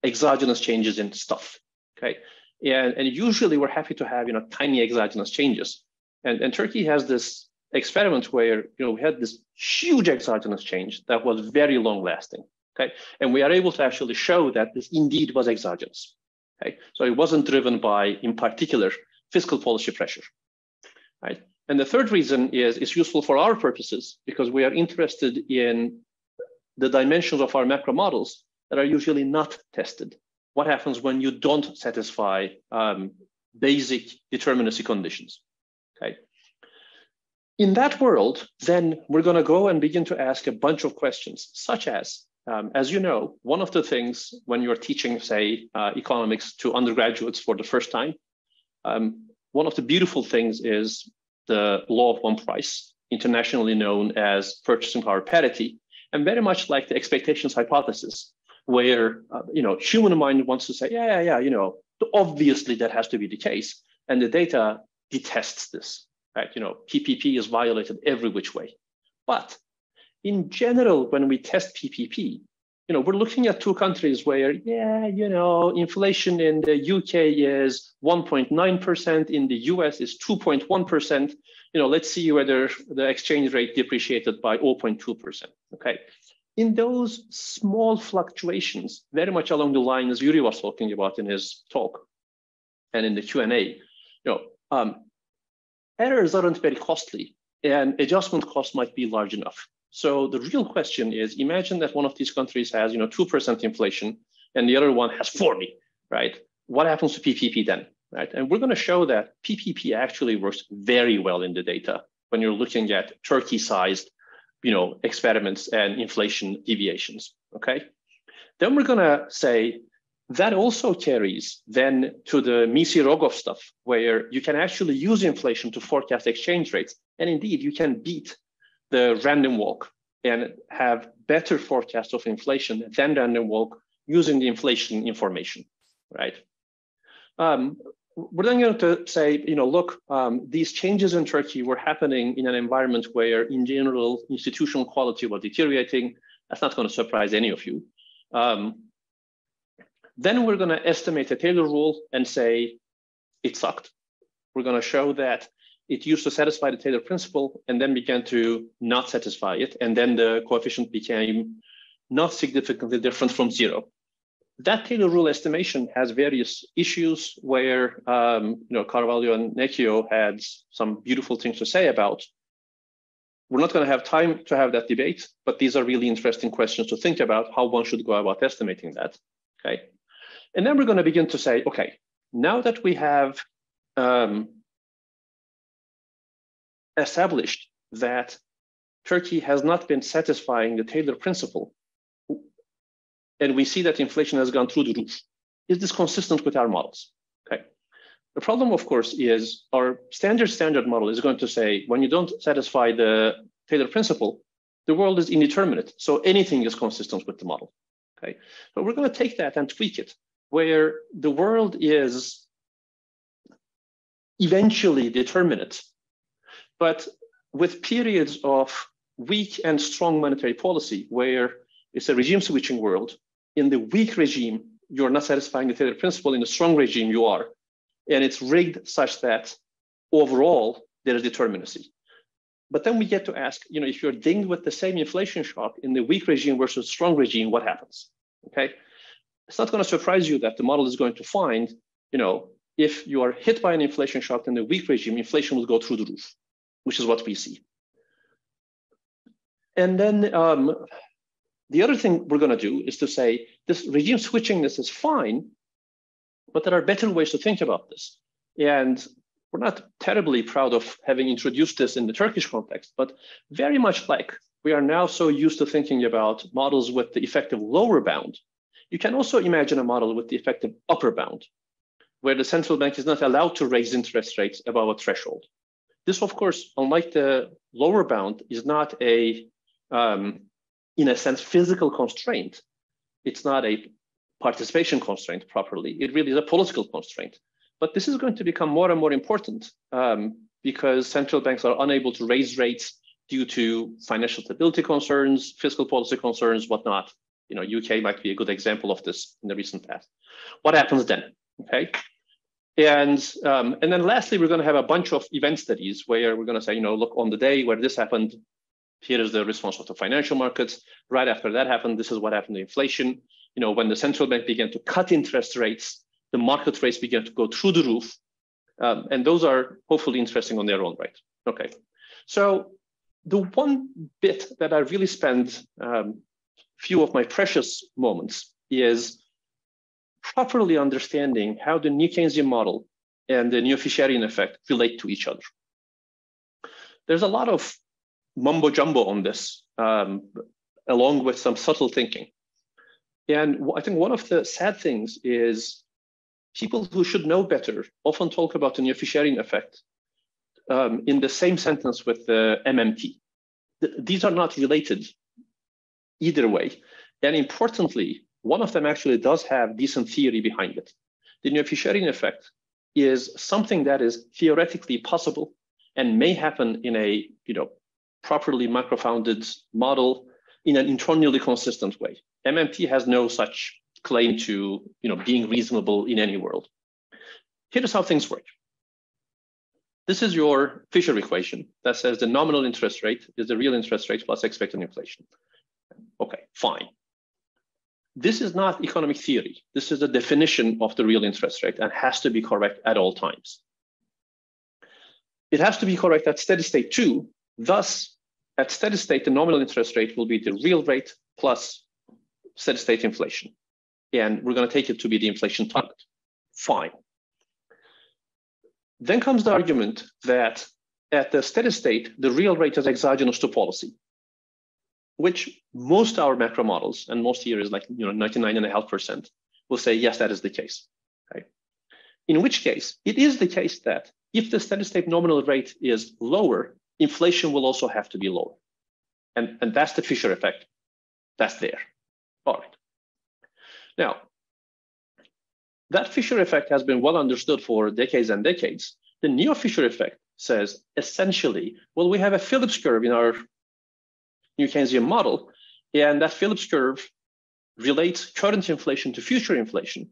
exogenous changes in stuff, okay? And, and usually we're happy to have, you know, tiny exogenous changes. And, and Turkey has this experiment where, you know, we had this huge exogenous change that was very long lasting. Okay, and we are able to actually show that this indeed was exogenous. Okay, so it wasn't driven by, in particular, fiscal policy pressure. Right, and the third reason is it's useful for our purposes because we are interested in the dimensions of our macro models that are usually not tested. What happens when you don't satisfy um, basic determinacy conditions? Okay. In that world, then we're going to go and begin to ask a bunch of questions, such as um, as you know, one of the things when you're teaching, say, uh, economics to undergraduates for the first time, um, one of the beautiful things is the law of one price, internationally known as purchasing power parity, and very much like the expectations hypothesis, where uh, you know human mind wants to say, yeah, yeah, yeah, you know, obviously that has to be the case, and the data detests this, right? You know, PPP is violated every which way, but in general, when we test PPP, you know, we're looking at two countries where, yeah, you know, inflation in the UK is 1.9%, in the US is 2.1%. You know, let's see whether the exchange rate depreciated by 0.2%. Okay. In those small fluctuations, very much along the lines Yuri was talking about in his talk and in the Q&A, you know, um, errors aren't very costly and adjustment costs might be large enough. So the real question is, imagine that one of these countries has, you know, 2% inflation and the other one has 40, right? What happens to PPP then, right? And we're going to show that PPP actually works very well in the data when you're looking at Turkey-sized, you know, experiments and inflation deviations, okay? Then we're going to say that also carries then to the Meese-Rogoff stuff, where you can actually use inflation to forecast exchange rates. And indeed, you can beat the random walk and have better forecast of inflation than random walk using the inflation information, right? Um, we're then going to say, you know, look, um, these changes in Turkey were happening in an environment where, in general, institutional quality was deteriorating. That's not going to surprise any of you. Um, then we're going to estimate the Taylor rule and say it sucked. We're going to show that it used to satisfy the Taylor principle and then began to not satisfy it. And then the coefficient became not significantly different from zero. That Taylor rule estimation has various issues where um, you know Carvalho and Nechio had some beautiful things to say about. We're not going to have time to have that debate, but these are really interesting questions to think about how one should go about estimating that. Okay. And then we're going to begin to say, okay, now that we have um, established that Turkey has not been satisfying the Taylor principle, and we see that inflation has gone through the roof. Is this consistent with our models? Okay. The problem, of course, is our standard standard model is going to say when you don't satisfy the Taylor principle, the world is indeterminate. So anything is consistent with the model. Okay. So we're going to take that and tweak it where the world is eventually determinate but with periods of weak and strong monetary policy, where it's a regime switching world, in the weak regime, you're not satisfying the Taylor principle. In the strong regime, you are. And it's rigged such that overall, there is determinacy. but then we get to ask, you know, if you're dinged with the same inflation shock in the weak regime versus strong regime, what happens? Okay. It's not going to surprise you that the model is going to find, you know, if you are hit by an inflation shock in the weak regime, inflation will go through the roof, which is what we see. And then um, the other thing we're going to do is to say this regime switchingness is fine, but there are better ways to think about this. And we're not terribly proud of having introduced this in the Turkish context, but very much like we are now so used to thinking about models with the effective lower bound, you can also imagine a model with the effective upper bound, where the central bank is not allowed to raise interest rates above a threshold. This, of course, unlike the lower bound, is not a, um, in a sense, physical constraint. It's not a participation constraint properly. It really is a political constraint. But this is going to become more and more important um, because central banks are unable to raise rates due to financial stability concerns, fiscal policy concerns, whatnot. You know, UK might be a good example of this in the recent past. What happens then? Okay. And, um, and then lastly, we're going to have a bunch of event studies where we're going to say, you know, look on the day where this happened, here is the response of the financial markets. Right after that happened, this is what happened to inflation. You know, when the central bank began to cut interest rates, the market rates began to go through the roof. Um, and those are hopefully interesting on their own right. Okay, so the one bit that I really spend um, few of my precious moments is properly understanding how the New Keynesian model and the new Fisherian effect relate to each other. There's a lot of mumbo jumbo on this, um, along with some subtle thinking. And I think one of the sad things is people who should know better often talk about the new Fisherian effect um, in the same sentence with the MMT. Th these are not related either way. And importantly, one of them actually does have decent theory behind it. The neo-Fisherian effect is something that is theoretically possible and may happen in a you know properly macro-founded model in an internally consistent way. MMT has no such claim to you know being reasonable in any world. Here's how things work. This is your Fisher equation that says the nominal interest rate is the real interest rate plus expected inflation. Okay, fine. This is not economic theory. This is the definition of the real interest rate and has to be correct at all times. It has to be correct at steady state too. Thus, at steady state, the nominal interest rate will be the real rate plus steady state inflation. And we're going to take it to be the inflation target. Fine. Then comes the argument that at the steady state, the real rate is exogenous to policy which most our macro models and most here is like you know 99.5% will say yes that is the case right? In which case it is the case that if the steady state nominal rate is lower inflation will also have to be lower. And and that's the fisher effect. That's there. All right. Now that fisher effect has been well understood for decades and decades. The neo fisher effect says essentially well we have a phillips curve in our New Keynesian model. And that Phillips curve relates current inflation to future inflation.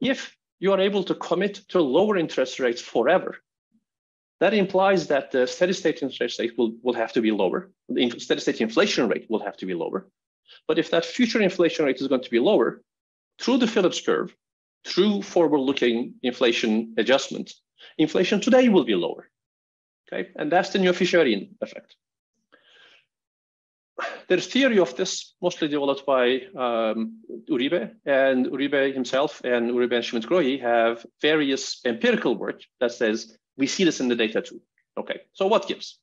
If you are able to commit to lower interest rates forever, that implies that the steady state interest rate will, will have to be lower. The steady state inflation rate will have to be lower. But if that future inflation rate is going to be lower, through the Phillips curve, through forward-looking inflation adjustment, inflation today will be lower. Okay, and that's the new Fisherian effect there's theory of this mostly developed by um, Uribe, and Uribe himself and Uribe and Schmitt-Grohé have various empirical work that says we see this in the data too. Okay, so what gives?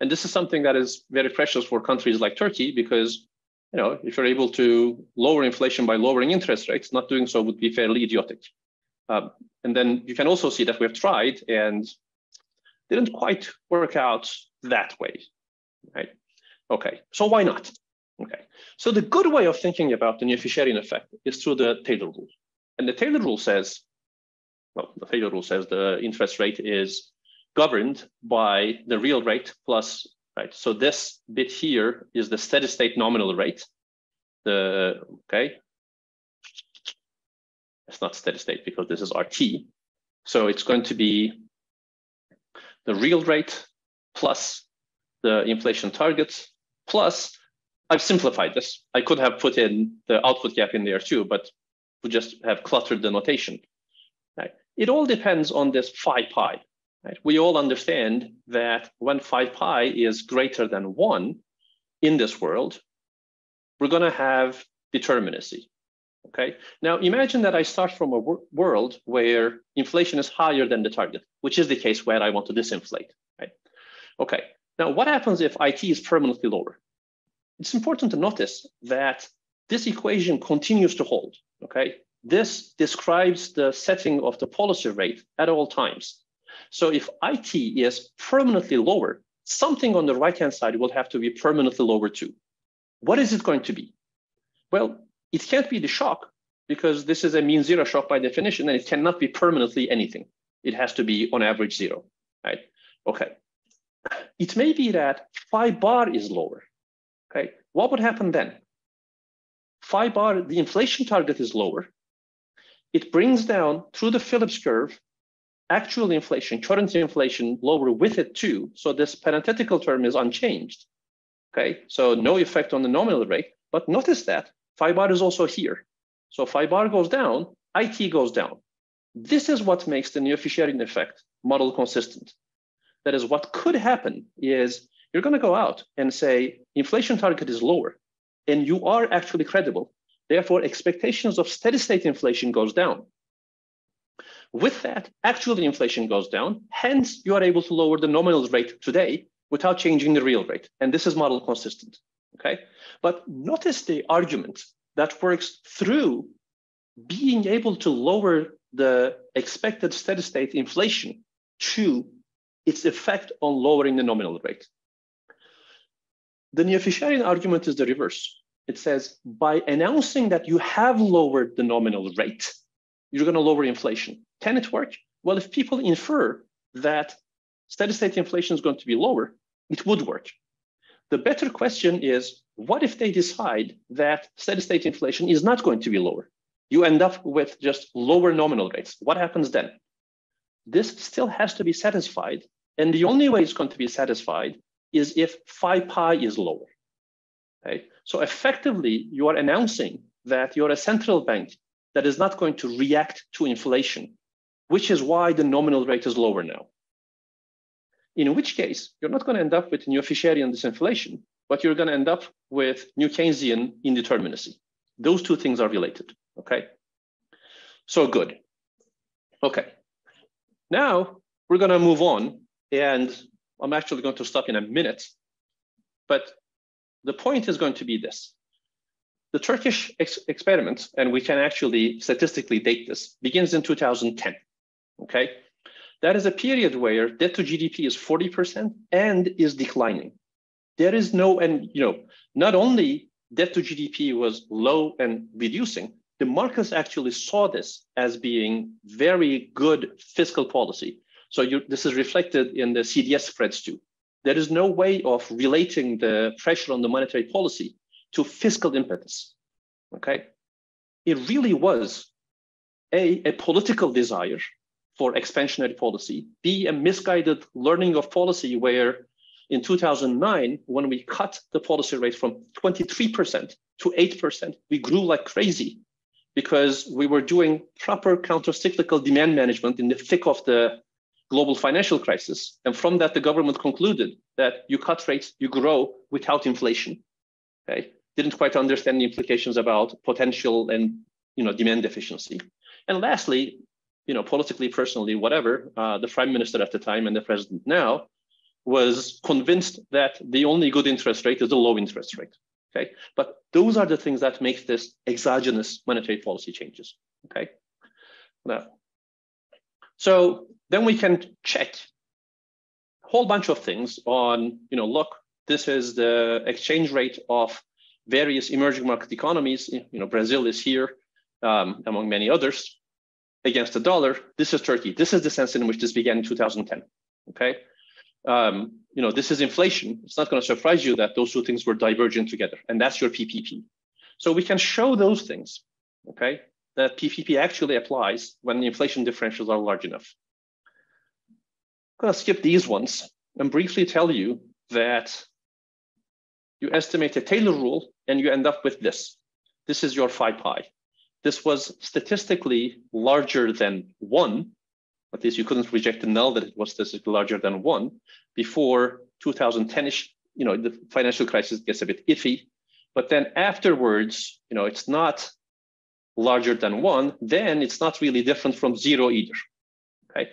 And this is something that is very precious for countries like Turkey because you know if you're able to lower inflation by lowering interest rates, not doing so would be fairly idiotic. Um, and then you can also see that we have tried and didn't quite work out that way right? Okay, so why not? Okay, so the good way of thinking about the neo-Fisherian effect is through the Taylor rule. And the Taylor rule says, well, the Taylor rule says the interest rate is governed by the real rate plus, right? So this bit here is the steady state nominal rate. The, okay, it's not steady state because this is RT. So it's going to be the real rate plus the inflation targets, plus I've simplified this. I could have put in the output gap in there too, but we just have cluttered the notation. Right? It all depends on this phi pi. Right? We all understand that when phi pi is greater than one in this world, we're going to have determinacy. Okay. Now imagine that I start from a world where inflation is higher than the target, which is the case where I want to disinflate. Right. Okay. Now what happens if IT is permanently lower? It's important to notice that this equation continues to hold. Okay. This describes the setting of the policy rate at all times. So if IT is permanently lower, something on the right-hand side will have to be permanently lower too. What is it going to be? Well, it can't be the shock because this is a mean zero shock by definition, and it cannot be permanently anything. It has to be on average zero, right? Okay. It may be that phi bar is lower, okay? What would happen then? Phi bar, the inflation target is lower. It brings down through the Phillips curve actual inflation, current inflation lower with it too. So this parenthetical term is unchanged. Okay, so no effect on the nominal rate. But notice that phi bar is also here. So phi bar goes down, IT goes down. This is what makes the neo-Fisherian effect model consistent. That is, what could happen is you're going to go out and say inflation target is lower, and you are actually credible. Therefore, expectations of steady state inflation goes down. With that, actually inflation goes down. Hence, you are able to lower the nominal rate today without changing the real rate. And this is model consistent. Okay. But notice the argument that works through being able to lower the expected steady state inflation to its effect on lowering the nominal rate. The neo-Fisherian argument is the reverse. It says by announcing that you have lowered the nominal rate, you're going to lower inflation. Can it work? Well, if people infer that steady state inflation is going to be lower, it would work. The better question is, what if they decide that steady state inflation is not going to be lower? You end up with just lower nominal rates. What happens then? This still has to be satisfied. And the only way it's going to be satisfied is if phi pi is lower. Okay? So effectively, you are announcing that you're a central bank that is not going to react to inflation, which is why the nominal rate is lower now in which case you're not going to end up with neo-Fisherian disinflation, but you're going to end up with New Keynesian indeterminacy. Those two things are related, okay? So good. Okay. Now we're going to move on, and I'm actually going to stop in a minute, but the point is going to be this. The Turkish ex experiment, and we can actually statistically date this, begins in 2010, okay? That is a period where debt to GDP is 40% and is declining. There is no, and you know, not only debt to GDP was low and reducing, the markets actually saw this as being very good fiscal policy. So you, this is reflected in the CDS spreads too. There is no way of relating the pressure on the monetary policy to fiscal impetus. Okay, it really was a, a political desire for expansionary policy, B, a misguided learning of policy where in 2009, when we cut the policy rate from 23% to 8%, we grew like crazy because we were doing proper countercyclical demand management in the thick of the global financial crisis. And from that, the government concluded that you cut rates, you grow without inflation. Okay, didn't quite understand the implications about potential and you know demand deficiency. And lastly, you know, politically, personally, whatever, uh, the prime minister at the time and the president now was convinced that the only good interest rate is the low interest rate. Okay, but those are the things that make this exogenous monetary policy changes. Okay, now, so then we can check a whole bunch of things on, you know, look, this is the exchange rate of various emerging market economies. You know, Brazil is here um, among many others against the dollar. This is Turkey. This is the sense in which this began in 2010. Okay. Um, you know, this is inflation. It's not going to surprise you that those two things were divergent together, and that's your PPP. So we can show those things, okay, that PPP actually applies when the inflation differentials are large enough. I'm going to skip these ones. and briefly tell you that you estimate a Taylor rule and you end up with this. This is your phi pi. This was statistically larger than one, at least you couldn't reject the null that it was statistically larger than one before 2010ish, you know, the financial crisis gets a bit iffy. But then afterwards, you know, it's not larger than one, then it's not really different from zero either. Okay.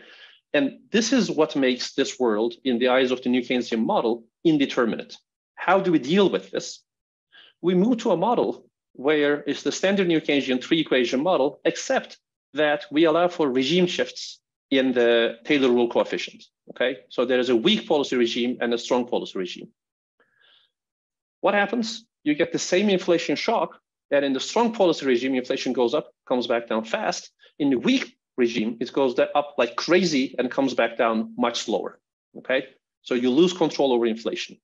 And this is what makes this world, in the eyes of the New Keynesian model, indeterminate. How do we deal with this? We move to a model where it's the standard New Keynesian three equation model, except that we allow for regime shifts in the Taylor rule coefficient. Okay, so there is a weak policy regime and a strong policy regime. What happens? You get the same inflation shock that in the strong policy regime, inflation goes up, comes back down fast. In the weak regime, it goes up like crazy and comes back down much slower. Okay, so you lose control over inflation.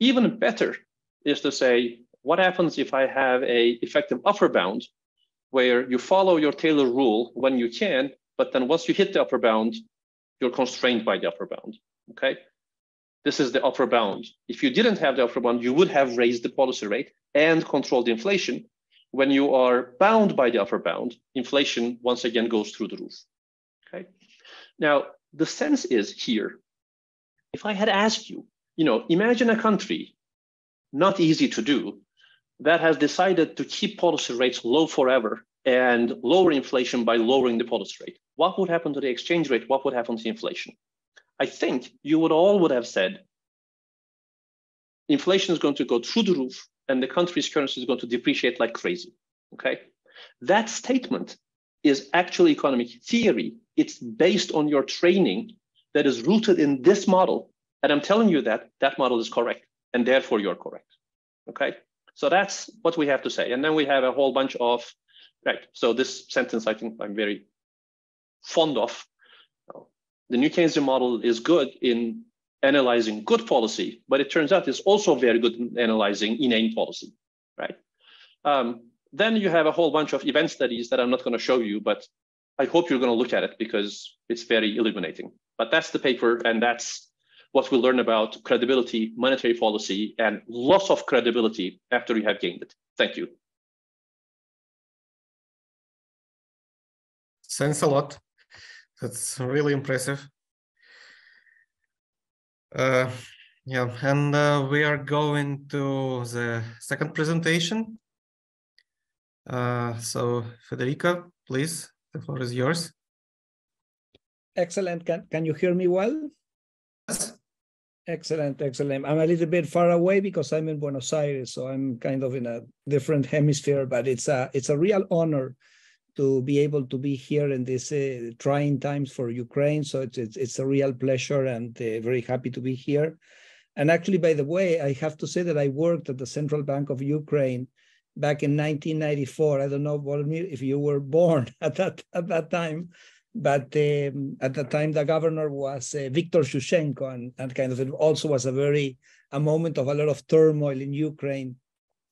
Even better is to say, what happens if I have a effective upper bound where you follow your Taylor rule when you can, but then once you hit the upper bound, you're constrained by the upper bound, okay? This is the upper bound. If you didn't have the upper bound, you would have raised the policy rate and controlled inflation. When you are bound by the upper bound, inflation once again goes through the roof, okay? Now, the sense is here, if I had asked you, you know, imagine a country, not easy to do, that has decided to keep policy rates low forever and lower inflation by lowering the policy rate. What would happen to the exchange rate? What would happen to inflation? I think you would all would have said inflation is going to go through the roof and the country's currency is going to depreciate like crazy. Okay. That statement is actually economic theory. It's based on your training that is rooted in this model. And I'm telling you that that model is correct and therefore you're correct. Okay. So that's what we have to say. And then we have a whole bunch of, right. So this sentence, I think I'm very fond of. The new Keynesian model is good in analyzing good policy, but it turns out it's also very good in analyzing inane policy, right? Um, then you have a whole bunch of event studies that I'm not going to show you, but I hope you're going to look at it because it's very illuminating. But that's the paper, and that's what we learn about credibility, monetary policy, and loss of credibility after you have gained it. Thank you. Thanks a lot. That's really impressive. Uh, yeah, and uh, we are going to the second presentation. Uh, so Federica, please, the floor is yours. Excellent. Can, can you hear me well? Excellent, excellent. I'm a little bit far away because I'm in Buenos Aires, so I'm kind of in a different hemisphere. But it's a it's a real honor to be able to be here in these uh, trying times for Ukraine. So it's it's, it's a real pleasure and uh, very happy to be here. And actually, by the way, I have to say that I worked at the Central Bank of Ukraine back in 1994. I don't know, Volodymyr, if you were born (laughs) at that at that time, but um, at the time, the governor was uh, Viktor Yushchenko, and, and kind of it also was a very a moment of a lot of turmoil in Ukraine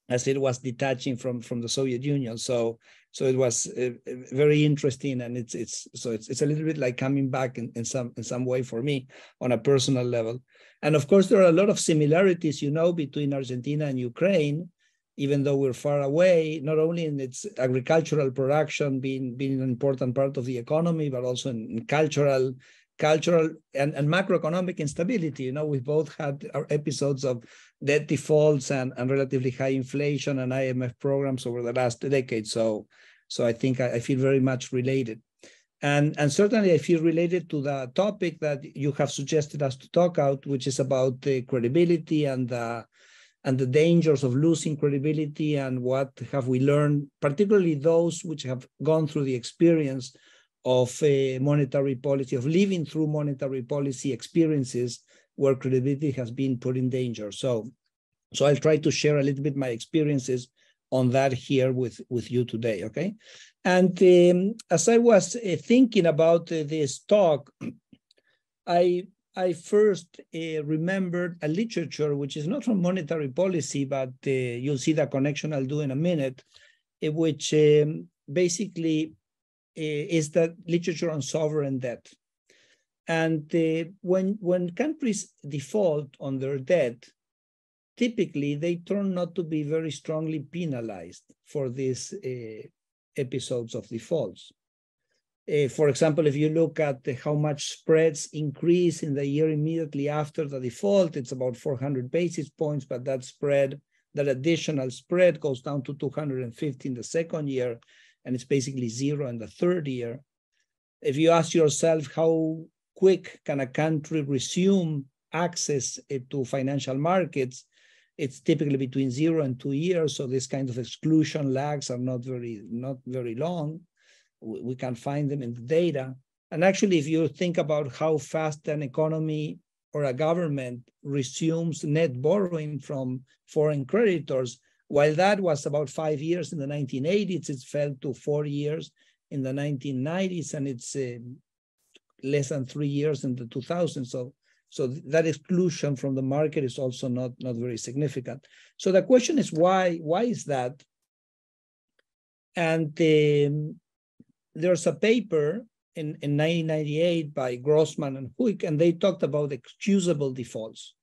as it was detaching from from the Soviet Union. So so it was uh, very interesting, and it's it's so it's it's a little bit like coming back in, in some in some way for me on a personal level. And of course, there are a lot of similarities, you know, between Argentina and Ukraine even though we're far away, not only in its agricultural production being, being an important part of the economy, but also in, in cultural, cultural and, and macroeconomic instability. You know, we both had our episodes of debt defaults and, and relatively high inflation and IMF programs over the last decade. So, so I think I, I feel very much related. And, and certainly I feel related to the topic that you have suggested us to talk out, which is about the credibility and the and the dangers of losing credibility and what have we learned, particularly those which have gone through the experience of a monetary policy, of living through monetary policy experiences where credibility has been put in danger. So, so I'll try to share a little bit my experiences on that here with, with you today, okay? And um, as I was uh, thinking about uh, this talk, I I first uh, remembered a literature which is not from monetary policy, but uh, you'll see the connection I'll do in a minute, uh, which um, basically uh, is the literature on sovereign debt. And uh, when, when countries default on their debt, typically they turn not to be very strongly penalized for these uh, episodes of defaults. Uh, for example, if you look at the, how much spreads increase in the year immediately after the default, it's about 400 basis points, but that spread, that additional spread goes down to 250 in the second year, and it's basically zero in the third year. If you ask yourself how quick can a country resume access uh, to financial markets, it's typically between zero and two years. So these kinds of exclusion lags are not very, not very long we can find them in the data. And actually, if you think about how fast an economy or a government resumes net borrowing from foreign creditors, while that was about five years in the 1980s, it fell to four years in the 1990s, and it's uh, less than three years in the 2000s. So, so that exclusion from the market is also not, not very significant. So the question is why? Why is that? And um, there's a paper in, in 1998 by Grossman and Houck, and they talked about excusable defaults.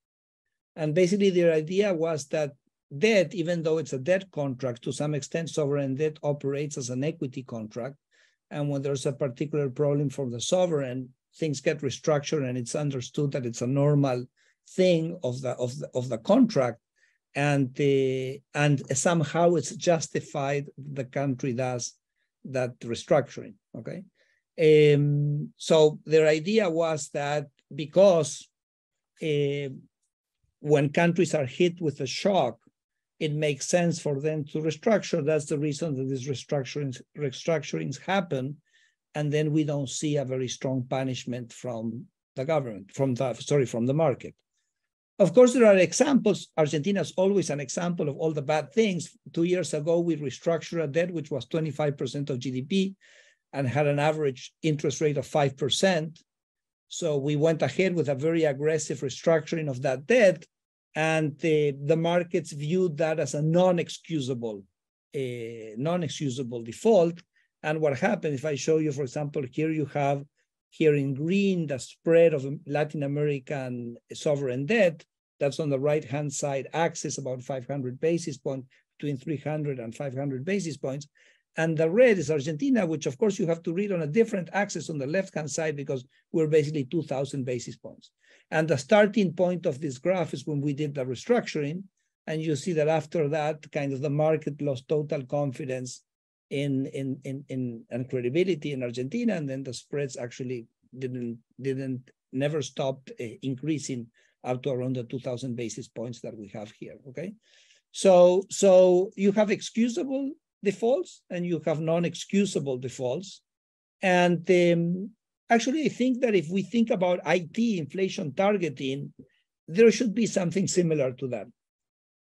And basically, their idea was that debt, even though it's a debt contract, to some extent, sovereign debt operates as an equity contract. And when there's a particular problem for the sovereign, things get restructured, and it's understood that it's a normal thing of the of the of the contract, and the and somehow it's justified the country does that restructuring, okay? Um, so their idea was that because uh, when countries are hit with a shock, it makes sense for them to restructure. That's the reason that these restructurings, restructurings happen. And then we don't see a very strong punishment from the government, from the, sorry, from the market. Of course, there are examples. Argentina is always an example of all the bad things. Two years ago, we restructured a debt which was 25% of GDP and had an average interest rate of 5%. So we went ahead with a very aggressive restructuring of that debt, and the, the markets viewed that as a non-excusable, uh, non-excusable default. And what happened, if I show you, for example, here you have here in green, the spread of Latin American sovereign debt. That's on the right-hand side axis, about 500 basis points, between 300 and 500 basis points. And the red is Argentina, which of course you have to read on a different axis on the left-hand side because we're basically 2000 basis points. And the starting point of this graph is when we did the restructuring. And you see that after that, kind of the market lost total confidence in in in in and credibility in Argentina, and then the spreads actually didn't didn't never stopped uh, increasing up to around the 2,000 basis points that we have here. Okay, so so you have excusable defaults and you have non-excusable defaults, and um, actually I think that if we think about IT inflation targeting, there should be something similar to that,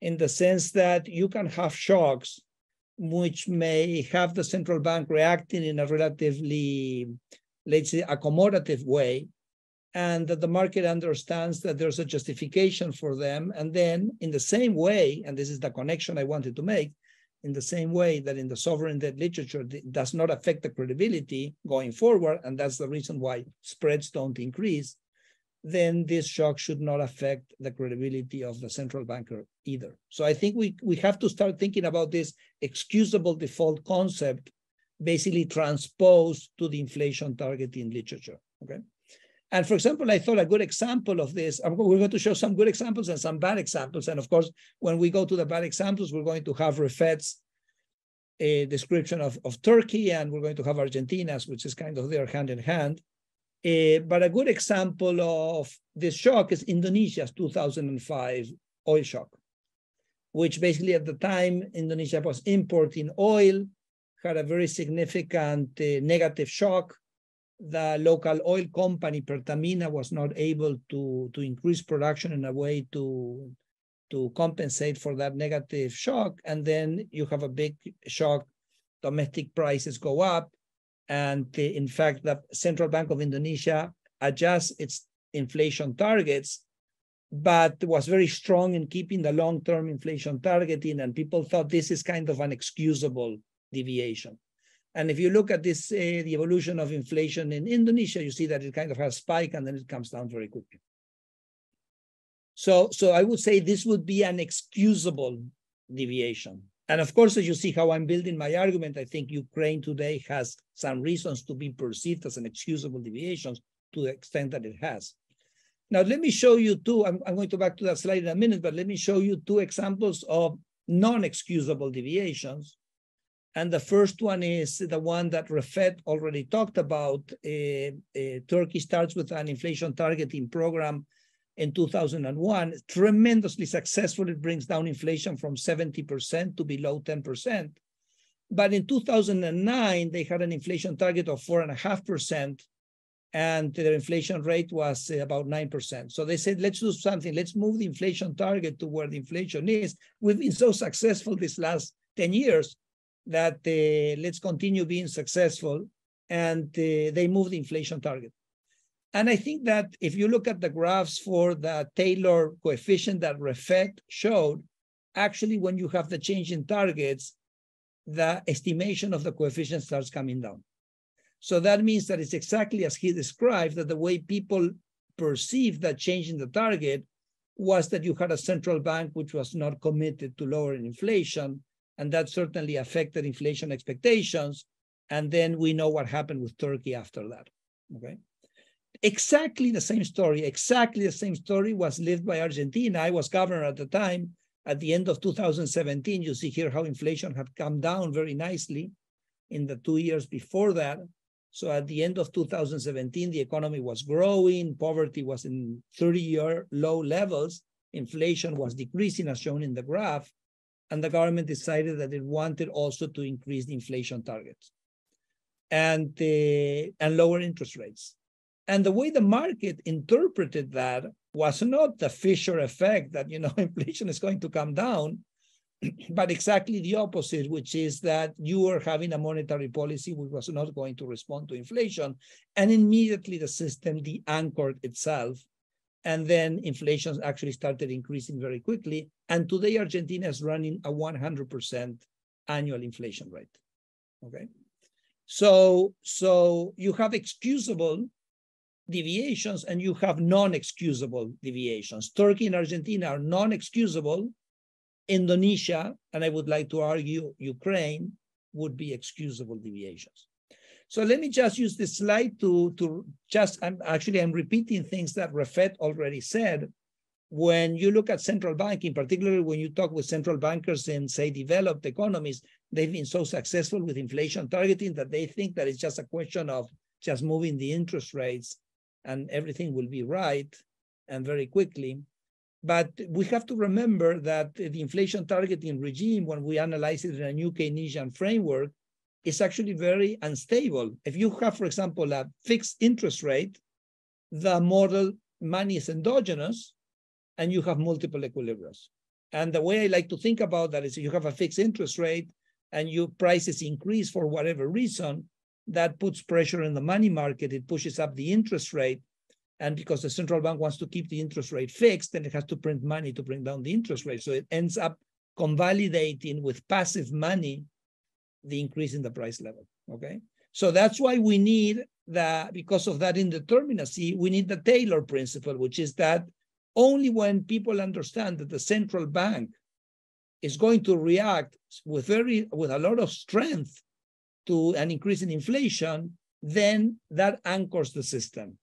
in the sense that you can have shocks which may have the central bank reacting in a relatively, let's say, accommodative way, and that the market understands that there's a justification for them. And then, in the same way, and this is the connection I wanted to make, in the same way that in the sovereign debt literature does not affect the credibility going forward, and that's the reason why spreads don't increase, then this shock should not affect the credibility of the central banker either. So I think we, we have to start thinking about this excusable default concept basically transposed to the inflation targeting literature, okay? And for example, I thought a good example of this, we're going to show some good examples and some bad examples. And of course, when we go to the bad examples, we're going to have Refet's a description of, of Turkey, and we're going to have Argentina's, which is kind of there hand in hand. Uh, but a good example of this shock is Indonesia's 2005 oil shock, which basically at the time Indonesia was importing oil, had a very significant uh, negative shock. The local oil company Pertamina was not able to, to increase production in a way to, to compensate for that negative shock. And then you have a big shock, domestic prices go up, and in fact, the Central Bank of Indonesia adjusts its inflation targets, but was very strong in keeping the long-term inflation targeting, and people thought this is kind of an excusable deviation. And if you look at this, uh, the evolution of inflation in Indonesia, you see that it kind of has a spike and then it comes down very quickly. So, so I would say this would be an excusable deviation. And of course, as you see how I'm building my argument, I think Ukraine today has some reasons to be perceived as an excusable deviation to the extent that it has. Now, let me show you two, I'm, I'm going to back to that slide in a minute, but let me show you two examples of non-excusable deviations. And the first one is the one that Refet already talked about. Uh, uh, Turkey starts with an inflation targeting program in 2001, tremendously successful. It brings down inflation from 70% to below 10%. But in 2009, they had an inflation target of 4.5%, and their inflation rate was about 9%. So they said, let's do something. Let's move the inflation target to where the inflation is. We've been so successful these last 10 years that uh, let's continue being successful. And uh, they moved the inflation target. And I think that if you look at the graphs for the Taylor coefficient that Refet showed, actually when you have the change in targets, the estimation of the coefficient starts coming down. So that means that it's exactly as he described, that the way people perceive that change in the target was that you had a central bank which was not committed to lowering inflation, and that certainly affected inflation expectations. And then we know what happened with Turkey after that, okay? Exactly the same story, exactly the same story was lived by Argentina. I was governor at the time. At the end of 2017, you see here how inflation had come down very nicely in the two years before that. So at the end of 2017, the economy was growing, poverty was in 30-year low levels, inflation was decreasing as shown in the graph, and the government decided that it wanted also to increase the inflation targets and, uh, and lower interest rates. And the way the market interpreted that was not the Fisher effect that, you know, (laughs) inflation is going to come down, (clears throat) but exactly the opposite, which is that you are having a monetary policy which was not going to respond to inflation. And immediately the system de-anchored itself. And then inflation actually started increasing very quickly. And today Argentina is running a 100% annual inflation rate. Okay. So, so you have excusable deviations and you have non-excusable deviations. Turkey and Argentina are non-excusable. Indonesia, and I would like to argue Ukraine, would be excusable deviations. So let me just use this slide to, to just, I'm actually, I'm repeating things that Refet already said. When you look at central banking, particularly when you talk with central bankers in, say, developed economies, they've been so successful with inflation targeting that they think that it's just a question of just moving the interest rates and everything will be right and very quickly. But we have to remember that the inflation targeting regime, when we analyze it in a new Keynesian framework, is actually very unstable. If you have, for example, a fixed interest rate, the model money is endogenous, and you have multiple equilibria. And the way I like to think about that is you have a fixed interest rate and your prices increase for whatever reason, that puts pressure in the money market. It pushes up the interest rate. And because the central bank wants to keep the interest rate fixed, then it has to print money to bring down the interest rate. So it ends up convalidating with passive money the increase in the price level. Okay. So that's why we need the, because of that indeterminacy, we need the Taylor principle, which is that only when people understand that the central bank is going to react with very with a lot of strength to an increase in inflation, then that anchors the system.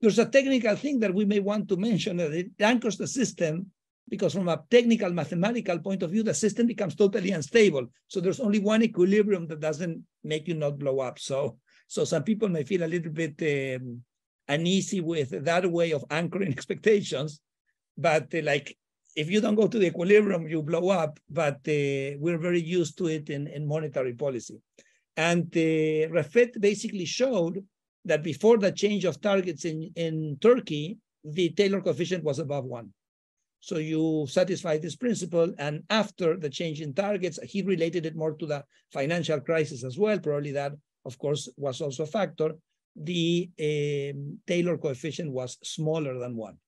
There's a technical thing that we may want to mention that it anchors the system because from a technical mathematical point of view, the system becomes totally unstable. So there's only one equilibrium that doesn't make you not blow up. So, so some people may feel a little bit um, uneasy with that way of anchoring (laughs) expectations, but uh, like if you don't go to the equilibrium, you blow up. But uh, we're very used to it in, in monetary policy. And uh, Refet basically showed that before the change of targets in, in Turkey, the Taylor coefficient was above one. So you satisfy this principle. And after the change in targets, he related it more to the financial crisis as well. Probably that, of course, was also a factor. The um, Taylor coefficient was smaller than one.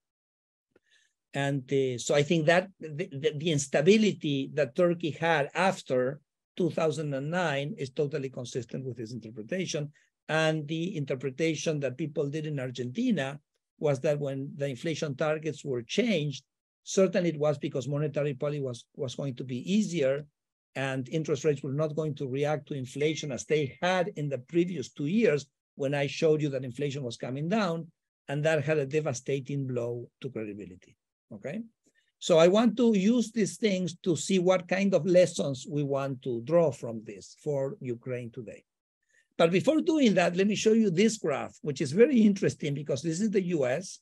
And uh, so I think that the, the, the, instability that Turkey had after 2009 is totally consistent with his interpretation. And the interpretation that people did in Argentina was that when the inflation targets were changed, certainly it was because monetary policy was, was going to be easier and interest rates were not going to react to inflation as they had in the previous two years when I showed you that inflation was coming down, and that had a devastating blow to credibility, okay? So I want to use these things to see what kind of lessons we want to draw from this for Ukraine today. But before doing that, let me show you this graph, which is very interesting because this is the US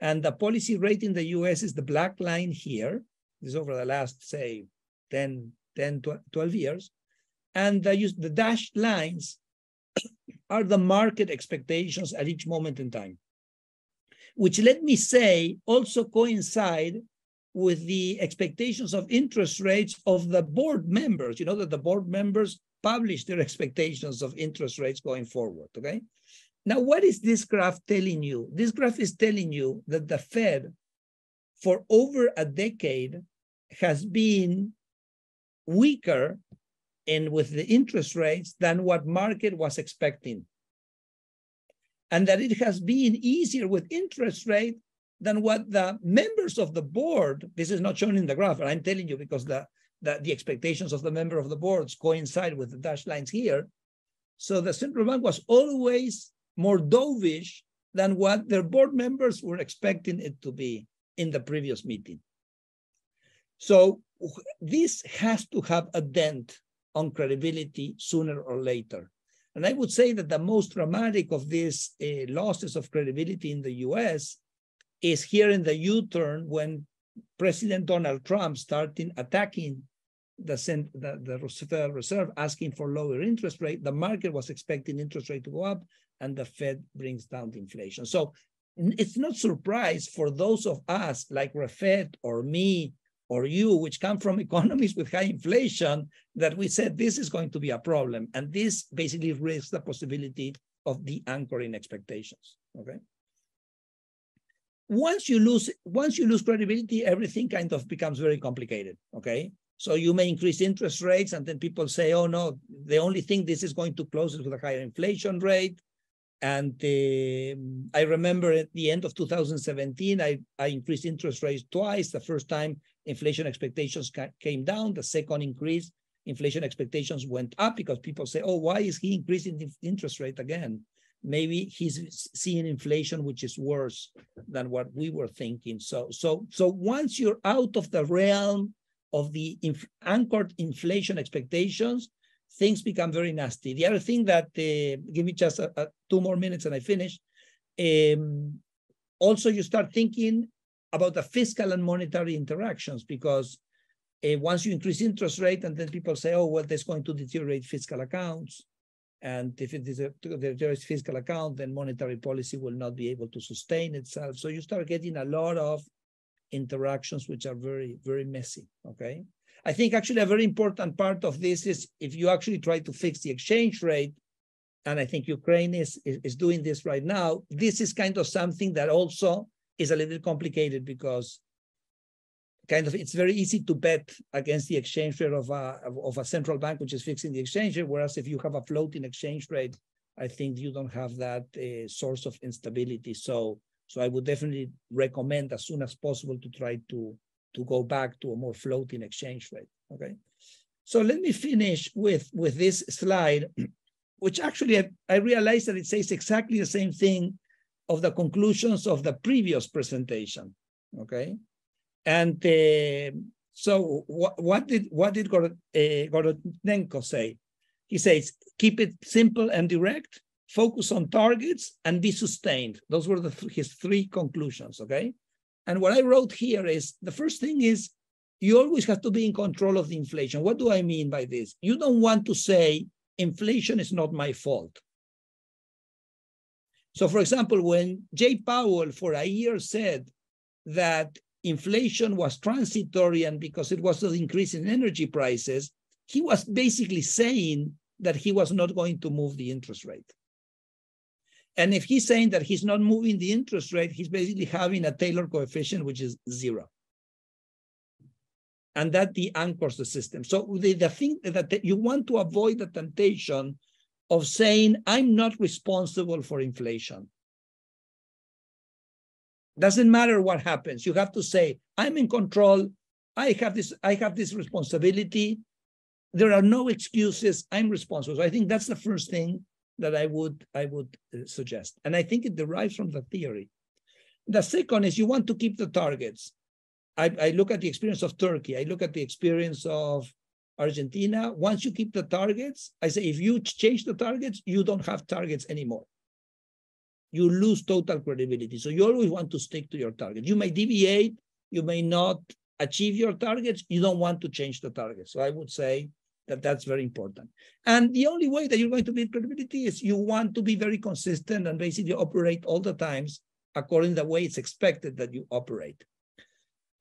and the policy rate in the US is the black line here. This is over the last, say, 10, 10 12 years. And the, the dashed lines (coughs) are the market expectations at each moment in time, which let me say also coincide with the expectations of interest rates of the board members. You know that the board members publish their expectations of interest rates going forward, okay? Now, what is this graph telling you? This graph is telling you that the Fed, for over a decade, has been weaker and with the interest rates than what market was expecting. And that it has been easier with interest rate than what the members of the board, this is not shown in the graph, I'm telling you because the, the, the expectations of the member of the boards coincide with the dashed lines here. So the central bank was always more dovish than what their board members were expecting it to be in the previous meeting. So this has to have a dent on credibility sooner or later. And I would say that the most dramatic of these uh, losses of credibility in the US is here in the U-turn when President Donald Trump started attacking the, the, the Federal Reserve, asking for lower interest rate. The market was expecting interest rate to go up, and the Fed brings down the inflation. So it's not surprise for those of us like Refet or me or you, which come from (laughs) economies with high inflation, that we said this is going to be a problem. And this basically risks the possibility of the anchoring expectations, okay? once you lose once you lose credibility, everything kind of becomes very complicated. Okay. So you may increase interest rates, and then people say, "Oh no, the only thing this is going to close with a higher inflation rate." And uh, I remember at the end of 2017, I, I increased interest rates twice. The first time, inflation expectations ca came down. The second increase, inflation expectations went up because people say, "Oh, why is he increasing the interest rate again?" maybe he's seeing inflation which is worse than what we were thinking so so so once you're out of the realm of the inf anchored inflation expectations things become very nasty the other thing that uh, give me just a, a two more minutes and i finish um, also you start thinking about the fiscal and monetary interactions because uh, once you increase interest rate and then people say oh well that's going to deteriorate fiscal accounts and if it is a is fiscal account, then monetary policy will not be able to sustain itself. So you start getting a lot of interactions which are very, very messy. Okay. I think actually a very important part of this is if you actually try to fix the exchange rate, and I think Ukraine is, is, is doing this right now, this is kind of something that also is a little complicated because kind of it's very easy to bet against the exchange rate of a of a central bank which is fixing the exchange rate whereas if you have a floating exchange rate i think you don't have that uh, source of instability. So so i would definitely recommend as soon as possible to try to to go back to a more floating exchange rate okay so let me finish with with this slide which actually I, I realized that it says exactly the same thing of the conclusions of the previous presentation okay and uh, so what, what, did what did uh, say? He says, keep it simple and direct, focus on targets, and be sustained. Those were the th his three conclusions, okay? And what I wrote here is, the first thing is, you always have to be in control of the inflation. What do I mean by this? You don't want to say, inflation is not my fault. So for example, when Jay Powell for a year said that inflation was transitory and because it was an increase in energy prices, he was basically saying that he was not going to move the interest rate. And if he's saying that he's not moving the interest rate, he's basically having a Taylor coefficient, which is zero. and that de-anchors the system. So the, the thing that you want to avoid the temptation of saying, I'm not responsible for inflation. Doesn't matter what happens. You have to say, I'm in control. I have this, I have this responsibility. There are no excuses. I'm responsible. So I think that's the first thing that I would I would uh, suggest. And I think it derives from the theory. The second is you want to keep the targets. I, I look at the experience of Turkey. I look at the experience of Argentina. Once you keep the targets, I say if you change the targets, you don't have targets anymore. You lose total credibility. So you always want to stick to your target. You may deviate, you may not achieve your targets, you don't want to change the target. So I would say that that's very important. And the only way that you're going to build credibility is you want to be very consistent and basically operate all the times according to the way it's expected that you operate.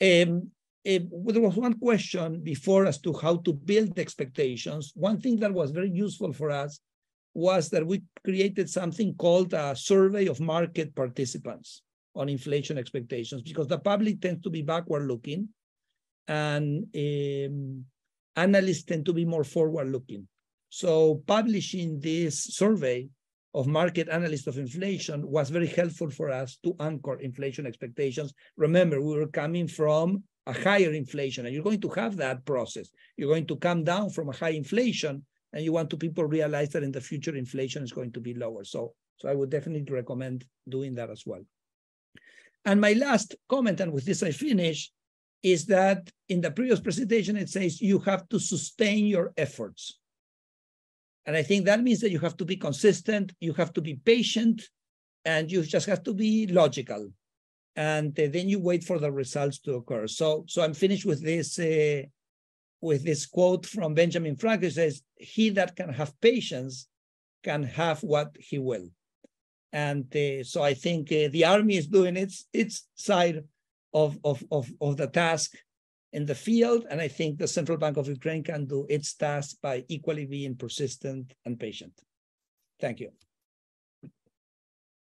Um, um, there was one question before as to how to build expectations. One thing that was very useful for us was that we created something called a survey of market participants on inflation expectations because the public tends to be backward looking and um, analysts tend to be more forward looking. So publishing this survey of market analysts of inflation was very helpful for us to anchor inflation expectations. Remember, we were coming from a higher inflation, and you're going to have that process. You're going to come down from a high inflation, and you want to people realize that in the future inflation is going to be lower. So, so I would definitely recommend doing that as well. And my last comment, and with this I finish, is that in the previous presentation, it says you have to sustain your efforts. And I think that means that you have to be consistent, you have to be patient, and you just have to be logical. And then you wait for the results to occur. So, so I'm finished with this uh, with this quote from Benjamin Franklin says, he that can have patience can have what he will. And uh, so I think uh, the army is doing its its side of, of, of, of the task in the field. And I think the Central Bank of Ukraine can do its task by equally being persistent and patient. Thank you.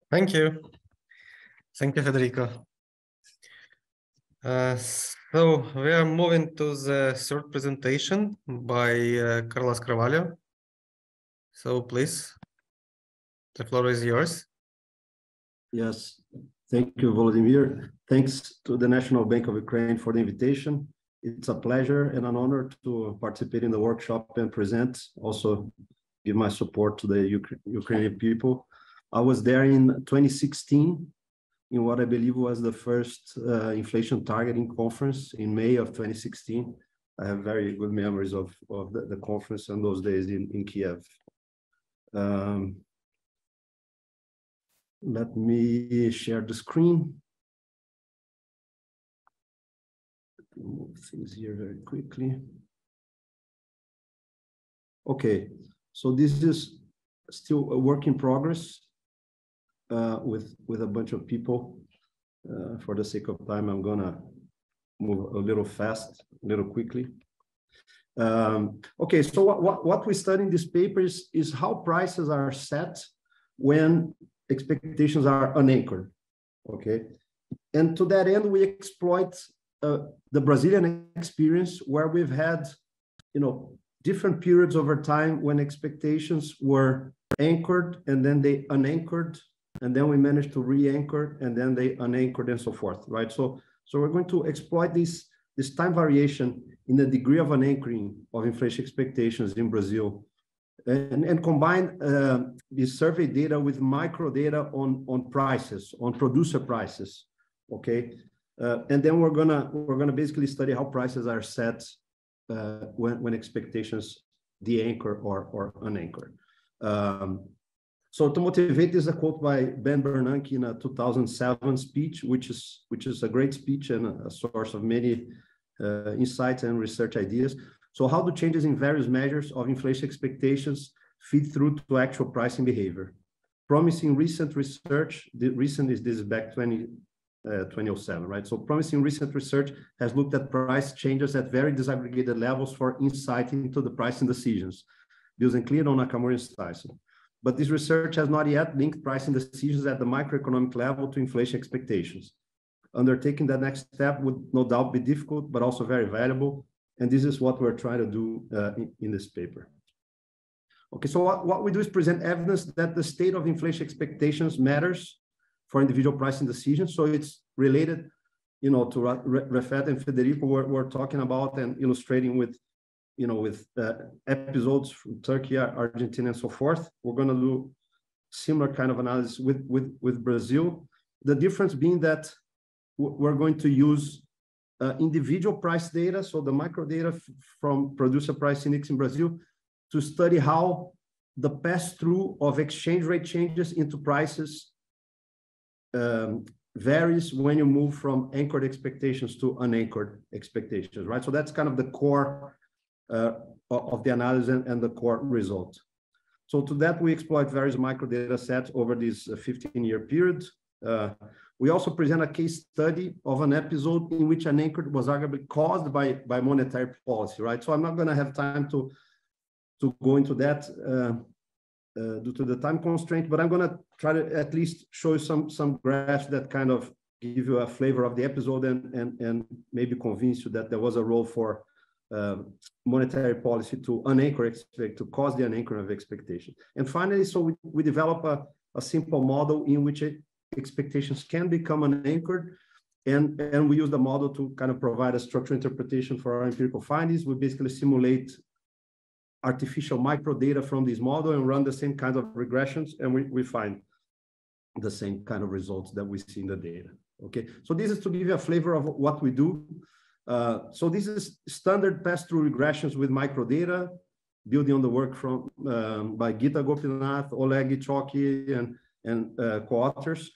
Thank you. Thank you, Federico. Uh, so we are moving to the third presentation by uh, Carlos Carvalho. So please, the floor is yours. Yes, thank you, Volodymyr. Thanks to the National Bank of Ukraine for the invitation. It's a pleasure and an honor to participate in the workshop and present, also give my support to the Ukrainian people. I was there in 2016 in what I believe was the first uh, inflation targeting conference in May of 2016. I have very good memories of, of the, the conference and those days in, in Kiev. Um, let me share the screen. move things here very quickly. Okay, so this is still a work in progress uh, with, with a bunch of people. Uh, for the sake of time, I'm gonna move a little fast, a little quickly. Um, okay, so what, what, what we study in this paper is, is how prices are set when expectations are unanchored, okay? And to that end, we exploit uh, the Brazilian experience where we've had, you know, different periods over time when expectations were anchored and then they unanchored and then we managed to re-anchor and then they unanchored and so forth, right? So, so we're going to exploit this, this time variation in the degree of unanchoring of inflation expectations in Brazil and, and combine uh, this survey data with micro data on, on prices, on producer prices, okay? Uh, and then we're gonna we're gonna basically study how prices are set uh, when when expectations de-anchor or or unanchor. Um, so to motivate this, a quote by Ben Bernanke in a 2007 speech, which is which is a great speech and a source of many uh, insights and research ideas. So how do changes in various measures of inflation expectations feed through to actual pricing behavior? Promising recent research, the recent is this is back 20, uh, 2007, right? So promising recent research has looked at price changes at very disaggregated levels for insight into the pricing decisions, using Cleardon, Nakamura, and Steinsson. But this research has not yet linked pricing decisions at the microeconomic level to inflation expectations. Undertaking the next step would no doubt be difficult, but also very valuable. And this is what we're trying to do uh, in, in, this paper. Okay, so what, what we do is present evidence that the state of inflation expectations matters for individual pricing decisions. So it's related, you know, to Refet and Federico were, were talking about and illustrating with, you know, with uh, episodes from Turkey, Argentina, and so forth. We're going to do similar kind of analysis with, with, with Brazil. The difference being that we're going to use uh, individual price data, so the micro data from producer price index in Brazil, to study how the pass-through of exchange rate changes into prices um, varies when you move from anchored expectations to unanchored expectations, right? So that's kind of the core uh, of the analysis and, and the core result. So to that, we exploit various micro data sets over this 15-year uh, period. Uh, we also present a case study of an episode in which an anchor was arguably caused by, by monetary policy, right? So I'm not going to have time to, to go into that uh, uh, due to the time constraint, but I'm going to try to at least show you some, some graphs that kind of give you a flavor of the episode and, and, and maybe convince you that there was a role for uh, monetary policy to unanchor expect to cause the unanchoring of expectation. And finally, so we, we develop a, a simple model in which it, expectations can become unanchored. And, and we use the model to kind of provide a structural interpretation for our empirical findings. We basically simulate artificial micro data from this model and run the same kinds of regressions, and we, we find the same kind of results that we see in the data. Okay, so this is to give you a flavor of what we do. Uh, so this is standard pass-through regressions with micro data, building on the work from um, by Gita Gopinath, Oleg Itskhoki, and and uh, co-authors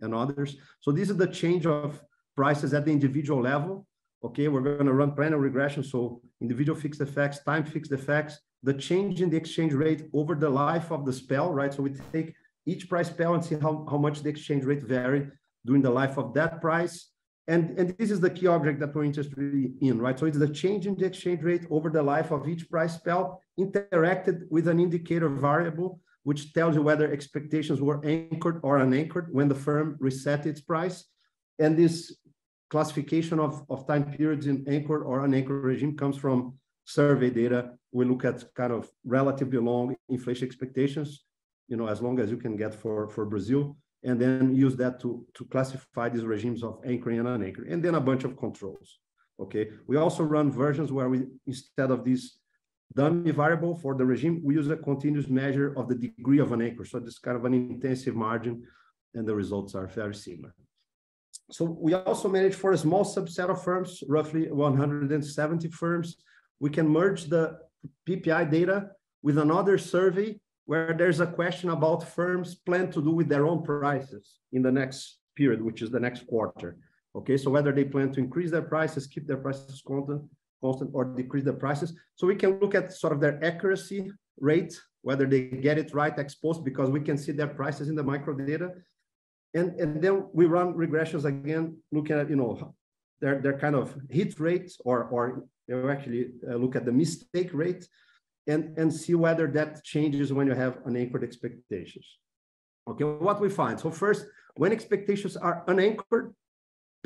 and others. So this is the change of prices at the individual level. Okay, we're going to run planar regression. So individual fixed effects, time fixed effects, the change in the exchange rate over the life of the spell, right? So we take each price spell and see how, how much the exchange rate varied during the life of that price. And, and this is the key object that we're interested in, right? So it's the change in the exchange rate over the life of each price spell interacted with an indicator variable which tells you whether expectations were anchored or unanchored when the firm reset its price. And this classification of, of time periods in anchored or unanchored regime comes from survey data. We look at kind of relatively long inflation expectations, you know, as long as you can get for, for Brazil, and then use that to, to classify these regimes of anchoring and unanchoring, and then a bunch of controls. Okay. We also run versions where we, instead of these dummy variable for the regime, we use a continuous measure of the degree of an anchor. So this kind of an intensive margin, and the results are very similar. So we also manage for a small subset of firms, roughly 170 firms. We can merge the PPI data with another survey where there's a question about firms plan to do with their own prices in the next period, which is the next quarter. Okay, so whether they plan to increase their prices, keep their prices constant, constant or decrease the prices. So we can look at sort of their accuracy rate, whether they get it right ex post, because we can see their prices in the micro data. And, and then we run regressions again, looking at, you know, their, their kind of hit rates or, or you actually uh, look at the mistake rate and, and see whether that changes when you have unanchored expectations. Okay, what we find. So first, when expectations are unanchored,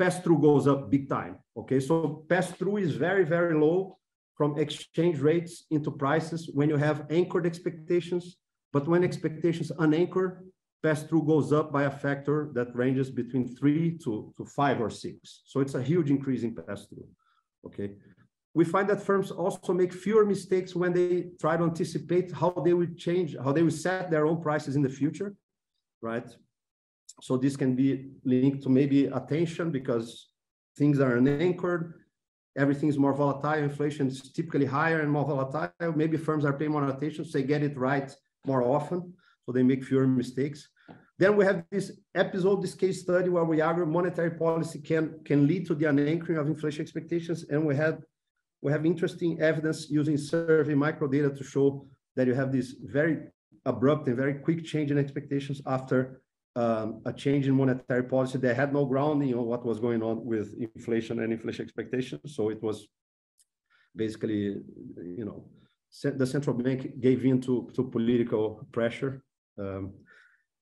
pass-through goes up big time. Okay, so pass-through is very, very low from exchange rates into prices when you have anchored expectations. But when expectations unanchor, pass-through goes up by a factor that ranges between three to, to five or six. So it's a huge increase in pass-through. Okay. We find that firms also make fewer mistakes when they try to anticipate how they will change, how they will set their own prices in the future, right? So this can be linked to maybe attention because things are unanchored, everything is more volatile, inflation is typically higher and more volatile. Maybe firms are paying more attention, so they get it right more often, so they make fewer mistakes. Then we have this episode, this case study where we argue monetary policy can, can lead to the unanchoring of inflation expectations. And we had we have interesting evidence using survey microdata to show that you have this very abrupt and very quick change in expectations after um, a change in monetary policy. They had no grounding on what was going on with inflation and inflation expectations. So it was basically, you know, the central bank gave in to, to political pressure. Um,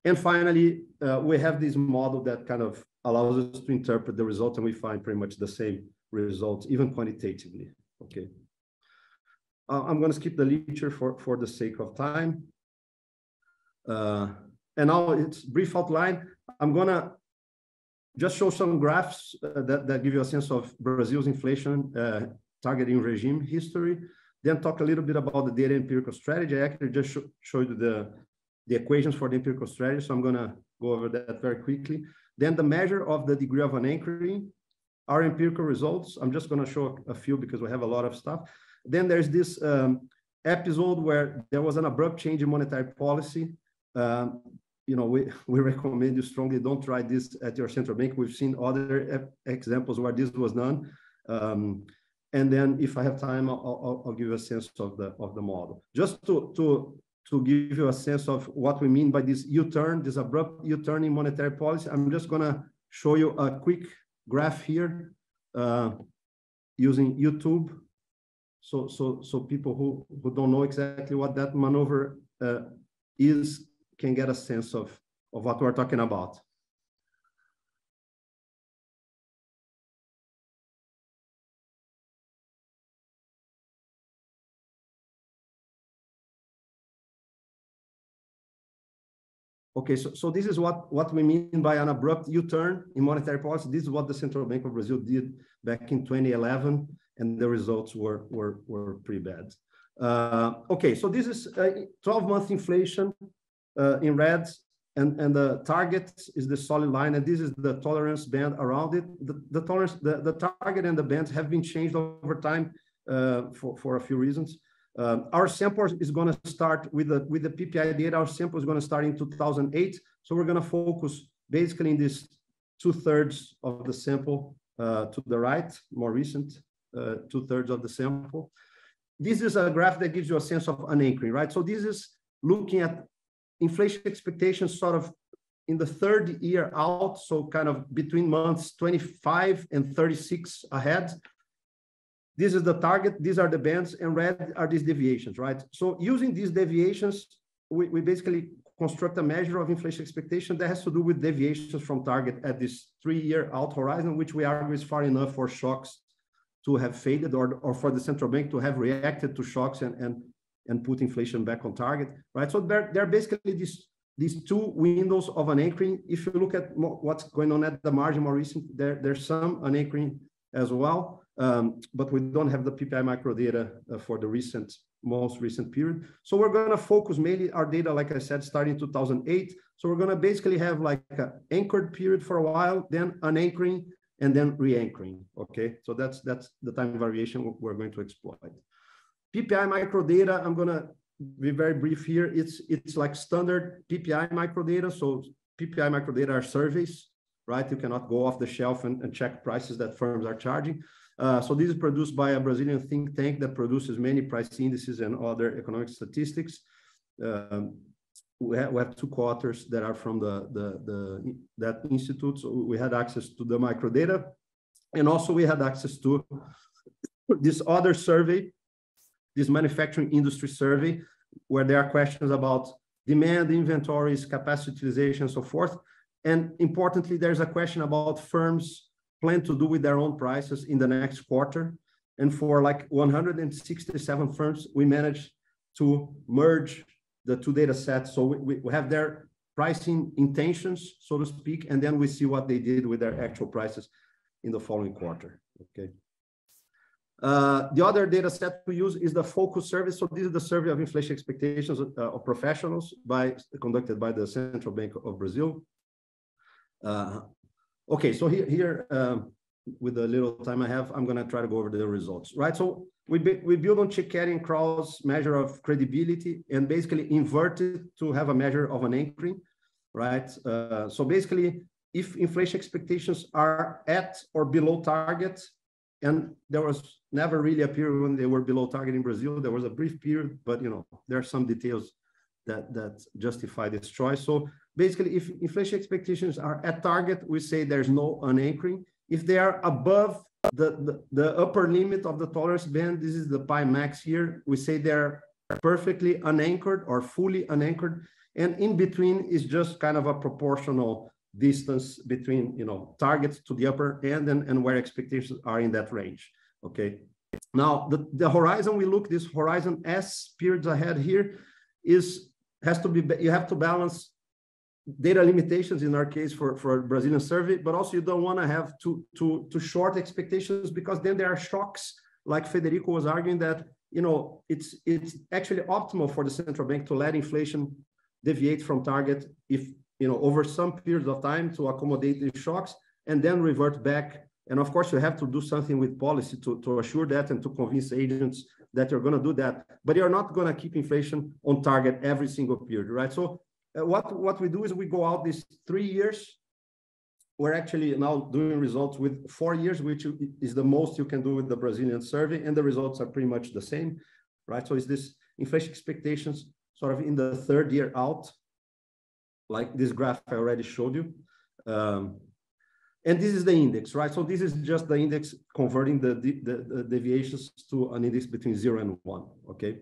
and finally, uh, we have this model that kind of allows us to interpret the result, and we find pretty much the same results, even quantitatively. Okay. Uh, I'm going to skip the literature for, for the sake of time. Uh, and now it's brief outline. I'm to just show some graphs uh, that, that give you a sense of Brazil's inflation uh, targeting regime history. Then talk a little bit about the data empirical strategy. I actually just sh showed you the, the equations for the empirical strategy, so I'm to go over that very quickly. Then the measure of the degree of anchoring, our empirical results. I'm just to show a few because we have a lot of stuff. Then there's this um, episode where there was an abrupt change in monetary policy. Um, you know, we, (laughs) we recommend you strongly don't try this at your central bank. We've seen other examples where this was done. Um, and then if I have time, I'll, I'll, I'll, give you a sense of the of the model. Just to, to, to give you a sense of what we mean by this U-turn, this abrupt U-turn in monetary policy, I'm just gonna show you a quick graph here uh, using YouTube. So, so, so people who, who don't know exactly what that maneuver uh, is can get a sense of, of what we're talking about. Okay, so, so this is what, what we mean by an abrupt U-turn in monetary policy. This is what the Central Bank of Brazil did back in 2011, and the results were, were, were pretty bad. Uh, okay, so this is 12-month inflation uh, in red, and, and the target is the solid line, and this is the tolerance band around it. The, the tolerance, the, the target and the bands have been changed over time uh, for, for a few reasons. Um, our sample is going to start with the with the PPI data. Our sample is going to start in 2008. So we're going to focus basically in this two thirds of the sample uh, to the right, more recent uh, two thirds of the sample. This is a graph that gives you a sense of an anchoring, right? So this is looking at inflation expectations sort of in the third year out, so kind of between months 25 and 36 ahead. This is the target, these are the bands, and red are these deviations, right? So using these deviations, we, we basically construct a measure of inflation expectation that has to do with deviations from target at this three-year out horizon, which we argue is far enough for shocks to have faded or, or for the central bank to have reacted to shocks and, and, and put inflation back on target, right? So there, there are basically these, these two windows of an anchoring. If you look at what's going on at the margin more recent, there, there's some an anchoring as well. Um, but we don't have the PPI macro data uh, for the recent, most recent period. So we're going to focus mainly our data, like I said, starting 2008. So we're going to basically have like an anchored period for a while, then an anchoring, and then re-anchoring. Okay, so that's that's the time variation we're going to exploit. PPI macro data, I'm going to be very brief here. It's it's like standard PPI macro data. So PPI macro data are surveys, right? You cannot go off the shelf and, and check prices that firms are charging. Uh, so this is produced by a Brazilian think tank that produces many price indices and other economic statistics. Um, we, have, we have two quarters that are from the, the, the that institute. So we had access to the microdata. And also we had access to this other survey, this manufacturing industry survey, where there are questions about demand, inventories, capacity utilization, and so forth. And importantly, there's a question about firms plan to do with their own prices in the next quarter. And for like 167 firms, we managed to merge the two data sets. So we, we have their pricing intentions, so to speak, and then we see what they did with their actual prices in the following quarter. Okay. Uh, the other data set we use is the focus survey. So this is the survey of inflation expectations uh, of professionals by conducted by the Central Bank of Brazil. Uh, Okay, so here, here um, with the little time I have, I'm gonna try to go over the results, right? So we, we build on Cecchetti and Krause measure of credibility and basically invert it to have a measure of an anchoring, right? Uh, so basically, if inflation expectations are at or below target, and there was never really a period when they were below target in Brazil. There was a brief period, but you know there are some details that that justify this choice. So basically, if inflation expectations are at target, we say there's no unanchoring. If they are above the, the, the upper limit of the tolerance band, this is the pi max here, we say they're perfectly unanchored or fully unanchored. And in between is just kind of a proportional distance between you know targets to the upper end and, and where expectations are in that range. Okay. Now, the, the horizon we look, this horizon S periods ahead here is, has to be, you have to balance data limitations in our case for, for Brazilian survey, but also you don't want to have too, too, too short expectations because then there are shocks, like Federico was arguing that, you know, it's, it's actually optimal for the central bank to let inflation deviate from target if, you know, over some periods of time to accommodate these shocks and then revert back. And of course, you have to do something with policy to, to assure that and to convince agents that you're going to do that. But you're not going to keep inflation on target every single period, right? So uh, what, what we do is we go out these three years. We're actually now doing results with four years, which is the most you can do with the Brazilian survey, and the results are pretty much the same, right? So is this inflation expectations sort of in the third year out, like this graph I already showed you. Um, and this is the index, right? So this is just the index converting the, the, the, deviations to an index between zero and one, okay?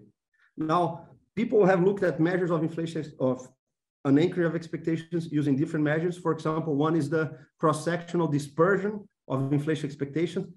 Now, people have looked at measures of inflation of an anchoring of expectations using different measures. For example, one is the cross-sectional dispersion of inflation expectations.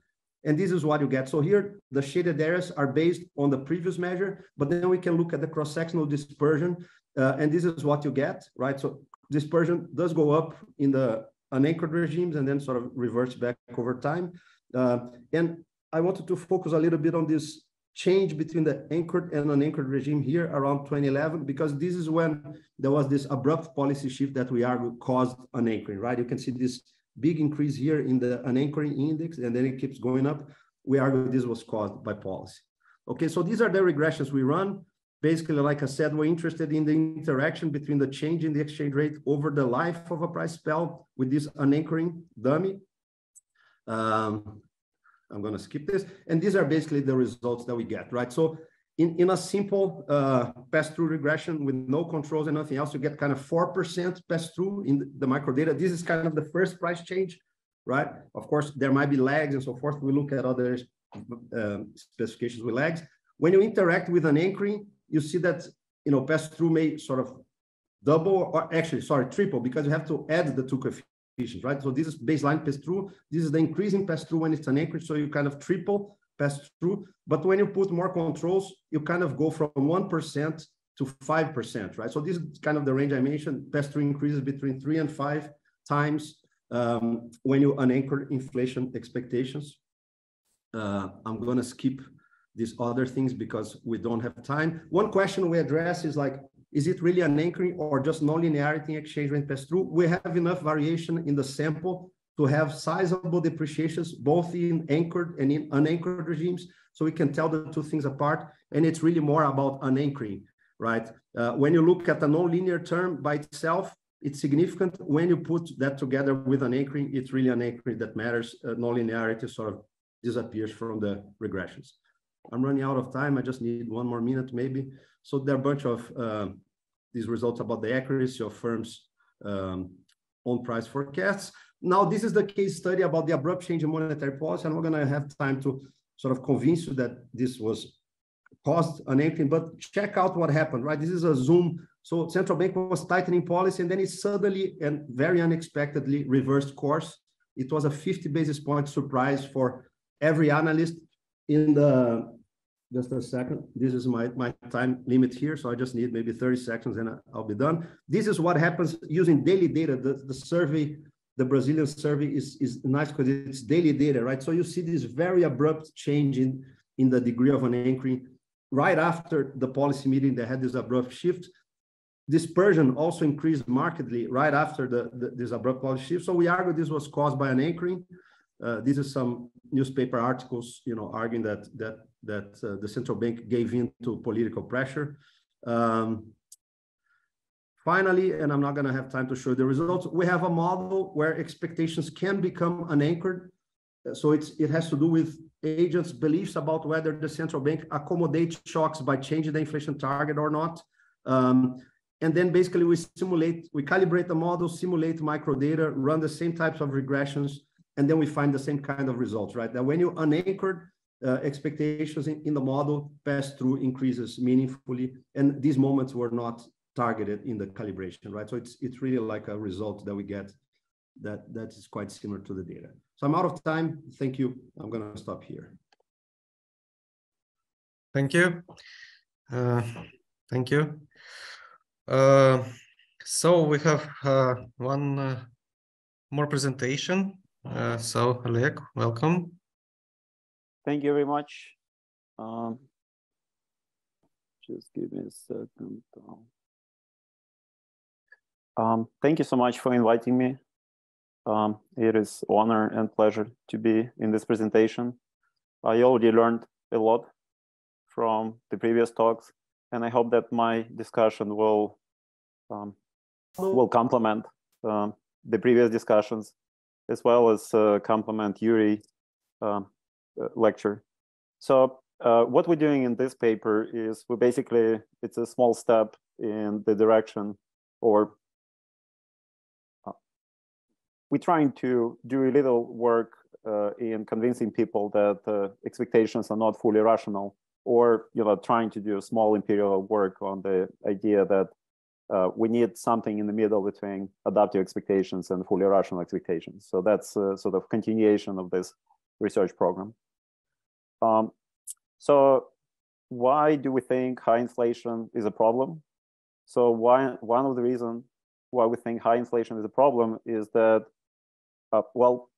And this is what you get. So here, the shaded areas are based on the previous measure, but then we can look at the cross-sectional dispersion, uh, and this is what you get, right? So dispersion does go up in the unanchored regimes and then sort of reverts back over time. Uh, and I wanted to focus a little bit on this change between the anchored and unanchored regime here around 2011, because this is when there was this abrupt policy shift that we argue caused unanchoring, right? You can see this big increase here in the unanchoring index, and then it keeps going up. We argue this was caused by policy. Okay, so these are the regressions we run. Basically, like I said, we're interested in the interaction between the change in the exchange rate over the life of a price spell with this unanchoring dummy. Um, I'm going to skip this. And these are basically the results that we get, right? So in, in a simple uh, pass-through regression with no controls and nothing else, you get kind of 4% pass-through in the, the microdata. This is kind of the first price change, right? Of course, there might be lags and so forth. We look at other uh, specifications with lags. When you interact with an anchoring, you see that, you know, pass-through may sort of double or actually, sorry, triple because you have to add the two coefficients right? So this is baseline pass-through. This is the increasing pass-through when it's an anchorage. So you kind of triple pass-through. But when you put more controls, you kind of go from 1% to 5%, right? So this is kind of the range I mentioned. Pass-through increases between three and five times um, when you unanchor inflation expectations. Uh, I'm going to skip these other things because we don't have time. One question we address is like, is it really an anchoring or just nonlinearity in exchange rate pass-through? We have enough variation in the sample to have sizable depreciations, both in anchored and in unanchored regimes. So we can tell the two things apart. And it's really more about unanchoring, right? Uh, when you look at a nonlinear term by itself, it's significant. When you put that together with an anchoring, it's really an anchoring that matters. Uh, nonlinearity sort of disappears from the regressions. I'm running out of time. I just need one more minute maybe. So there are a bunch of uh, these results about the accuracy of firms' um, own price forecasts. Now, this is the case study about the abrupt change in monetary policy. I'm not going to have time to sort of convince you that this was caused an anchoring, but check out what happened, right? This is a zoom. So central bank was tightening policy, and then it suddenly and very unexpectedly reversed course. It was a 50 basis point surprise for every analyst in the just a second. This is my, my time limit here, so I just need maybe 30 seconds and I'll be done. This is what happens using daily data. The, the survey, the Brazilian survey is, is nice because it's daily data, right? So you see this very abrupt change in, in the degree of an anchoring. Right after the policy meeting, they had this abrupt shift. Dispersion also increased markedly right after the, the this abrupt policy shift. So we argue this was caused by an anchoring. Uh, these are some newspaper articles, you know, arguing that that that uh, the central bank gave in to political pressure. Um, finally, and I'm not going to have time to show the results, we have a model where expectations can become unanchored. So it's it has to do with agents' beliefs about whether the central bank accommodates shocks by changing the inflation target or not. Um, and then basically we simulate, we calibrate the model, simulate microdata, run the same types of regressions, and then we find the same kind of results, right? That when you unanchored uh, expectations in, in, the model pass through increases meaningfully. And these moments were not targeted in the calibration, right? So it's, it's really like a result that we get that, that is quite similar to the data. So I'm out of time. Thank you. I'm going to stop here. Thank you. Uh, thank you. Uh, so we have uh, one uh, more presentation. Uh, so Oleg, welcome. Thank you very much. Um, just give me a second. Um, thank you so much for inviting me. Um, it is honor and pleasure to be in this presentation. I already learned a lot from the previous talks, and I hope that my discussion will um, will complement um, the previous discussions, as well as uh, complement Yuri um, uh, lecture. So uh, what we're doing in this paper is we basically, it's a small step in the direction or we're trying to do a little work uh, in convincing people that uh, expectations are not fully rational or you know trying to do a small empirical work on the idea that uh, we need something in the middle between adaptive expectations and fully rational expectations. So that's uh, sort of continuation of this research program. Um, so why do we think high inflation is a problem? So why, one of the reasons why we think high inflation is a problem is that, uh, well,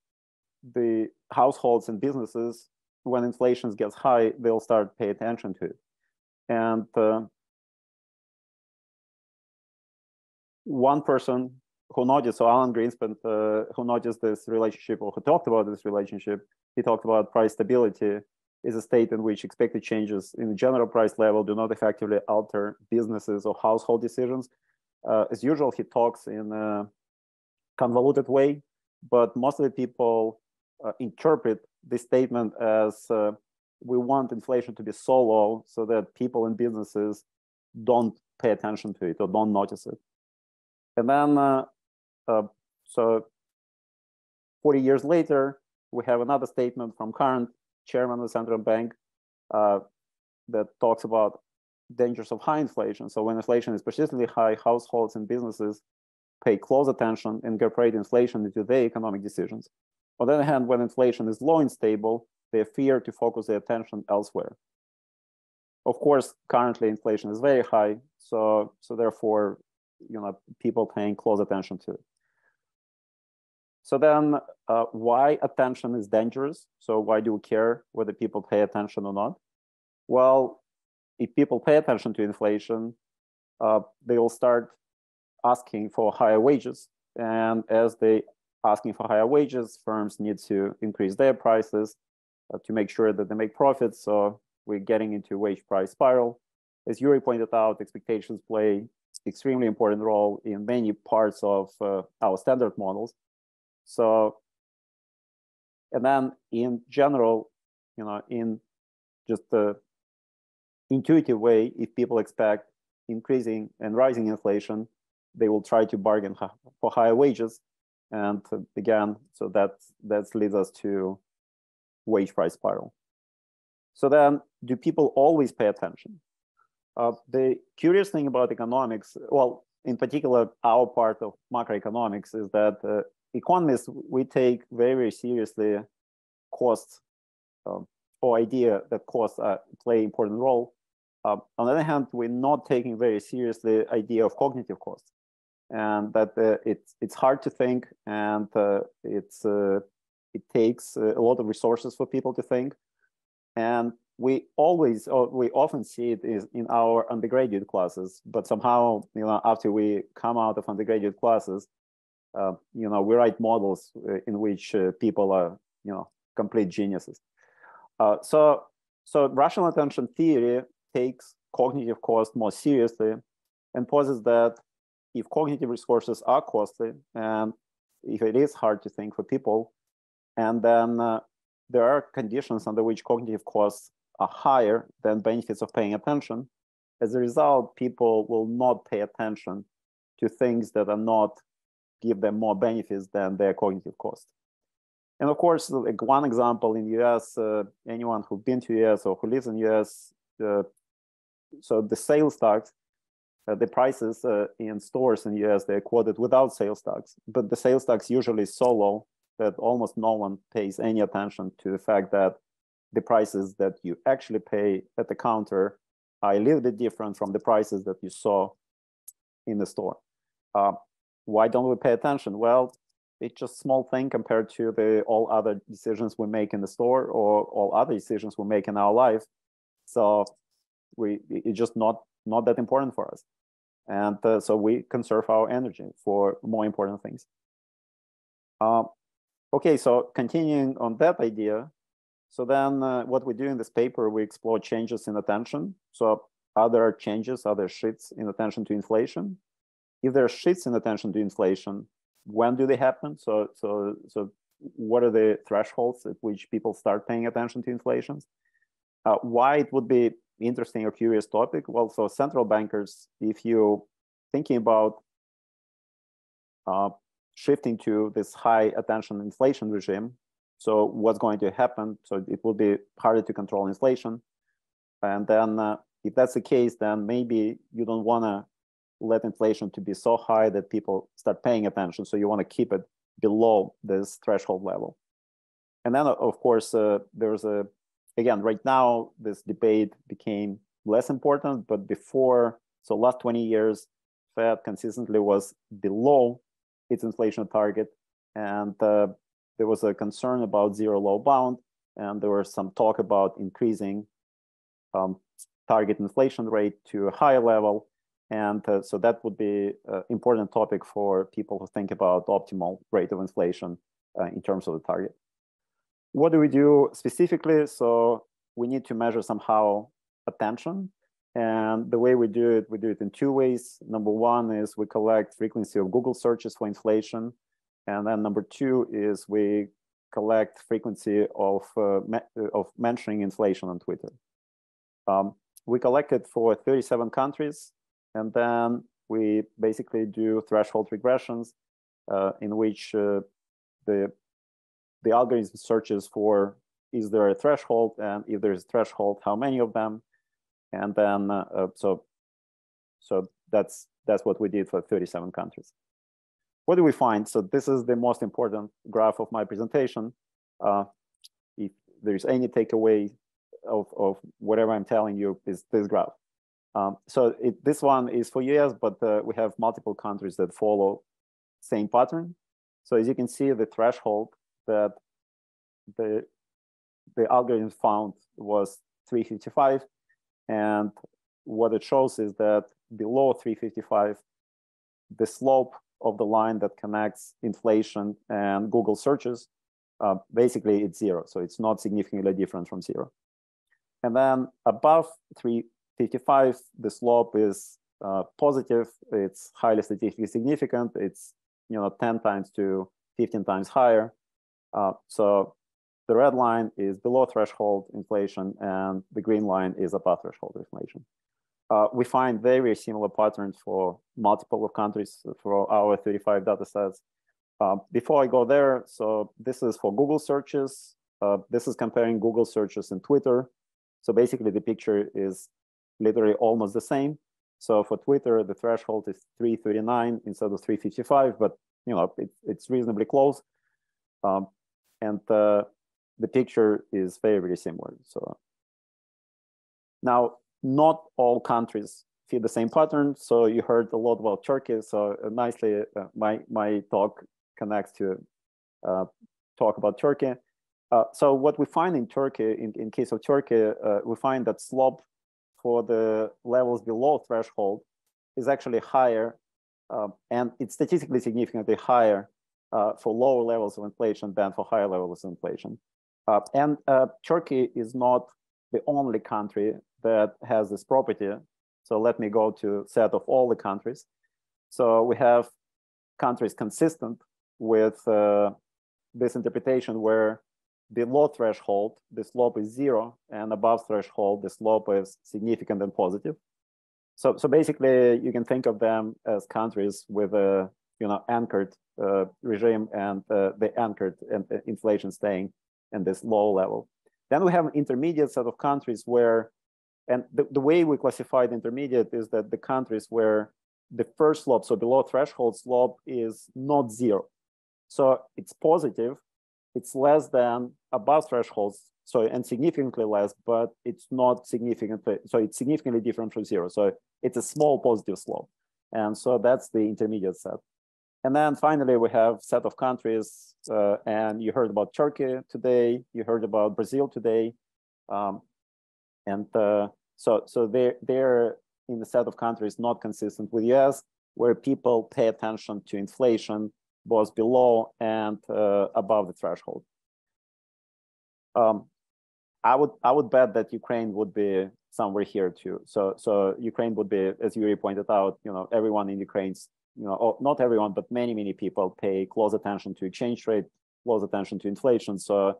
the households and businesses, when inflation gets high, they'll start pay attention to it. And one person who noticed, so Alan Greenspan, uh, who noticed this relationship or who talked about this relationship, he talked about price stability is a state in which expected changes in the general price level do not effectively alter businesses or household decisions. Uh, as usual, he talks in a convoluted way, but most of the people uh, interpret this statement as uh, we want inflation to be so low so that people and businesses don't pay attention to it or don't notice it. And then, uh, uh, so 40 years later, we have another statement from current chairman of the central bank uh, that talks about dangers of high inflation. So when inflation is persistently high, households and businesses pay close attention and incorporate inflation into their economic decisions. On the other hand, when inflation is low and stable, they fear to focus their attention elsewhere. Of course, currently inflation is very high, so so therefore you know people paying close attention to it. So then, uh, why attention is dangerous? So why do we care whether people pay attention or not? Well, if people pay attention to inflation, uh, they will start asking for higher wages, and as they asking for higher wages, firms need to increase their prices uh, to make sure that they make profits. So we're getting into wage price spiral. As Yuri pointed out, expectations play extremely important role in many parts of uh, our standard models. So, and then in general, you know, in just the intuitive way, if people expect increasing and rising inflation, they will try to bargain for higher wages. And again, so that that leads us to wage price spiral. So then, do people always pay attention? Uh, the curious thing about economics, well, in particular, our part of macroeconomics is that uh, economists, we take very, very seriously costs um, or idea that costs uh, play important role. Uh, on the other hand, we're not taking very seriously idea of cognitive costs and that uh, it's, it's hard to think and uh, it's, it takes a lot of resources for people to think. And we always or we often see it is in our undergraduate classes but somehow you know after we come out of undergraduate classes uh, you know we write models uh, in which uh, people are you know complete geniuses. Uh, so so rational attention theory takes cognitive cost more seriously and posits that if cognitive resources are costly and if it is hard to think for people and then uh, there are conditions under which cognitive costs are higher than benefits of paying attention. As a result, people will not pay attention to things that are not give them more benefits than their cognitive cost. And of course, like one example in US, uh, anyone who's been to US or who lives in US, uh, so the sales tax, uh, the prices uh, in stores in US, they're quoted without sales tax, but the sales tax usually is so low that almost no one pays any attention to the fact that the prices that you actually pay at the counter are a little bit different from the prices that you saw in the store. Uh, why don't we pay attention? Well, it's just small thing compared to the all other decisions we make in the store or all other decisions we make in our life. So we it's just not not that important for us, and uh, so we conserve our energy for more important things. Uh, okay, so continuing on that idea, so then uh, what we do in this paper, we explore changes in attention. So are there changes, are there shifts in attention to inflation? If there are shifts in attention to inflation, when do they happen? So, so, so what are the thresholds at which people start paying attention to inflation? Uh, why it would be interesting or curious topic? Well, so central bankers, if you thinking about uh, shifting to this high attention inflation regime, so what's going to happen? So it will be harder to control inflation. And then uh, if that's the case, then maybe you don't want to let inflation to be so high that people start paying attention. So you want to keep it below this threshold level. And then, of course, uh, there's a, again, right now, this debate became less important, but before, so last 20 years, Fed consistently was below its inflation target. And uh, there was a concern about zero low bound, and there was some talk about increasing um, target inflation rate to a higher level. And uh, so that would be an important topic for people who think about optimal rate of inflation uh, in terms of the target. What do we do specifically? So we need to measure somehow attention. And the way we do it, we do it in two ways. Number one is we collect frequency of Google searches for inflation. And then number two is we collect frequency of, uh, of mentioning inflation on Twitter. Um, we collected for 37 countries, and then we basically do threshold regressions uh, in which uh, the, the algorithm searches for is there a threshold, and if there's a threshold, how many of them? And then, uh, uh so, so that's, that's what we did for 37 countries what do we find? So this is the most important graph of my presentation. Uh, if there's any takeaway of, of whatever I'm telling you is this graph. Um, so it, this one is for US, but uh, we have multiple countries that follow same pattern. So as you can see, the threshold that the, the algorithm found was 355. And what it shows is that below 355, the slope of the line that connects inflation and Google searches, uh, basically it's zero. So it's not significantly different from zero. And then above 355, the slope is uh, positive. It's highly statistically significant. It's you know 10 times to 15 times higher. Uh, so the red line is below threshold inflation and the green line is above threshold inflation uh, we find very similar patterns for multiple of countries for our 35 data sets. Uh, before I go there, so this is for Google searches. Uh, this is comparing Google searches and Twitter. So basically the picture is literally almost the same. So for Twitter, the threshold is 339 instead of 355, but you know it, it's reasonably close. Um, and uh, the picture is very, very similar. So now not all countries fit the same pattern. So you heard a lot about Turkey. So uh, nicely, uh, my my talk connects to uh, talk about Turkey. Uh, so what we find in Turkey, in, in case of Turkey, uh, we find that slope for the levels below threshold is actually higher, um, and it's statistically significantly higher uh, for lower levels of inflation than for higher levels of inflation. and Turkey is not the only country that has this property. So let me go to set of all the countries. So we have countries consistent with uh, this interpretation where below threshold, the slope is zero, and above threshold, the slope is significant and positive. So, so basically, you can think of them as countries with a you know anchored uh, regime and uh, the anchored and uh, inflation staying in this low level. Then we have an intermediate set of countries where and the, the way we classify the intermediate is that the countries where the first slope, so below threshold slope is not zero. So it's positive, it's less than above thresholds, so and significantly less, but it's not significantly, so it's significantly different from zero. So it's a small positive slope. And so that's the intermediate set. And then finally, we have set of countries, uh, and you heard about Turkey today, you heard about Brazil today. Um, and uh, so, so they're, they're in the set of countries not consistent with US, where people pay attention to inflation both below and uh, above the threshold. Um, I would I would bet that Ukraine would be somewhere here too. So so Ukraine would be, as Yuri pointed out, you know, everyone in Ukraine's, you know, oh, not everyone, but many many people pay close attention to exchange rate, close attention to inflation. So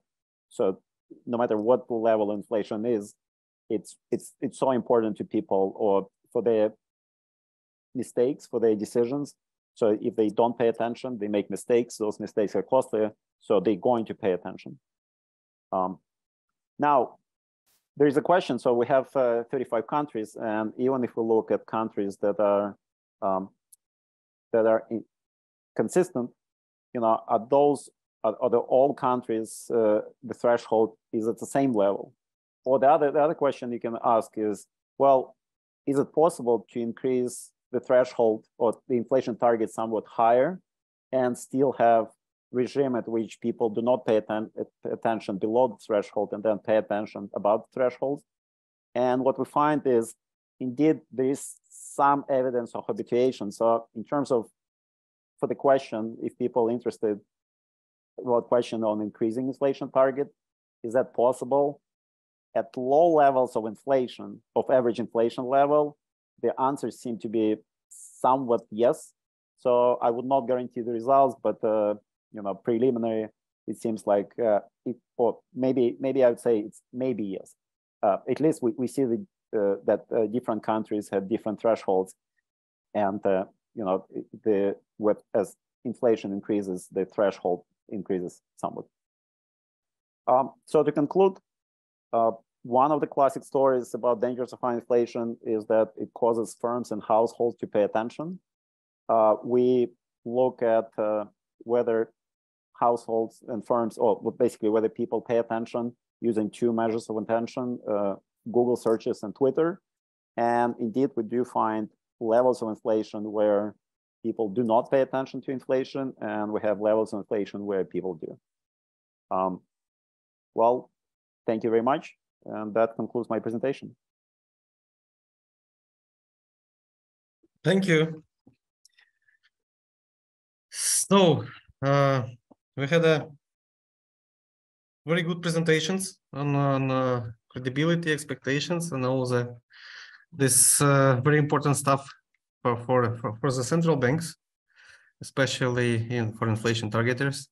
so no matter what level inflation is, it's it's it's so important to people or for their mistakes, for their decisions. So if they don't pay attention, they make mistakes. Those mistakes are costly. So they're going to pay attention. Um, now, there is a question. So we have uh, 35 countries, and even if we look at countries that are um, that are consistent, you know, are those are, are the all countries uh, the threshold is at the same level? Or the other the other question you can ask is, well, is it possible to increase the threshold or the inflation target somewhat higher and still have regime at which people do not pay atten attention below the threshold and then pay attention above the threshold. And what we find is indeed there is some evidence of habituation. So in terms of for the question, if people interested about question on increasing inflation target, is that possible? At low levels of inflation, of average inflation level, the answers seem to be somewhat yes. So I would not guarantee the results, but uh, you know, preliminary, it seems like uh, it, or maybe maybe I would say it's maybe yes. Uh, at least we, we see the, uh, that uh, different countries have different thresholds, and uh, you know the with as inflation increases, the threshold increases somewhat. Um, so to conclude, uh, one of the classic stories about dangers of high inflation is that it causes firms and households to pay attention. we look at whether households and firms, or basically whether people pay attention using two measures of attention, uh, Google searches and Twitter. And indeed, we do find levels of inflation where people do not pay attention to inflation, and we have levels of inflation where people do. Um, well, thank you very much. And that concludes my presentation. Thank you. So, uh, we had a very good presentations on, on uh, credibility expectations and all the this uh, very important stuff for, for, for, for the central banks, especially in for inflation targeters.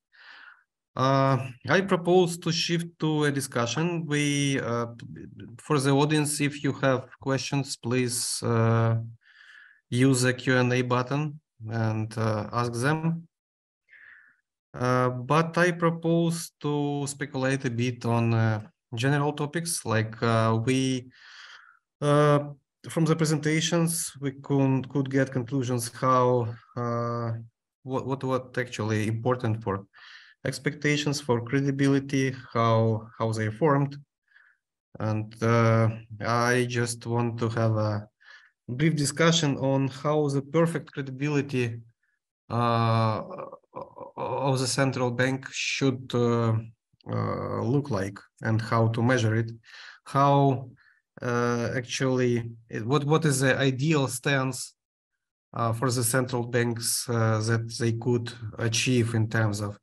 Uh, I propose to shift to a discussion. We, uh, for the audience, if you have questions, please uh, use the Q&A button and uh, ask them. Uh, but I propose to speculate a bit on uh, general topics like we from the presentations we could could get conclusions how what what what actually important for expectations for credibility how how they formed. And I just want to have a brief discussion on how the perfect credibility uh, of the central bank should uh, uh, look like and how to measure it, how actually what what is the ideal stance for the central banks that they could achieve in terms of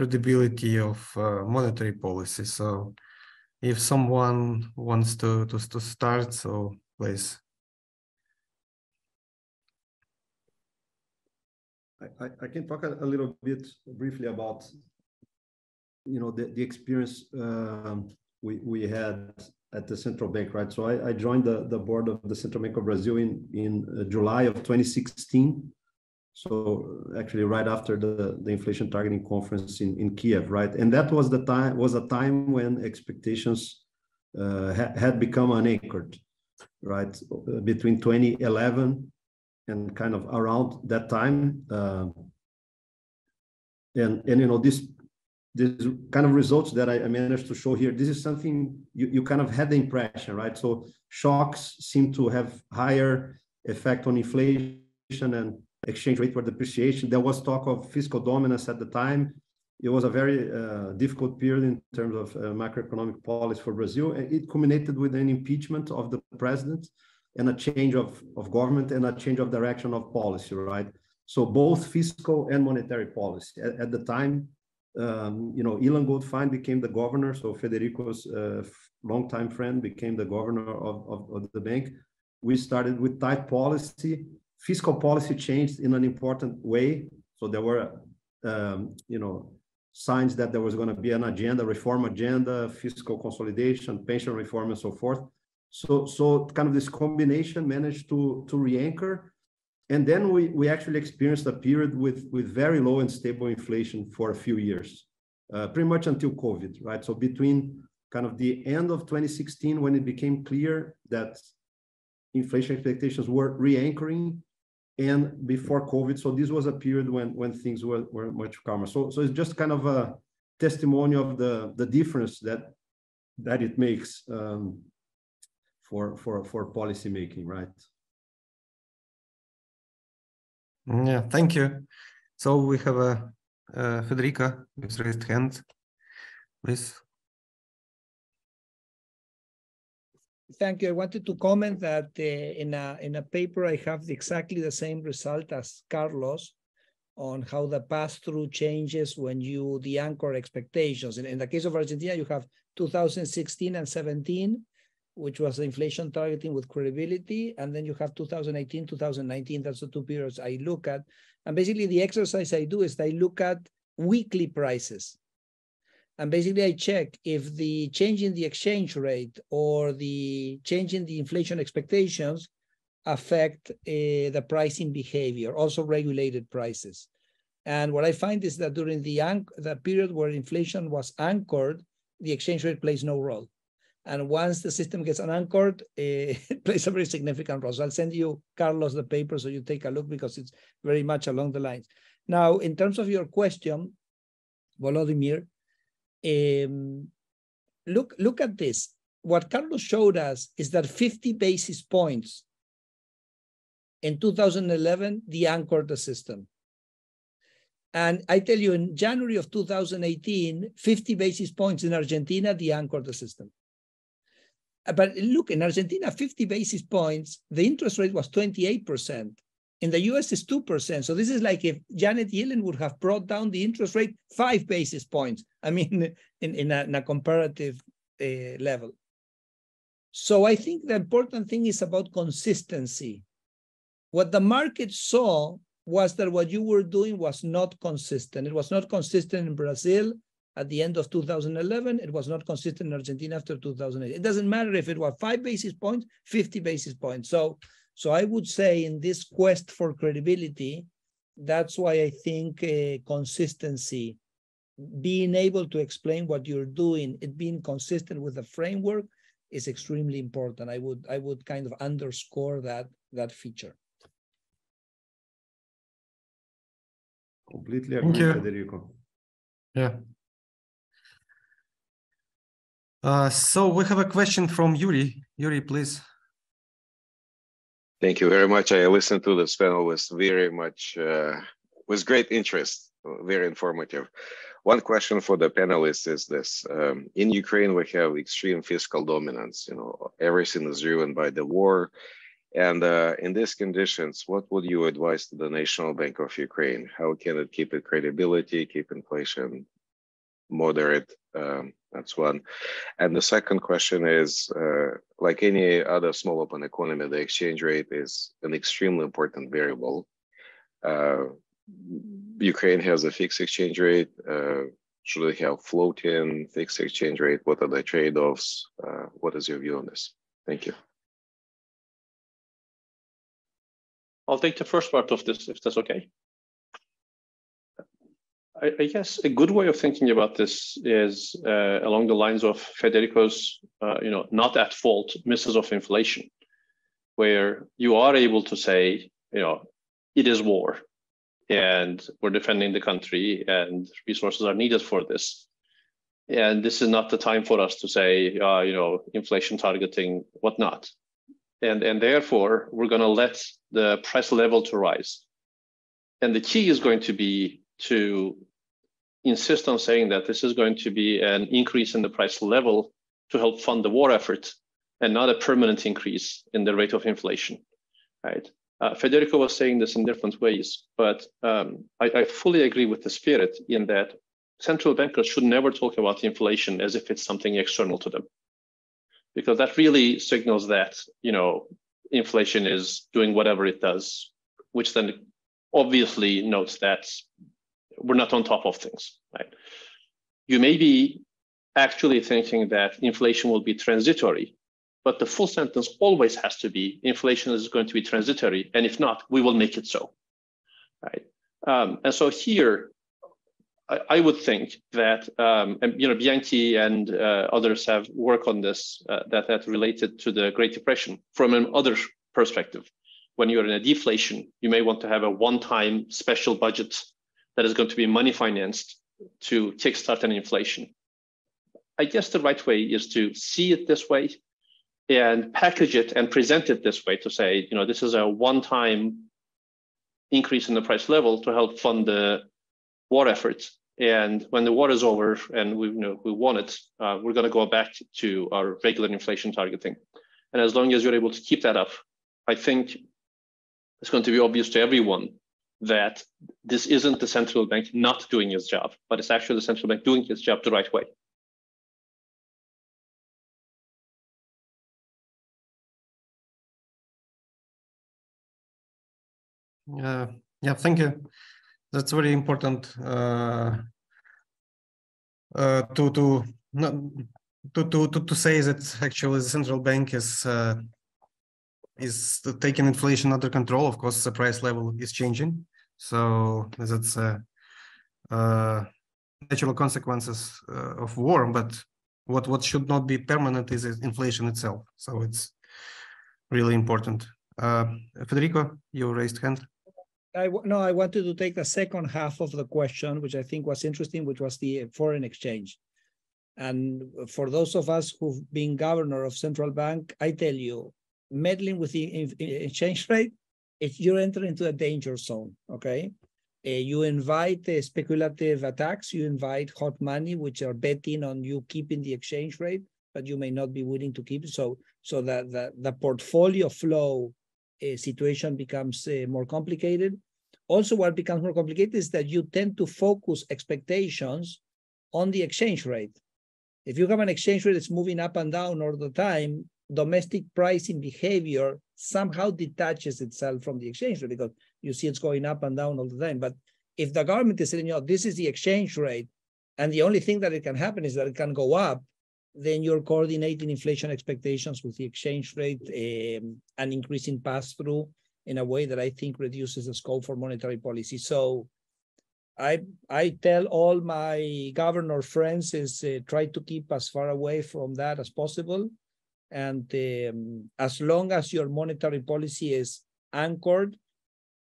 credibility of monetary policy. So if someone wants to, to, to start, so please. I, I can talk a, a, little bit briefly about, you know, the, the experience um, we, we had at the central bank, right? So I, I, joined the, the board of the Central Bank of Brazil in, in uh, July of 2016. So actually right after the, the inflation targeting conference in, in Kiev, right? And that was the time was a time when expectations uh, ha had become unanchored, right? Between 2011 and kind of around that time. Uh, and, and, you know, this this kind of results that I, I managed to show here, this is something you, you kind of had the impression, right? So shocks seem to have higher effect on inflation and exchange rate for depreciation. There was talk of fiscal dominance at the time. It was a very uh, difficult period in terms of uh, macroeconomic policy for Brazil. And it culminated with an impeachment of the president and a change of, of government and a change of direction of policy, right? So both fiscal and monetary policy. At, at the time, um, you know, Ilan Goldfajn became the governor. So Federico's uh, longtime friend became the governor of, of, of, the bank. We started with tight policy. Fiscal policy changed in an important way. So there were, um, you know, signs that there was going to be an agenda, reform agenda, fiscal consolidation, pension reform, and so forth. So, so kind of this combination managed to to re-anchor and then we, we actually experienced a period with, with very low and stable inflation for a few years, uh, pretty much until COVID, right? So between kind of the end of 2016, when it became clear that inflation expectations were re-anchoring, and before COVID, so this was a period when, when things were, were much calmer. So, so it's just kind of a testimony of the, the difference that, that it makes um, for, for, for policy making, right? Yeah, thank you. So we have a uh, Federico with raised hand, please. Thank you. I wanted to comment that uh, in a in a paper I have exactly the same result as Carlos on how the pass-through changes when you de-anchor expectations. In, in the case of Argentina, you have 2016 and 17, which was inflation targeting with credibility. And then you have 2018, 2019. That's the two periods I look at. And basically, the exercise I do is I look at weekly prices. And basically, I check if the change in the exchange rate or the change in the inflation expectations affect uh, the pricing behavior, also regulated prices. And what I find is that during the, the period where inflation was anchored, the exchange rate plays no role. And once the system gets unanchored, (laughs) it plays a very significant role. So I'll send you, Carlos, the paper so you take a look because it's very much along the lines. Now, in terms of your question, Volodymyr, um, look, look at this. What Carlos showed us is that 50 basis points in 2011 de-anchored the system. And I tell you, in January of 2018, 50 basis points in Argentina de-anchored the system. But look, in Argentina, 50 basis points, the interest rate was 28%. In the US, it's 2%. So this is like if Janet Yellen would have brought down the interest rate five basis points. I mean, (laughs) in, in, a, in a comparative uh, level. So I think the important thing is about consistency. What the market saw was that what you were doing was not consistent. It was not consistent in Brazil at the end of 2011. It was not consistent in Argentina after 2008. It doesn't matter if it was five basis points, 50 basis points. So, so I would say in this quest for credibility, that's why I think uh, consistency, being able to explain what you're doing, it being consistent with the framework is extremely important. I would I would kind of underscore that that feature. Completely agree, Federico. Yeah, uh, so we have a question from Yuri. Yuri, please. Thank you very much. I listened to this panel with very much, uh, with great interest, very informative. One question for the panelists is this. Um, in Ukraine, we have extreme fiscal dominance. You know, everything is driven by the war. And uh, in these conditions, what would you advise to the National Bank of Ukraine? How can it keep its credibility, keep inflation moderate? Um, that's one. And the second question is, uh, like any other small open economy, the exchange rate is an extremely important variable. Uh, Ukraine has a fixed exchange rate. Uh, should they have floating fixed exchange rate? What are the trade-offs? Uh, what is your view on this? Thank you. I'll take the first part of this, if that's okay. I, I, guess a good way of thinking about this is uh, along the lines of Federico's, uh, you know, not at fault misses of inflation, where you are able to say, you know, it is war. and we're defending the country, and resources are needed for this. And this is not the time for us to say, uh, you know, inflation targeting, whatnot. And, and therefore, we're going to let the price level to rise. And the key is going to be to insist on saying that this is going to be an increase in the price level to help fund the war effort and not a permanent increase in the rate of inflation, right? Uh, Federico was saying this in different ways, but um, I, I, fully agree with the spirit in that central bankers should never talk about inflation as if it's something external to them, because that really signals that you know inflation is doing whatever it does, which then obviously notes that we're not on top of things, right? You may be actually thinking that inflation will be transitory, but the full sentence always has to be inflation is going to be transitory, and if not, we will make it so, right? Um, and so here, I, I would think that um, and, you know Bianchi and uh, others have worked on this uh, that that related to the Great Depression from another perspective. When you're in a deflation, you may want to have a one-time special budget that is going to be money financed to kickstart an inflation. I guess the right way is to see it this way and package it and present it this way to say, you know, this is a one-time increase in the price level to help fund the war efforts. And when the war is over and we you know we won it, uh, we're going to go back to our regular inflation targeting. And as long as you're able to keep that up, I think it's going to be obvious to everyone that this isn't the central bank not doing its job, but it's actually the central bank doing its job the right way. Uh, yeah, thank you. That's very important uh, uh, to to to, to to say that actually the central bank is uh, is taking inflation under control. Of course, the price level is changing, so that's uh, uh, natural consequences uh, of war. But what what should not be permanent is inflation itself. So it's really important. Uh, Federico, you raised hand. I no, I wanted to take the second half of the question, which I think was interesting, which was the foreign exchange. And for those of us who've been governor of central bank, I tell you, meddling with the exchange rate, if you're entering into a danger zone, okay? Uh, you invite uh, speculative attacks, you invite hot money, which are betting on you keeping the exchange rate, but you may not be willing to keep it. So, so that the, the portfolio flow uh, situation becomes uh, more complicated. Also, what becomes more complicated is that you tend to focus expectations on the exchange rate. If you have an exchange rate that's moving up and down all the time, domestic pricing behavior somehow detaches itself from the exchange rate because you see it's going up and down all the time. But if the government is saying, you know, this is the exchange rate, and the only thing that it can happen is that it can go up, then you're coordinating inflation expectations with the exchange rate um, and increasing pass through in a way that I think reduces the scope for monetary policy. So I I tell all my governor friends is uh, try to keep as far away from that as possible. And um, as long as your monetary policy is anchored,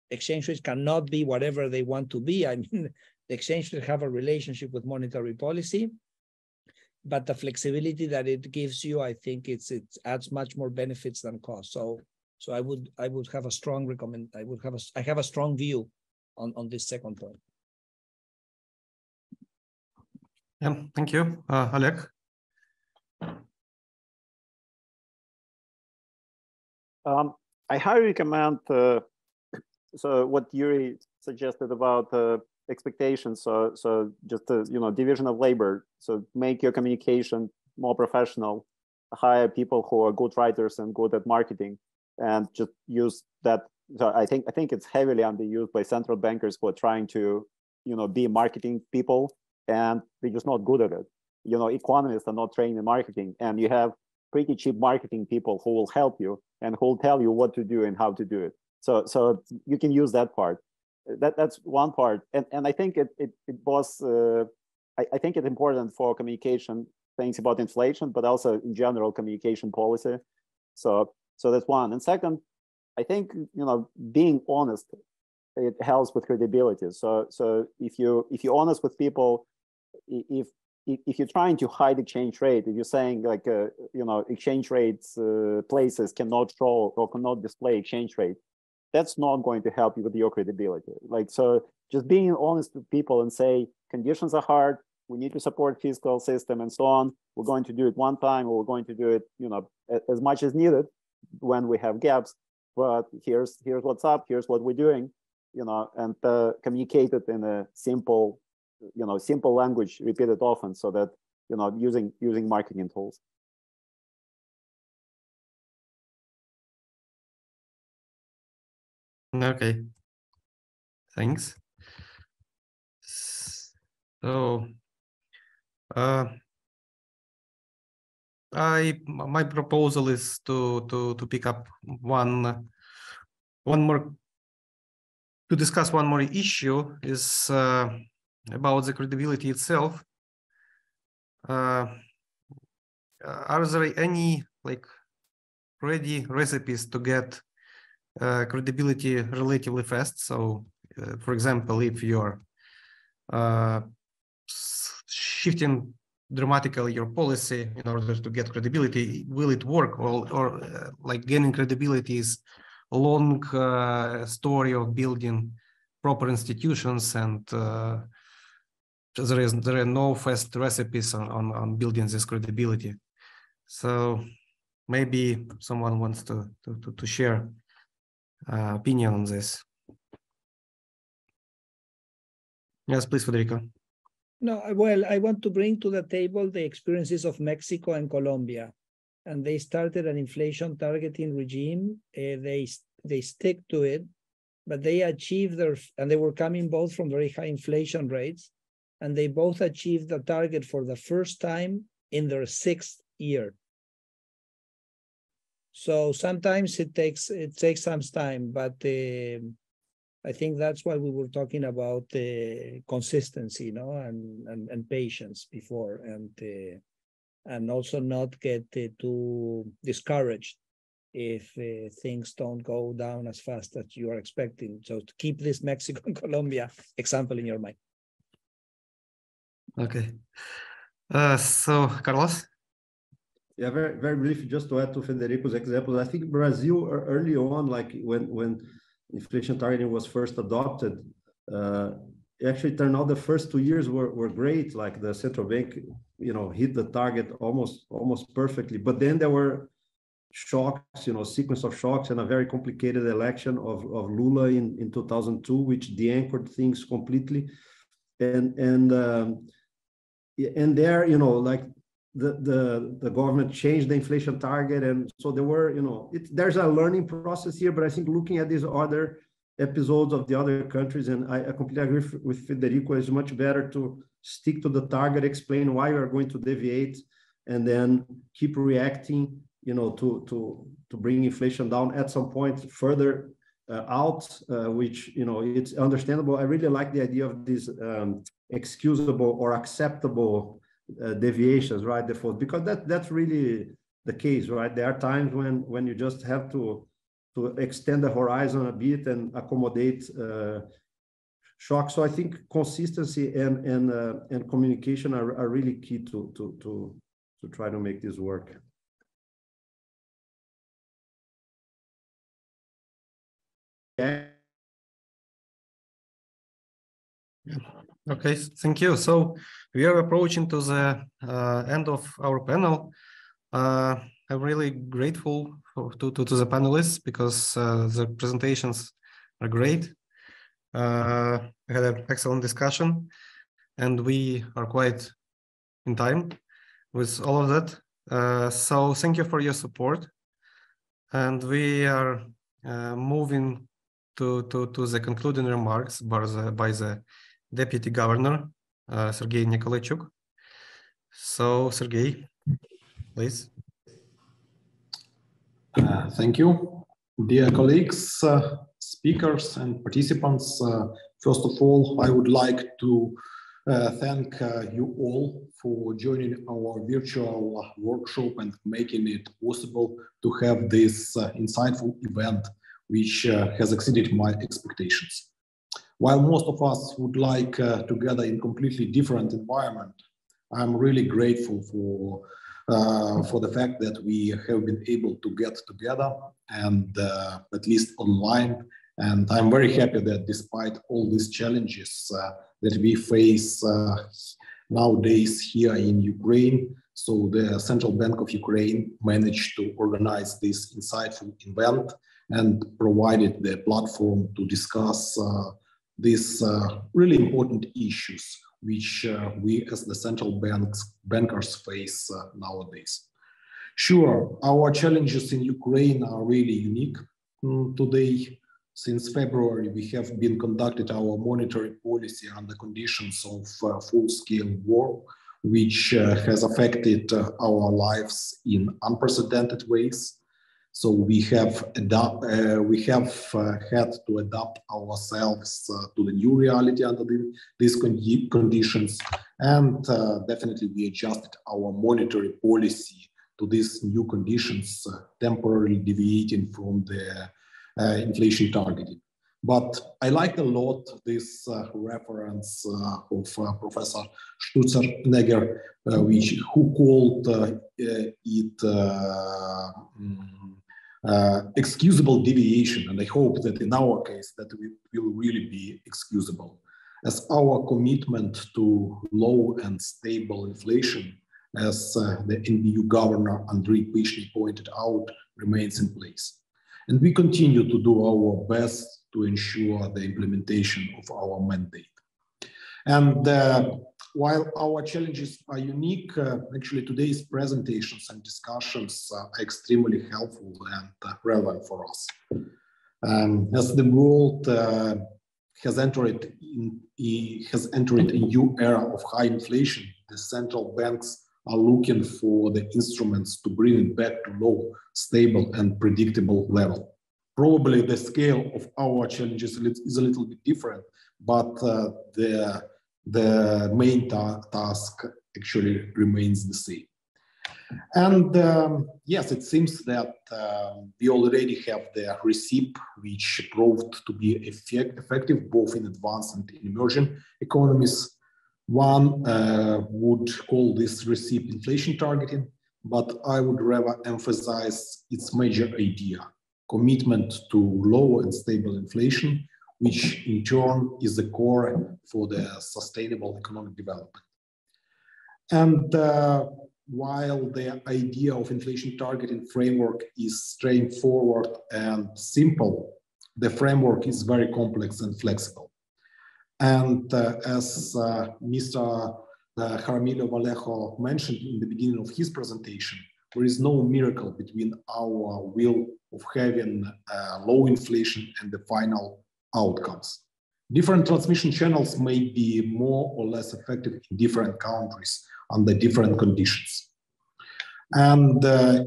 exchange rates cannot be whatever they want to be. I mean, the exchange rate have a relationship with monetary policy but the flexibility that it gives you, I think it's it adds much more benefits than cost. So so I would I would have a strong recommend. I would have a I have a strong view on on this second point. Yeah, thank you, uh, Oleg. Um, I highly recommend uh, so what Yuri suggested about uh, expectations. So, so just a, you know, division of labor. So make your communication more professional. Hire people who are good writers and good at marketing, and just use that. So I think I think it's heavily underused by central bankers who are trying to, you know, be marketing people, and they're just not good at it. You know, economists are not trained in marketing, and you have pretty cheap marketing people who will help you and who will tell you what to do and how to do it. So, so you can use that part that that's one part and and i think it it, it was uh, I, I think it's important for communication things about inflation but also in general communication policy so so that's one and second i think you know being honest it helps with credibility. So so if you if you're honest with people, if if you're trying to hide exchange rate, if you're saying like uh, you know exchange rates uh, places cannot show or cannot display exchange rate, that's not going to help you with your credibility. Like so, just being honest with people and say conditions are hard, we need to support fiscal system and so on. We're going to do it one time, or we're going to do it you know as much as needed when we have gaps. But here's here's what's up. Here's what we're doing, you know, and uh, communicate it in a simple you know simple language repeated often so that you know using using marketing tools. Okay. Thanks. So uh I my proposal is to to to pick up one one more to discuss one more issue is uh, about the credibility itself. Uh, are there any like ready recipes to get uh, credibility relatively fast? So, uh, for example, if you're uh, shifting dramatically your policy in order to get credibility, will it work? Or, or uh, like gaining credibility is a long uh, story of building proper institutions and there is there are no fast recipes on, on, on building this credibility. So maybe someone wants to to, to, share uh, opinion on this. Yes, please, Federico. No, well, I want to bring to the table the experiences of Mexico and Colombia. And they started an inflation targeting regime. Uh, they they stick to it, but they achieved their and they were coming both from very high inflation rates and they both achieved the target for the first time in their sixth year. So sometimes it takes it takes some time, but uh, I think that's why we were talking about uh, consistency, you know, and, and and patience before, and uh, and also not get uh, too discouraged if uh, things don't go down as fast as you are expecting. So to keep this Mexico and (laughs) Colombia example in your mind. Okay. Uh, so, Carlos? Yeah, very, very briefly, just to add to Federico's examples, I think Brazil early on, like when, when inflation targeting was first adopted, uh, actually turned out the first two years were, were great. Like the central bank, you know, hit the target almost almost perfectly. But then there were shocks, you know, sequence of shocks and a very complicated election of, of Lula in, in 2002, which de-anchored things completely. And, and um, and there, you know, like the the the government changed the inflation target, and so there were, you know, it, there's a learning process here. But I think looking at these other episodes of the other countries, and I, I completely agree with Federico, it's much better to stick to the target, explain why you are going to deviate, and then keep reacting, you know, to to to bring inflation down at some point further uh, out, uh, which you know it's understandable. I really like the idea of this um, excusable or acceptable uh, deviations, right? Default, because that that's really the case, right? There are times when when you just have to to extend the horizon a bit and accommodate uh, shock. So I think consistency and and uh, and communication are, are really key to to to to try to make this work. Yeah. Okay, thank you. So we are approaching to the uh, end of our panel. Uh, I'm really grateful for, to, to, to, the panelists because uh, the presentations are great. Uh, we had an excellent discussion and we are quite in time with all of that. Uh, so thank you for your support. And we are uh, moving to, to, to the concluding remarks by the, by the Deputy Governor, uh, Sergiy Nikolaychuk. So, Sergei, please. Uh, thank you. Dear colleagues, uh, speakers and participants, uh, first of all, I would like to uh, thank uh, you all for joining our virtual workshop and making it possible to have this insightful event which has exceeded my expectations. While most of us would like uh, to gather in completely different environment, I'm really grateful for uh, for the fact that we have been able to get together and uh, at least online. And I'm very happy that despite all these challenges uh, that we face uh, nowadays here in Ukraine, so the Central Bank of Ukraine managed to organize this insightful event and provided the platform to discuss uh, these uh, really important issues which uh, we as the central banks bankers face uh, nowadays. Sure, our challenges in Ukraine are really unique. Mm, today, since February, we have been conducted our monetary policy under conditions of full-scale war, which has affected our lives in unprecedented ways. So we have adapt, uh, we have uh, had to adapt ourselves uh, to the new reality under the, these con conditions, and uh, definitely we adjusted our monetary policy to these new conditions, uh, temporarily deviating from the uh, inflation targeting. But I liked a lot this reference of Professor Sturzenegger, which who called it. Um, uh, excusable deviation. And I hope that in our case that it will really be excusable as our commitment to low and stable inflation, as uh, the NBU governor Andriy Pyshnyy pointed out, remains in place. And we continue to do our best to ensure the implementation of our mandate. And uh, while our challenges are unique, uh, actually today's presentations and discussions are extremely helpful and uh, relevant for us. Um, as the world uh, has entered in has entered a new era of high inflation, the central banks are looking for the instruments to bring it back to low, stable, and predictable level. Probably the scale of our challenges is a little bit different, but uh, the the main ta task actually remains the same. And um, yes, it seems that um, we already have the RECIP, which proved to be effect effective both in advanced and in emerging economies. One uh, would call this RECIP inflation targeting, but I would rather emphasize its major idea, commitment to low and stable inflation which in turn is the core for the sustainable economic development. And uh, while the idea of inflation targeting framework is straightforward and simple, the framework is very complex and flexible. And uh, as uh, Mr. Uh, Vallejo mentioned in the beginning of his presentation, there is no miracle between our will of having uh, low inflation and the final outcomes. Different transmission channels may be more or less effective in different countries under different conditions. And uh,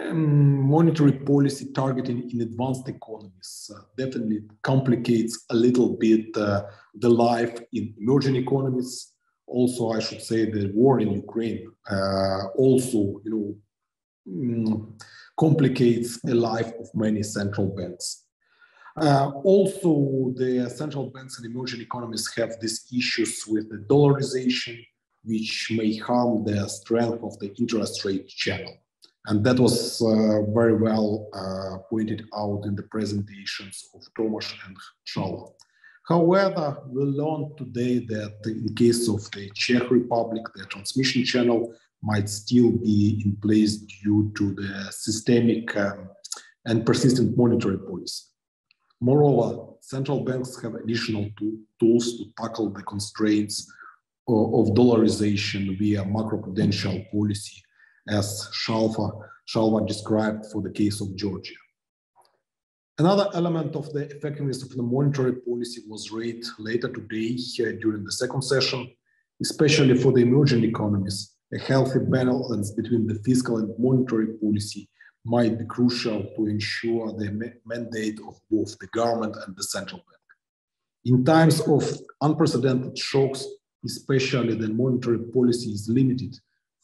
um, monetary policy targeting in advanced economies uh, definitely complicates a little bit uh, the life in emerging economies. Also, I should say the war in Ukraine uh, also, you know, um, complicates the life of many central banks. Uh, also, the central banks and emerging economies have these issues with the dollarization, which may harm the strength of the interest rate channel. And that was uh, very well uh, pointed out in the presentations of Tomáš and Shalva. However, we learned today that in case of the Czech Republic, the transmission channel might still be in place due to the systemic um, and persistent monetary policy. Moreover, central banks have additional tools to tackle the constraints of, of dollarization via macroprudential policy, as Shalva, Shalva described for the case of Georgia. Another element of the effectiveness of the monetary policy was raised later today during the second session, especially for the emerging economies. A healthy balance between the fiscal and monetary policy might be crucial to ensure the mandate of both the government and the central bank. In times of unprecedented shocks, especially when monetary policy is limited,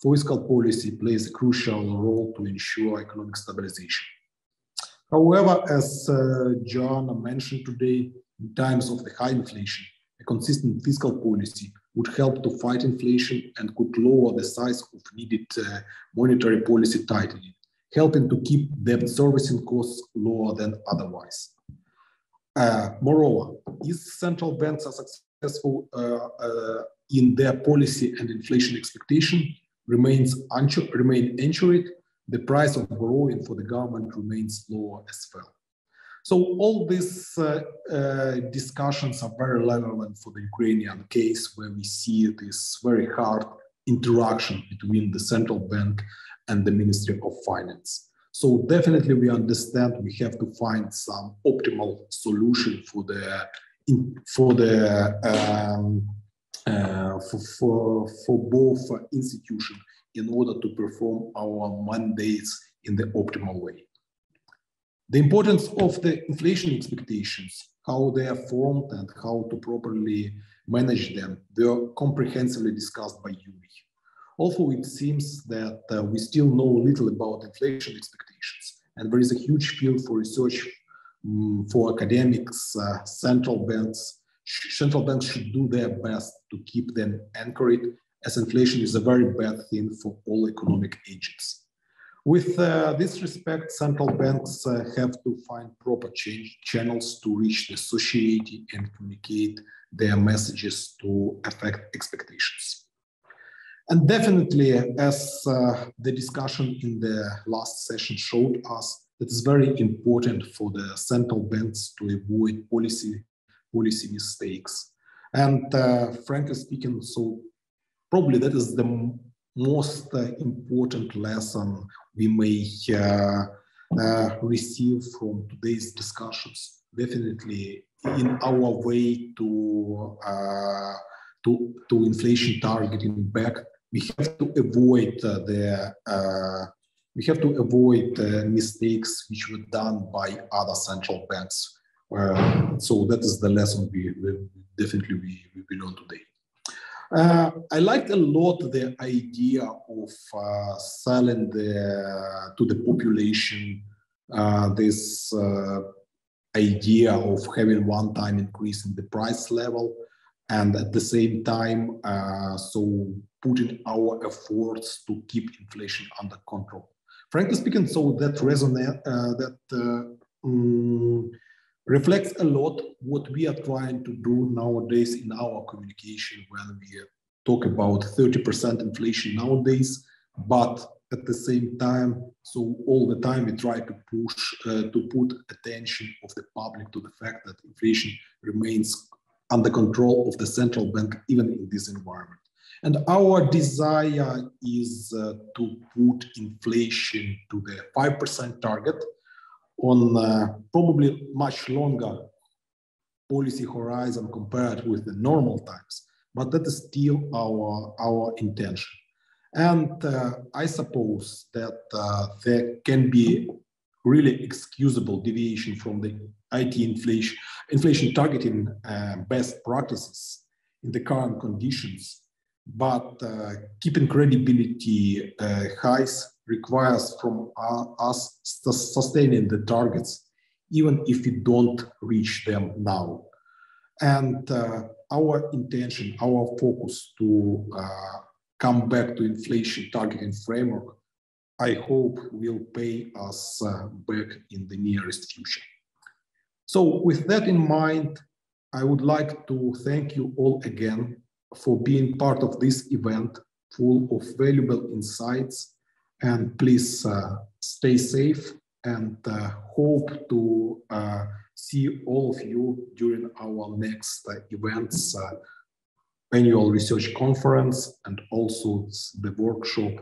fiscal policy plays a crucial role to ensure economic stabilization. However, as uh, mentioned today, in times of the high inflation, a consistent fiscal policy would help to fight inflation and could lower the size of needed uh, monetary policy tightening, helping to keep debt servicing costs lower than otherwise. Uh, moreover, if central banks are successful uh, uh in their policy and inflation expectation remains remain ensured, the price of borrowing for the government remains lower as well. So all these uh, uh, discussions are very relevant for the Ukrainian case, where we see this very hard interaction between the central bank and the Ministry of Finance. So definitely we understand we have to find some optimal solution for the in, for the um, uh, for, for, for both institutions in order to perform our mandates in the optimal way. The importance of the inflation expectations, how they are formed and how to properly manage them, they are comprehensively discussed by Yuriy. Although it seems that uh, we still know little about inflation expectations, and there is a huge field for research um, for academics, uh, central banks. Central banks should do their best to keep them anchored, as inflation is a very bad thing for all economic agents. With uh, this respect, central banks uh, have to find proper change channels to reach the society and communicate their messages to affect expectations. And definitely, as uh, the discussion in the last session showed us, it is very important for the central banks to avoid policy, policy mistakes. And uh, frankly speaking, so probably that is the most uh, important lesson we may uh, uh, receive from today's discussions. Definitely in our way to, to, to inflation targeting back, we have to avoid the we have to avoid uh, mistakes which were done by other central banks. Uh, so that is the lesson we, we definitely we, we learn today. Uh, I liked a lot the idea of uh, selling the, to the population uh, this uh, idea of having one-time increase in the price level and at the same time uh, so putting our efforts to keep inflation under control. Frankly speaking, so that resonate uh, that um, reflects a lot what we are trying to do nowadays in our communication when we talk about 30% inflation nowadays, but at the same time, so all the time we try to push uh, to put attention of the public to the fact that inflation remains under control of the central bank even in this environment. And our desire is uh, to put inflation to the 5% target on uh, probably much longer policy horizon compared with the normal times, but that is still our, our intention. And uh, I suppose that uh, there can be really excusable deviation from the IT inflation, inflation targeting uh, best practices in the current conditions. But uh, keeping credibility uh, highs requires from us sustaining the targets, even if we don't reach them now. And uh, our intention, our focus to uh, come back to inflation targeting framework, I hope will pay us uh, back in the nearest future. So with that in mind, I would like to thank you all again for being part of this event full of valuable insights and please uh, stay safe and uh, hope to uh, see all of you during our next events, annual research conference, and also the workshop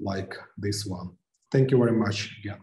like this one. Thank you very much again.